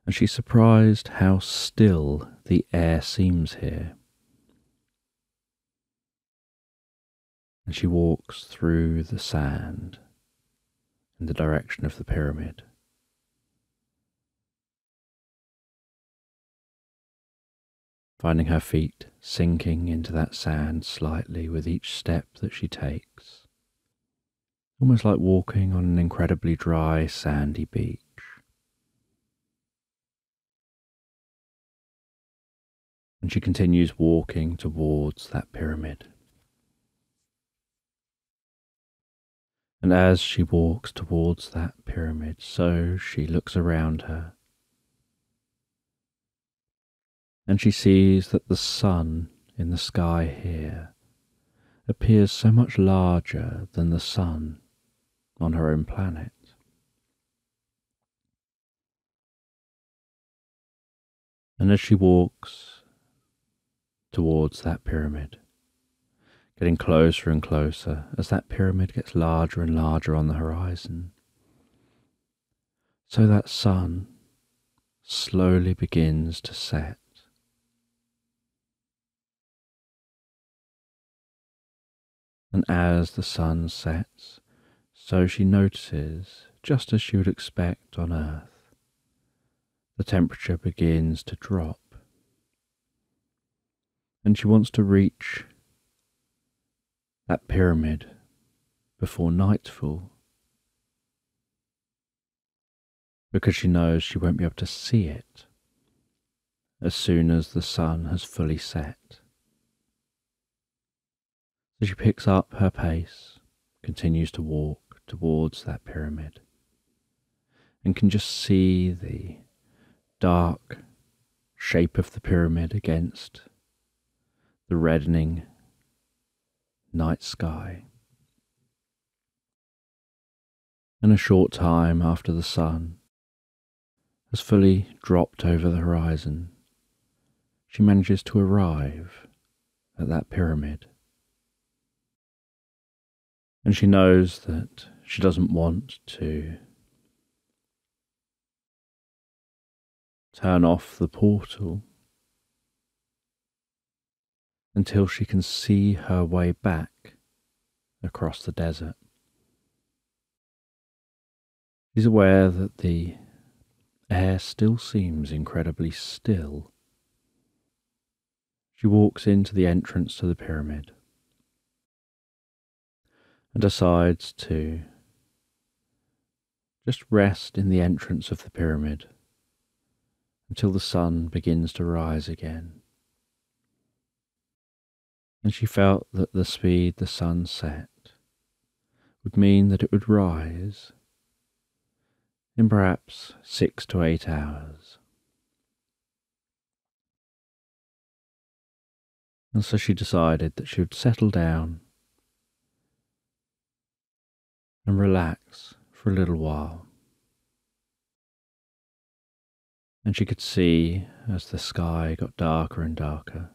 and she's surprised how still the air seems here. And she walks through the sand in the direction of the pyramid. Finding her feet sinking into that sand slightly with each step that she takes, almost like walking on an incredibly dry, sandy beach. and she continues walking towards that pyramid. And as she walks towards that pyramid, so she looks around her. And she sees that the sun in the sky here appears so much larger than the sun on her own planet. And as she walks towards that pyramid, getting closer and closer as that pyramid gets larger and larger on the horizon. So that sun slowly begins to set. And as the sun sets, so she notices, just as she would expect on Earth, the temperature begins to drop and she wants to reach that pyramid before nightfall because she knows she won't be able to see it as soon as the sun has fully set. So she picks up her pace, continues to walk towards that pyramid, and can just see the dark shape of the pyramid against the reddening night sky. In a short time after the sun has fully dropped over the horizon, she manages to arrive at that pyramid. And she knows that she doesn't want to turn off the portal until she can see her way back across the desert. She's aware that the air still seems incredibly still. She walks into the entrance to the pyramid and decides to just rest in the entrance of the pyramid until the sun begins to rise again and she felt that the speed the sun set would mean that it would rise in perhaps six to eight hours. And so she decided that she would settle down and relax for a little while. And she could see as the sky got darker and darker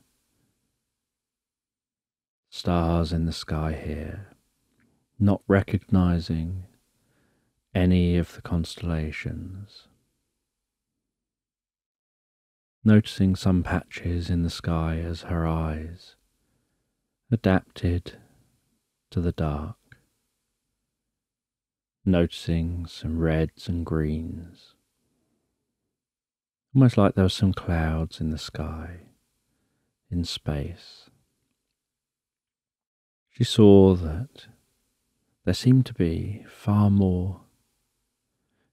stars in the sky here, not recognizing any of the constellations. Noticing some patches in the sky as her eyes adapted to the dark. Noticing some reds and greens. Almost like there were some clouds in the sky, in space she saw that there seemed to be far more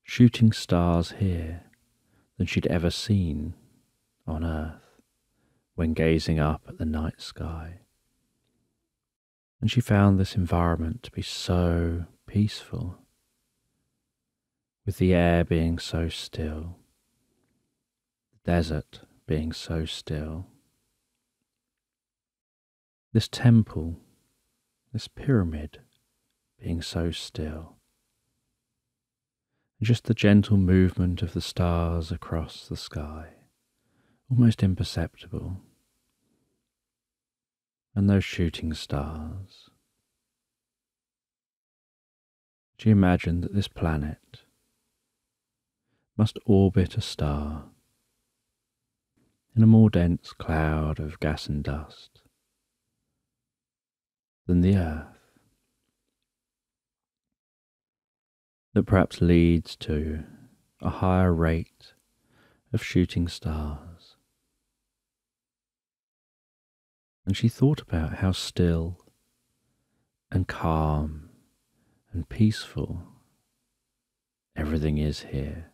shooting stars here than she'd ever seen on Earth when gazing up at the night sky. And she found this environment to be so peaceful, with the air being so still, the desert being so still. This temple this pyramid being so still. And just the gentle movement of the stars across the sky, almost imperceptible. And those shooting stars. She imagined that this planet, must orbit a star in a more dense cloud of gas and dust than the Earth. That perhaps leads to a higher rate of shooting stars. And she thought about how still and calm and peaceful everything is here.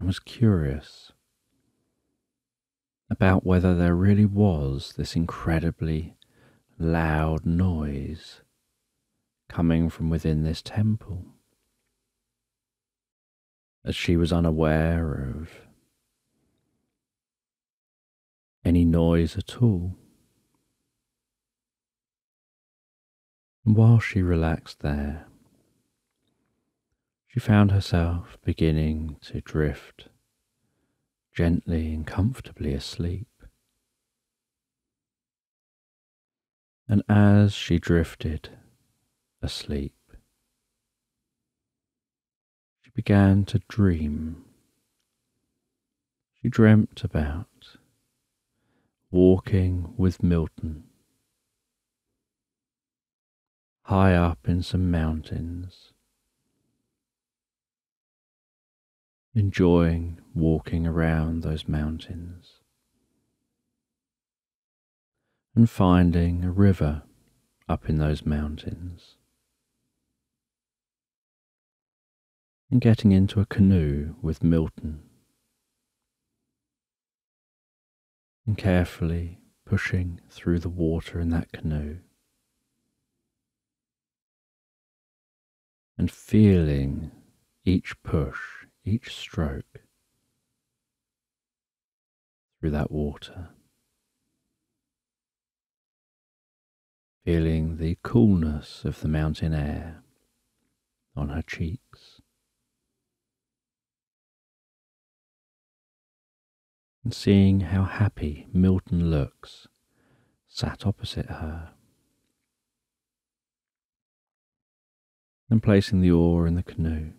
I was curious about whether there really was this incredibly loud noise coming from within this temple. As she was unaware of any noise at all. And while she relaxed there, she found herself beginning to drift gently and comfortably asleep. And as she drifted asleep, she began to dream. She dreamt about walking with Milton high up in some mountains enjoying walking around those mountains and finding a river up in those mountains and getting into a canoe with Milton and carefully pushing through the water in that canoe and feeling each push each stroke through that water, feeling the coolness of the mountain air on her cheeks. And seeing how happy Milton looks sat opposite her. And placing the oar in the canoe.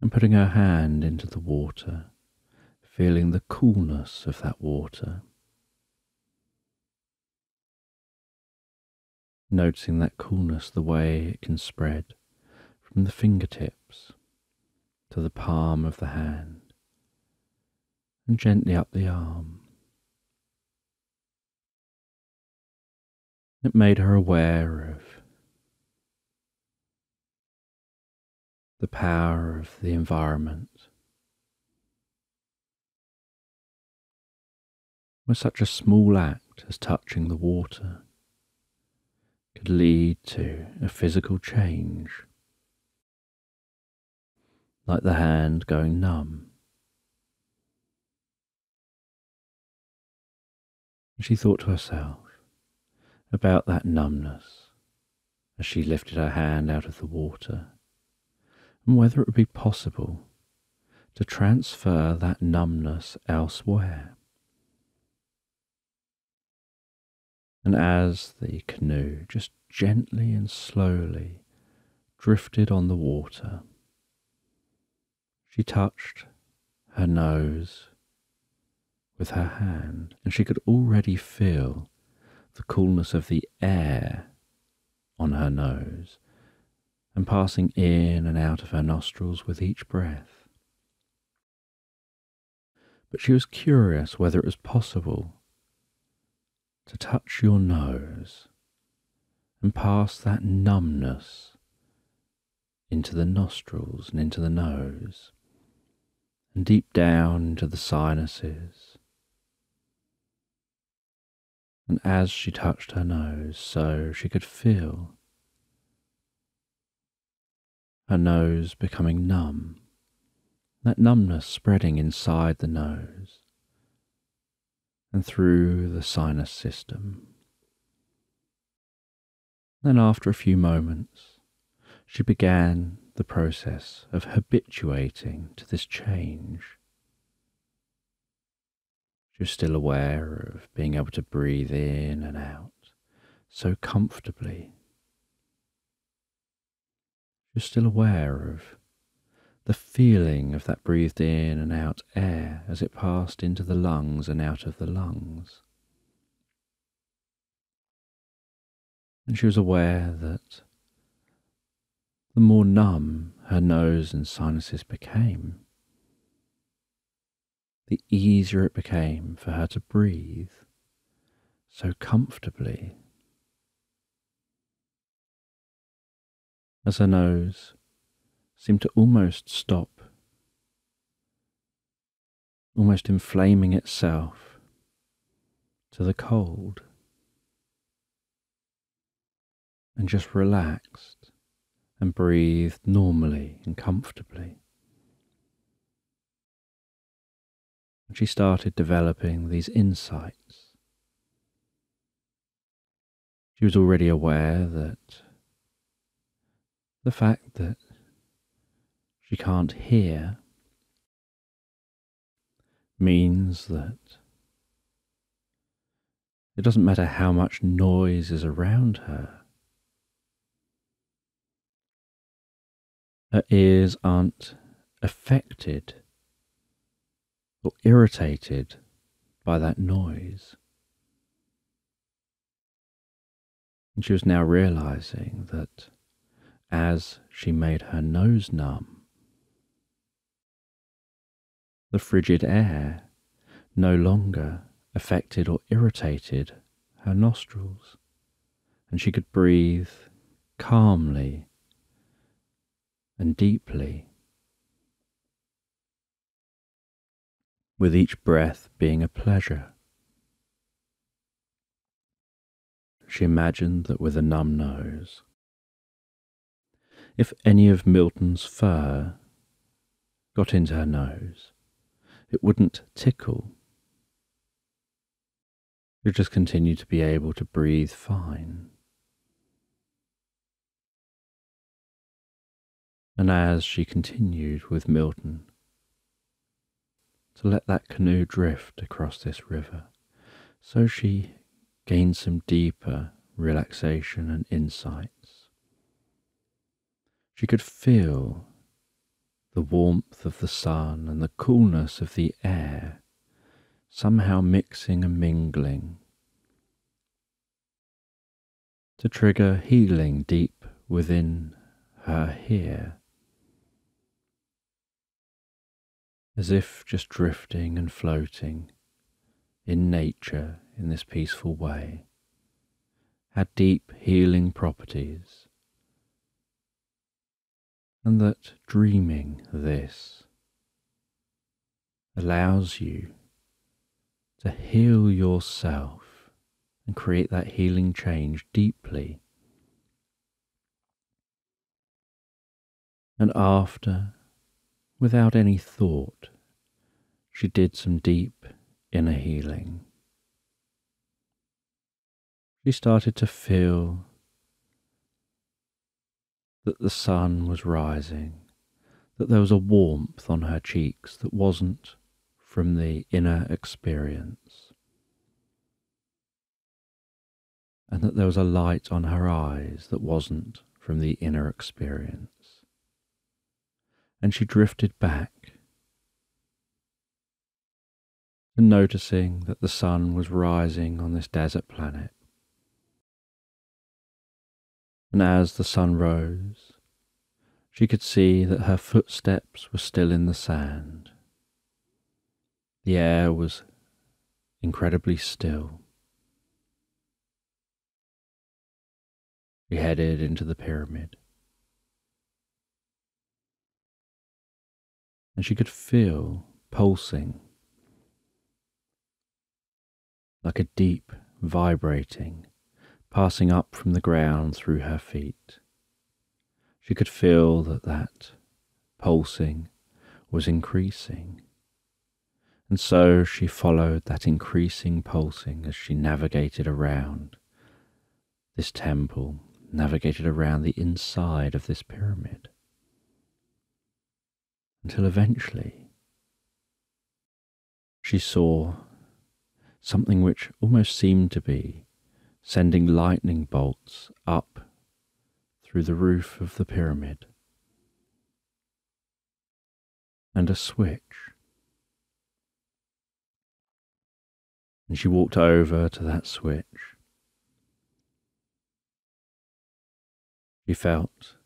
And putting her hand into the water, feeling the coolness of that water. Noticing that coolness the way it can spread from the fingertips to the palm of the hand and gently up the arm. It made her aware of the power of the environment. Where such a small act as touching the water could lead to a physical change, like the hand going numb. she thought to herself about that numbness as she lifted her hand out of the water and whether it would be possible to transfer that numbness elsewhere. And as the canoe just gently and slowly drifted on the water, she touched her nose with her hand, and she could already feel the coolness of the air on her nose and passing in and out of her nostrils with each breath. But she was curious whether it was possible to touch your nose and pass that numbness into the nostrils and into the nose and deep down into the sinuses. And as she touched her nose, so she could feel her nose becoming numb, that numbness spreading inside the nose and through the sinus system. Then, after a few moments, she began the process of habituating to this change. She was still aware of being able to breathe in and out so comfortably Was still aware of the feeling of that breathed in and out air as it passed into the lungs and out of the lungs. And she was aware that the more numb her nose and sinuses became, the easier it became for her to breathe so comfortably. As her nose seemed to almost stop, almost inflaming itself to the cold, and just relaxed and breathed normally and comfortably. And she started developing these insights. She was already aware that the fact that she can't hear means that it doesn't matter how much noise is around her. Her ears aren't affected or irritated by that noise. And she was now realizing that as she made her nose numb, the frigid air no longer affected or irritated her nostrils, and she could breathe calmly and deeply, with each breath being a pleasure. She imagined that with a numb nose, if any of Milton's fur got into her nose, it wouldn't tickle. You'd just continue to be able to breathe fine. And as she continued with Milton to let that canoe drift across this river, so she gained some deeper relaxation and insights. She could feel the warmth of the sun and the coolness of the air somehow mixing and mingling to trigger healing deep within her here, as if just drifting and floating in nature in this peaceful way, had deep healing properties and that dreaming this allows you to heal yourself and create that healing change deeply. And after, without any thought, she did some deep inner healing. She started to feel that the sun was rising, that there was a warmth on her cheeks that wasn't from the inner experience, and that there was a light on her eyes that wasn't from the inner experience. And she drifted back and noticing that the sun was rising on this desert planet and as the sun rose, she could see that her footsteps were still in the sand. The air was incredibly still. She headed into the pyramid. And she could feel pulsing like a deep vibrating passing up from the ground through her feet. She could feel that that pulsing was increasing. And so she followed that increasing pulsing as she navigated around this temple, navigated around the inside of this pyramid, until eventually she saw something which almost seemed to be sending lightning bolts up through the roof of the pyramid, and a switch. And she walked over to that switch. She felt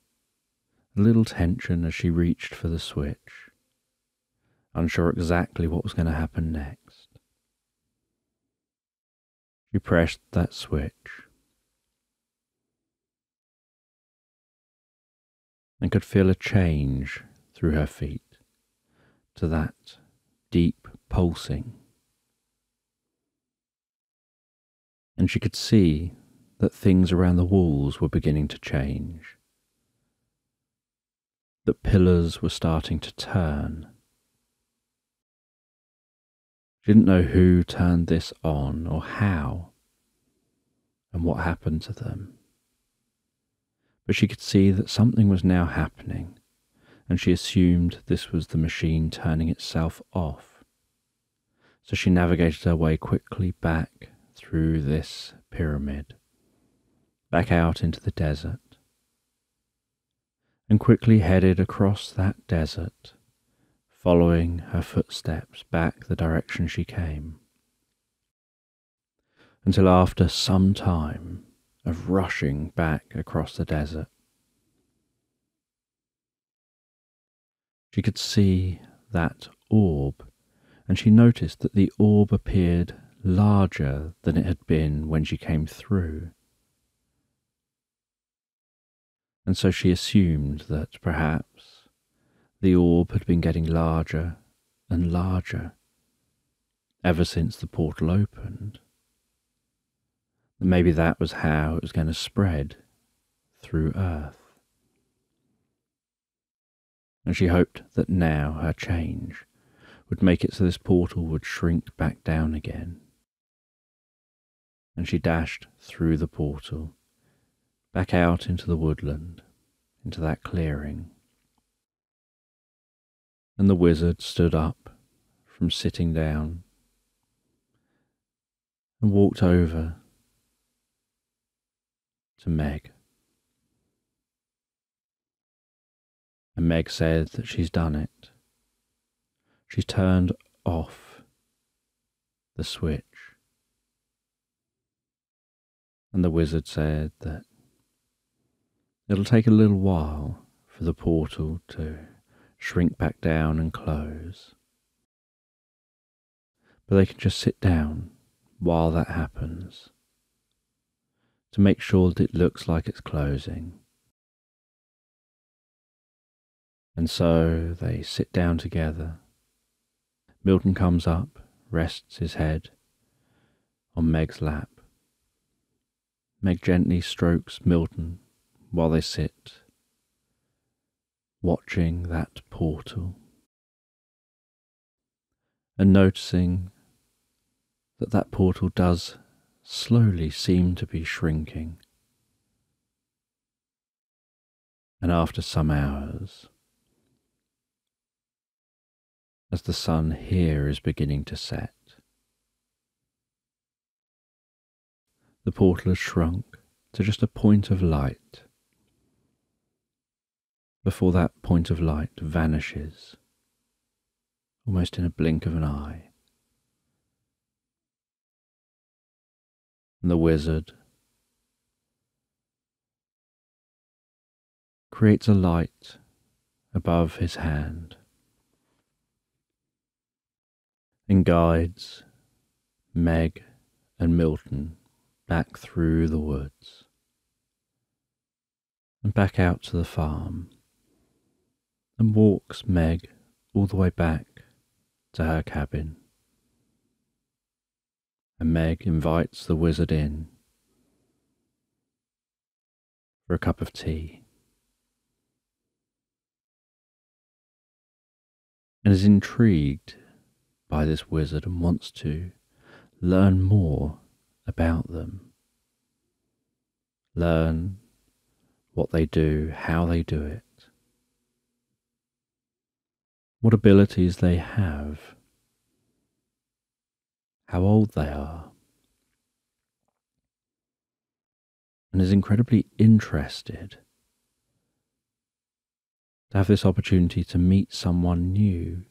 a little tension as she reached for the switch, unsure exactly what was going to happen next. She pressed that switch. And could feel a change through her feet to that deep pulsing. And she could see that things around the walls were beginning to change, that pillars were starting to turn. She didn't know who turned this on or how and what happened to them. But she could see that something was now happening, and she assumed this was the machine turning itself off. So she navigated her way quickly back through this pyramid back out into the desert and quickly headed across that desert, following her footsteps back the direction she came. Until after some time of rushing back across the desert, she could see that orb, and she noticed that the orb appeared larger than it had been when she came through and so she assumed that perhaps the orb had been getting larger and larger ever since the portal opened. Maybe that was how it was going to spread through Earth. And she hoped that now her change would make it so this portal would shrink back down again. And she dashed through the portal back out into the woodland, into that clearing. And the wizard stood up from sitting down and walked over to Meg. And Meg said that she's done it. She's turned off the switch. And the wizard said that It'll take a little while for the portal to shrink back down and close. But they can just sit down while that happens to make sure that it looks like it's closing. And so they sit down together. Milton comes up, rests his head on Meg's lap. Meg gently strokes Milton while they sit watching that portal and noticing that that portal does slowly seem to be shrinking. And after some hours, as the sun here is beginning to set, the portal has shrunk to just a point of light before that point of light vanishes, almost in a blink of an eye. And the wizard creates a light above his hand and guides Meg and Milton back through the woods and back out to the farm and walks Meg all the way back to her cabin. And Meg invites the wizard in for a cup of tea. And is intrigued by this wizard and wants to learn more about them. Learn what they do, how they do it what abilities they have, how old they are, and is incredibly interested to have this opportunity to meet someone new.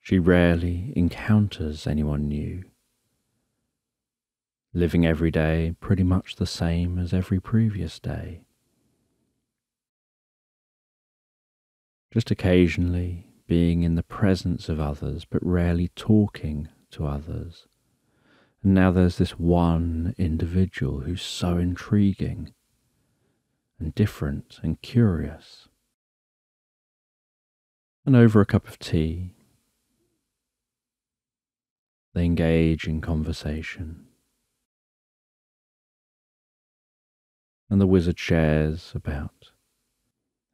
She rarely encounters anyone new, living every day pretty much the same as every previous day. Just occasionally being in the presence of others, but rarely talking to others. And now there's this one individual who's so intriguing and different and curious. And over a cup of tea, they engage in conversation. And the wizard shares about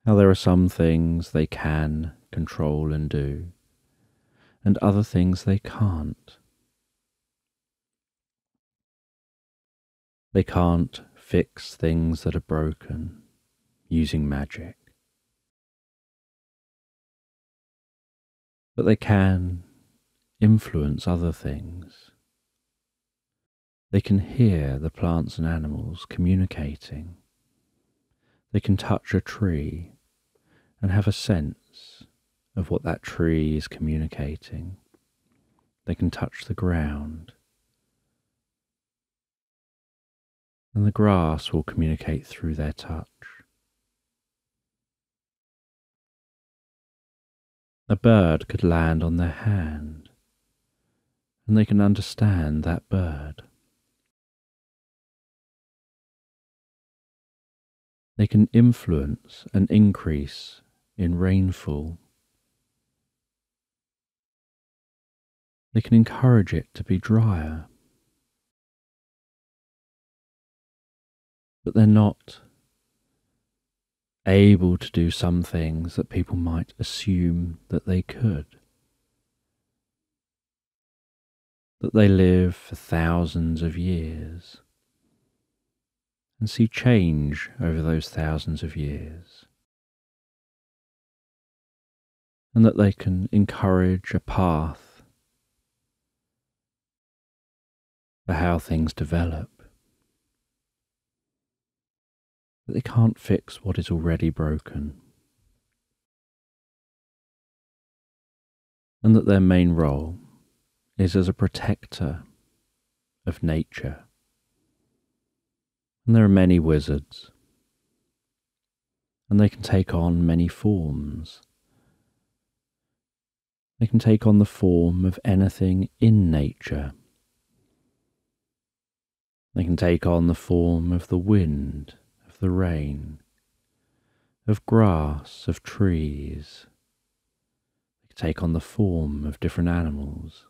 how there are some things they can control and do, and other things they can't. They can't fix things that are broken using magic. But they can influence other things. They can hear the plants and animals communicating. They can touch a tree and have a sense of what that tree is communicating. They can touch the ground and the grass will communicate through their touch. A bird could land on their hand, and they can understand that bird. They can influence an increase in rainfall. They can encourage it to be drier. but they're not able to do some things that people might assume that they could. That they live for thousands of years and see change over those thousands of years. And that they can encourage a path for how things develop. that they can't fix what is already broken, and that their main role is as a protector of nature. And there are many wizards, and they can take on many forms. They can take on the form of anything in nature. They can take on the form of the wind of the rain, of grass, of trees. They can take on the form of different animals.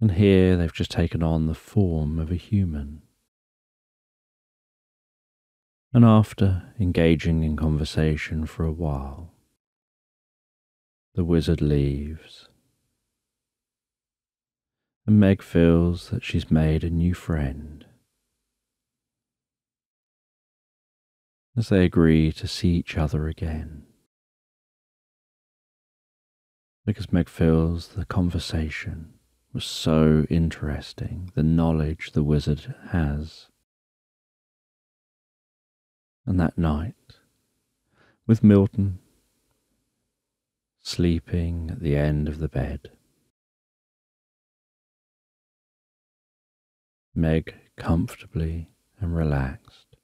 And here they've just taken on the form of a human. And after engaging in conversation for a while, the wizard leaves. And Meg feels that she's made a new friend. as they agree to see each other again. Because Meg feels the conversation was so interesting, the knowledge the wizard has. And that night, with Milton sleeping at the end of the bed, Meg comfortably and relaxed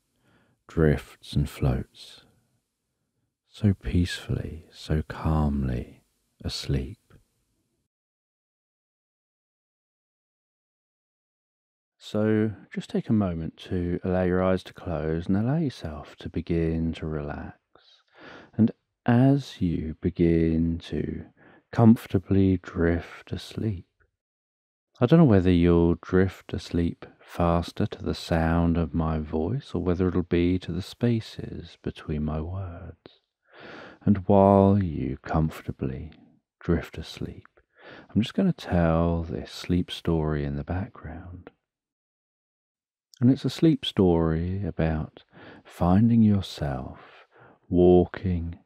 drifts and floats, so peacefully, so calmly asleep. So just take a moment to allow your eyes to close and allow yourself to begin to relax. And as you begin to comfortably drift asleep, I don't know whether you'll drift asleep faster to the sound of my voice or whether it'll be to the spaces between my words. And while you comfortably drift asleep, I'm just going to tell this sleep story in the background. And it's a sleep story about finding yourself walking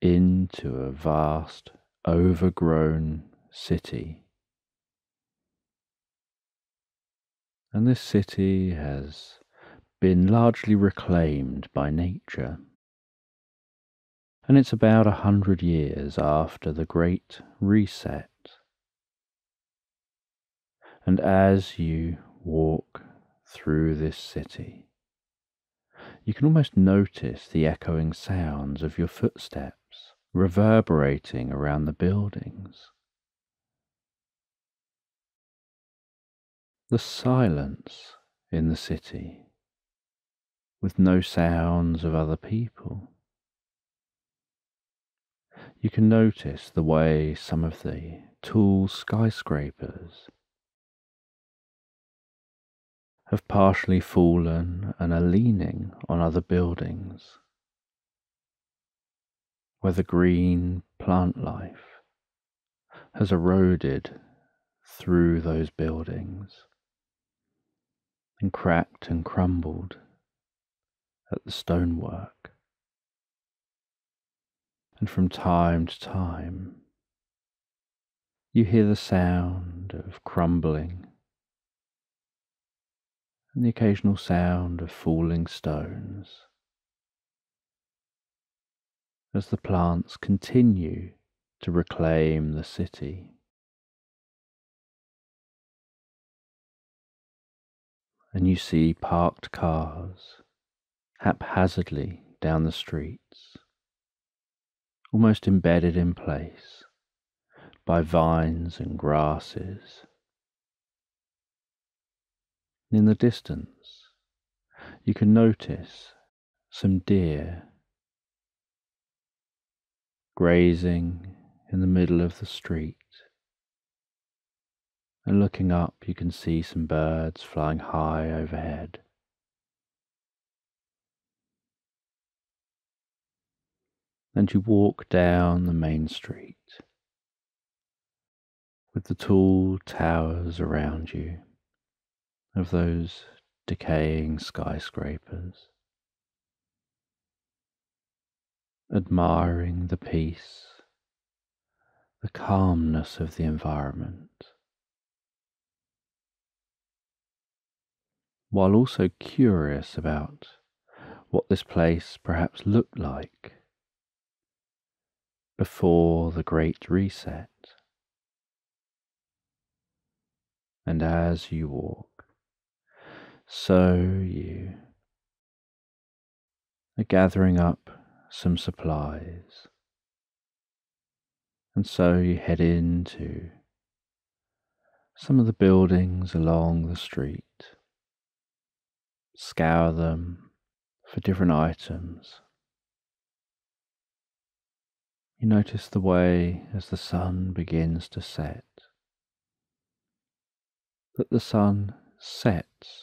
into a vast, overgrown city And this city has been largely reclaimed by nature. And it's about a hundred years after the Great Reset. And as you walk through this city, you can almost notice the echoing sounds of your footsteps reverberating around the buildings. The silence in the city with no sounds of other people. You can notice the way some of the tall skyscrapers have partially fallen and are leaning on other buildings, where the green plant life has eroded through those buildings and cracked and crumbled at the stonework. And from time to time, you hear the sound of crumbling and the occasional sound of falling stones as the plants continue to reclaim the city. And you see parked cars haphazardly down the streets, almost embedded in place by vines and grasses. In the distance, you can notice some deer grazing in the middle of the street. And looking up, you can see some birds flying high overhead. and you walk down the main street with the tall towers around you of those decaying skyscrapers, admiring the peace, the calmness of the environment, while also curious about what this place perhaps looked like before the Great Reset. And as you walk, so you. Are gathering up some supplies. And so you head into some of the buildings along the street, scour them for different items. You notice the way as the sun begins to set, that the sun sets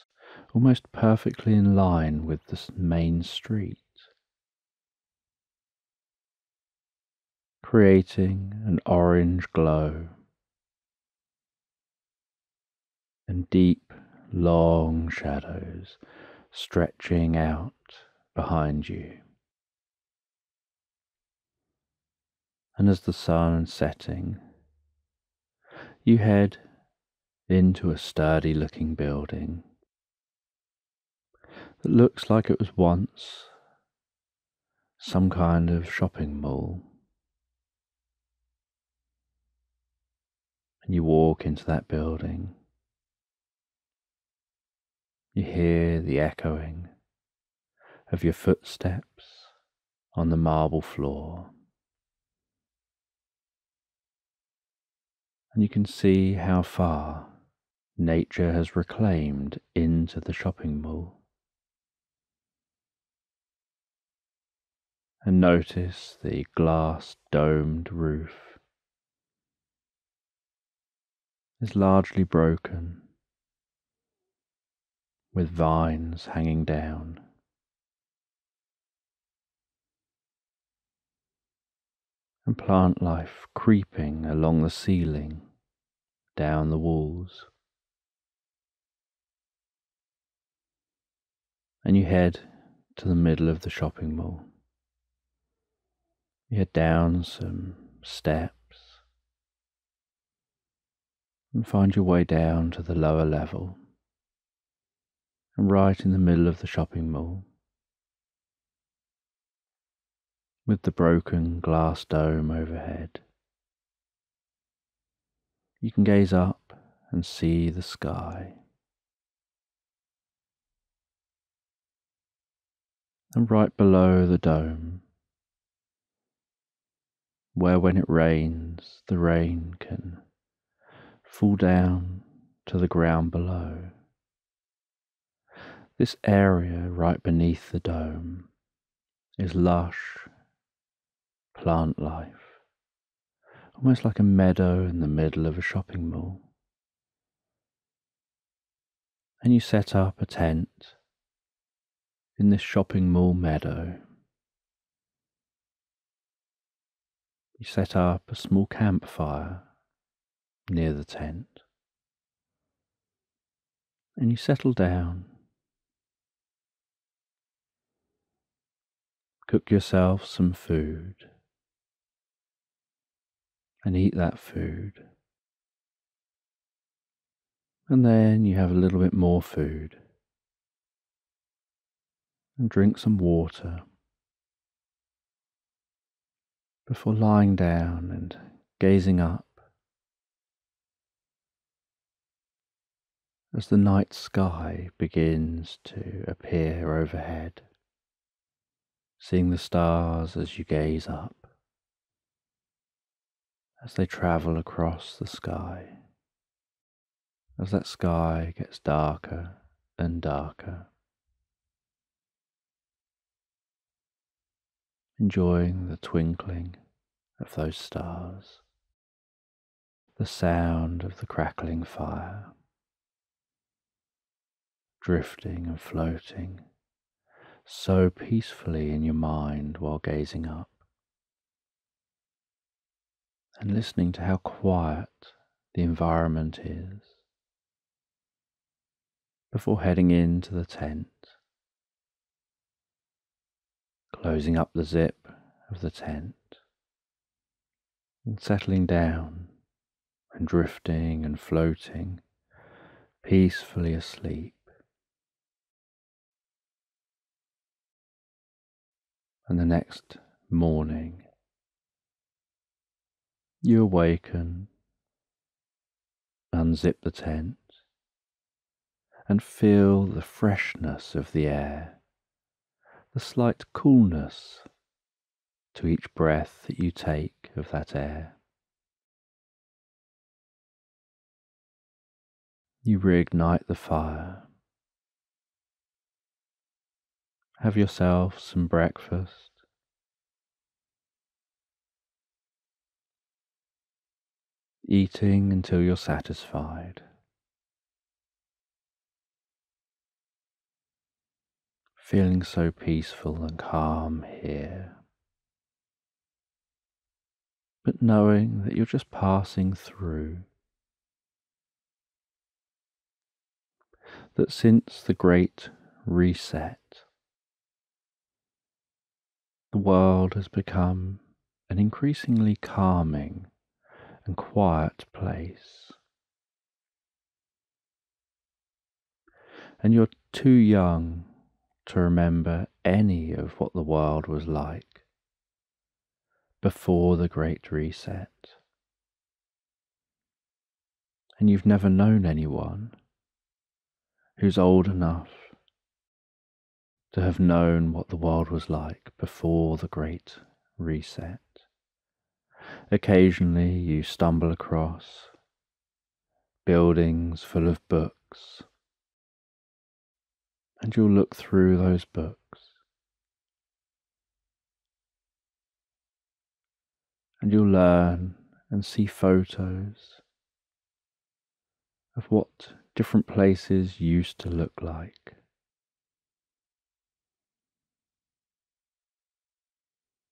almost perfectly in line with the main street, creating an orange glow. And deep, long shadows stretching out behind you. and as the sun setting, you head into a sturdy looking building that looks like it was once some kind of shopping mall. And you walk into that building. You hear the echoing of your footsteps on the marble floor. and you can see how far nature has reclaimed into the shopping mall. And notice the glass domed roof is largely broken with vines hanging down. and plant life creeping along the ceiling, down the walls. And you head to the middle of the shopping mall. You head down some steps and find your way down to the lower level and right in the middle of the shopping mall. With the broken glass dome overhead, you can gaze up and see the sky. And right below the dome, where when it rains, the rain can fall down to the ground below. This area right beneath the dome is lush plant life, almost like a meadow in the middle of a shopping mall. And you set up a tent in this shopping mall meadow. You set up a small campfire near the tent. And you settle down. Cook yourself some food and eat that food. And then you have a little bit more food and drink some water before lying down and gazing up as the night sky begins to appear overhead, seeing the stars as you gaze up as they travel across the sky. As that sky gets darker and darker, enjoying the twinkling of those stars, the sound of the crackling fire, drifting and floating so peacefully in your mind while gazing up and listening to how quiet the environment is before heading into the tent, closing up the zip of the tent and settling down and drifting and floating peacefully asleep. And the next morning, you awaken, unzip the tent, and feel the freshness of the air, the slight coolness to each breath that you take of that air. You reignite the fire. Have yourself some breakfast. eating until you're satisfied. Feeling so peaceful and calm here, but knowing that you're just passing through. That since the great reset, the world has become an increasingly calming and quiet place. And you're too young to remember any of what the world was like before the Great Reset. And you've never known anyone who's old enough to have known what the world was like before the Great Reset. Occasionally you stumble across buildings full of books, and you'll look through those books, and you'll learn and see photos of what different places used to look like.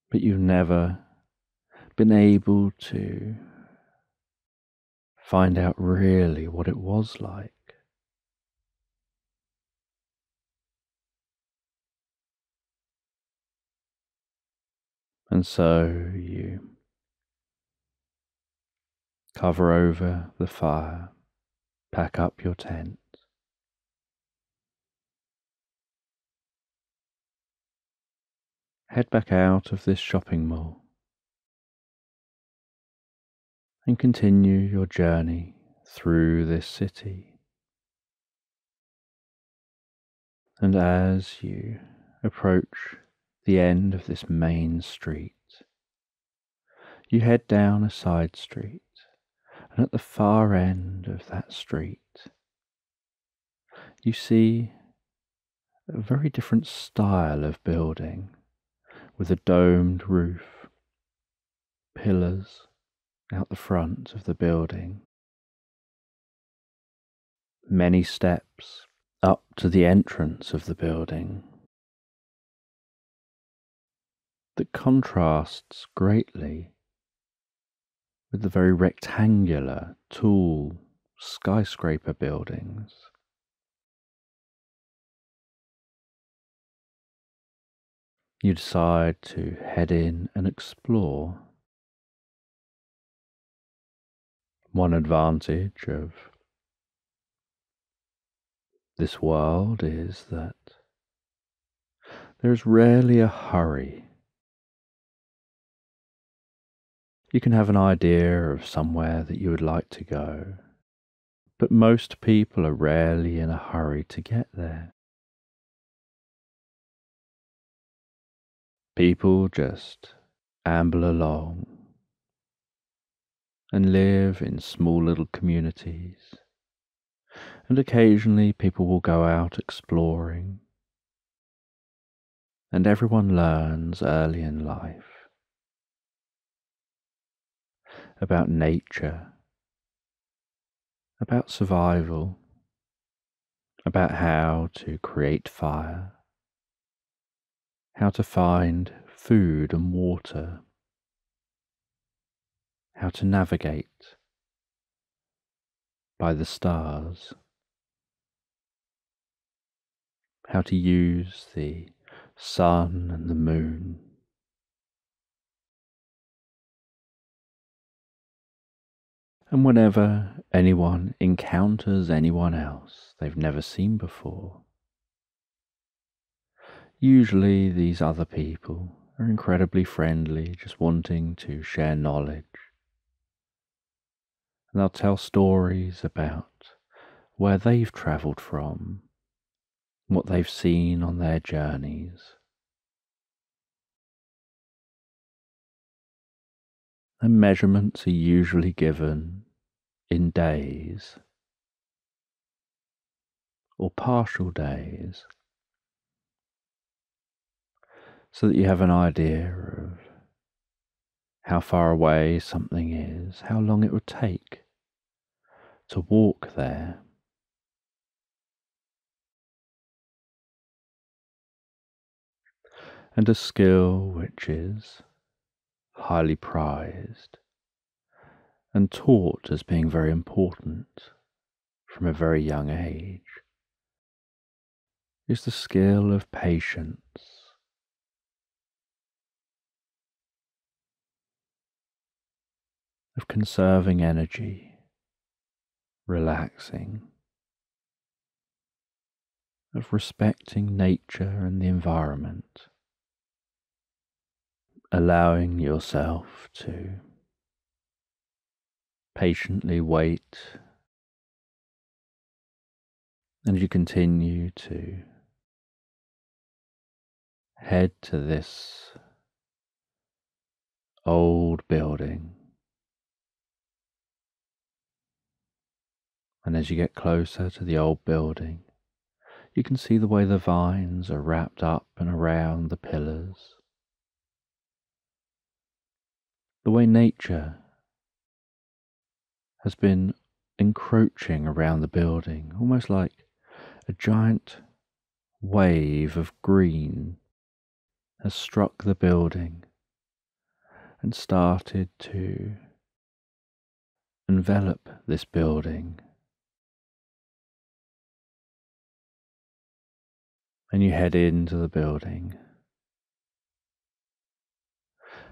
But you've never been able to find out really what it was like. And so you cover over the fire, pack up your tent. Head back out of this shopping mall and continue your journey through this city. And as you approach the end of this main street, you head down a side street, and at the far end of that street, you see a very different style of building with a domed roof, pillars out the front of the building, many steps up to the entrance of the building that contrasts greatly with the very rectangular, tall skyscraper buildings. You decide to head in and explore. One advantage of this world is that there is rarely a hurry You can have an idea of somewhere that you would like to go, but most people are rarely in a hurry to get there. People just amble along and live in small little communities, and occasionally people will go out exploring, and everyone learns early in life about nature, about survival, about how to create fire, how to find food and water, how to navigate by the stars, how to use the sun and the moon And whenever anyone encounters anyone else they've never seen before, usually these other people are incredibly friendly, just wanting to share knowledge. And they'll tell stories about where they've travelled from, what they've seen on their journeys. And measurements are usually given in days or partial days so that you have an idea of how far away something is, how long it would take to walk there. And a skill which is highly prized and taught as being very important from a very young age. Is the skill of patience. Of conserving energy, relaxing, of respecting nature and the environment allowing yourself to patiently wait and you continue to head to this old building. And as you get closer to the old building, you can see the way the vines are wrapped up and around the pillars. The way nature has been encroaching around the building, almost like a giant wave of green has struck the building and started to envelop this building. And you head into the building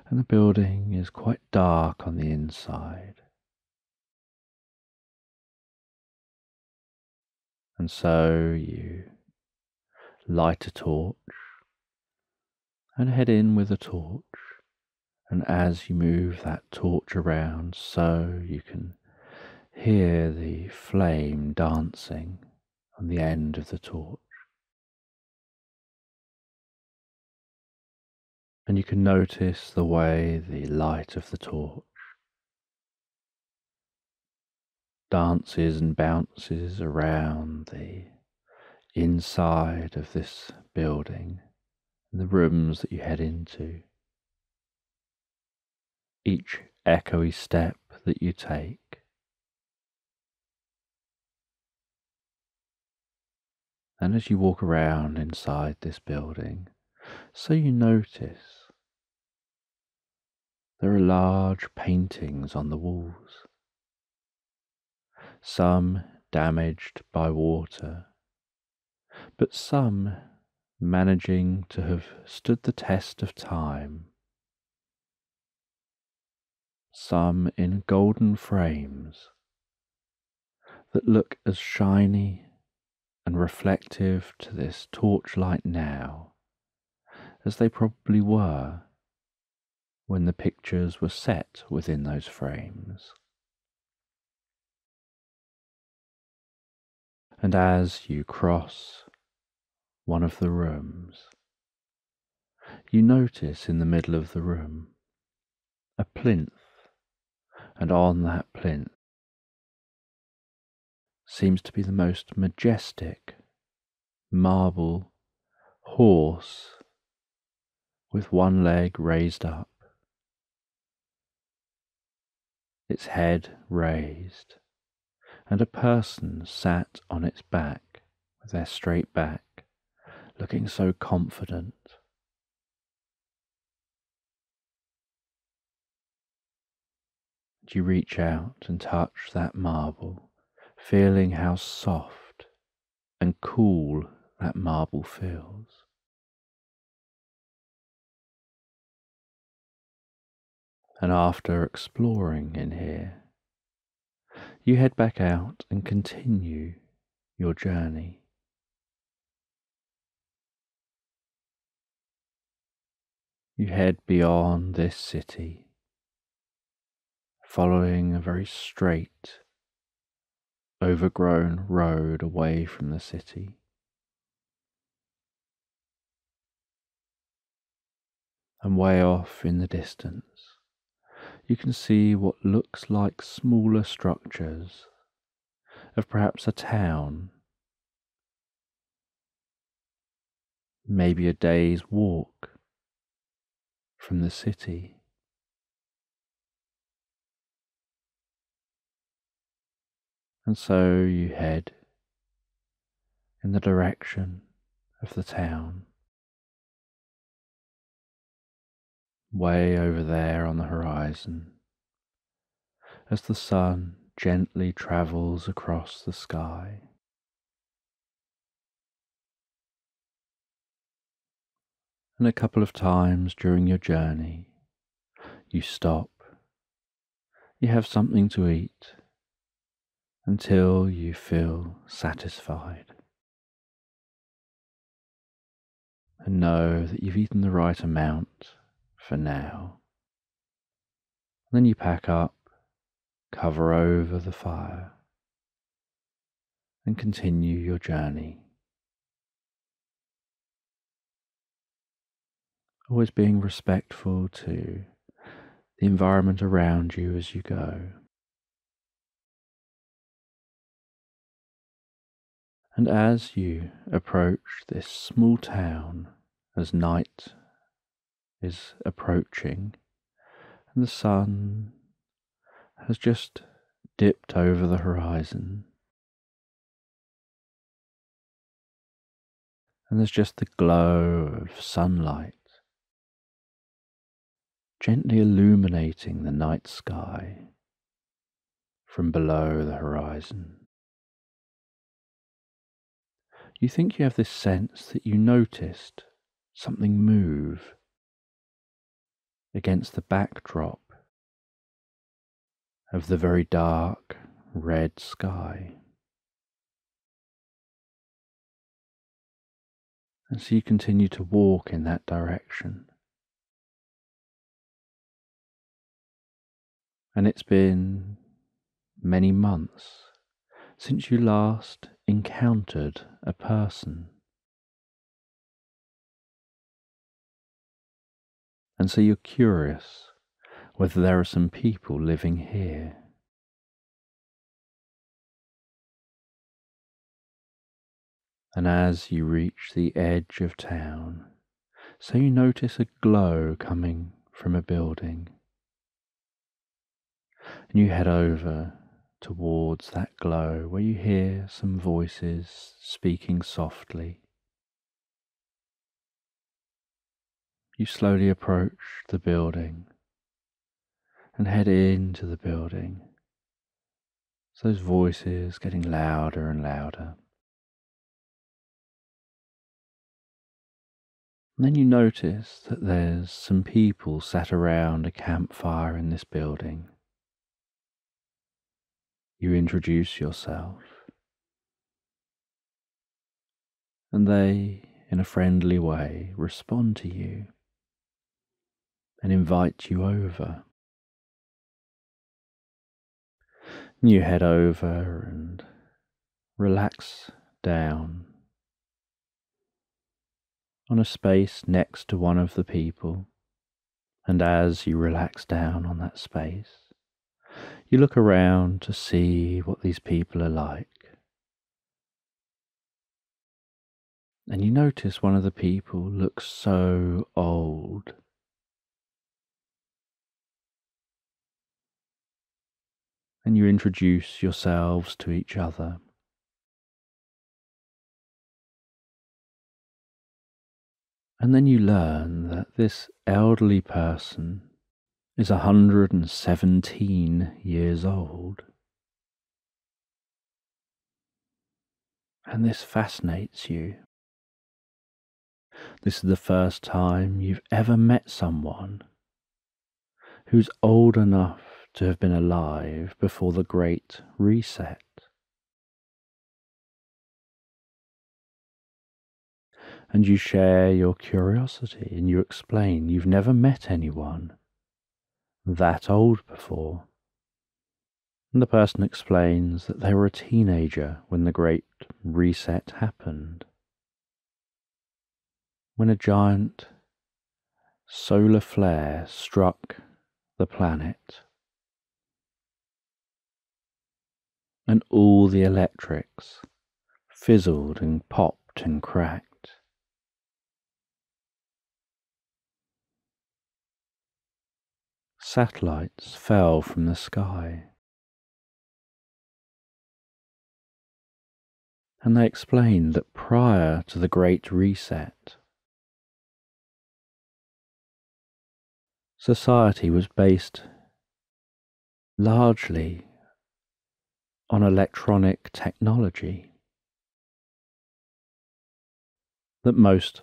and the building is quite dark on the inside. And so you light a torch and head in with a torch. And as you move that torch around, so you can hear the flame dancing on the end of the torch. And you can notice the way the light of the torch dances and bounces around the inside of this building and the rooms that you head into. Each echoey step that you take. And as you walk around inside this building, so you notice there are large paintings on the walls, some damaged by water, but some managing to have stood the test of time, some in golden frames that look as shiny and reflective to this torchlight now as they probably were when the pictures were set within those frames. And as you cross one of the rooms, you notice in the middle of the room a plinth, and on that plinth seems to be the most majestic marble horse with one leg raised up, its head raised, and a person sat on its back with their straight back, looking so confident. you reach out and touch that marble, feeling how soft and cool that marble feels. And after exploring in here, you head back out and continue your journey. You head beyond this city, following a very straight, overgrown road away from the city. And way off in the distance, you can see what looks like smaller structures of perhaps a town, maybe a day's walk from the city. And so you head in the direction of the town. Way over there on the horizon as the sun gently travels across the sky. And a couple of times during your journey, you stop, you have something to eat until you feel satisfied. And know that you've eaten the right amount for now. Then you pack up, cover over the fire, and continue your journey. Always being respectful to the environment around you as you go. And as you approach this small town as night is approaching, and the sun has just dipped over the horizon. And there's just the glow of sunlight gently illuminating the night sky from below the horizon. You think you have this sense that you noticed something move against the backdrop of the very dark red sky. And so you continue to walk in that direction. And it's been many months since you last encountered a person. And so you're curious whether there are some people living here. And as you reach the edge of town, so you notice a glow coming from a building. And you head over towards that glow where you hear some voices speaking softly. You slowly approach the building and head into the building. So those voices getting louder and louder. And then you notice that there's some people sat around a campfire in this building. You introduce yourself, and they, in a friendly way, respond to you and invite you over. And You head over and relax down on a space next to one of the people. And as you relax down on that space, you look around to see what these people are like. And you notice one of the people looks so old and you introduce yourselves to each other. And then you learn that this elderly person is 117 years old. And this fascinates you. This is the first time you've ever met someone who's old enough to have been alive before the Great Reset. And you share your curiosity and you explain you've never met anyone that old before. And the person explains that they were a teenager when the Great Reset happened. When a giant solar flare struck the planet and all the electrics fizzled and popped and cracked. Satellites fell from the sky. And they explained that prior to the Great Reset, society was based largely on electronic technology. That most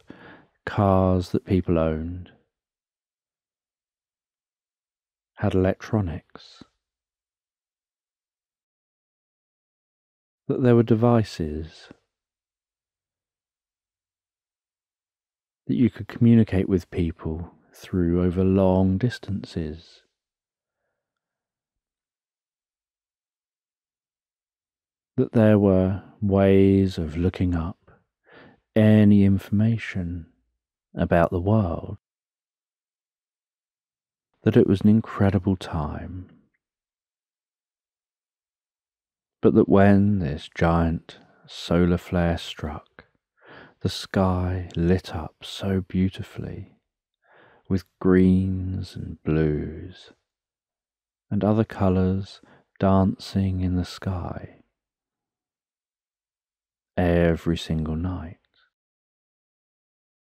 cars that people owned had electronics. That there were devices that you could communicate with people through over long distances. That there were ways of looking up any information about the world, that it was an incredible time, but that when this giant solar flare struck, the sky lit up so beautifully with greens and blues and other colours dancing in the sky every single night,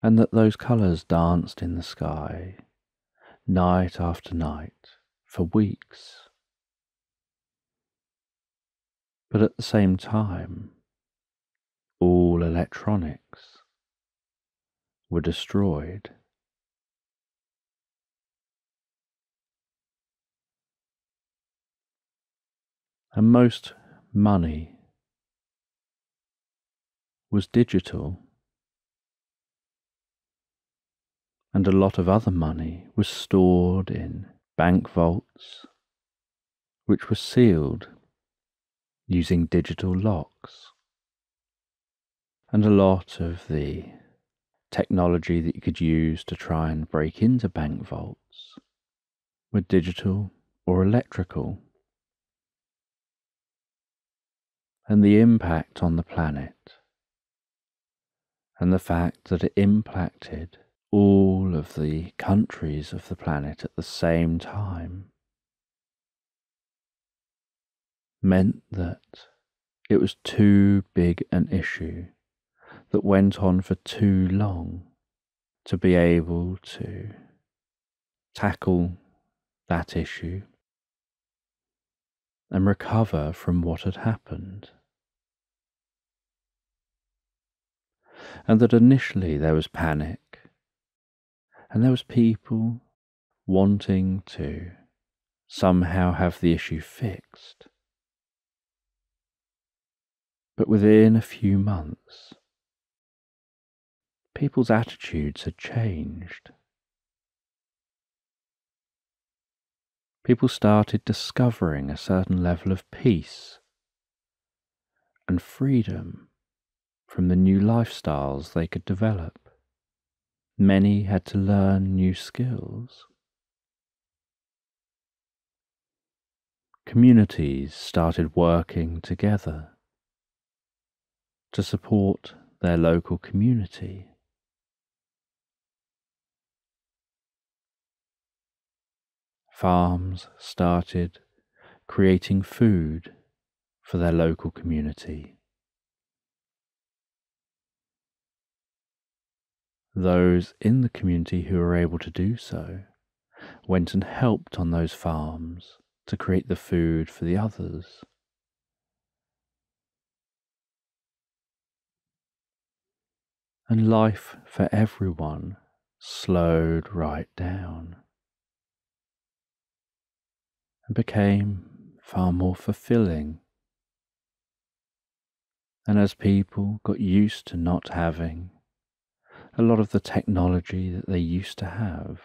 and that those colours danced in the sky night after night for weeks. But at the same time, all electronics were destroyed. And most money was digital. and a lot of other money was stored in bank vaults, which were sealed using digital locks. And a lot of the technology that you could use to try and break into bank vaults were digital or electrical. And the impact on the planet, and the fact that it impacted all of the countries of the planet at the same time, meant that it was too big an issue that went on for too long to be able to tackle that issue and recover from what had happened. And that initially there was panic, and there was people wanting to somehow have the issue fixed. But within a few months, people's attitudes had changed. People started discovering a certain level of peace and freedom from the new lifestyles they could develop. Many had to learn new skills. Communities started working together to support their local community. farms started creating food for their local community. Those in the community who were able to do so went and helped on those farms to create the food for the others. And life for everyone slowed right down and became far more fulfilling. And as people got used to not having a lot of the technology that they used to have,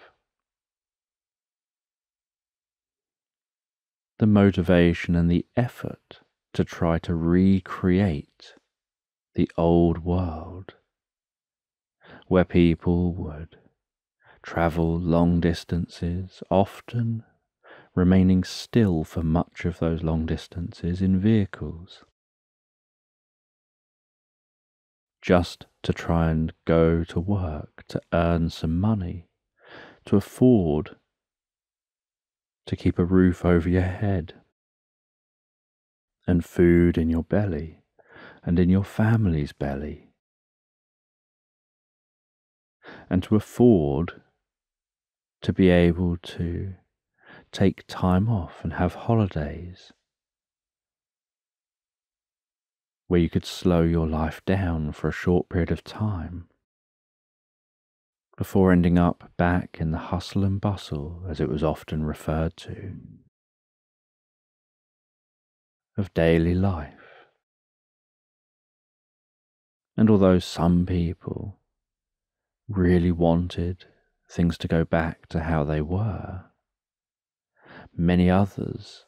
the motivation and the effort to try to recreate the old world where people would travel long distances, often remaining still for much of those long distances in vehicles. Just to try and go to work, to earn some money, to afford to keep a roof over your head and food in your belly and in your family's belly, and to afford to be able to take time off and have holidays where you could slow your life down for a short period of time before ending up back in the hustle and bustle, as it was often referred to, of daily life. And although some people really wanted things to go back to how they were, Many others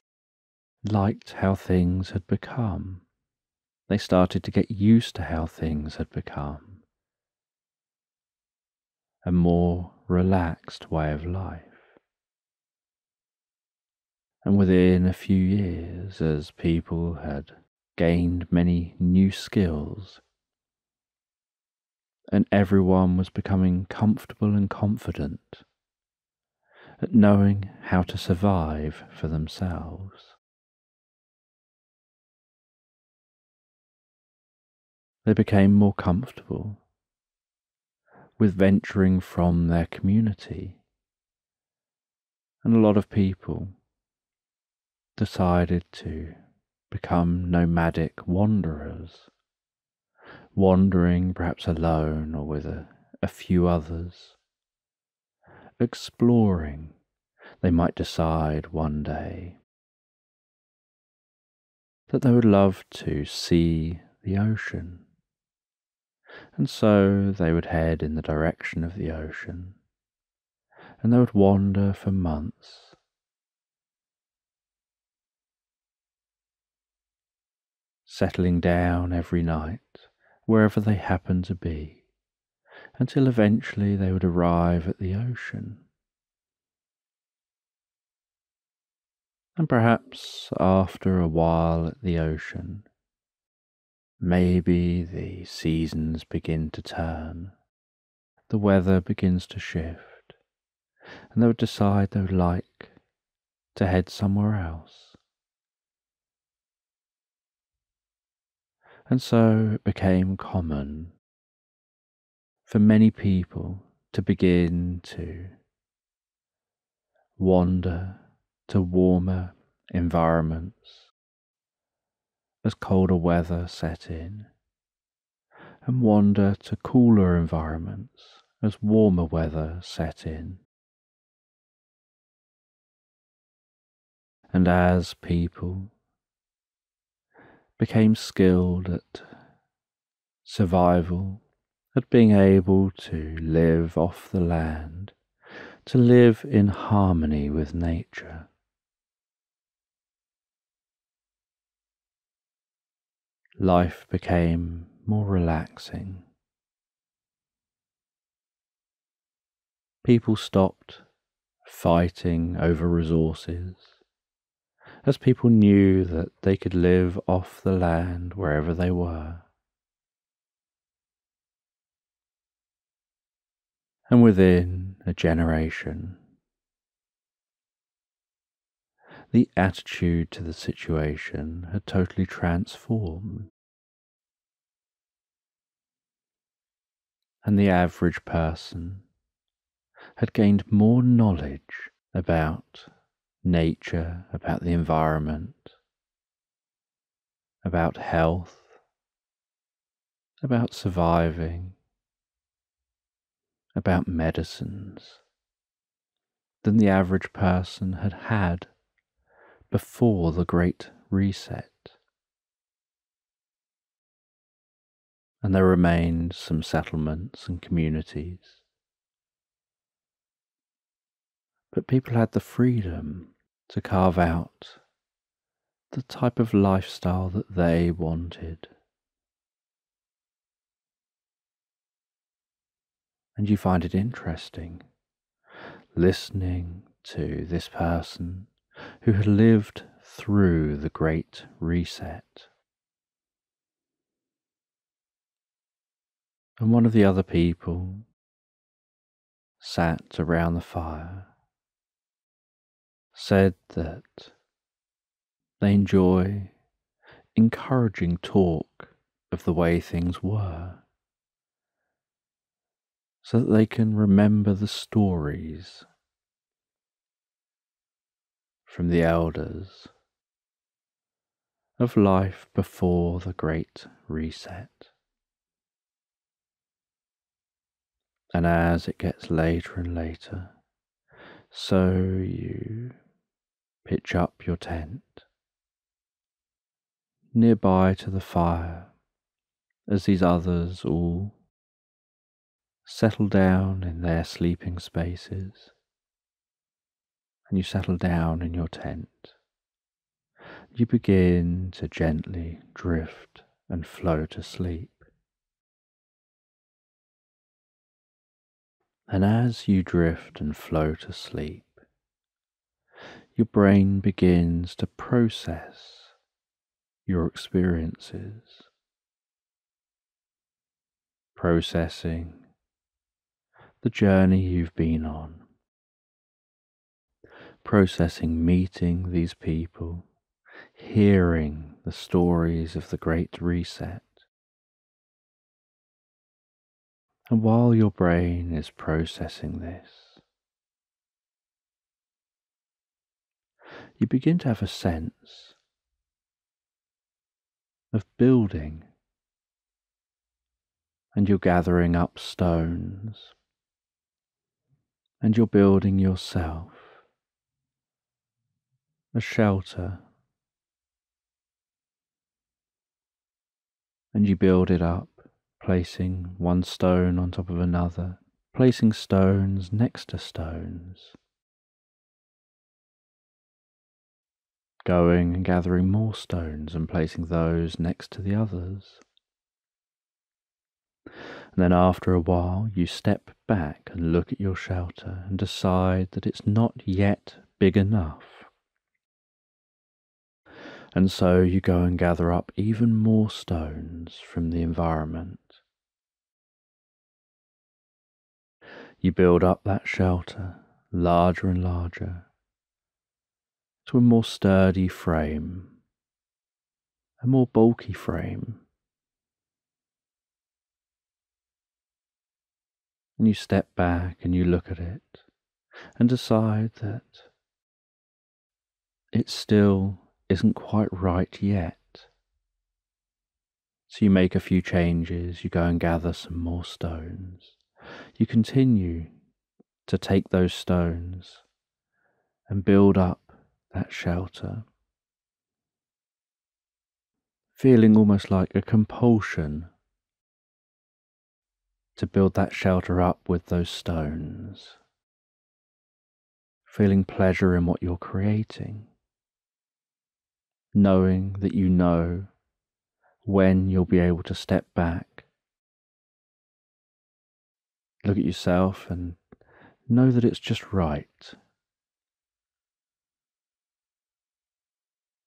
liked how things had become. They started to get used to how things had become. A more relaxed way of life. And within a few years, as people had gained many new skills, and everyone was becoming comfortable and confident at knowing how to survive for themselves. They became more comfortable with venturing from their community, and a lot of people decided to become nomadic wanderers, wandering perhaps alone or with a, a few others exploring, they might decide one day that they would love to see the ocean. And so they would head in the direction of the ocean and they would wander for months. Settling down every night wherever they happened to be, until eventually they would arrive at the ocean. And perhaps after a while at the ocean, maybe the seasons begin to turn, the weather begins to shift, and they would decide they would like to head somewhere else. And so it became common for many people to begin to wander to warmer environments as colder weather set in, and wander to cooler environments as warmer weather set in. And as people became skilled at survival, at being able to live off the land, to live in harmony with nature, life became more relaxing. People stopped fighting over resources as people knew that they could live off the land wherever they were. And within a generation, the attitude to the situation had totally transformed. And the average person had gained more knowledge about nature, about the environment, about health, about surviving, about medicines than the average person had had before the Great Reset. And there remained some settlements and communities. But people had the freedom to carve out the type of lifestyle that they wanted. And you find it interesting listening to this person who had lived through the Great Reset. And one of the other people sat around the fire, said that they enjoy encouraging talk of the way things were, so that they can remember the stories from the elders of life before the Great Reset. And as it gets later and later, so you pitch up your tent nearby to the fire as these others all settle down in their sleeping spaces and you settle down in your tent. You begin to gently drift and flow to sleep. And as you drift and flow to sleep, your brain begins to process your experiences, processing the journey you've been on processing meeting these people, hearing the stories of the Great Reset. And while your brain is processing this, you begin to have a sense of building, and you're gathering up stones, and you're building yourself a shelter. And you build it up, placing one stone on top of another, placing stones next to stones, going and gathering more stones and placing those next to the others. And then after a while, you step back and look at your shelter and decide that it's not yet big enough. And so you go and gather up even more stones from the environment. You build up that shelter larger and larger to a more sturdy frame, a more bulky frame. And you step back and you look at it and decide that it's still isn't quite right yet. So you make a few changes, you go and gather some more stones. You continue to take those stones and build up that shelter, feeling almost like a compulsion to build that shelter up with those stones, feeling pleasure in what you're creating knowing that you know when you'll be able to step back. Look at yourself and know that it's just right.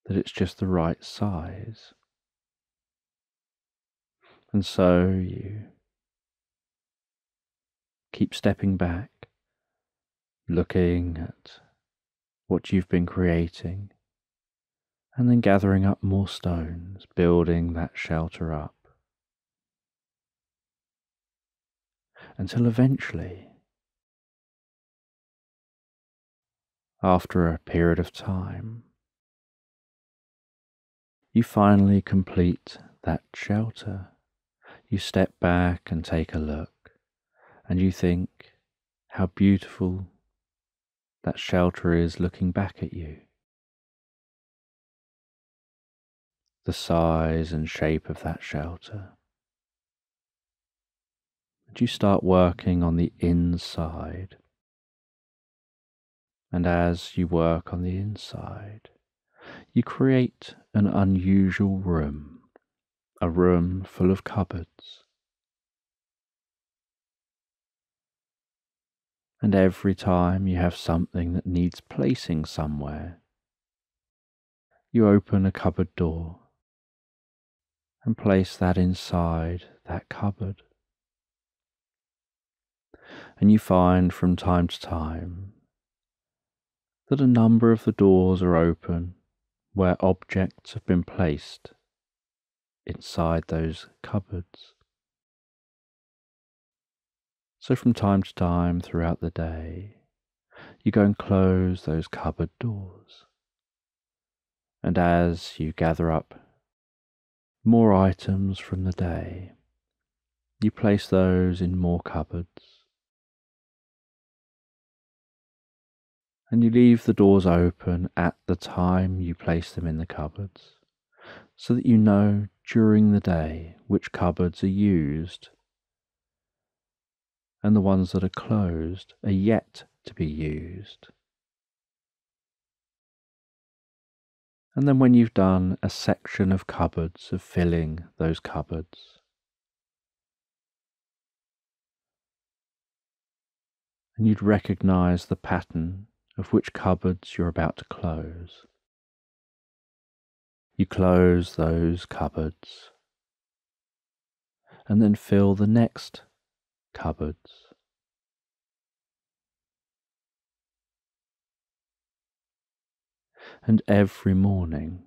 That it's just the right size. And so you keep stepping back, looking at what you've been creating and then gathering up more stones, building that shelter up. Until eventually, after a period of time, you finally complete that shelter. You step back and take a look, and you think how beautiful that shelter is looking back at you. The size and shape of that shelter. And you start working on the inside. And as you work on the inside, you create an unusual room, a room full of cupboards. And every time you have something that needs placing somewhere, you open a cupboard door and place that inside that cupboard. And you find from time to time that a number of the doors are open where objects have been placed inside those cupboards. So, from time to time throughout the day, you go and close those cupboard doors. And as you gather up more items from the day. You place those in more cupboards. And you leave the doors open at the time you place them in the cupboards, so that you know during the day which cupboards are used and the ones that are closed are yet to be used. And then when you've done a section of cupboards of filling those cupboards, and you'd recognize the pattern of which cupboards you're about to close. You close those cupboards and then fill the next cupboards. And every morning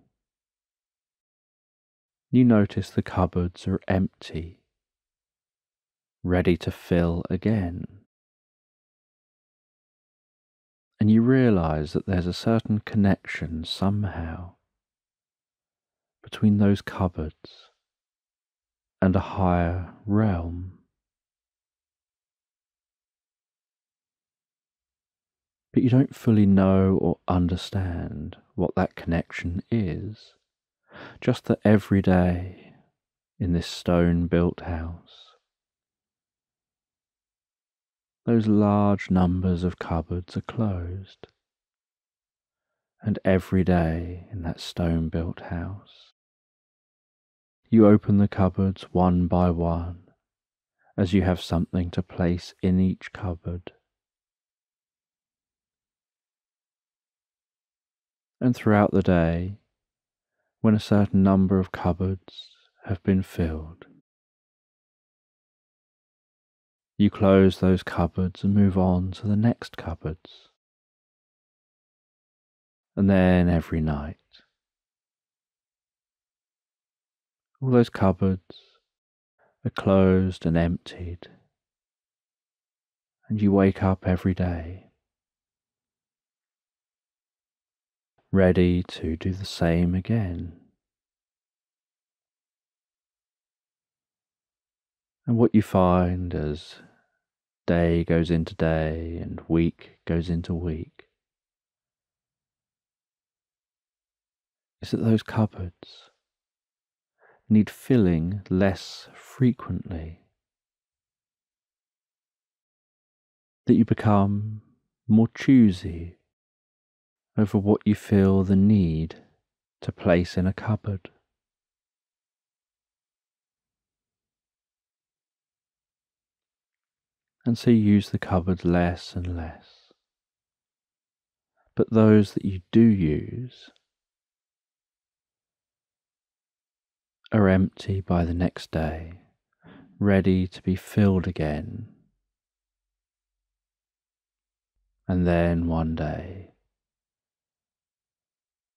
you notice the cupboards are empty, ready to fill again. And you realize that there's a certain connection somehow between those cupboards and a higher realm. But you don't fully know or understand what that connection is. Just that every day in this stone built house, those large numbers of cupboards are closed. And every day in that stone built house, you open the cupboards one by one as you have something to place in each cupboard. And throughout the day, when a certain number of cupboards have been filled, you close those cupboards and move on to the next cupboards. And then every night, all those cupboards are closed and emptied, and you wake up every day ready to do the same again. And what you find as day goes into day and week goes into week is that those cupboards need filling less frequently. That you become more choosy over what you feel the need to place in a cupboard. and so you use the cupboard less and less. But those that you do use are empty by the next day, ready to be filled again. And then one day,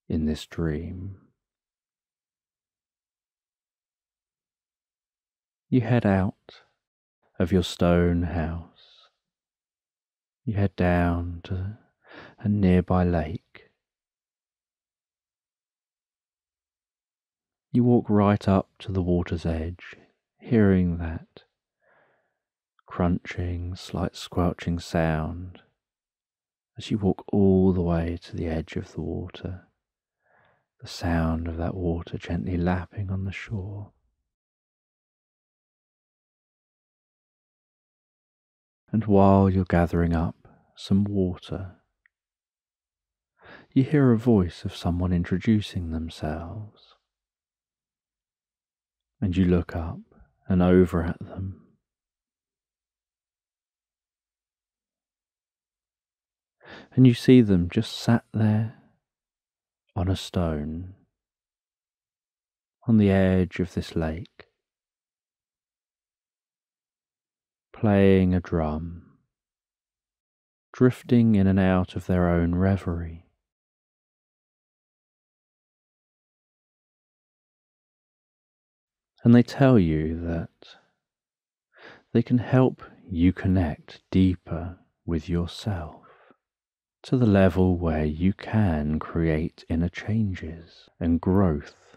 in this dream, you head out of your stone house. You head down to a nearby lake. You walk right up to the water's edge, hearing that crunching, slight squelching sound as you walk all the way to the edge of the water, the sound of that water gently lapping on the shore. and while you're gathering up some water, you hear a voice of someone introducing themselves. And you look up and over at them. And you see them just sat there on a stone on the edge of this lake. playing a drum, drifting in and out of their own reverie. And they tell you that they can help you connect deeper with yourself to the level where you can create inner changes and growth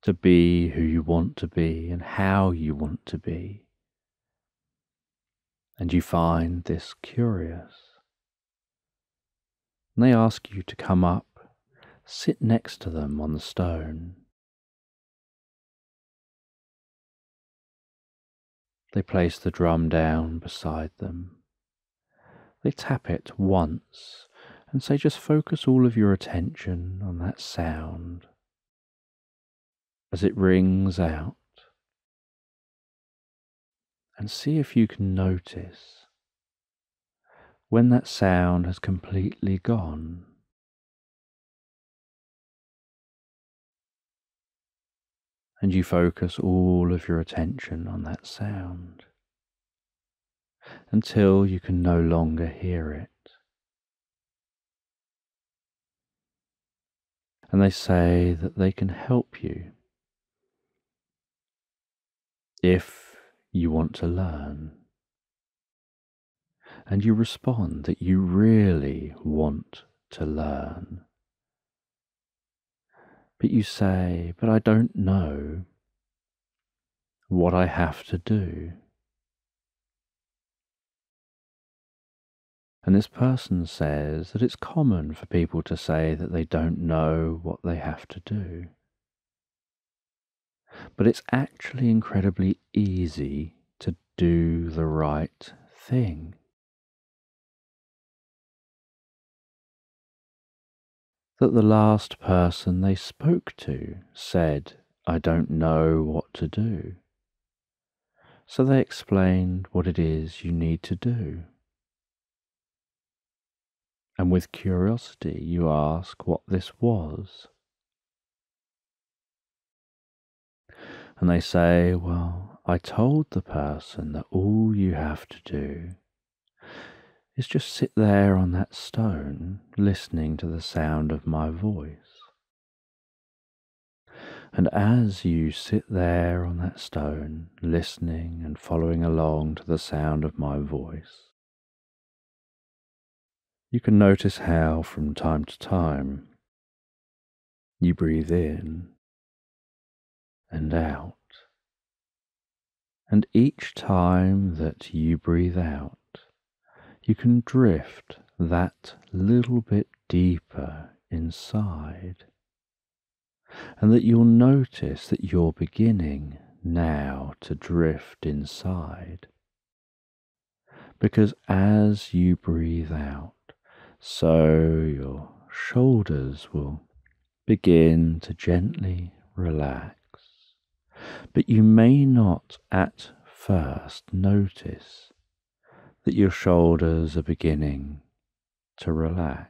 to be who you want to be and how you want to be and you find this curious. And they ask you to come up, sit next to them on the stone. They place the drum down beside them. They tap it once and say, just focus all of your attention on that sound as it rings out and see if you can notice when that sound has completely gone. And you focus all of your attention on that sound until you can no longer hear it. And they say that they can help you if you want to learn. And you respond that you really want to learn. But you say, But I don't know what I have to do. And this person says that it's common for people to say that they don't know what they have to do but it's actually incredibly easy to do the right thing. That the last person they spoke to said, I don't know what to do. So they explained what it is you need to do. And with curiosity, you ask what this was. And they say, Well, I told the person that all you have to do is just sit there on that stone listening to the sound of my voice. And as you sit there on that stone, listening and following along to the sound of my voice, you can notice how, from time to time, you breathe in and out. And each time that you breathe out, you can drift that little bit deeper inside. And that you'll notice that you're beginning now to drift inside. Because as you breathe out, so your shoulders will begin to gently relax but you may not at first notice that your shoulders are beginning to relax.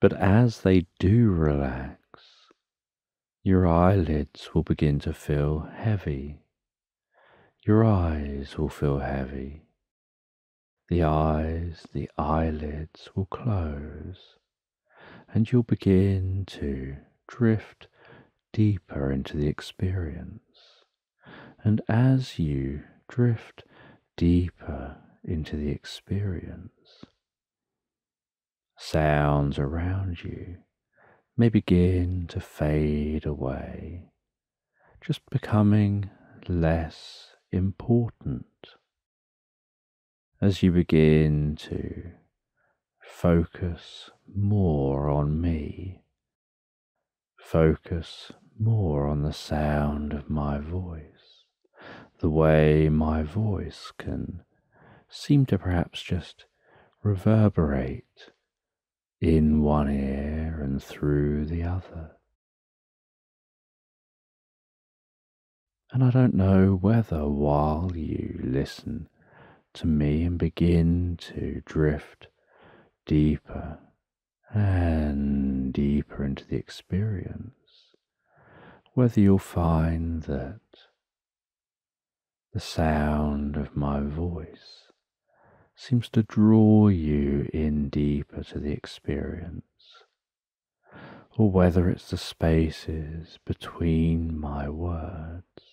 But as they do relax, your eyelids will begin to feel heavy. Your eyes will feel heavy. The eyes, the eyelids will close, and you'll begin to drift deeper into the experience. And as you drift deeper into the experience, sounds around you may begin to fade away, just becoming less important as you begin to focus more on me focus more on the sound of my voice, the way my voice can seem to perhaps just reverberate in one ear and through the other. And I don't know whether while you listen to me and begin to drift deeper and deeper into the experience, whether you'll find that the sound of my voice seems to draw you in deeper to the experience, or whether it's the spaces between my words.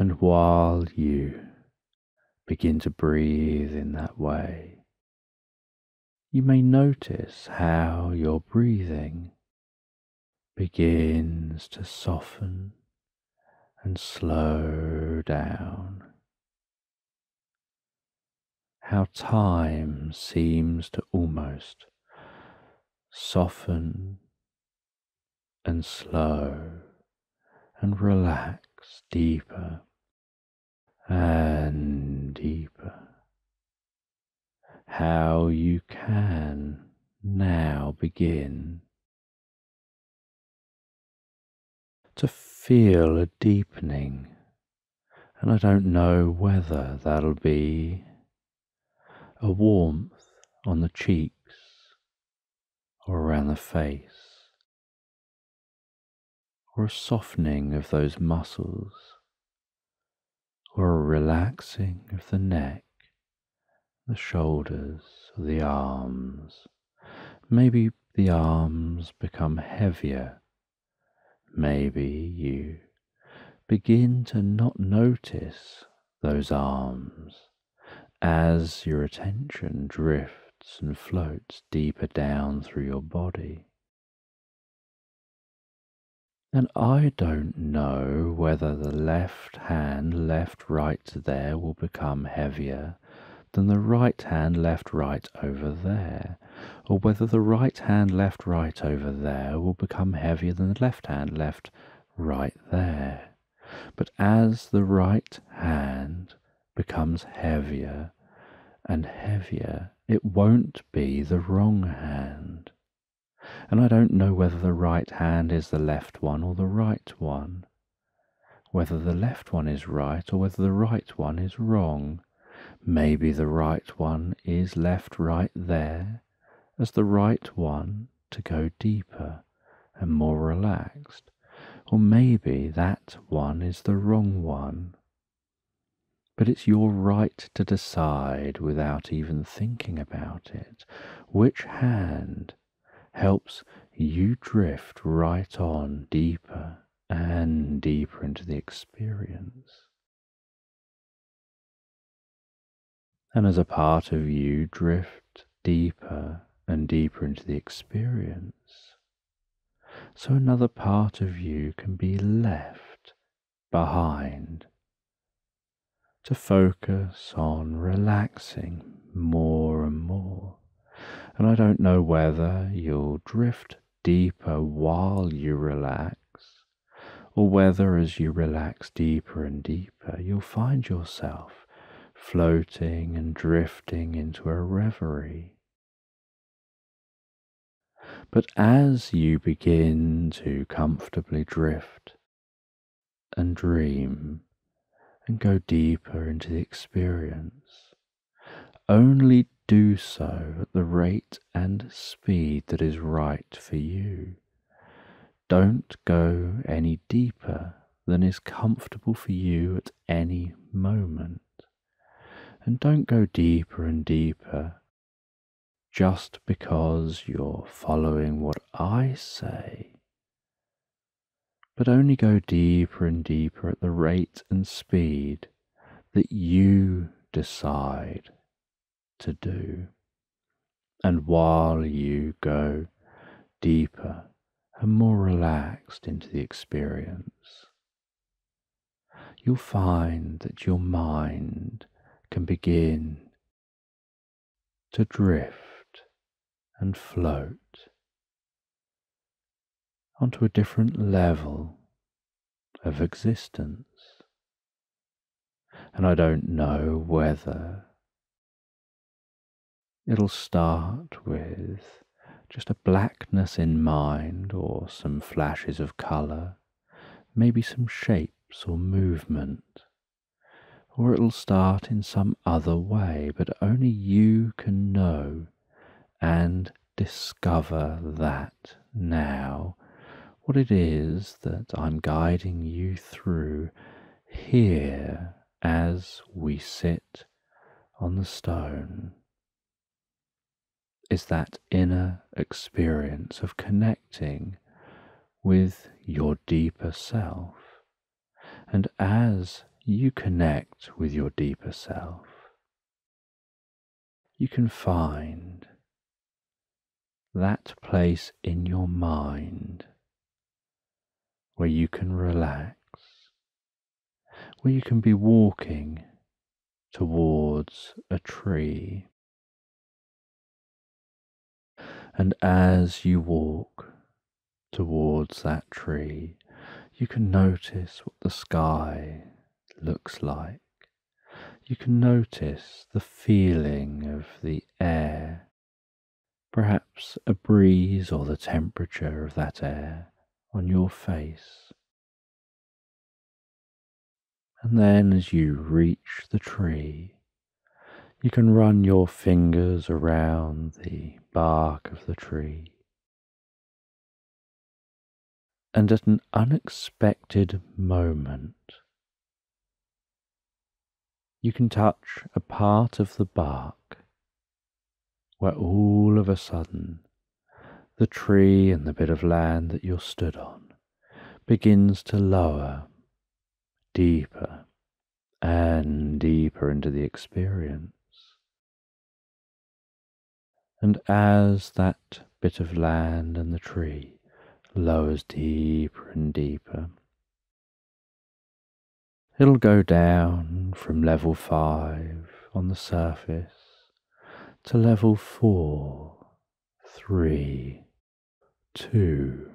And while you begin to breathe in that way, you may notice how your breathing begins to soften and slow down. How time seems to almost soften and slow and relax deeper and deeper. How you can now begin to feel a deepening, and I don't know whether that'll be a warmth on the cheeks or around the face, or a softening of those muscles or a relaxing of the neck, the shoulders, the arms. Maybe the arms become heavier. Maybe you begin to not notice those arms as your attention drifts and floats deeper down through your body. And I don't know whether the left hand, left right there will become heavier than the right hand left right over there, or whether the right hand left right over there will become heavier than the left hand left right there. But as the right hand becomes heavier and heavier, it won't be the wrong hand. And I don't know whether the right hand is the left one or the right one, whether the left one is right or whether the right one is wrong. Maybe the right one is left right there as the right one to go deeper and more relaxed, or maybe that one is the wrong one. But it's your right to decide without even thinking about it which hand helps you drift right on deeper and deeper into the experience. And as a part of you drift deeper and deeper into the experience, so another part of you can be left behind to focus on relaxing more and more. And I don't know whether you'll drift deeper while you relax, or whether as you relax deeper and deeper, you'll find yourself floating and drifting into a reverie. But as you begin to comfortably drift and dream and go deeper into the experience, only do so at the rate and speed that is right for you. Don't go any deeper than is comfortable for you at any moment. And don't go deeper and deeper just because you're following what I say, but only go deeper and deeper at the rate and speed that you decide to do. And while you go deeper and more relaxed into the experience, you'll find that your mind can begin to drift and float onto a different level of existence. And I don't know whether It'll start with just a blackness in mind or some flashes of colour, maybe some shapes or movement. Or it'll start in some other way, but only you can know and discover that now, what it is that I'm guiding you through here as we sit on the stone is that inner experience of connecting with your deeper self. And as you connect with your deeper self, you can find that place in your mind where you can relax, where you can be walking towards a tree And as you walk towards that tree, you can notice what the sky looks like. You can notice the feeling of the air, perhaps a breeze or the temperature of that air on your face. And then as you reach the tree, you can run your fingers around the bark of the tree. And at an unexpected moment, you can touch a part of the bark where all of a sudden the tree and the bit of land that you're stood on begins to lower deeper and deeper into the experience. And as that bit of land and the tree lowers deeper and deeper, it'll go down from level five on the surface to level four, three, two,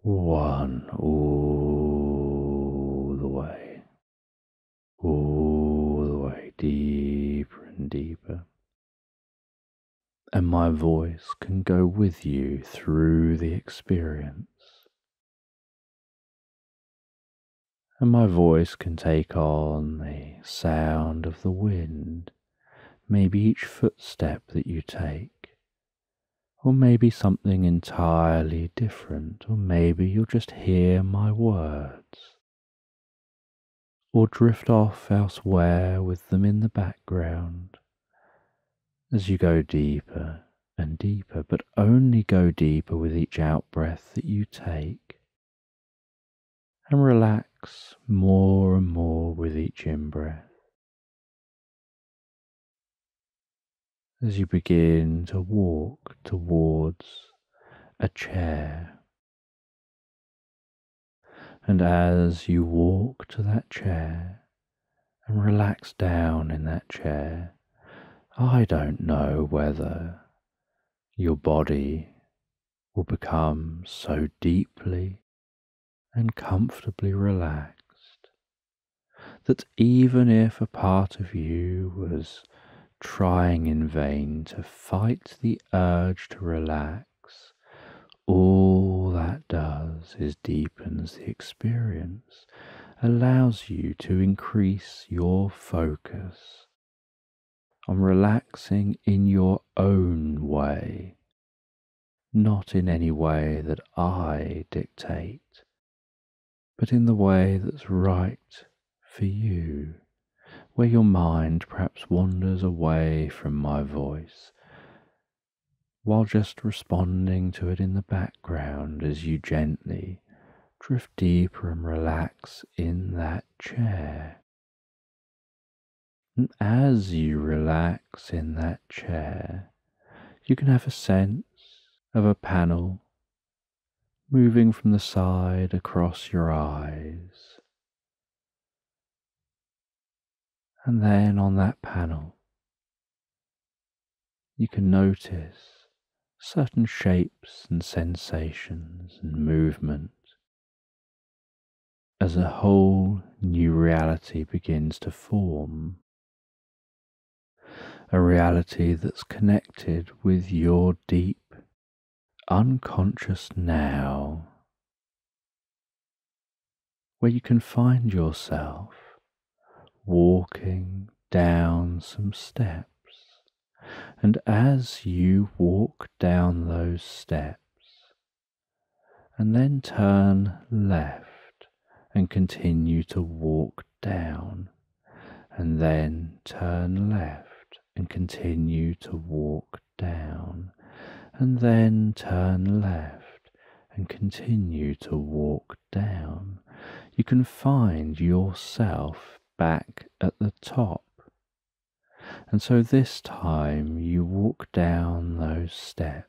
one, all the way, all the way deeper and deeper. And my voice can go with you through the experience. And my voice can take on the sound of the wind maybe each footstep that you take, or maybe something entirely different, or maybe you'll just hear my words, or drift off elsewhere with them in the background as you go deeper and deeper, but only go deeper with each out breath that you take. And relax more and more with each in breath. as you begin to walk towards a chair. And as you walk to that chair and relax down in that chair, I don't know whether your body will become so deeply and comfortably relaxed that even if a part of you was trying in vain to fight the urge to relax, all that does is deepens the experience, allows you to increase your focus on relaxing in your own way, not in any way that I dictate, but in the way that's right for you where your mind perhaps wanders away from my voice, while just responding to it in the background as you gently drift deeper and relax in that chair. And as you relax in that chair, you can have a sense of a panel moving from the side across your eyes And then on that panel, you can notice certain shapes and sensations and movement as a whole new reality begins to form. A reality that's connected with your deep, unconscious now, where you can find yourself walking down some steps. And as you walk down those steps, and then turn left and continue to walk down, and then turn left and continue to walk down, and then turn left and continue to walk down, you can find yourself back at the top. And so this time you walk down those steps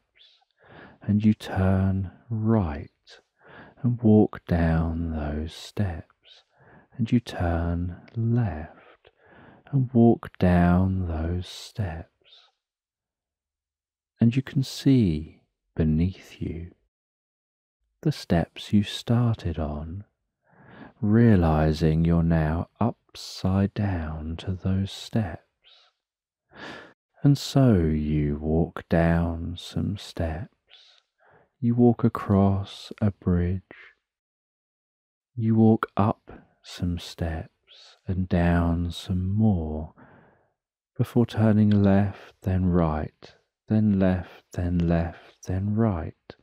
and you turn right and walk down those steps and you turn left and walk down those steps. And you can see beneath you the steps you started on, realizing you're now upside down to those steps. And so you walk down some steps. You walk across a bridge. You walk up some steps and down some more before turning left, then right, then left, then left, then right,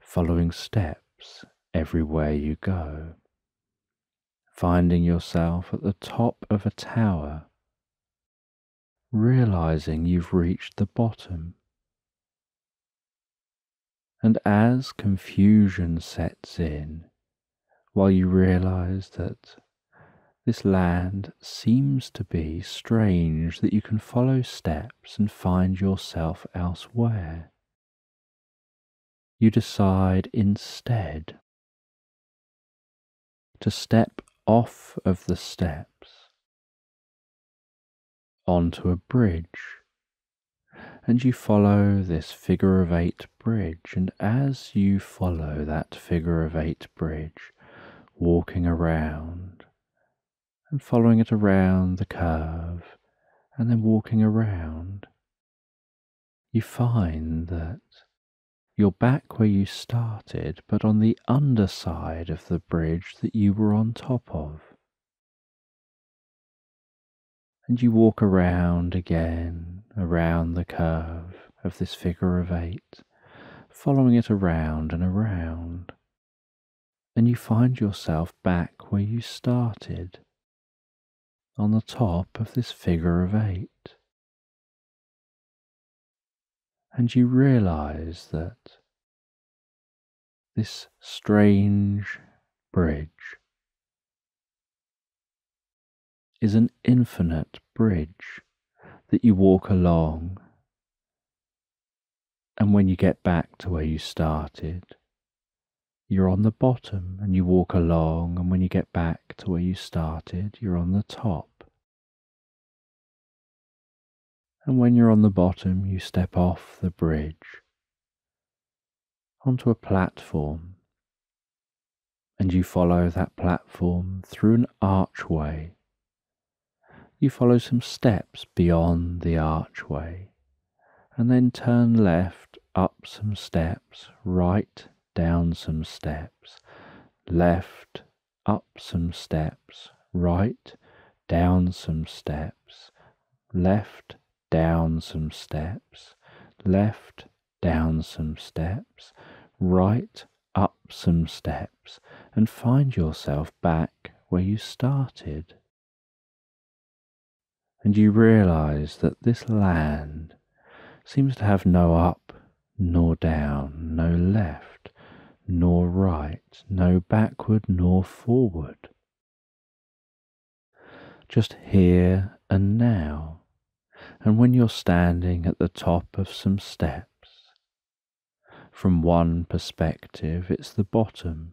following steps everywhere you go finding yourself at the top of a tower, realizing you've reached the bottom. And as confusion sets in, while you realize that this land seems to be strange that you can follow steps and find yourself elsewhere. You decide instead to step off of the steps, onto a bridge. And you follow this figure of eight bridge, and as you follow that figure of eight bridge, walking around and following it around the curve, and then walking around, you find that you're back where you started, but on the underside of the bridge that you were on top of. And you walk around again, around the curve of this figure of eight, following it around and around. And you find yourself back where you started, on the top of this figure of eight. And you realize that this strange bridge is an infinite bridge that you walk along, and when you get back to where you started, you're on the bottom and you walk along, and when you get back to where you started, you're on the top. and when you're on the bottom, you step off the bridge onto a platform, and you follow that platform through an archway. You follow some steps beyond the archway, and then turn left up some steps, right down some steps, left up some steps, right down some steps, left down some steps, left, down some steps, right, up some steps, and find yourself back where you started. And you realize that this land seems to have no up nor down, no left nor right, no backward nor forward. Just here and now and when you're standing at the top of some steps, from one perspective it's the bottom,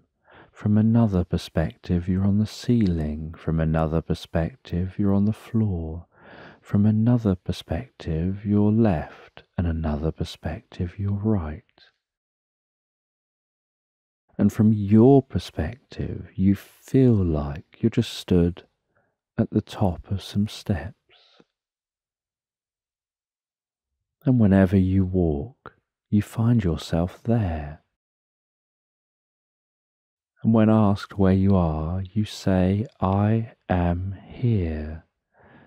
from another perspective you're on the ceiling, from another perspective you're on the floor, from another perspective you're left, and another perspective you're right. And from your perspective, you feel like you're just stood at the top of some steps. and whenever you walk, you find yourself there. And when asked where you are, you say, I am here,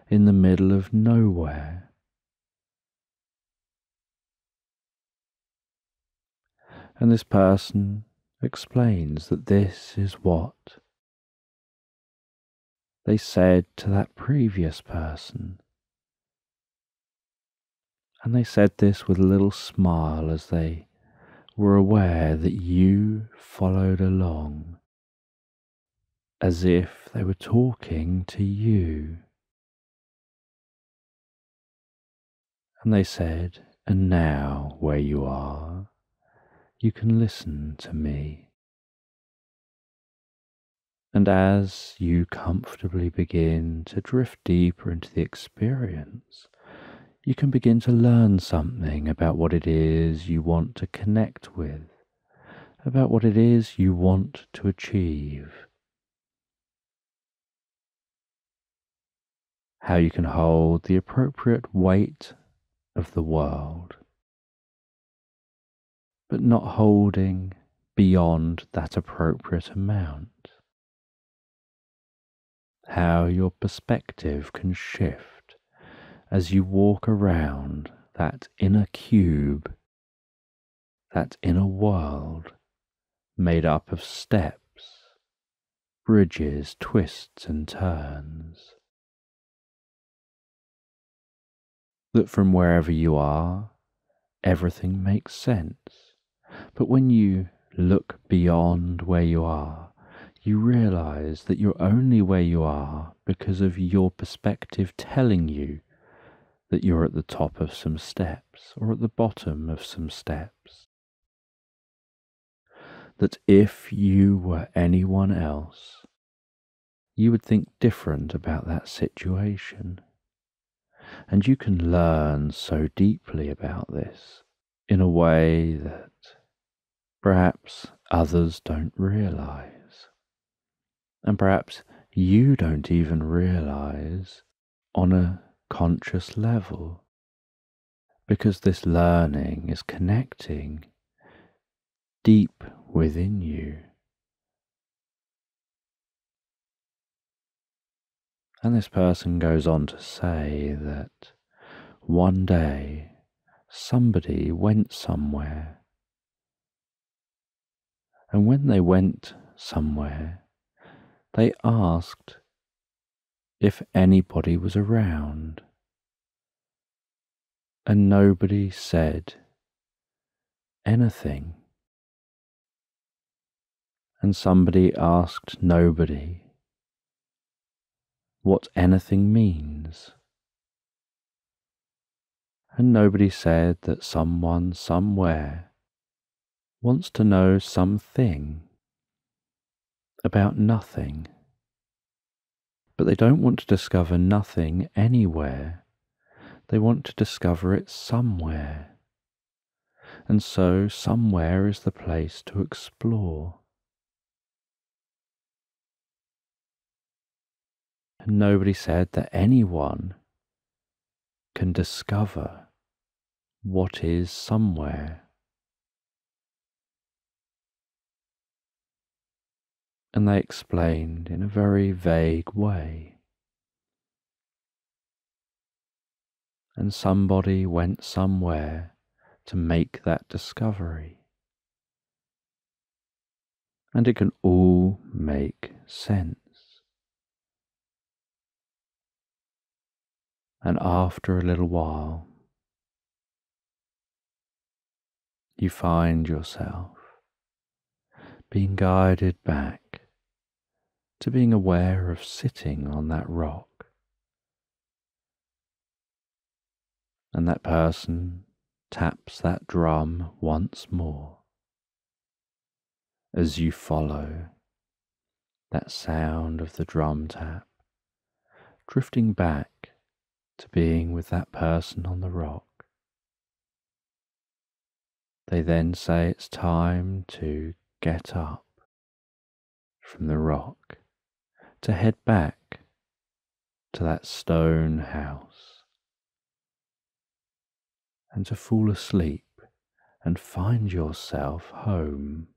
in the middle of nowhere. And this person explains that this is what they said to that previous person and they said this with a little smile as they were aware that you followed along as if they were talking to you. And they said, And now, where you are, you can listen to me. And as you comfortably begin to drift deeper into the experience, you can begin to learn something about what it is you want to connect with, about what it is you want to achieve. How you can hold the appropriate weight of the world, but not holding beyond that appropriate amount. How your perspective can shift as you walk around that inner cube, that inner world made up of steps, bridges, twists, and turns. That from wherever you are, everything makes sense. But when you look beyond where you are, you realize that you're only where you are because of your perspective telling you that you're at the top of some steps or at the bottom of some steps. That if you were anyone else, you would think different about that situation. And you can learn so deeply about this in a way that perhaps others don't realize. And perhaps you don't even realize on a conscious level because this learning is connecting deep within you. And this person goes on to say that one day somebody went somewhere. And when they went somewhere, they asked if anybody was around and nobody said anything. And somebody asked nobody what anything means. And nobody said that someone somewhere wants to know something about nothing. But they don't want to discover nothing anywhere they want to discover it somewhere. And so, somewhere is the place to explore. And nobody said that anyone can discover what is somewhere. And they explained in a very vague way and somebody went somewhere to make that discovery. And it can all make sense. And after a little while, you find yourself being guided back to being aware of sitting on that rock and that person taps that drum once more as you follow that sound of the drum tap, drifting back to being with that person on the rock. They then say it's time to get up from the rock to head back to that stone house and to fall asleep and find yourself home.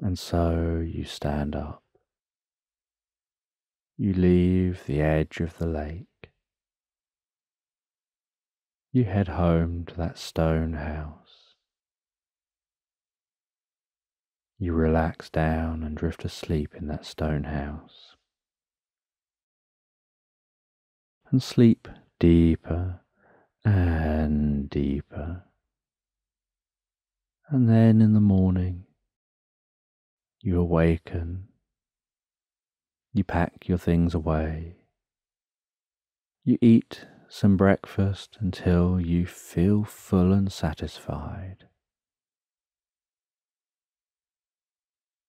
And so you stand up. You leave the edge of the lake. You head home to that stone house. You relax down and drift asleep in that stone house. And sleep deeper and deeper. And then in the morning, you awaken, you pack your things away, you eat some breakfast until you feel full and satisfied.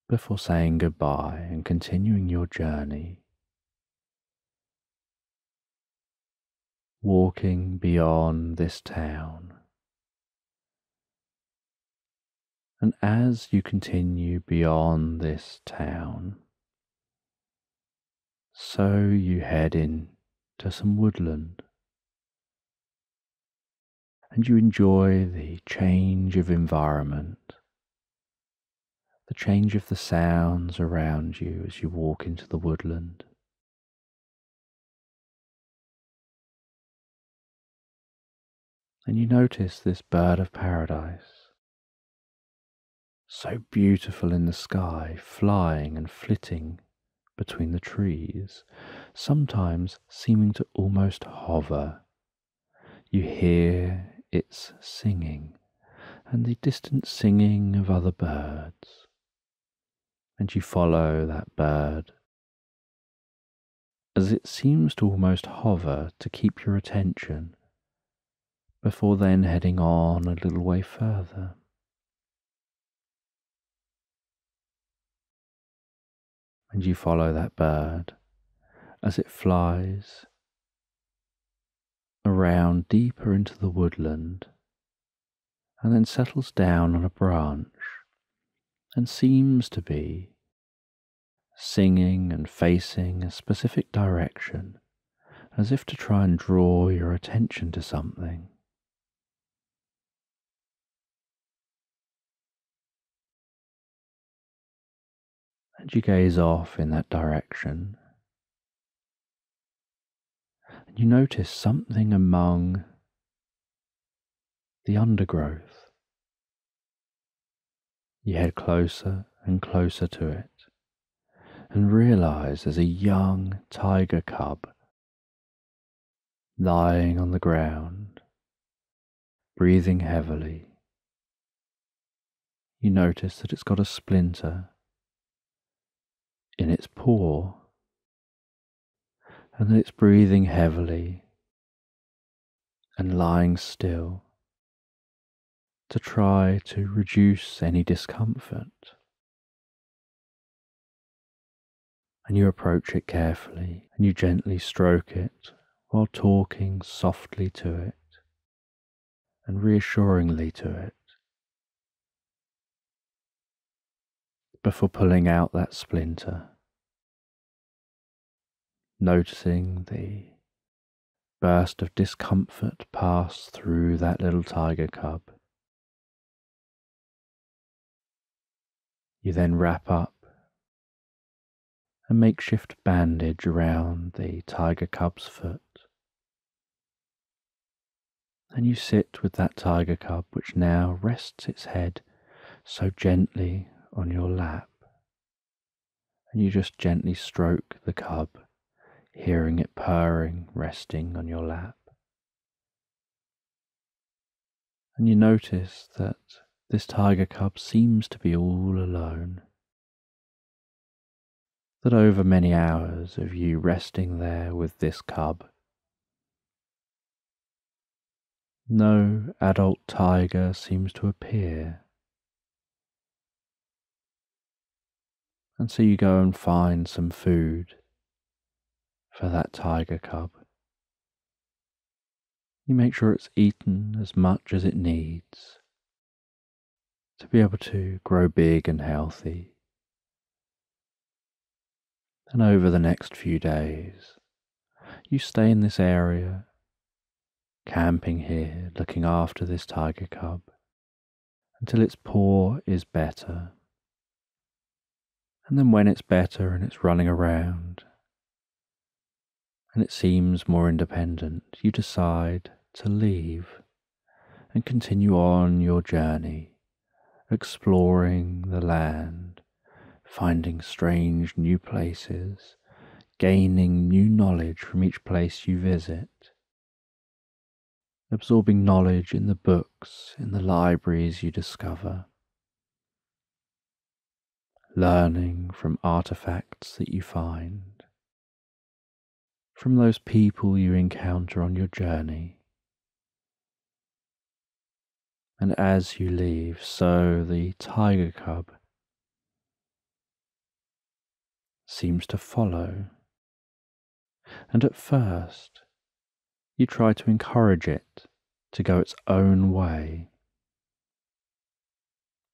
Before saying goodbye and continuing your journey. Walking beyond this town. And as you continue beyond this town, so you head in to some woodland. And you enjoy the change of environment, the change of the sounds around you as you walk into the woodland. and you notice this bird of paradise, so beautiful in the sky, flying and flitting between the trees, sometimes seeming to almost hover. You hear its singing and the distant singing of other birds, and you follow that bird as it seems to almost hover to keep your attention before then heading on a little way further. And you follow that bird as it flies around deeper into the woodland and then settles down on a branch and seems to be singing and facing a specific direction as if to try and draw your attention to something. And you gaze off in that direction. And you notice something among the undergrowth. You head closer and closer to it and realize there's a young tiger cub lying on the ground, breathing heavily. You notice that it's got a splinter in its paw and that it's breathing heavily and lying still to try to reduce any discomfort. And you approach it carefully and you gently stroke it while talking softly to it and reassuringly to it before pulling out that splinter, noticing the burst of discomfort pass through that little tiger cub. You then wrap up a makeshift bandage around the tiger cub's foot. And you sit with that tiger cub, which now rests its head so gently on your lap. And you just gently stroke the cub, hearing it purring, resting on your lap. And you notice that this tiger cub seems to be all alone that over many hours of you resting there with this cub, no adult tiger seems to appear. And so you go and find some food for that tiger cub. You make sure it's eaten as much as it needs to be able to grow big and healthy. And over the next few days, you stay in this area, camping here, looking after this tiger cub until its paw is better. And then, when it's better and it's running around and it seems more independent, you decide to leave and continue on your journey, exploring the land finding strange new places, gaining new knowledge from each place you visit, absorbing knowledge in the books, in the libraries you discover, learning from artifacts that you find, from those people you encounter on your journey. And as you leave, so the tiger cub seems to follow. And at first, you try to encourage it to go its own way,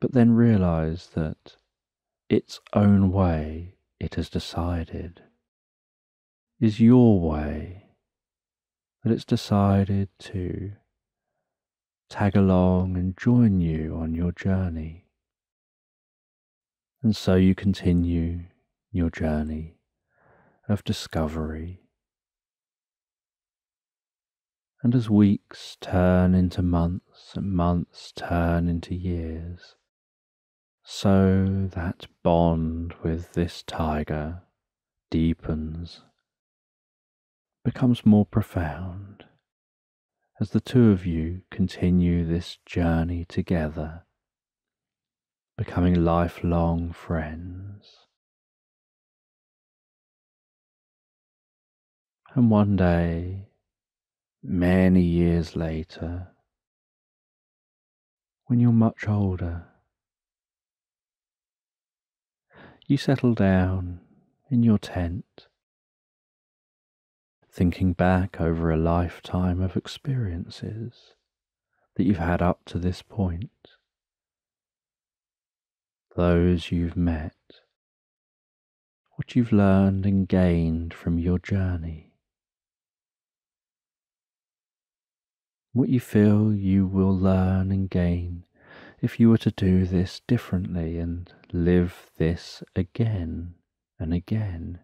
but then realize that its own way it has decided is your way, that it's decided to tag along and join you on your journey. And so you continue your journey of discovery. And as weeks turn into months and months turn into years, so that bond with this tiger deepens, becomes more profound as the two of you continue this journey together, becoming lifelong friends. And one day, many years later, when you're much older, you settle down in your tent, thinking back over a lifetime of experiences that you've had up to this point, those you've met, what you've learned and gained from your journey, what you feel you will learn and gain if you were to do this differently and live this again and again.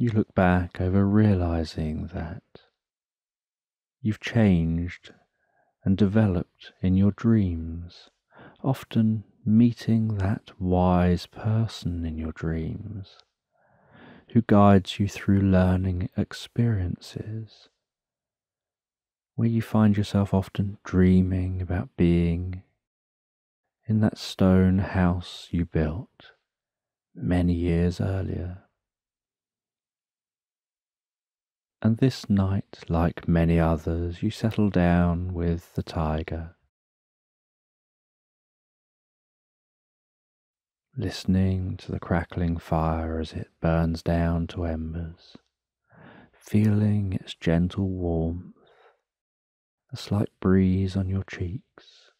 You look back over realizing that you've changed and developed in your dreams, often meeting that wise person in your dreams who guides you through learning experiences, where you find yourself often dreaming about being in that stone house you built many years earlier. And this night, like many others, you settle down with the tiger, listening to the crackling fire as it burns down to embers, feeling its gentle warmth, a slight breeze on your cheeks,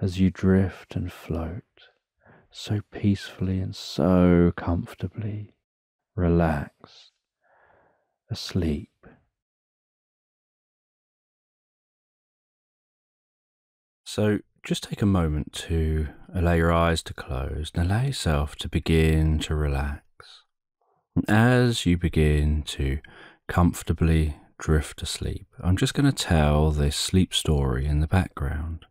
as you drift and float so peacefully and so comfortably, relaxed asleep. So just take a moment to allow your eyes to close and allow yourself to begin to relax. As you begin to comfortably drift asleep, I'm just going to tell this sleep story in the background.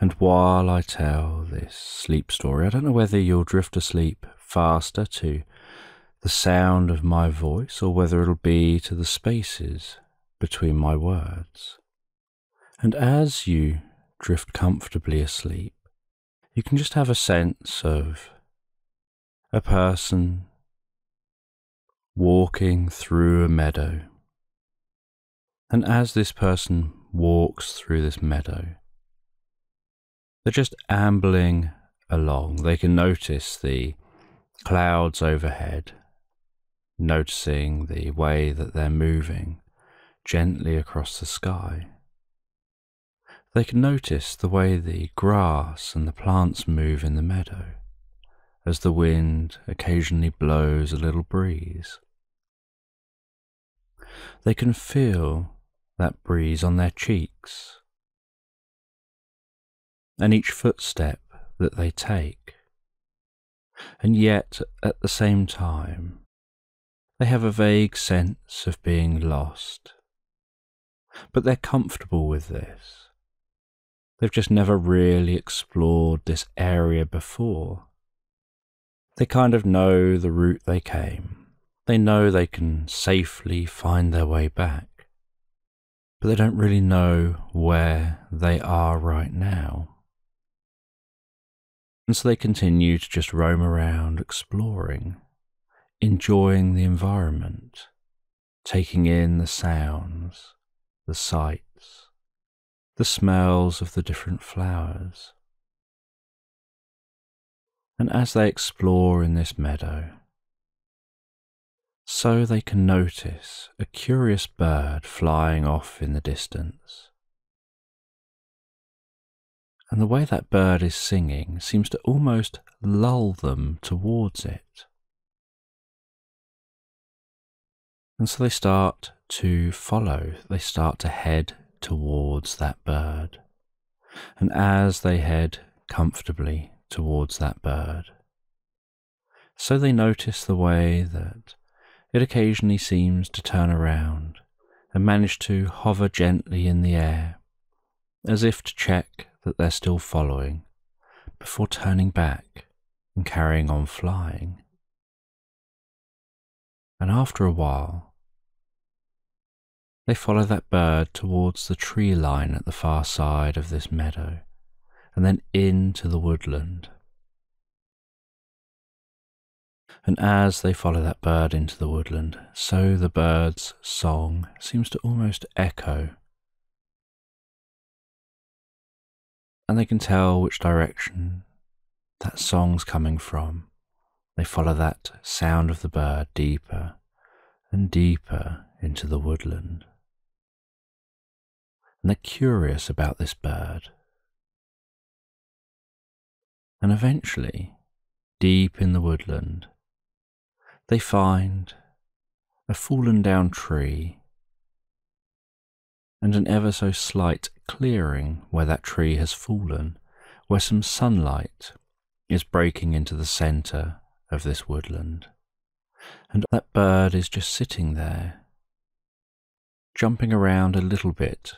And while I tell this sleep story, I don't know whether you'll drift asleep faster to the sound of my voice or whether it'll be to the spaces between my words. And as you drift comfortably asleep, you can just have a sense of a person walking through a meadow. And as this person walks through this meadow, they're just ambling along. They can notice the clouds overhead noticing the way that they're moving gently across the sky. They can notice the way the grass and the plants move in the meadow as the wind occasionally blows a little breeze. They can feel that breeze on their cheeks, and each footstep that they take. And yet, at the same time, they have a vague sense of being lost. But they're comfortable with this. They've just never really explored this area before. They kind of know the route they came. They know they can safely find their way back. But they don't really know where they are right now. And so they continue to just roam around exploring enjoying the environment, taking in the sounds, the sights, the smells of the different flowers. And as they explore in this meadow, so they can notice a curious bird flying off in the distance. And the way that bird is singing seems to almost lull them towards it. And so they start to follow, they start to head towards that bird. And as they head comfortably towards that bird, so they notice the way that it occasionally seems to turn around and manage to hover gently in the air, as if to check that they're still following, before turning back and carrying on flying. And after a while, they follow that bird towards the tree line at the far side of this meadow, and then into the woodland. And as they follow that bird into the woodland, so the bird's song seems to almost echo. And they can tell which direction that song's coming from They follow that sound of the bird deeper and deeper into the woodland. And they're curious about this bird. And eventually, deep in the woodland, they find a fallen down tree and an ever so slight clearing where that tree has fallen, where some sunlight is breaking into the centre of this woodland. And that bird is just sitting there, jumping around a little bit.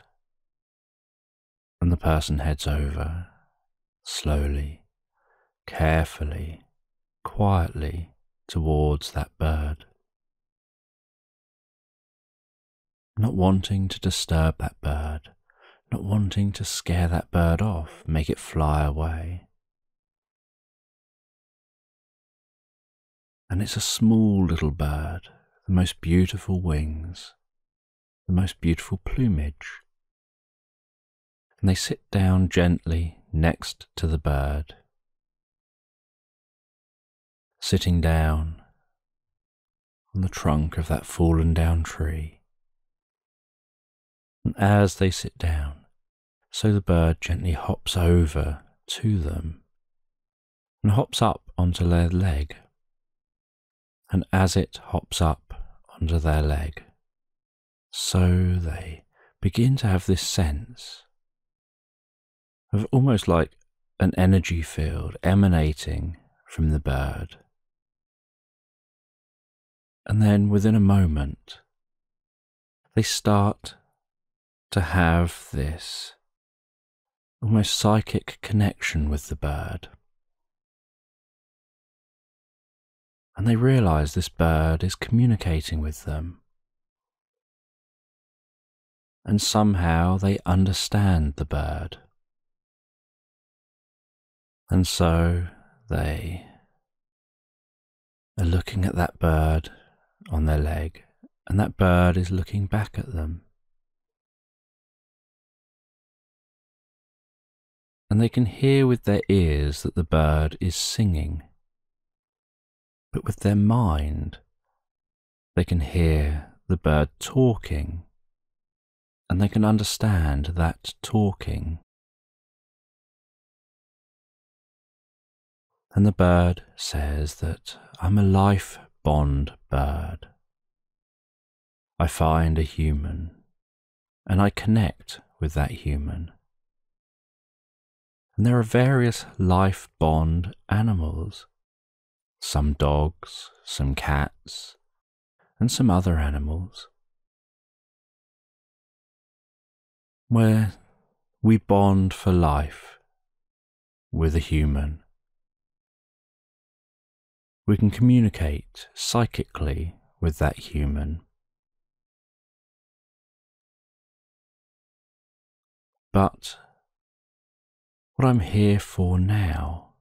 And the person heads over, slowly, carefully, quietly towards that bird. Not wanting to disturb that bird, not wanting to scare that bird off, make it fly away. And it's a small little bird, the most beautiful wings, the most beautiful plumage. And they sit down gently next to the bird, sitting down on the trunk of that fallen down tree. And as they sit down, so the bird gently hops over to them and hops up onto their leg and as it hops up under their leg, so they begin to have this sense of almost like an energy field emanating from the bird. And then within a moment, they start to have this almost psychic connection with the bird. And they realize this bird is communicating with them. And somehow they understand the bird. And so they are looking at that bird on their leg, and that bird is looking back at them. And they can hear with their ears that the bird is singing but with their mind, they can hear the bird talking and they can understand that talking. And the bird says that I'm a life bond bird. I find a human and I connect with that human. And there are various life bond animals some dogs, some cats, and some other animals, where we bond for life with a human. We can communicate psychically with that human. But what I'm here for now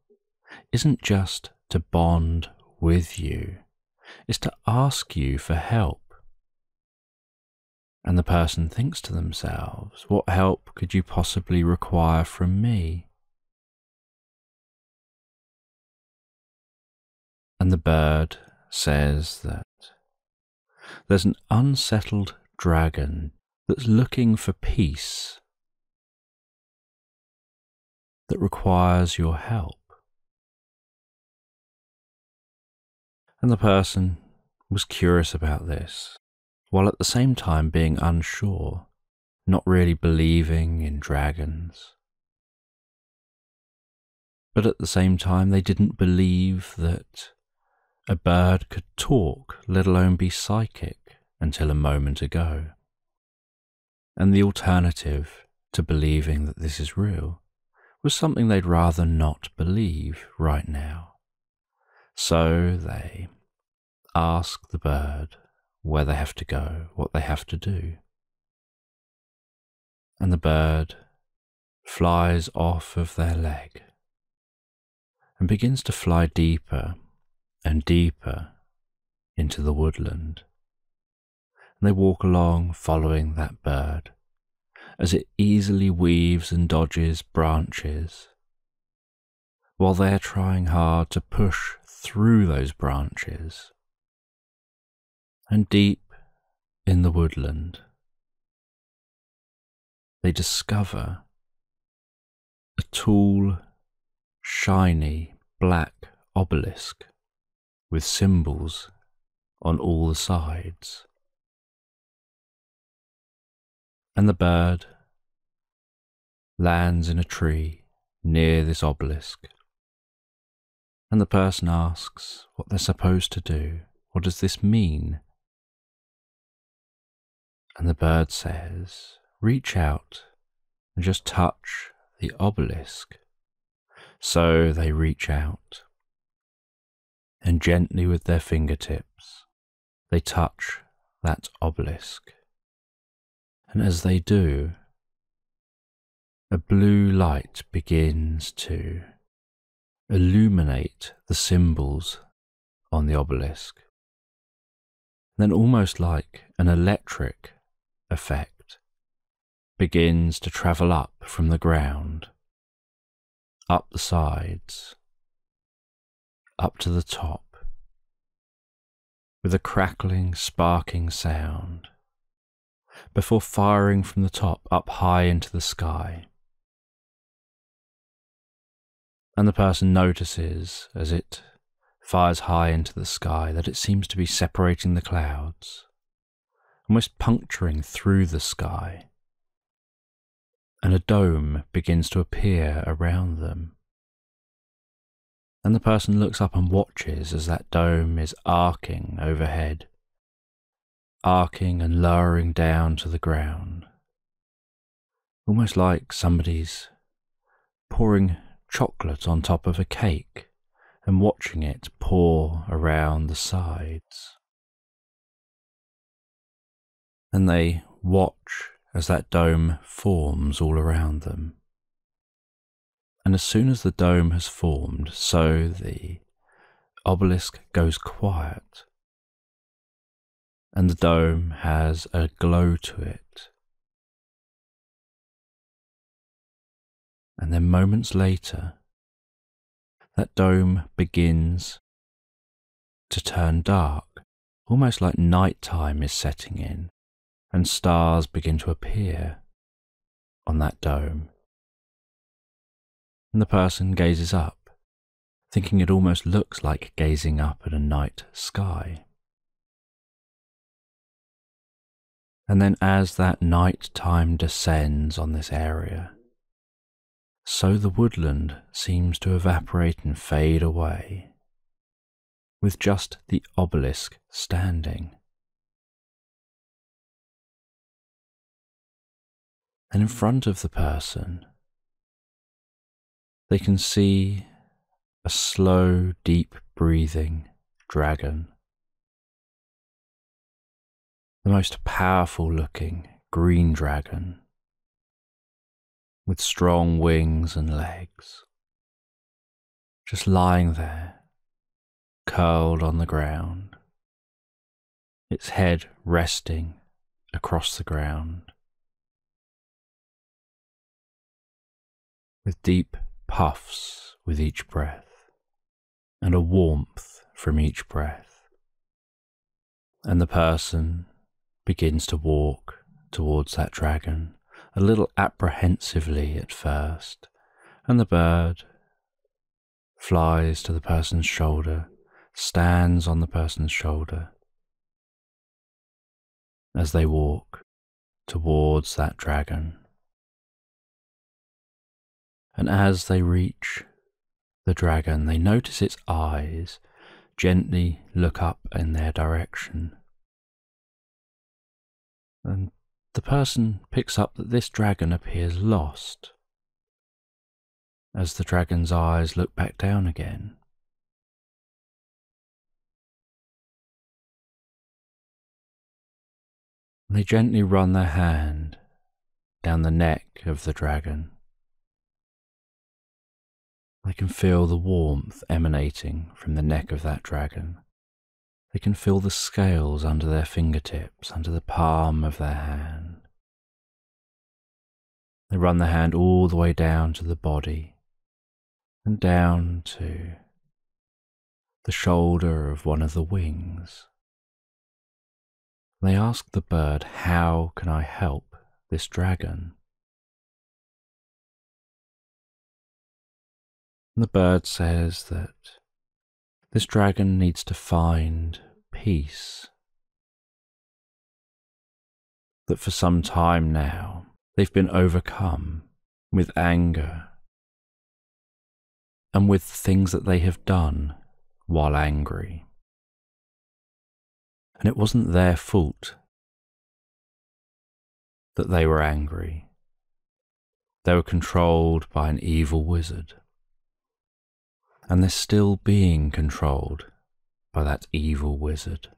isn't just to bond with you, is to ask you for help. And the person thinks to themselves, what help could you possibly require from me? And the bird says that there's an unsettled dragon that's looking for peace that requires your help. And the person was curious about this, while at the same time being unsure, not really believing in dragons. But at the same time, they didn't believe that a bird could talk, let alone be psychic, until a moment ago. And the alternative to believing that this is real was something they'd rather not believe right now. So they ask the bird where they have to go, what they have to do. And the bird flies off of their leg and begins to fly deeper and deeper into the woodland. And they walk along following that bird as it easily weaves and dodges branches while they're trying hard to push through those branches and deep in the woodland, they discover a tall, shiny black obelisk with symbols on all the sides. And the bird lands in a tree near this obelisk. And the person asks what they're supposed to do. What does this mean? And the bird says, Reach out and just touch the obelisk. So they reach out, and gently with their fingertips, they touch that obelisk. And as they do, a blue light begins to illuminate the symbols on the obelisk. Then, almost like an electric effect, begins to travel up from the ground, up the sides, up to the top, with a crackling, sparking sound, before firing from the top up high into the sky. And the person notices as it fires high into the sky that it seems to be separating the clouds, almost puncturing through the sky and a dome begins to appear around them. And the person looks up and watches as that dome is arcing overhead, arcing and lowering down to the ground, almost like somebody's pouring chocolate on top of a cake and watching it pour around the sides. And they watch as that dome forms all around them. And as soon as the dome has formed, so the obelisk goes quiet, and the dome has a glow to it. And then moments later, that dome begins to turn dark, almost like night time is setting in and stars begin to appear on that dome. And the person gazes up, thinking it almost looks like gazing up at a night sky. And then, as that night time descends on this area, so the woodland seems to evaporate and fade away, with just the obelisk standing. and in front of the person, they can see a slow, deep breathing dragon. The most powerful looking green dragon with strong wings and legs, just lying there, curled on the ground, its head resting across the ground. with deep puffs with each breath, and a warmth from each breath. And the person begins to walk towards that dragon, a little apprehensively at first, and the bird flies to the person's shoulder, stands on the person's shoulder as they walk towards that dragon and as they reach the dragon, they notice its eyes gently look up in their direction. And the person picks up that this dragon appears lost as the dragon's eyes look back down again. They gently run their hand down the neck of the dragon they can feel the warmth emanating from the neck of that dragon. They can feel the scales under their fingertips, under the palm of their hand. They run the hand all the way down to the body and down to the shoulder of one of the wings. They ask the bird, How can I help this dragon? And the bird says that this dragon needs to find peace. That for some time now they've been overcome with anger and with things that they have done while angry. And it wasn't their fault that they were angry. They were controlled by an evil wizard. And they're still being controlled by that evil wizard.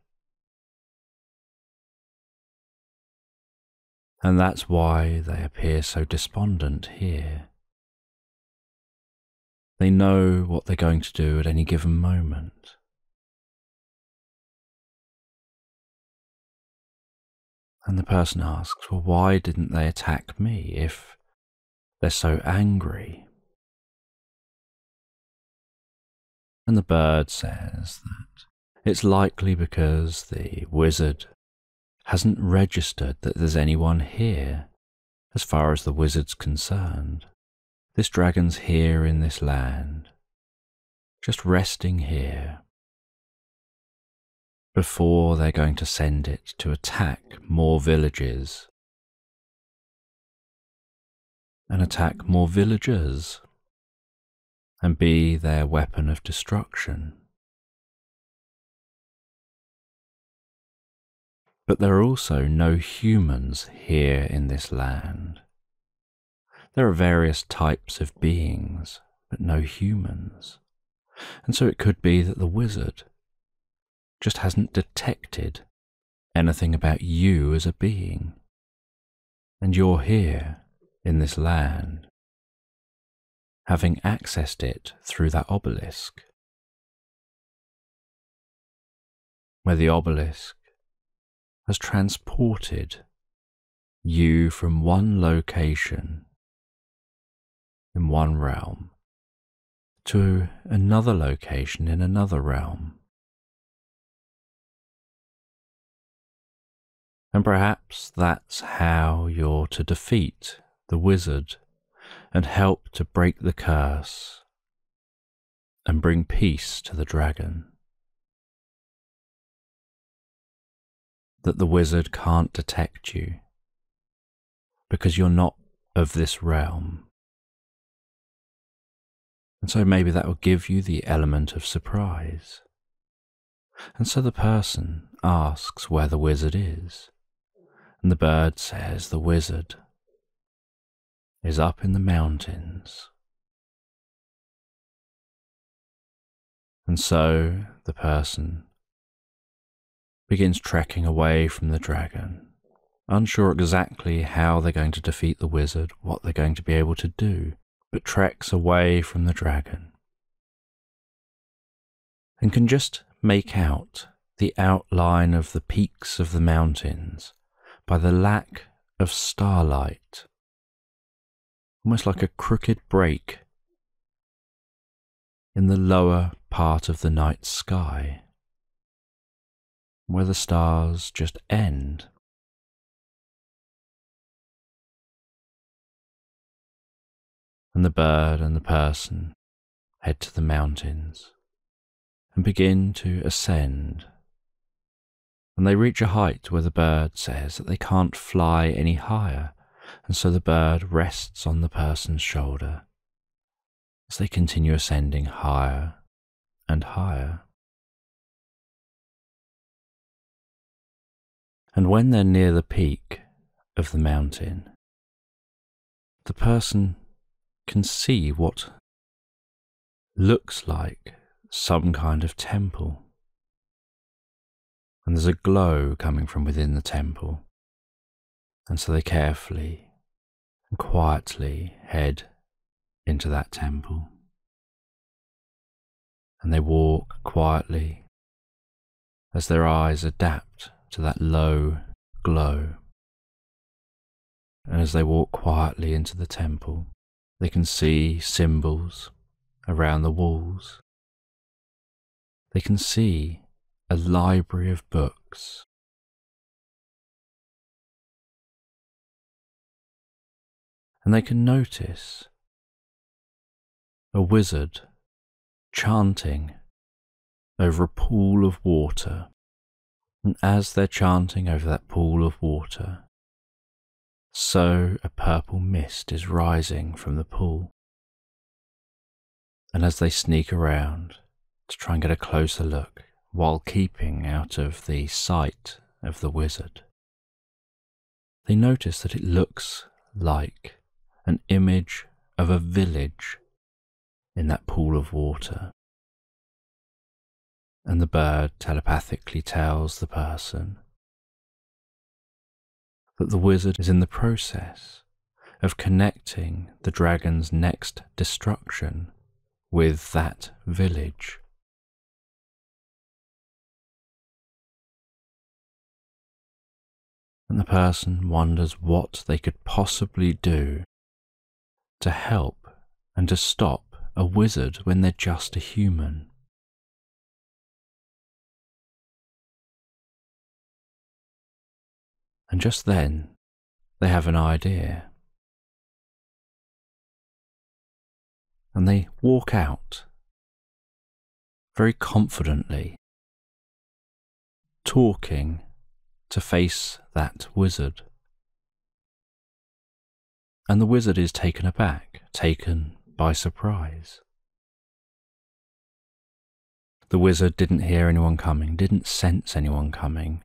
And that's why they appear so despondent here. They know what they're going to do at any given moment. And the person asks, Well, why didn't they attack me if they're so angry? And the bird says that it's likely because the wizard hasn't registered that there's anyone here as far as the wizard's concerned. This dragon's here in this land, just resting here, before they're going to send it to attack more villages and attack more villagers and be their weapon of destruction. But there are also no humans here in this land. There are various types of beings, but no humans. And so it could be that the wizard just hasn't detected anything about you as a being. And you're here in this land, having accessed it through that obelisk. Where the obelisk has transported you from one location in one realm to another location in another realm. And perhaps that's how you're to defeat the wizard and help to break the curse and bring peace to the dragon. That the wizard can't detect you because you're not of this realm. And so maybe that will give you the element of surprise. And so the person asks where the wizard is. And the bird says the wizard is up in the mountains. And so the person begins trekking away from the dragon, unsure exactly how they're going to defeat the wizard, what they're going to be able to do but treks away from the dragon and can just make out the outline of the peaks of the mountains by the lack of starlight, almost like a crooked break in the lower part of the night sky, where the stars just end and the bird and the person head to the mountains and begin to ascend. And they reach a height where the bird says that they can't fly any higher, and so the bird rests on the person's shoulder as they continue ascending higher and higher. And when they're near the peak of the mountain, the person can see what looks like some kind of temple. And there's a glow coming from within the temple. And so they carefully and quietly head into that temple. And they walk quietly as their eyes adapt to that low glow. And as they walk quietly into the temple, they can see symbols around the walls. they can see a library of books. And they can notice a wizard chanting over a pool of water. And as they're chanting over that pool of water, so a purple mist is rising from the pool. And as they sneak around to try and get a closer look while keeping out of the sight of the wizard, they notice that it looks like an image of a village in that pool of water. And the bird telepathically tells the person that the wizard is in the process of connecting the dragon's next destruction with that village. And the person wonders what they could possibly do to help and to stop a wizard when they're just a human. And just then, they have an idea. And they walk out very confidently, talking to face that wizard. And the wizard is taken aback, taken by surprise. The wizard didn't hear anyone coming, didn't sense anyone coming,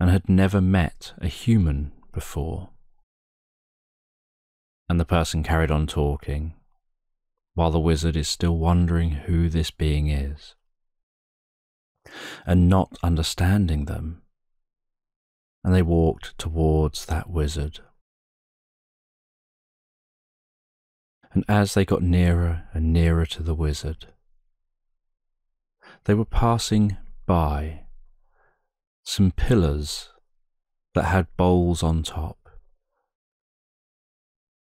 and had never met a human before. And the person carried on talking, while the wizard is still wondering who this being is. And not understanding them, and they walked towards that wizard. And as they got nearer and nearer to the wizard, they were passing by some pillars that had bowls on top,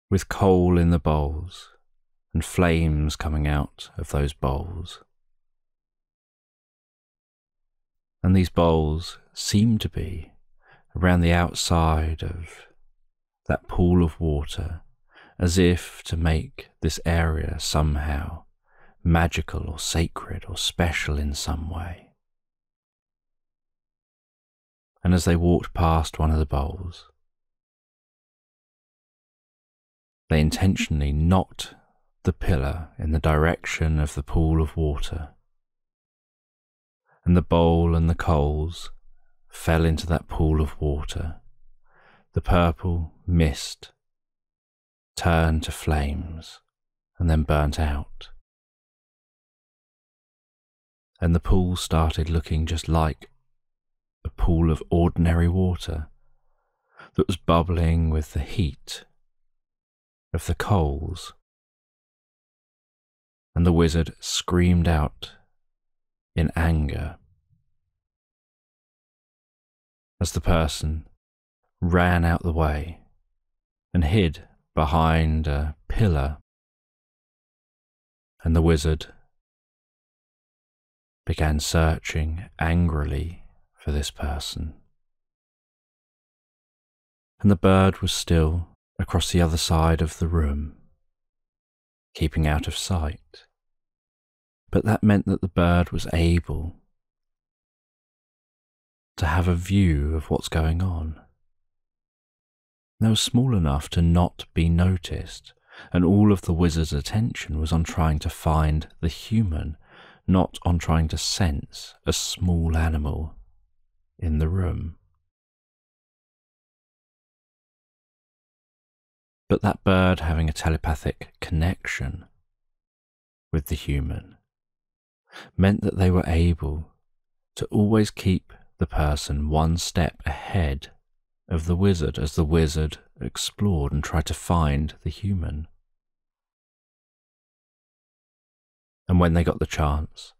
with coal in the bowls and flames coming out of those bowls. And these bowls seemed to be around the outside of that pool of water, as if to make this area somehow magical or sacred or special in some way. And as they walked past one of the bowls, they intentionally knocked the pillar in the direction of the pool of water, and the bowl and the coals fell into that pool of water. The purple mist turned to flames and then burnt out. And the pool started looking just like a pool of ordinary water that was bubbling with the heat of the coals. And the wizard screamed out in anger as the person ran out the way and hid behind a pillar. And the wizard began searching angrily for this person. And the bird was still across the other side of the room, keeping out of sight. But that meant that the bird was able to have a view of what's going on. They was small enough to not be noticed, and all of the wizard's attention was on trying to find the human, not on trying to sense a small animal in the room. But that bird having a telepathic connection with the human meant that they were able to always keep the person one step ahead of the wizard as the wizard explored and tried to find the human. And when they got the chance,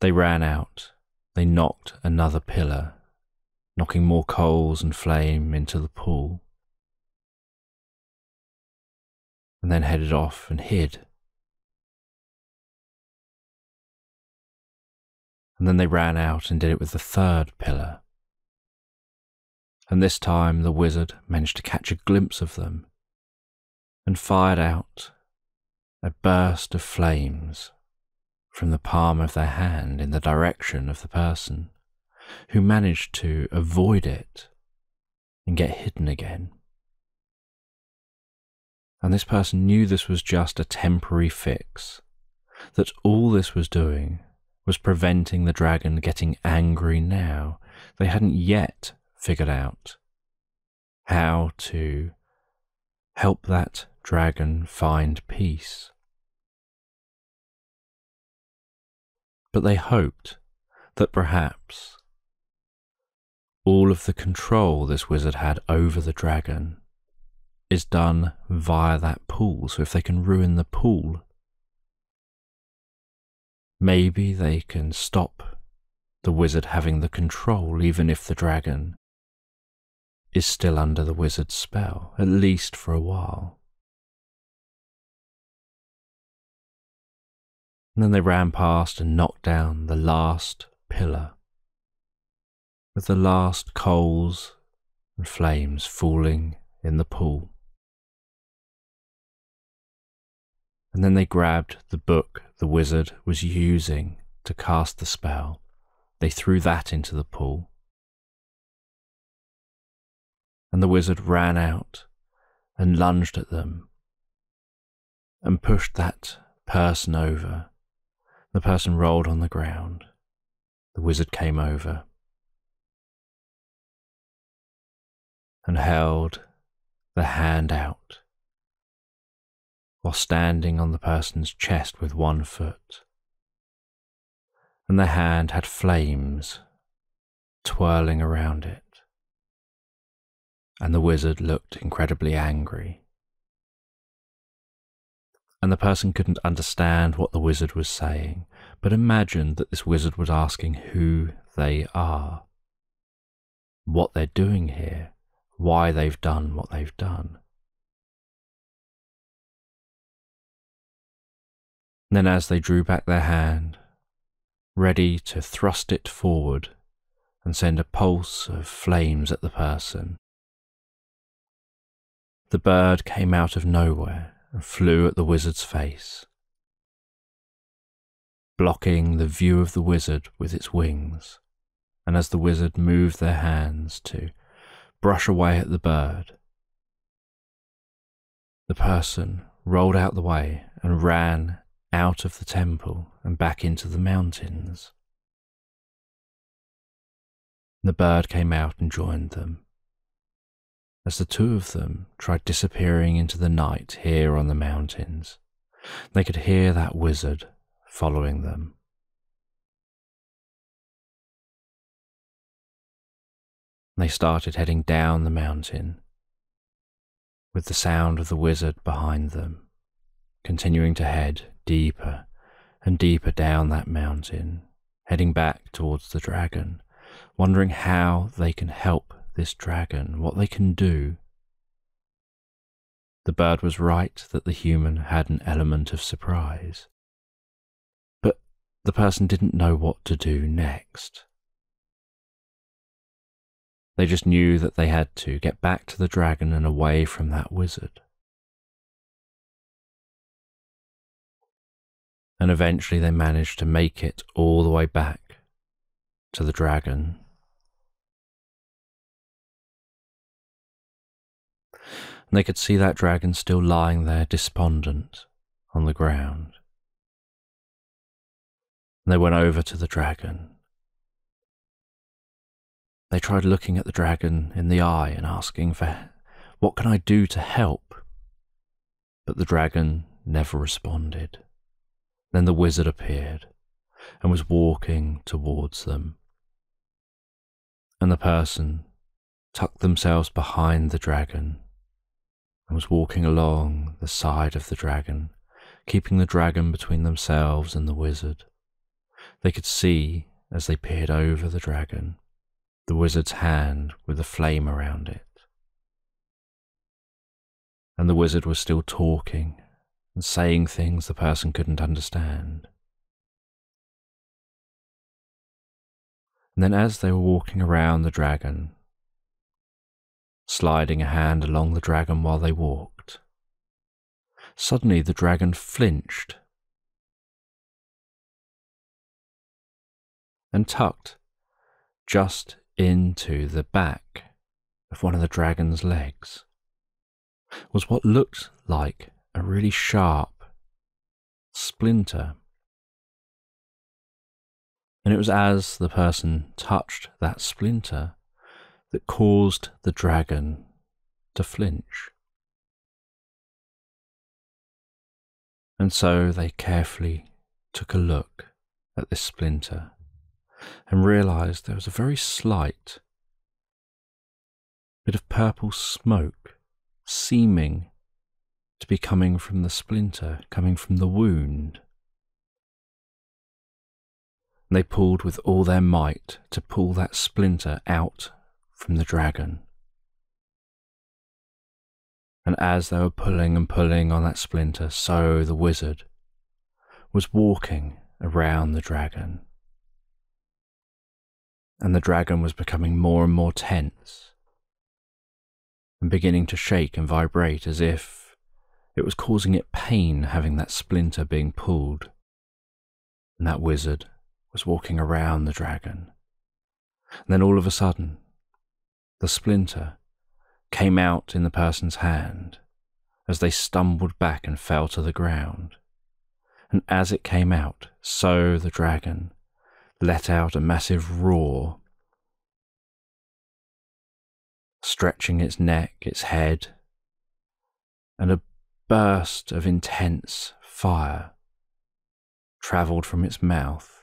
they ran out, they knocked another pillar knocking more coals and flame into the pool, and then headed off and hid. And then they ran out and did it with the third pillar. And this time the wizard managed to catch a glimpse of them and fired out a burst of flames from the palm of their hand in the direction of the person, who managed to avoid it and get hidden again. And this person knew this was just a temporary fix, that all this was doing was preventing the dragon getting angry now. They hadn't yet figured out how to help that dragon find peace. But they hoped that perhaps all of the control this wizard had over the dragon is done via that pool. So if they can ruin the pool, maybe they can stop the wizard having the control, even if the dragon is still under the wizard's spell, at least for a while. And then they ran past and knocked down the last pillar, with the last coals and flames falling in the pool. And then they grabbed the book the wizard was using to cast the spell. They threw that into the pool. And the wizard ran out and lunged at them and pushed that person over the person rolled on the ground. The wizard came over and held the hand out while standing on the person's chest with one foot. And the hand had flames twirling around it. And the wizard looked incredibly angry and the person couldn't understand what the wizard was saying, but imagined that this wizard was asking who they are, what they're doing here, why they've done what they've done. And then, as they drew back their hand, ready to thrust it forward and send a pulse of flames at the person, the bird came out of nowhere and flew at the wizard's face, blocking the view of the wizard with its wings. And as the wizard moved their hands to brush away at the bird, the person rolled out the way and ran out of the temple and back into the mountains. The bird came out and joined them, as the two of them tried disappearing into the night here on the mountains. They could hear that wizard following them. They started heading down the mountain, with the sound of the wizard behind them, continuing to head deeper and deeper down that mountain, heading back towards the dragon, wondering how they can help this dragon, what they can do. The bird was right that the human had an element of surprise. But the person didn't know what to do next. They just knew that they had to get back to the dragon and away from that wizard. And eventually they managed to make it all the way back to the dragon and they could see that dragon still lying there despondent on the ground. And they went over to the dragon. They tried looking at the dragon in the eye and asking for, What can I do to help? But the dragon never responded. Then the wizard appeared and was walking towards them. And the person tucked themselves behind the dragon and was walking along the side of the dragon, keeping the dragon between themselves and the wizard. They could see, as they peered over the dragon, the wizard's hand with a flame around it. And the wizard was still talking and saying things the person couldn't understand. And then, as they were walking around the dragon, sliding a hand along the dragon while they walked, suddenly the dragon flinched and tucked just into the back of one of the dragon's legs was what looked like a really sharp splinter. And it was as the person touched that splinter that caused the dragon to flinch. And so they carefully took a look at this splinter and realized there was a very slight bit of purple smoke seeming to be coming from the splinter, coming from the wound. And they pulled with all their might to pull that splinter out from the dragon. And as they were pulling and pulling on that splinter, so the wizard was walking around the dragon. And the dragon was becoming more and more tense and beginning to shake and vibrate as if it was causing it pain having that splinter being pulled. And that wizard was walking around the dragon. And then all of a sudden, the splinter came out in the person's hand as they stumbled back and fell to the ground. And as it came out, so the dragon let out a massive roar stretching its neck, its head, and a burst of intense fire travelled from its mouth,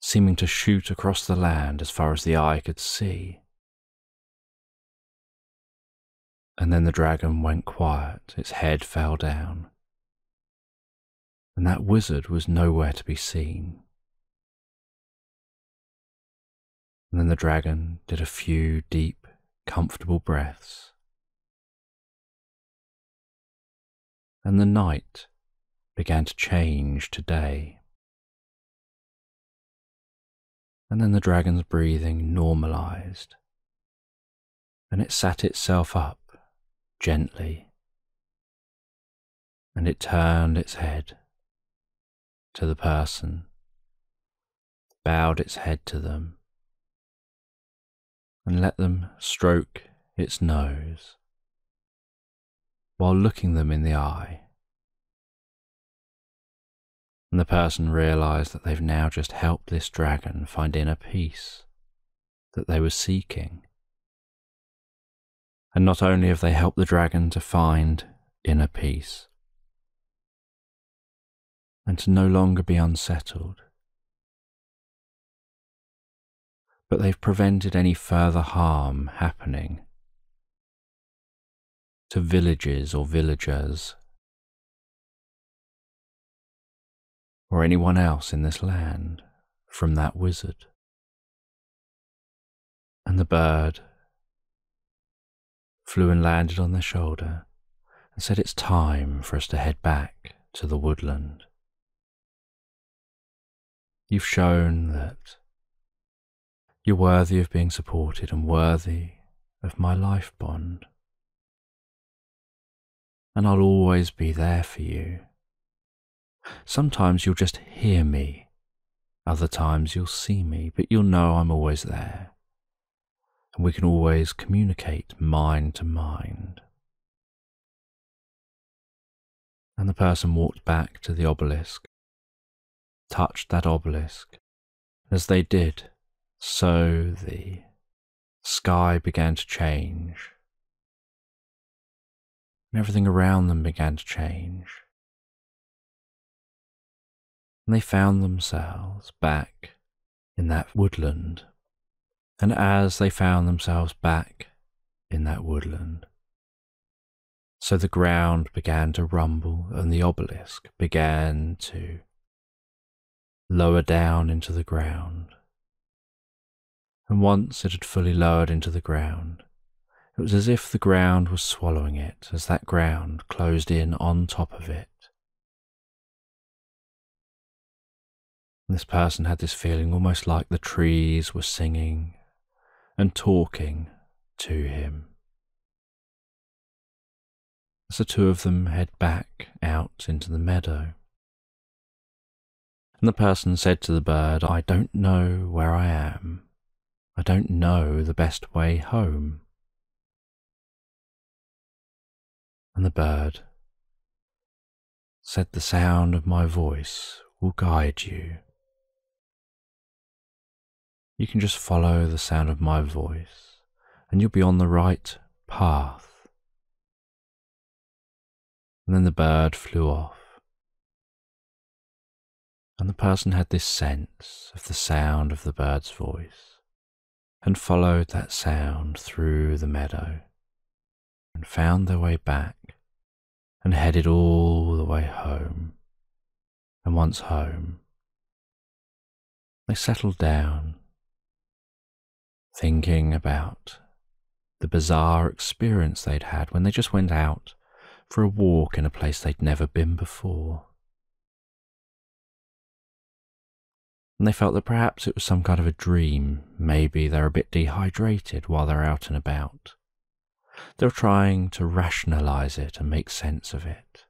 seeming to shoot across the land as far as the eye could see. And then the dragon went quiet, its head fell down, and that wizard was nowhere to be seen. And then the dragon did a few deep, comfortable breaths. And the night began to change to day. And then the dragon's breathing normalized, and it sat itself up gently, and it turned its head to the person, bowed its head to them, and let them stroke its nose while looking them in the eye. And the person realized that they've now just helped this dragon find inner peace that they were seeking. And not only have they helped the dragon to find inner peace and to no longer be unsettled, but they've prevented any further harm happening to villages or villagers or anyone else in this land from that wizard. And the bird flew and landed on their shoulder and said it's time for us to head back to the woodland. You've shown that you're worthy of being supported and worthy of my life bond. And I'll always be there for you. Sometimes you'll just hear me, other times you'll see me, but you'll know I'm always there. And we can always communicate mind to mind. And the person walked back to the obelisk, touched that obelisk. As they did, so the sky began to change, and everything around them began to change. And they found themselves back in that woodland. And as they found themselves back in that woodland, so the ground began to rumble and the obelisk began to lower down into the ground and once it had fully lowered into the ground, it was as if the ground was swallowing it as that ground closed in on top of it. This person had this feeling almost like the trees were singing and talking to him. As the two of them head back out into the meadow, and the person said to the bird, I don't know where I am. I don't know the best way home. And the bird said, The sound of my voice will guide you. You can just follow the sound of my voice, and you'll be on the right path. And then the bird flew off and the person had this sense of the sound of the bird's voice and followed that sound through the meadow and found their way back and headed all the way home. And once home, they settled down, thinking about the bizarre experience they'd had when they just went out for a walk in a place they'd never been before. And they felt that perhaps it was some kind of a dream. Maybe they're a bit dehydrated while they're out and about. They were trying to rationalize it and make sense of it.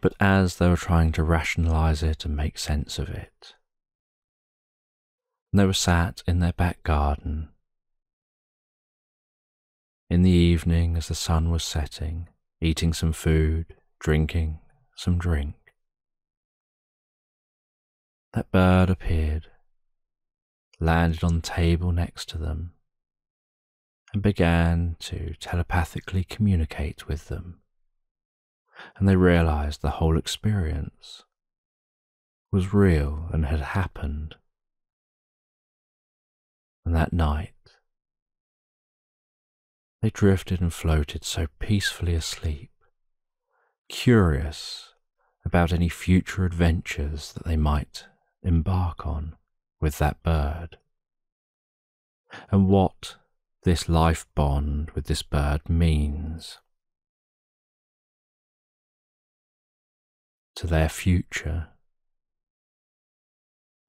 But as they were trying to rationalize it and make sense of it, they were sat in their back garden. In the evening, as the sun was setting, eating some food, drinking some drink, that bird appeared, landed on the table next to them, and began to telepathically communicate with them. And they realized the whole experience was real and had happened. And that night, they drifted and floated so peacefully asleep, curious about any future adventures that they might embark on with that bird, and what this life bond with this bird means to their future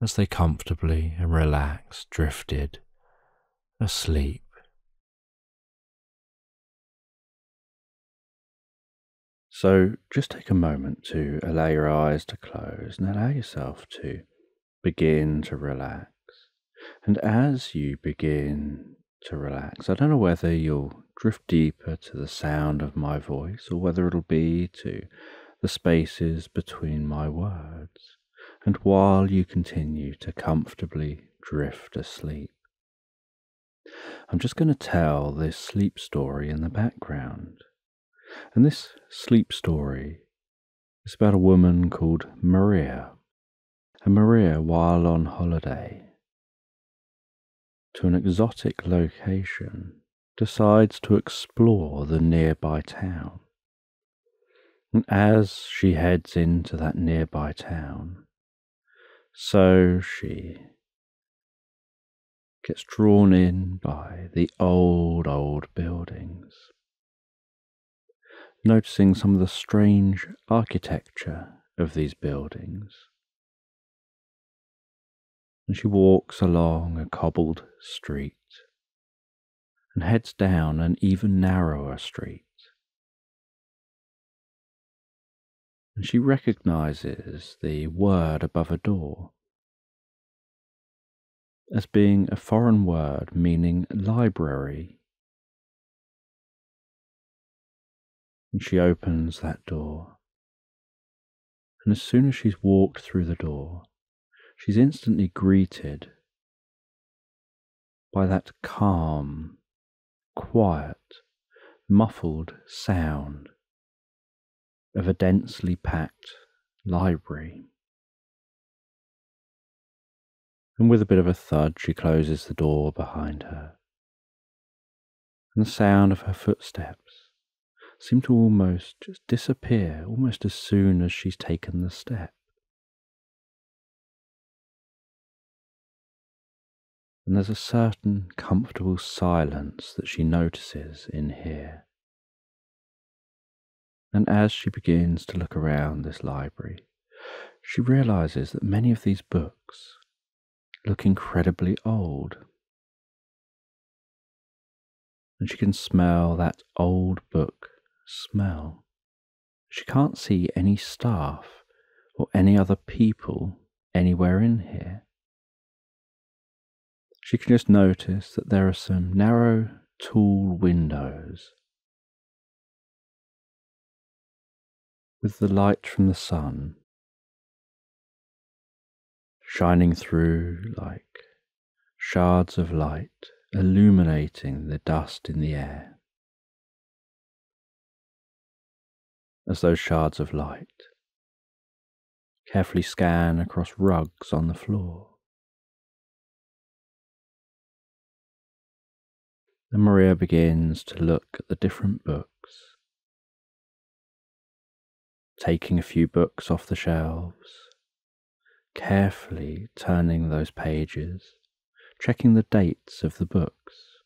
as they comfortably and relaxed drifted asleep. So just take a moment to allow your eyes to close and allow yourself to begin to relax. And as you begin to relax, I don't know whether you'll drift deeper to the sound of my voice or whether it'll be to the spaces between my words. And while you continue to comfortably drift asleep, I'm just going to tell this sleep story in the background. And this sleep story is about a woman called Maria and Maria, while on holiday to an exotic location, decides to explore the nearby town. And as she heads into that nearby town, so she gets drawn in by the old, old buildings, noticing some of the strange architecture of these buildings and she walks along a cobbled street and heads down an even narrower street. And she recognizes the word above a door as being a foreign word meaning library. And she opens that door. And as soon as she's walked through the door, she's instantly greeted by that calm, quiet, muffled sound of a densely packed library. And with a bit of a thud, she closes the door behind her. And the sound of her footsteps seem to almost just disappear almost as soon as she's taken the step. And there's a certain comfortable silence that she notices in here. And as she begins to look around this library, she realizes that many of these books look incredibly old. And she can smell that old book smell. She can't see any staff or any other people anywhere in here. She can just notice that there are some narrow, tall windows with the light from the sun shining through like shards of light, illuminating the dust in the air. As those shards of light carefully scan across rugs on the floor. And Maria begins to look at the different books, taking a few books off the shelves, carefully turning those pages, checking the dates of the books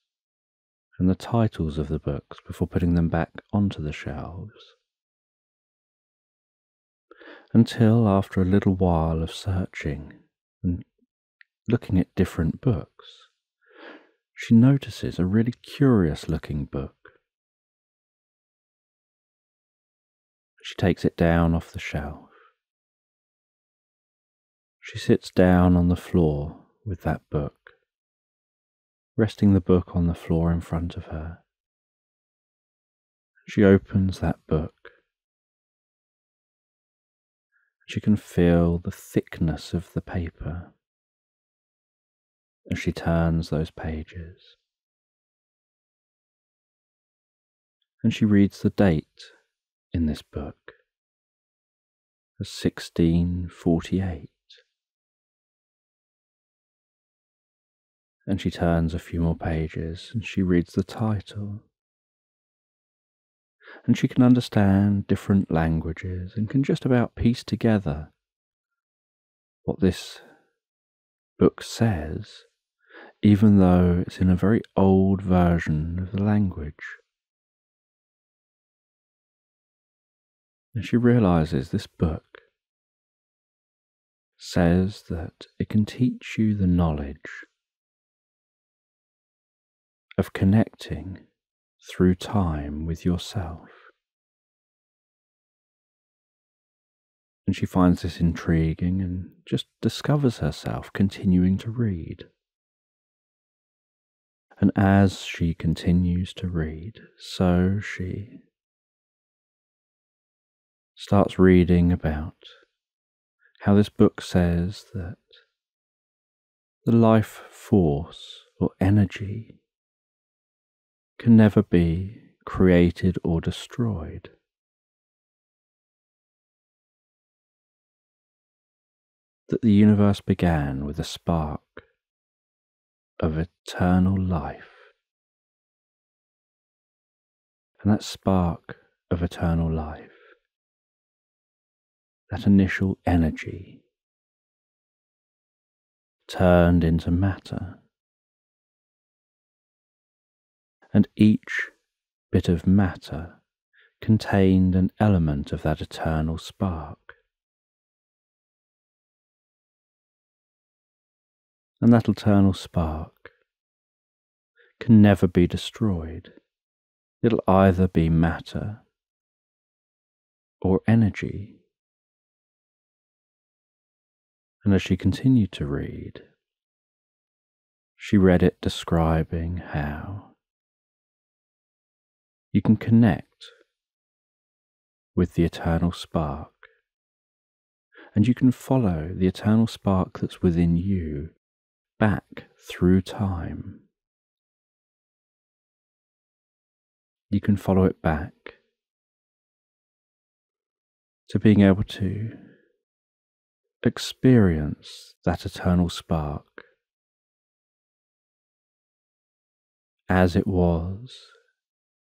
and the titles of the books before putting them back onto the shelves. Until after a little while of searching and looking at different books, she notices a really curious looking book. She takes it down off the shelf she sits down on the floor with that book, resting the book on the floor in front of her. She opens that book. She can feel the thickness of the paper as she turns those pages. And she reads the date in this book as 1648. and she turns a few more pages and she reads the title. And she can understand different languages and can just about piece together what this book says, even though it's in a very old version of the language. And she realizes this book says that it can teach you the knowledge of connecting through time with yourself. And she finds this intriguing and just discovers herself continuing to read. And as she continues to read, so she starts reading about how this book says that the life force or energy can never be created or destroyed. That the universe began with a spark of eternal life. And that spark of eternal life, that initial energy, turned into matter and each bit of matter contained an element of that eternal spark. And that eternal spark can never be destroyed. It'll either be matter or energy. And as she continued to read, she read it describing how you can connect with the eternal spark. And you can follow the eternal spark that's within you back through time. You can follow it back to being able to experience that eternal spark as it was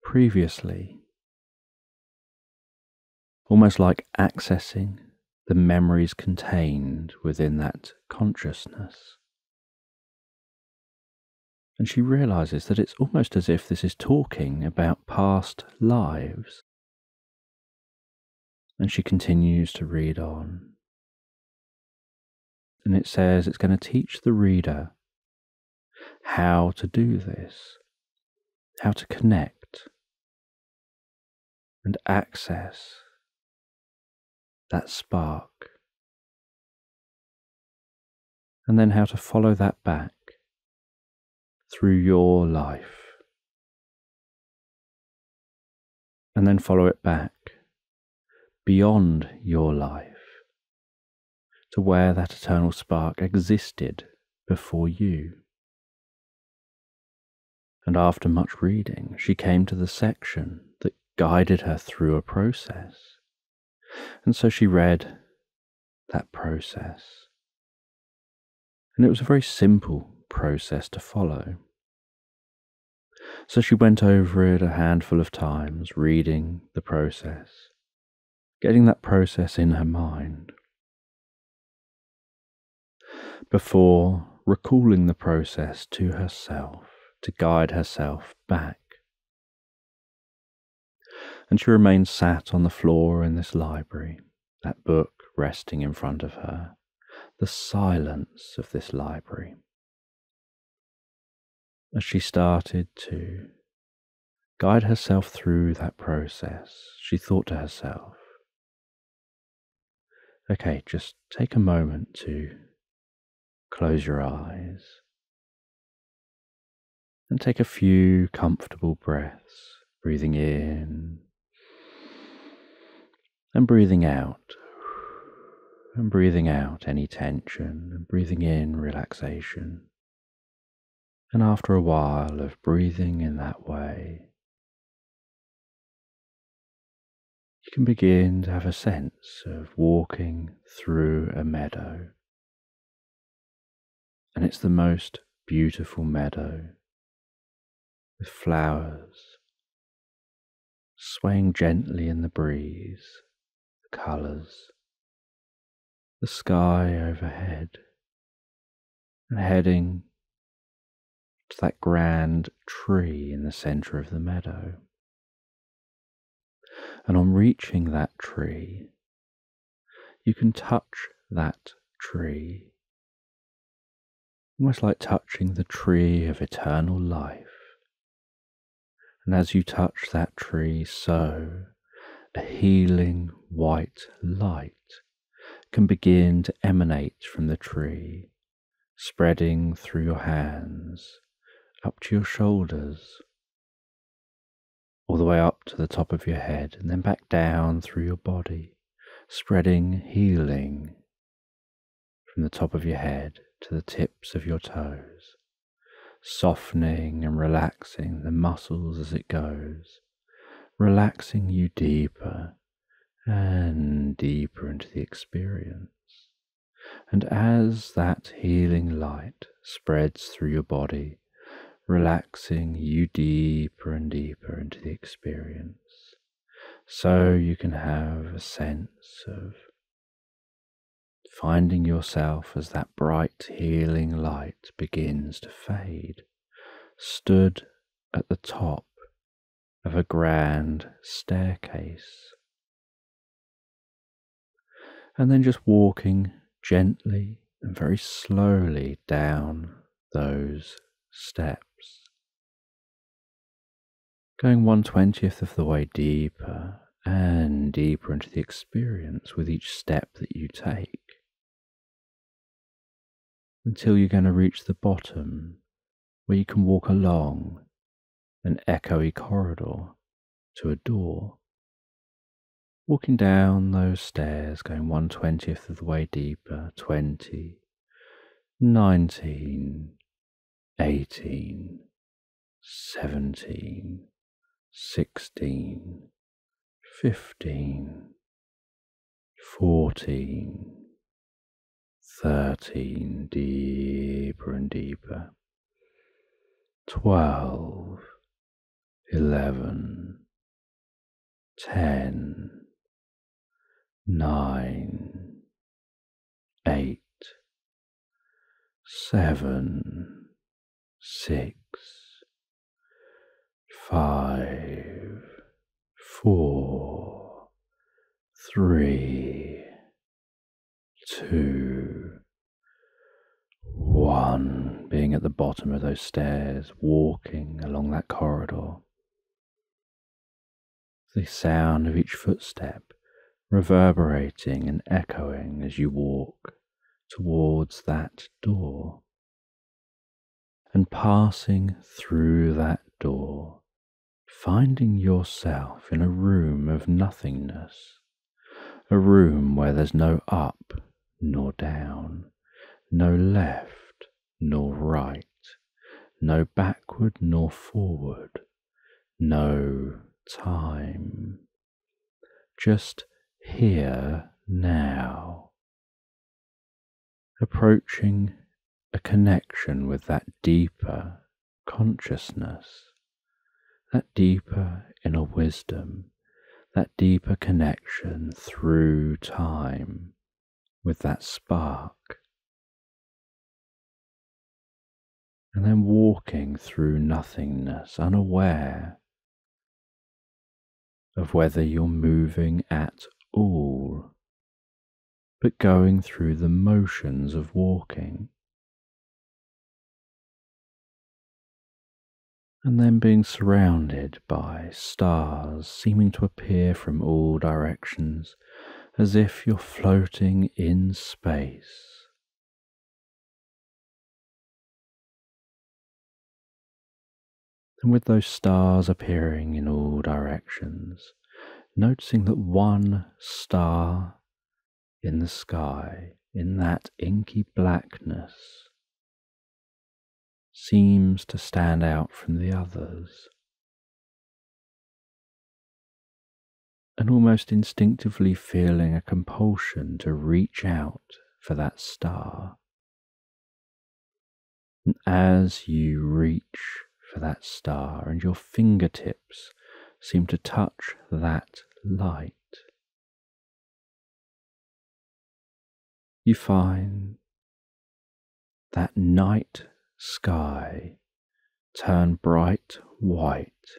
previously, almost like accessing the memories contained within that consciousness. And she realizes that it's almost as if this is talking about past lives. And she continues to read on. and it says it's going to teach the reader how to do this, how to connect and access that spark, and then how to follow that back through your life. And then follow it back beyond your life to where that eternal spark existed before you. And after much reading, she came to the section that guided her through a process. And so she read that process. And it was a very simple process to follow. So she went over it a handful of times, reading the process, getting that process in her mind, before recalling the process to herself to guide herself back. And she remained sat on the floor in this library, that book resting in front of her, the silence of this library as she started to guide herself through that process, she thought to herself, okay, just take a moment to close your eyes and take a few comfortable breaths, breathing in and breathing out. And breathing out any tension, and breathing in relaxation. And after a while of breathing in that way, you can begin to have a sense of walking through a meadow. And it's the most beautiful meadow with flowers swaying gently in the breeze, the colours, the sky overhead, and heading to that grand tree in the centre of the meadow. And on reaching that tree, you can touch that tree, almost like touching the tree of eternal life. And as you touch that tree, so a healing white light can begin to emanate from the tree, spreading through your hands up to your shoulders, all the way up to the top of your head, and then back down through your body, spreading healing from the top of your head to the tips of your toes, softening and relaxing the muscles as it goes, relaxing you deeper and deeper into the experience. And as that healing light spreads through your body, relaxing you deeper and deeper into the experience. So you can have a sense of finding yourself as that bright healing light begins to fade, stood at the top of a grand staircase. And then just walking gently and very slowly down those steps going one twentieth of the way deeper and deeper into the experience with each step that you take until you're going to reach the bottom where you can walk along an echoey corridor to a door. Walking down those stairs, going one twentieth of the way deeper, twenty, nineteen, eighteen, seventeen, sixteen, fifteen, fourteen, thirteen, deeper and deeper, twelve, eleven, ten, nine, eight, seven, six, five, four, three, two, Being at the bottom of those stairs, walking along that corridor. The sound of each footstep reverberating and echoing as you walk towards that door. And passing through that door, finding yourself in a room of nothingness, a room where there's no up nor down, no left nor right, no backward nor forward, no time, just here now, approaching a connection with that deeper consciousness, that deeper inner wisdom, that deeper connection through time with that spark. And then walking through nothingness, unaware of whether you're moving at all, but going through the motions of walking. And then being surrounded by stars seeming to appear from all directions as if you're floating in space. And with those stars appearing in all directions, noticing that one star in the sky, in that inky blackness, seems to stand out from the others. And almost instinctively feeling a compulsion to reach out for that star. And as you reach for that star, and your fingertips seem to touch that light. You find that night sky turn bright white,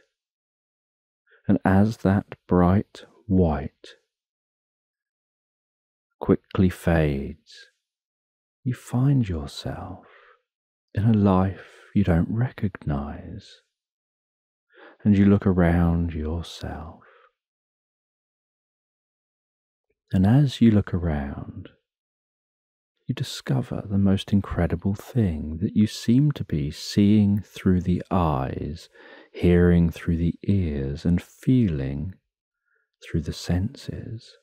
and as that bright white quickly fades, you find yourself in a life you don't recognize. And you look around yourself. And as you look around, you discover the most incredible thing that you seem to be seeing through the eyes, hearing through the ears, and feeling through the senses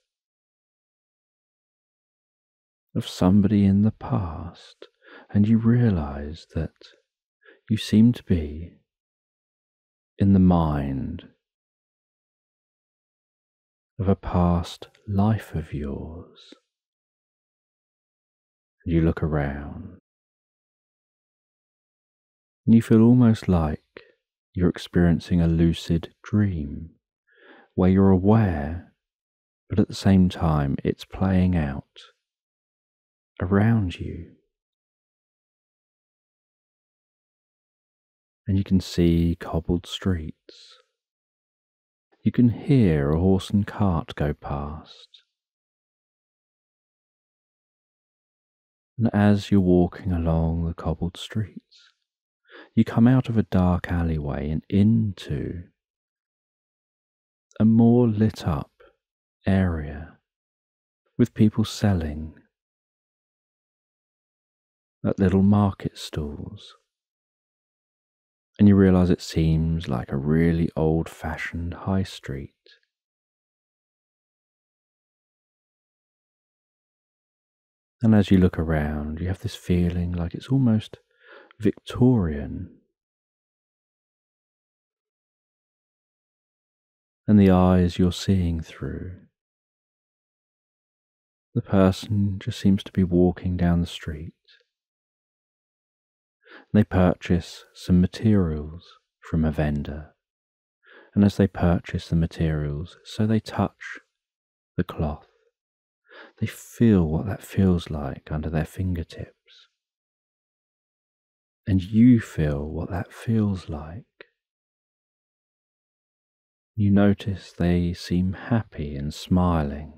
of somebody in the past, and you realize that you seem to be in the mind of a past life of yours. You look around and you feel almost like you're experiencing a lucid dream where you're aware, but at the same time it's playing out around you. and you can see cobbled streets. You can hear a horse and cart go past. And as you're walking along the cobbled streets, you come out of a dark alleyway and into a more lit up area with people selling at little market stalls and you realize it seems like a really old fashioned high street. And as you look around, you have this feeling like it's almost Victorian. And the eyes you're seeing through, the person just seems to be walking down the street. They purchase some materials from a vendor. And as they purchase the materials, so they touch the cloth. They feel what that feels like under their fingertips. And you feel what that feels like. You notice they seem happy and smiling.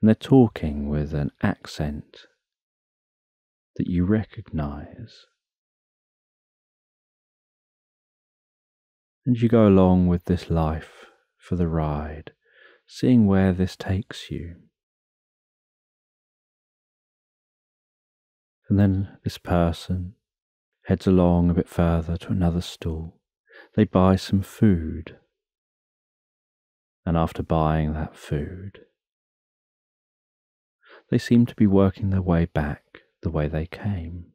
And they're talking with an accent that you recognize. And you go along with this life for the ride, seeing where this takes you. And then this person heads along a bit further to another stall. They buy some food. And after buying that food, they seem to be working their way back the way they came.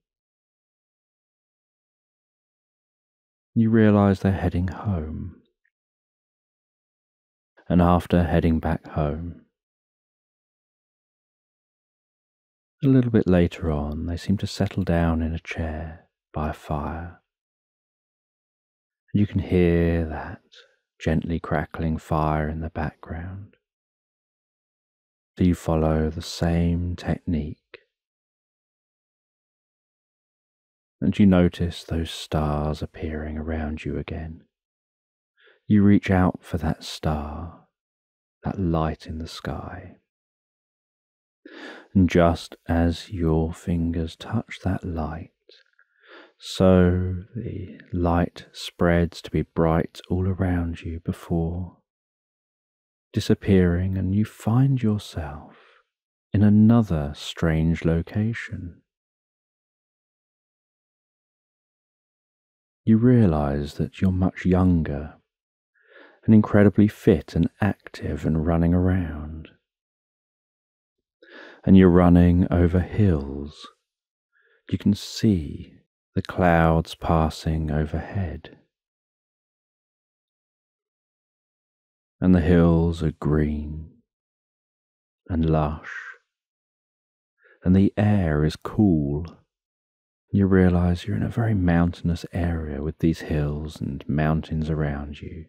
You realize they're heading home. And after heading back home, a little bit later on, they seem to settle down in a chair by a fire. And you can hear that gently crackling fire in the background. So you follow the same technique and you notice those stars appearing around you again. You reach out for that star, that light in the sky. And just as your fingers touch that light, so the light spreads to be bright all around you before disappearing, and you find yourself in another strange location. you realize that you're much younger and incredibly fit and active and running around. And you're running over hills. You can see the clouds passing overhead. And the hills are green and lush, and the air is cool and you realize you're in a very mountainous area with these hills and mountains around you.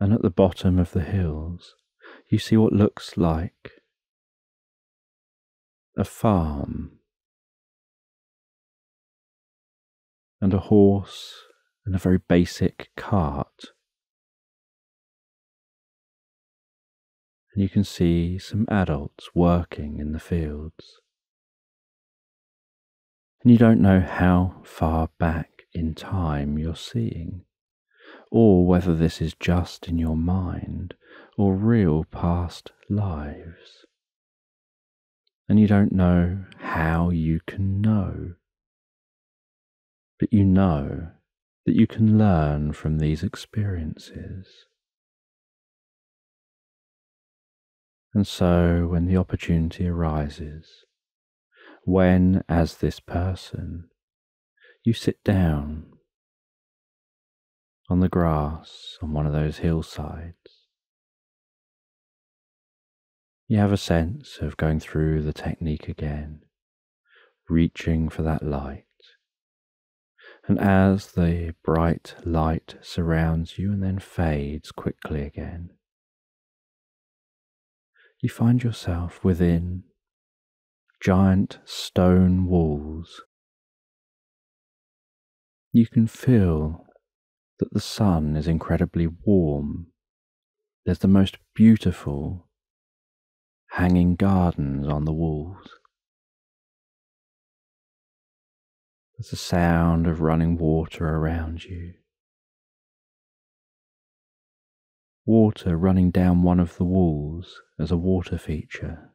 And at the bottom of the hills, you see what looks like a farm and a horse and a very basic cart. And you can see some adults working in the fields and you don't know how far back in time you're seeing, or whether this is just in your mind or real past lives. And you don't know how you can know, but you know that you can learn from these experiences. And so, when the opportunity arises, when, as this person, you sit down on the grass on one of those hillsides. You have a sense of going through the technique again, reaching for that light. And as the bright light surrounds you and then fades quickly again, you find yourself within giant stone walls. You can feel that the sun is incredibly warm. There's the most beautiful hanging gardens on the walls. There's a sound of running water around you. Water running down one of the walls as a water feature.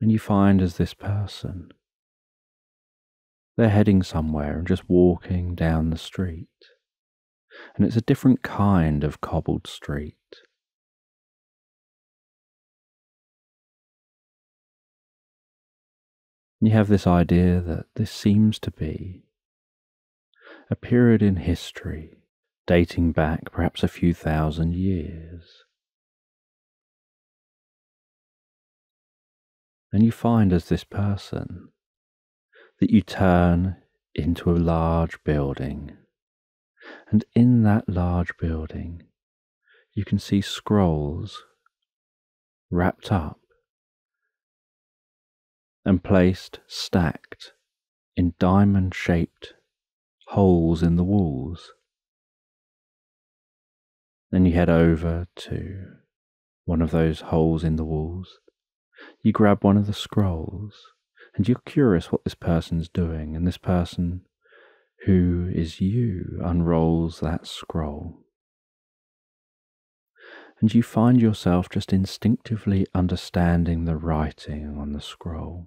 and you find as this person, they're heading somewhere and just walking down the street. And it's a different kind of cobbled street. You have this idea that this seems to be a period in history dating back perhaps a few thousand years. And you find as this person that you turn into a large building. And in that large building, you can see scrolls wrapped up and placed stacked in diamond shaped holes in the walls. Then you head over to one of those holes in the walls you grab one of the scrolls And you're curious what this person's doing, and this person who is you unrolls that scroll. And you find yourself just instinctively understanding the writing on the scroll.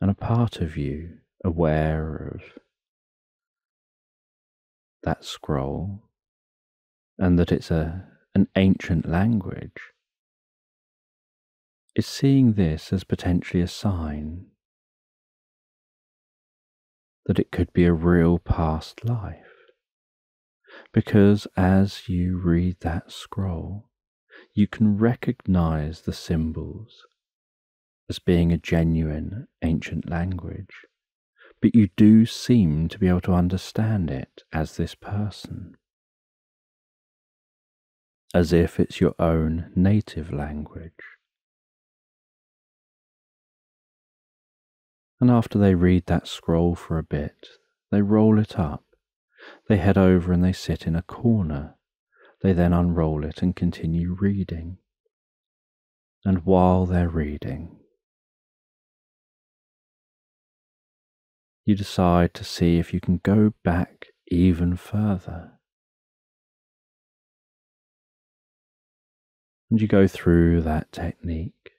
And a part of you aware of that scroll and that it's a, an ancient language is seeing this as potentially a sign that it could be a real past life. Because as you read that scroll, you can recognize the symbols as being a genuine ancient language, but you do seem to be able to understand it as this person, as if it's your own native language. And after they read that scroll for a bit, they roll it up. They head over and they sit in a corner. They then unroll it and continue reading. And while they're reading, you decide to see if you can go back even further. And you go through that technique.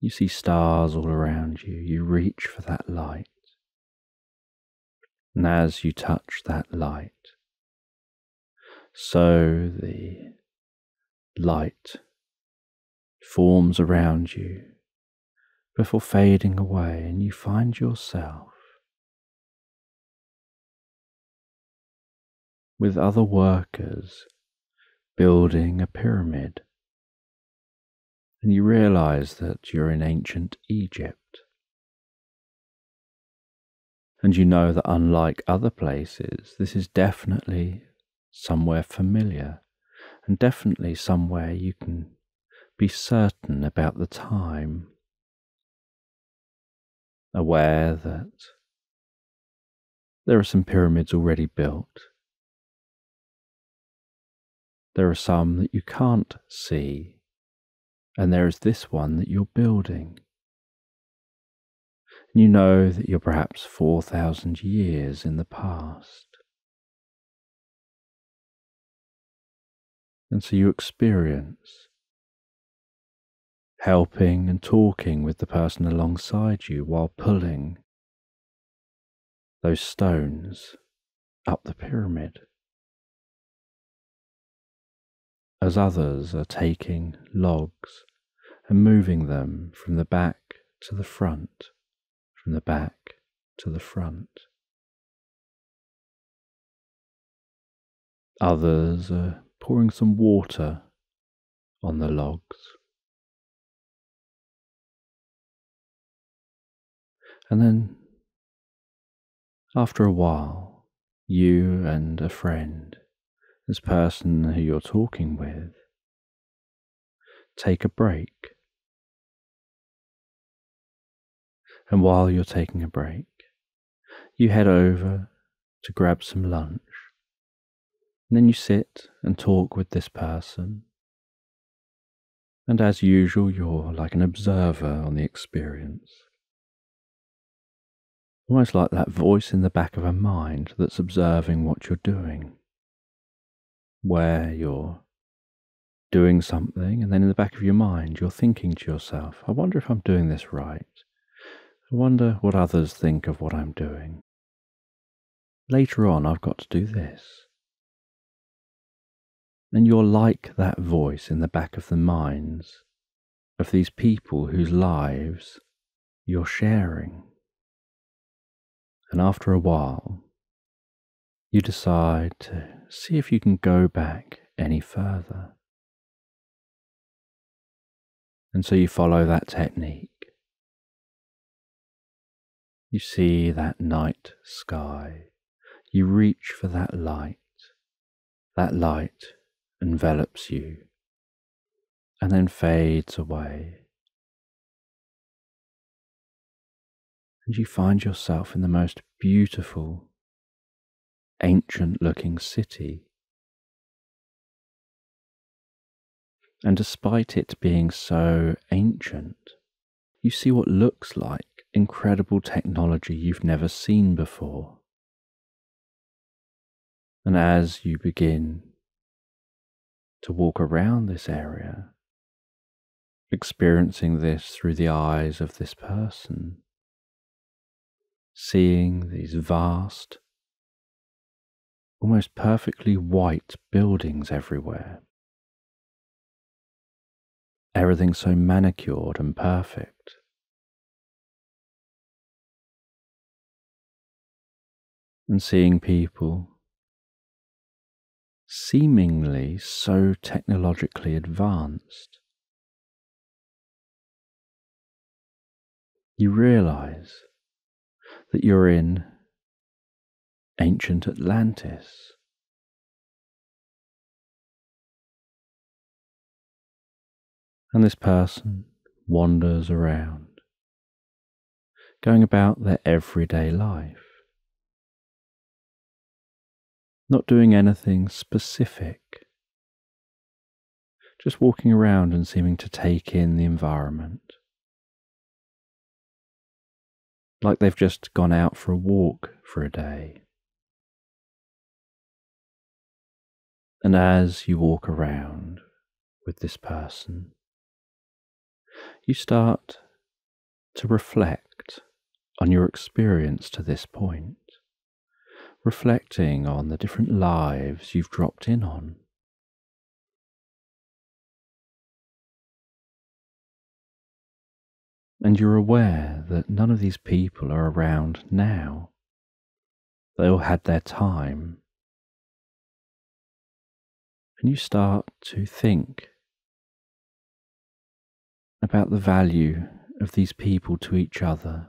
You see stars all around you. You reach for that light. And as you touch that light, so the light forms around you before fading away, and you find yourself with other workers building a pyramid and you realize that you're in ancient Egypt. And you know that unlike other places, this is definitely somewhere familiar and definitely somewhere you can be certain about the time, aware that there are some pyramids already built. There are some that you can't see and there is this one that you're building. And you know that you're perhaps 4,000 years in the past. And so you experience helping and talking with the person alongside you while pulling those stones up the pyramid. As others are taking logs and moving them from the back to the front, from the back to the front. Others are pouring some water on the logs. And then, after a while, you and a friend this person who you're talking with, take a break. And while you're taking a break, you head over to grab some lunch. And then you sit and talk with this person. And as usual, you're like an observer on the experience. Almost like that voice in the back of a mind that's observing what you're doing where you're doing something, and then in the back of your mind, you're thinking to yourself, I wonder if I'm doing this right. I wonder what others think of what I'm doing. Later on, I've got to do this. And you're like that voice in the back of the minds of these people whose lives you're sharing. And after a while, you decide to see if you can go back any further. And so you follow that technique. You see that night sky. You reach for that light. That light envelops you and then fades away. And you find yourself in the most beautiful ancient looking city. And despite it being so ancient, you see what looks like incredible technology you've never seen before. And as you begin to walk around this area, experiencing this through the eyes of this person, seeing these vast, almost perfectly white buildings everywhere. Everything so manicured and perfect. And seeing people seemingly so technologically advanced, you realize that you're in ancient Atlantis. And this person wanders around, going about their everyday life, not doing anything specific, just walking around and seeming to take in the environment. Like they've just gone out for a walk for a day. And as you walk around with this person, you start to reflect on your experience to this point, reflecting on the different lives you've dropped in on. And you're aware that none of these people are around now. They all had their time and you start to think about the value of these people to each other,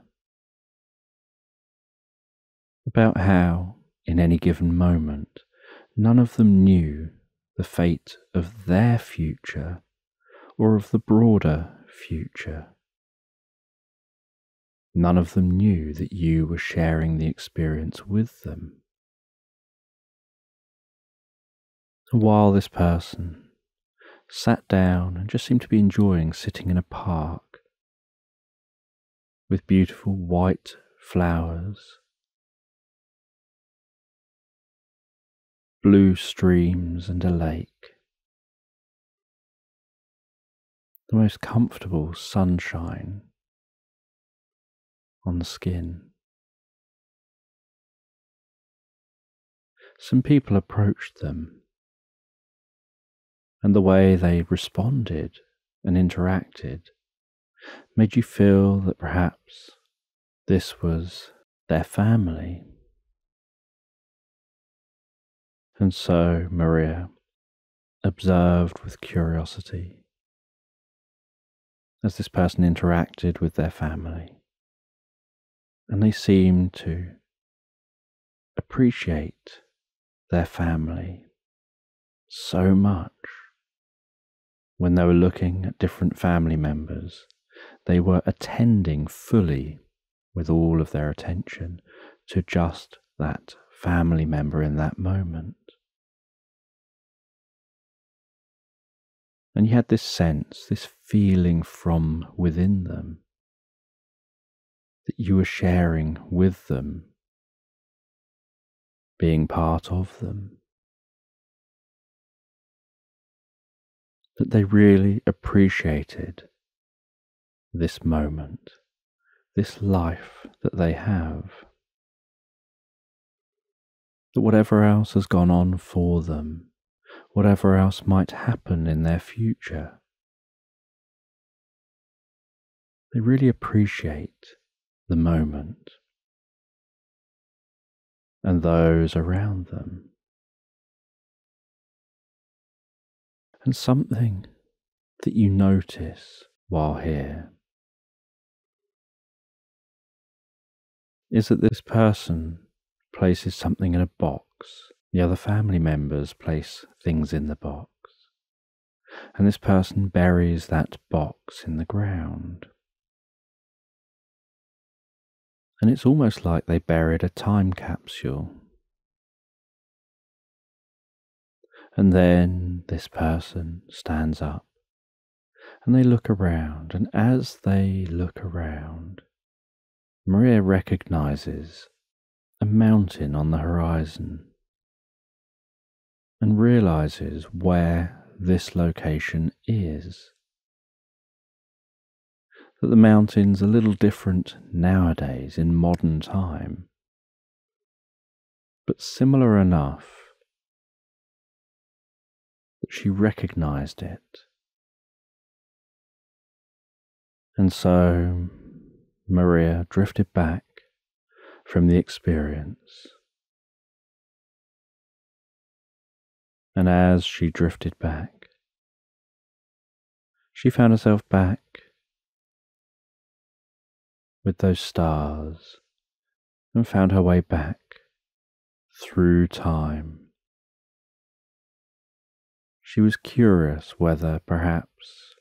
about how, in any given moment, none of them knew the fate of their future or of the broader future. None of them knew that you were sharing the experience with them. While this person sat down and just seemed to be enjoying sitting in a park with beautiful white flowers, blue streams, and a lake. The most comfortable sunshine on the skin. Some people approached them and the way they responded and interacted made you feel that perhaps this was their family. And so Maria observed with curiosity as this person interacted with their family, and they seemed to appreciate their family so much when they were looking at different family members, they were attending fully with all of their attention to just that family member in that moment. And you had this sense, this feeling from within them that you were sharing with them, being part of them. That they really appreciated this moment, this life that they have. That whatever else has gone on for them, whatever else might happen in their future, they really appreciate the moment and those around them. And something that you notice while here is that this person places something in a box. The other family members place things in the box. And this person buries that box in the ground. And it's almost like they buried a time capsule And then this person stands up. And they look around, and as they look around, Maria recognizes a mountain on the horizon and realizes where this location is. That the mountain's a little different nowadays in modern time, but similar enough she recognized it. And so Maria drifted back from the experience. And as she drifted back, she found herself back with those stars and found her way back through time. She was curious whether perhaps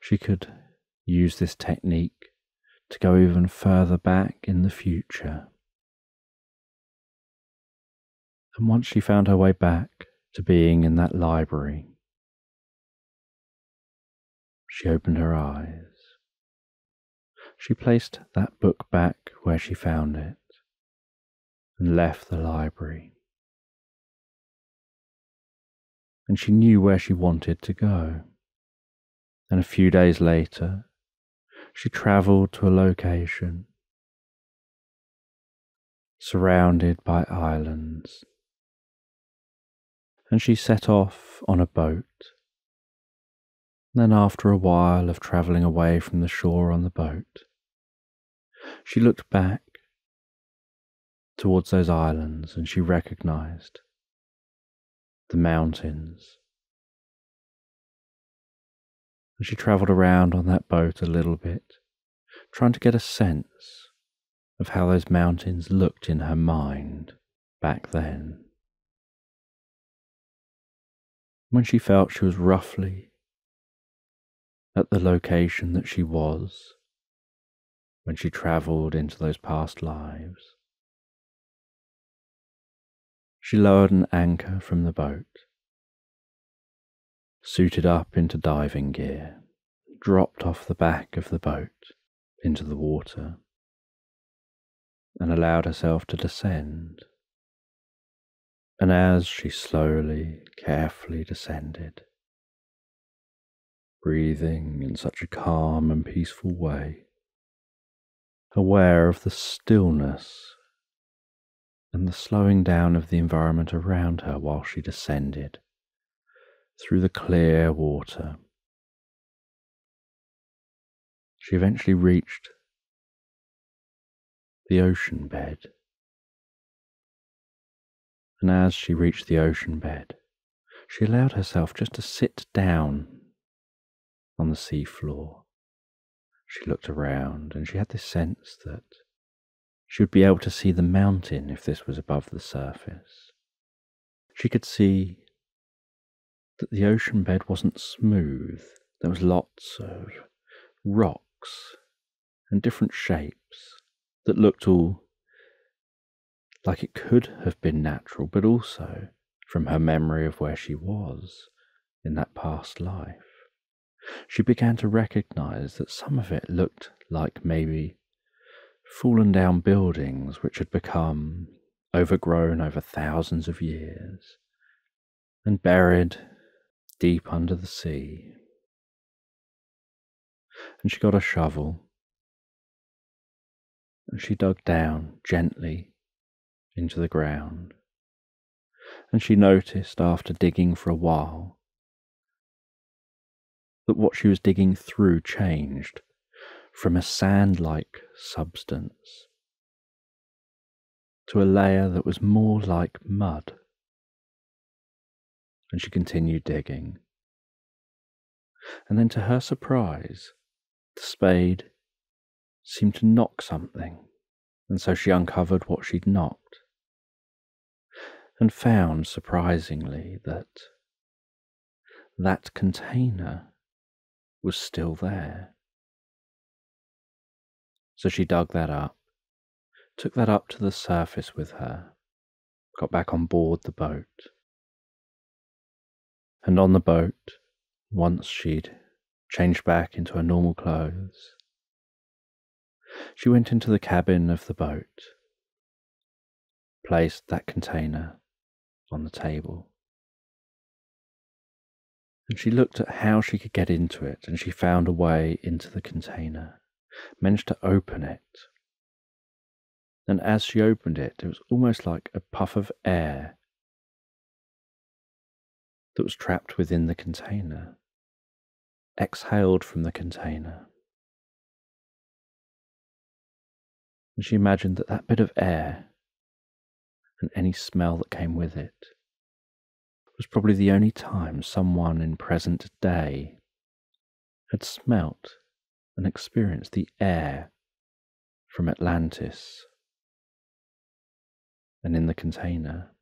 she could use this technique to go even further back in the future. And once she found her way back to being in that library, she opened her eyes. She placed that book back where she found it and left the library. And she knew where she wanted to go. And a few days later, she travelled to a location surrounded by islands. And she set off on a boat. Then, after a while of travelling away from the shore on the boat, she looked back towards those islands and she recognized the mountains and she travelled around on that boat a little bit, trying to get a sense of how those mountains looked in her mind back then. When she felt she was roughly at the location that she was when she travelled into those past lives, she lowered an anchor from the boat suited up into diving gear, dropped off the back of the boat into the water, and allowed herself to descend. And as she slowly, carefully descended, breathing in such a calm and peaceful way, aware of the stillness and the slowing down of the environment around her while she descended through the clear water. She eventually reached the ocean bed. And as she reached the ocean bed, she allowed herself just to sit down on the sea floor. She looked around and she had this sense that she would be able to see the mountain if this was above the surface. She could see that the ocean bed wasn't smooth. There was lots of rocks and different shapes that looked all like it could have been natural, but also from her memory of where she was in that past life. She began to recognize that some of it looked like maybe fallen down buildings which had become overgrown over thousands of years and buried deep under the sea. And she got a shovel and she dug down gently into the ground. And she noticed after digging for a while that what she was digging through changed from a sand like substance to a layer that was more like mud and she continued digging. And then, to her surprise, the spade seemed to knock something, and so she uncovered what she'd knocked, and found, surprisingly, that that container was still there. So she dug that up, took that up to the surface with her, got back on board the boat and on the boat, once she'd changed back into her normal clothes. She went into the cabin of the boat, placed that container on the table, and she looked at how she could get into it, and she found a way into the container, managed to open it. And as she opened it, it was almost like a puff of air that was trapped within the container, exhaled from the container. And she imagined that that bit of air and any smell that came with it was probably the only time someone in present day had smelt and experienced the air from Atlantis and in the container.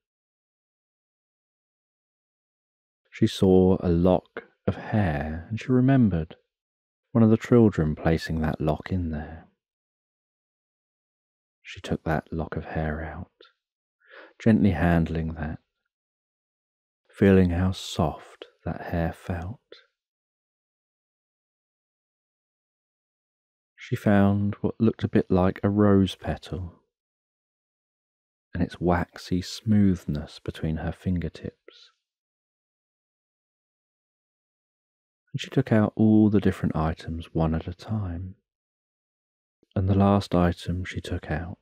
She saw a lock of hair and she remembered one of the children placing that lock in there. She took that lock of hair out, gently handling that, feeling how soft that hair felt. She found what looked a bit like a rose petal. And its waxy smoothness between her fingertips. And she took out all the different items one at a time. And the last item she took out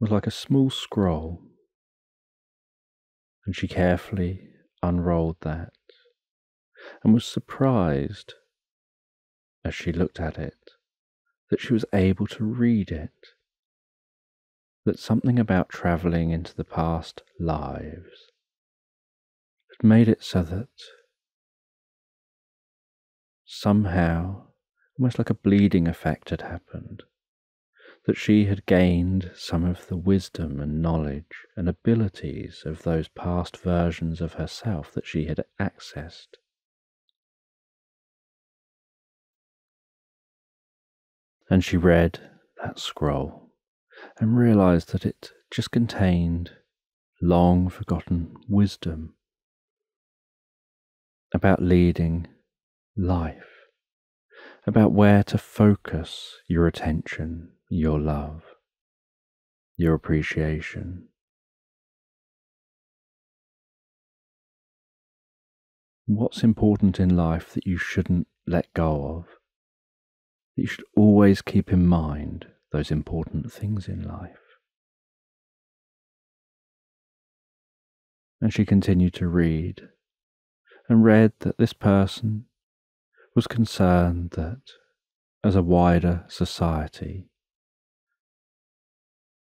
was like a small scroll, and she carefully unrolled that and was surprised as she looked at it that she was able to read it. That something about travelling into the past lives had made it so that somehow almost like a bleeding effect had happened, that she had gained some of the wisdom and knowledge and abilities of those past versions of herself that she had accessed. And she read that scroll and realized that it just contained long forgotten wisdom about leading life about where to focus your attention, your love, your appreciation. What's important in life that you shouldn't let go of? That you should always keep in mind those important things in life. And she continued to read and read that this person was concerned that, as a wider society,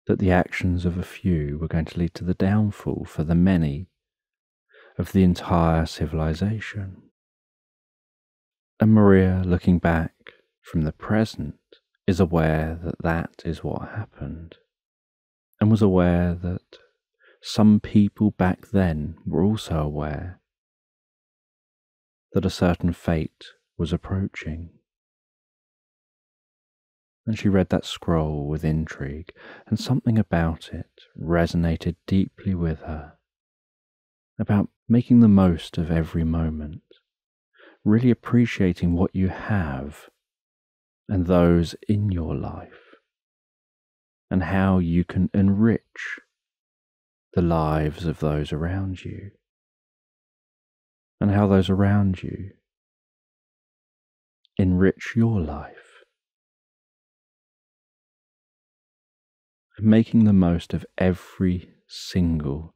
that the actions of a few were going to lead to the downfall for the many of the entire civilization. And Maria, looking back from the present, is aware that that is what happened, and was aware that some people back then were also aware that a certain fate was approaching. And she read that scroll with intrigue, and something about it resonated deeply with her. About making the most of every moment, really appreciating what you have and those in your life, and how you can enrich the lives of those around you, and how those around you enrich your life. And making the most of every single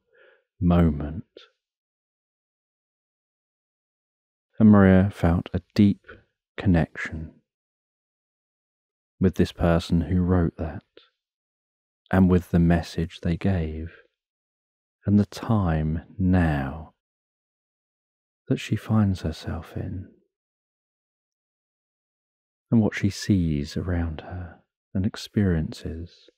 moment. And Maria felt a deep connection with this person who wrote that, and with the message they gave, and the time now that she finds herself in and what she sees around her and experiences.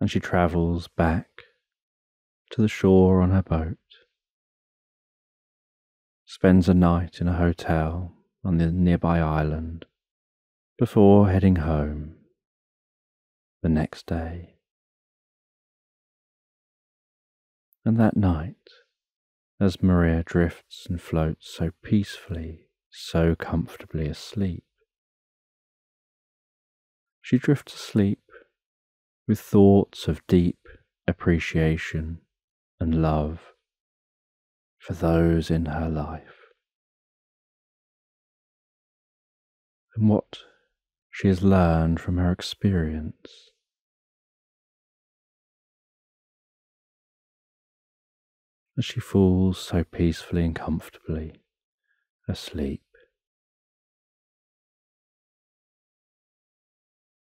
And she travels back to the shore on her boat, spends a night in a hotel on the nearby island before heading home the next day. And that night, as Maria drifts and floats so peacefully, so comfortably asleep. She drifts asleep with thoughts of deep appreciation and love for those in her life. And what she has learned from her experience. As she falls so peacefully and comfortably asleep.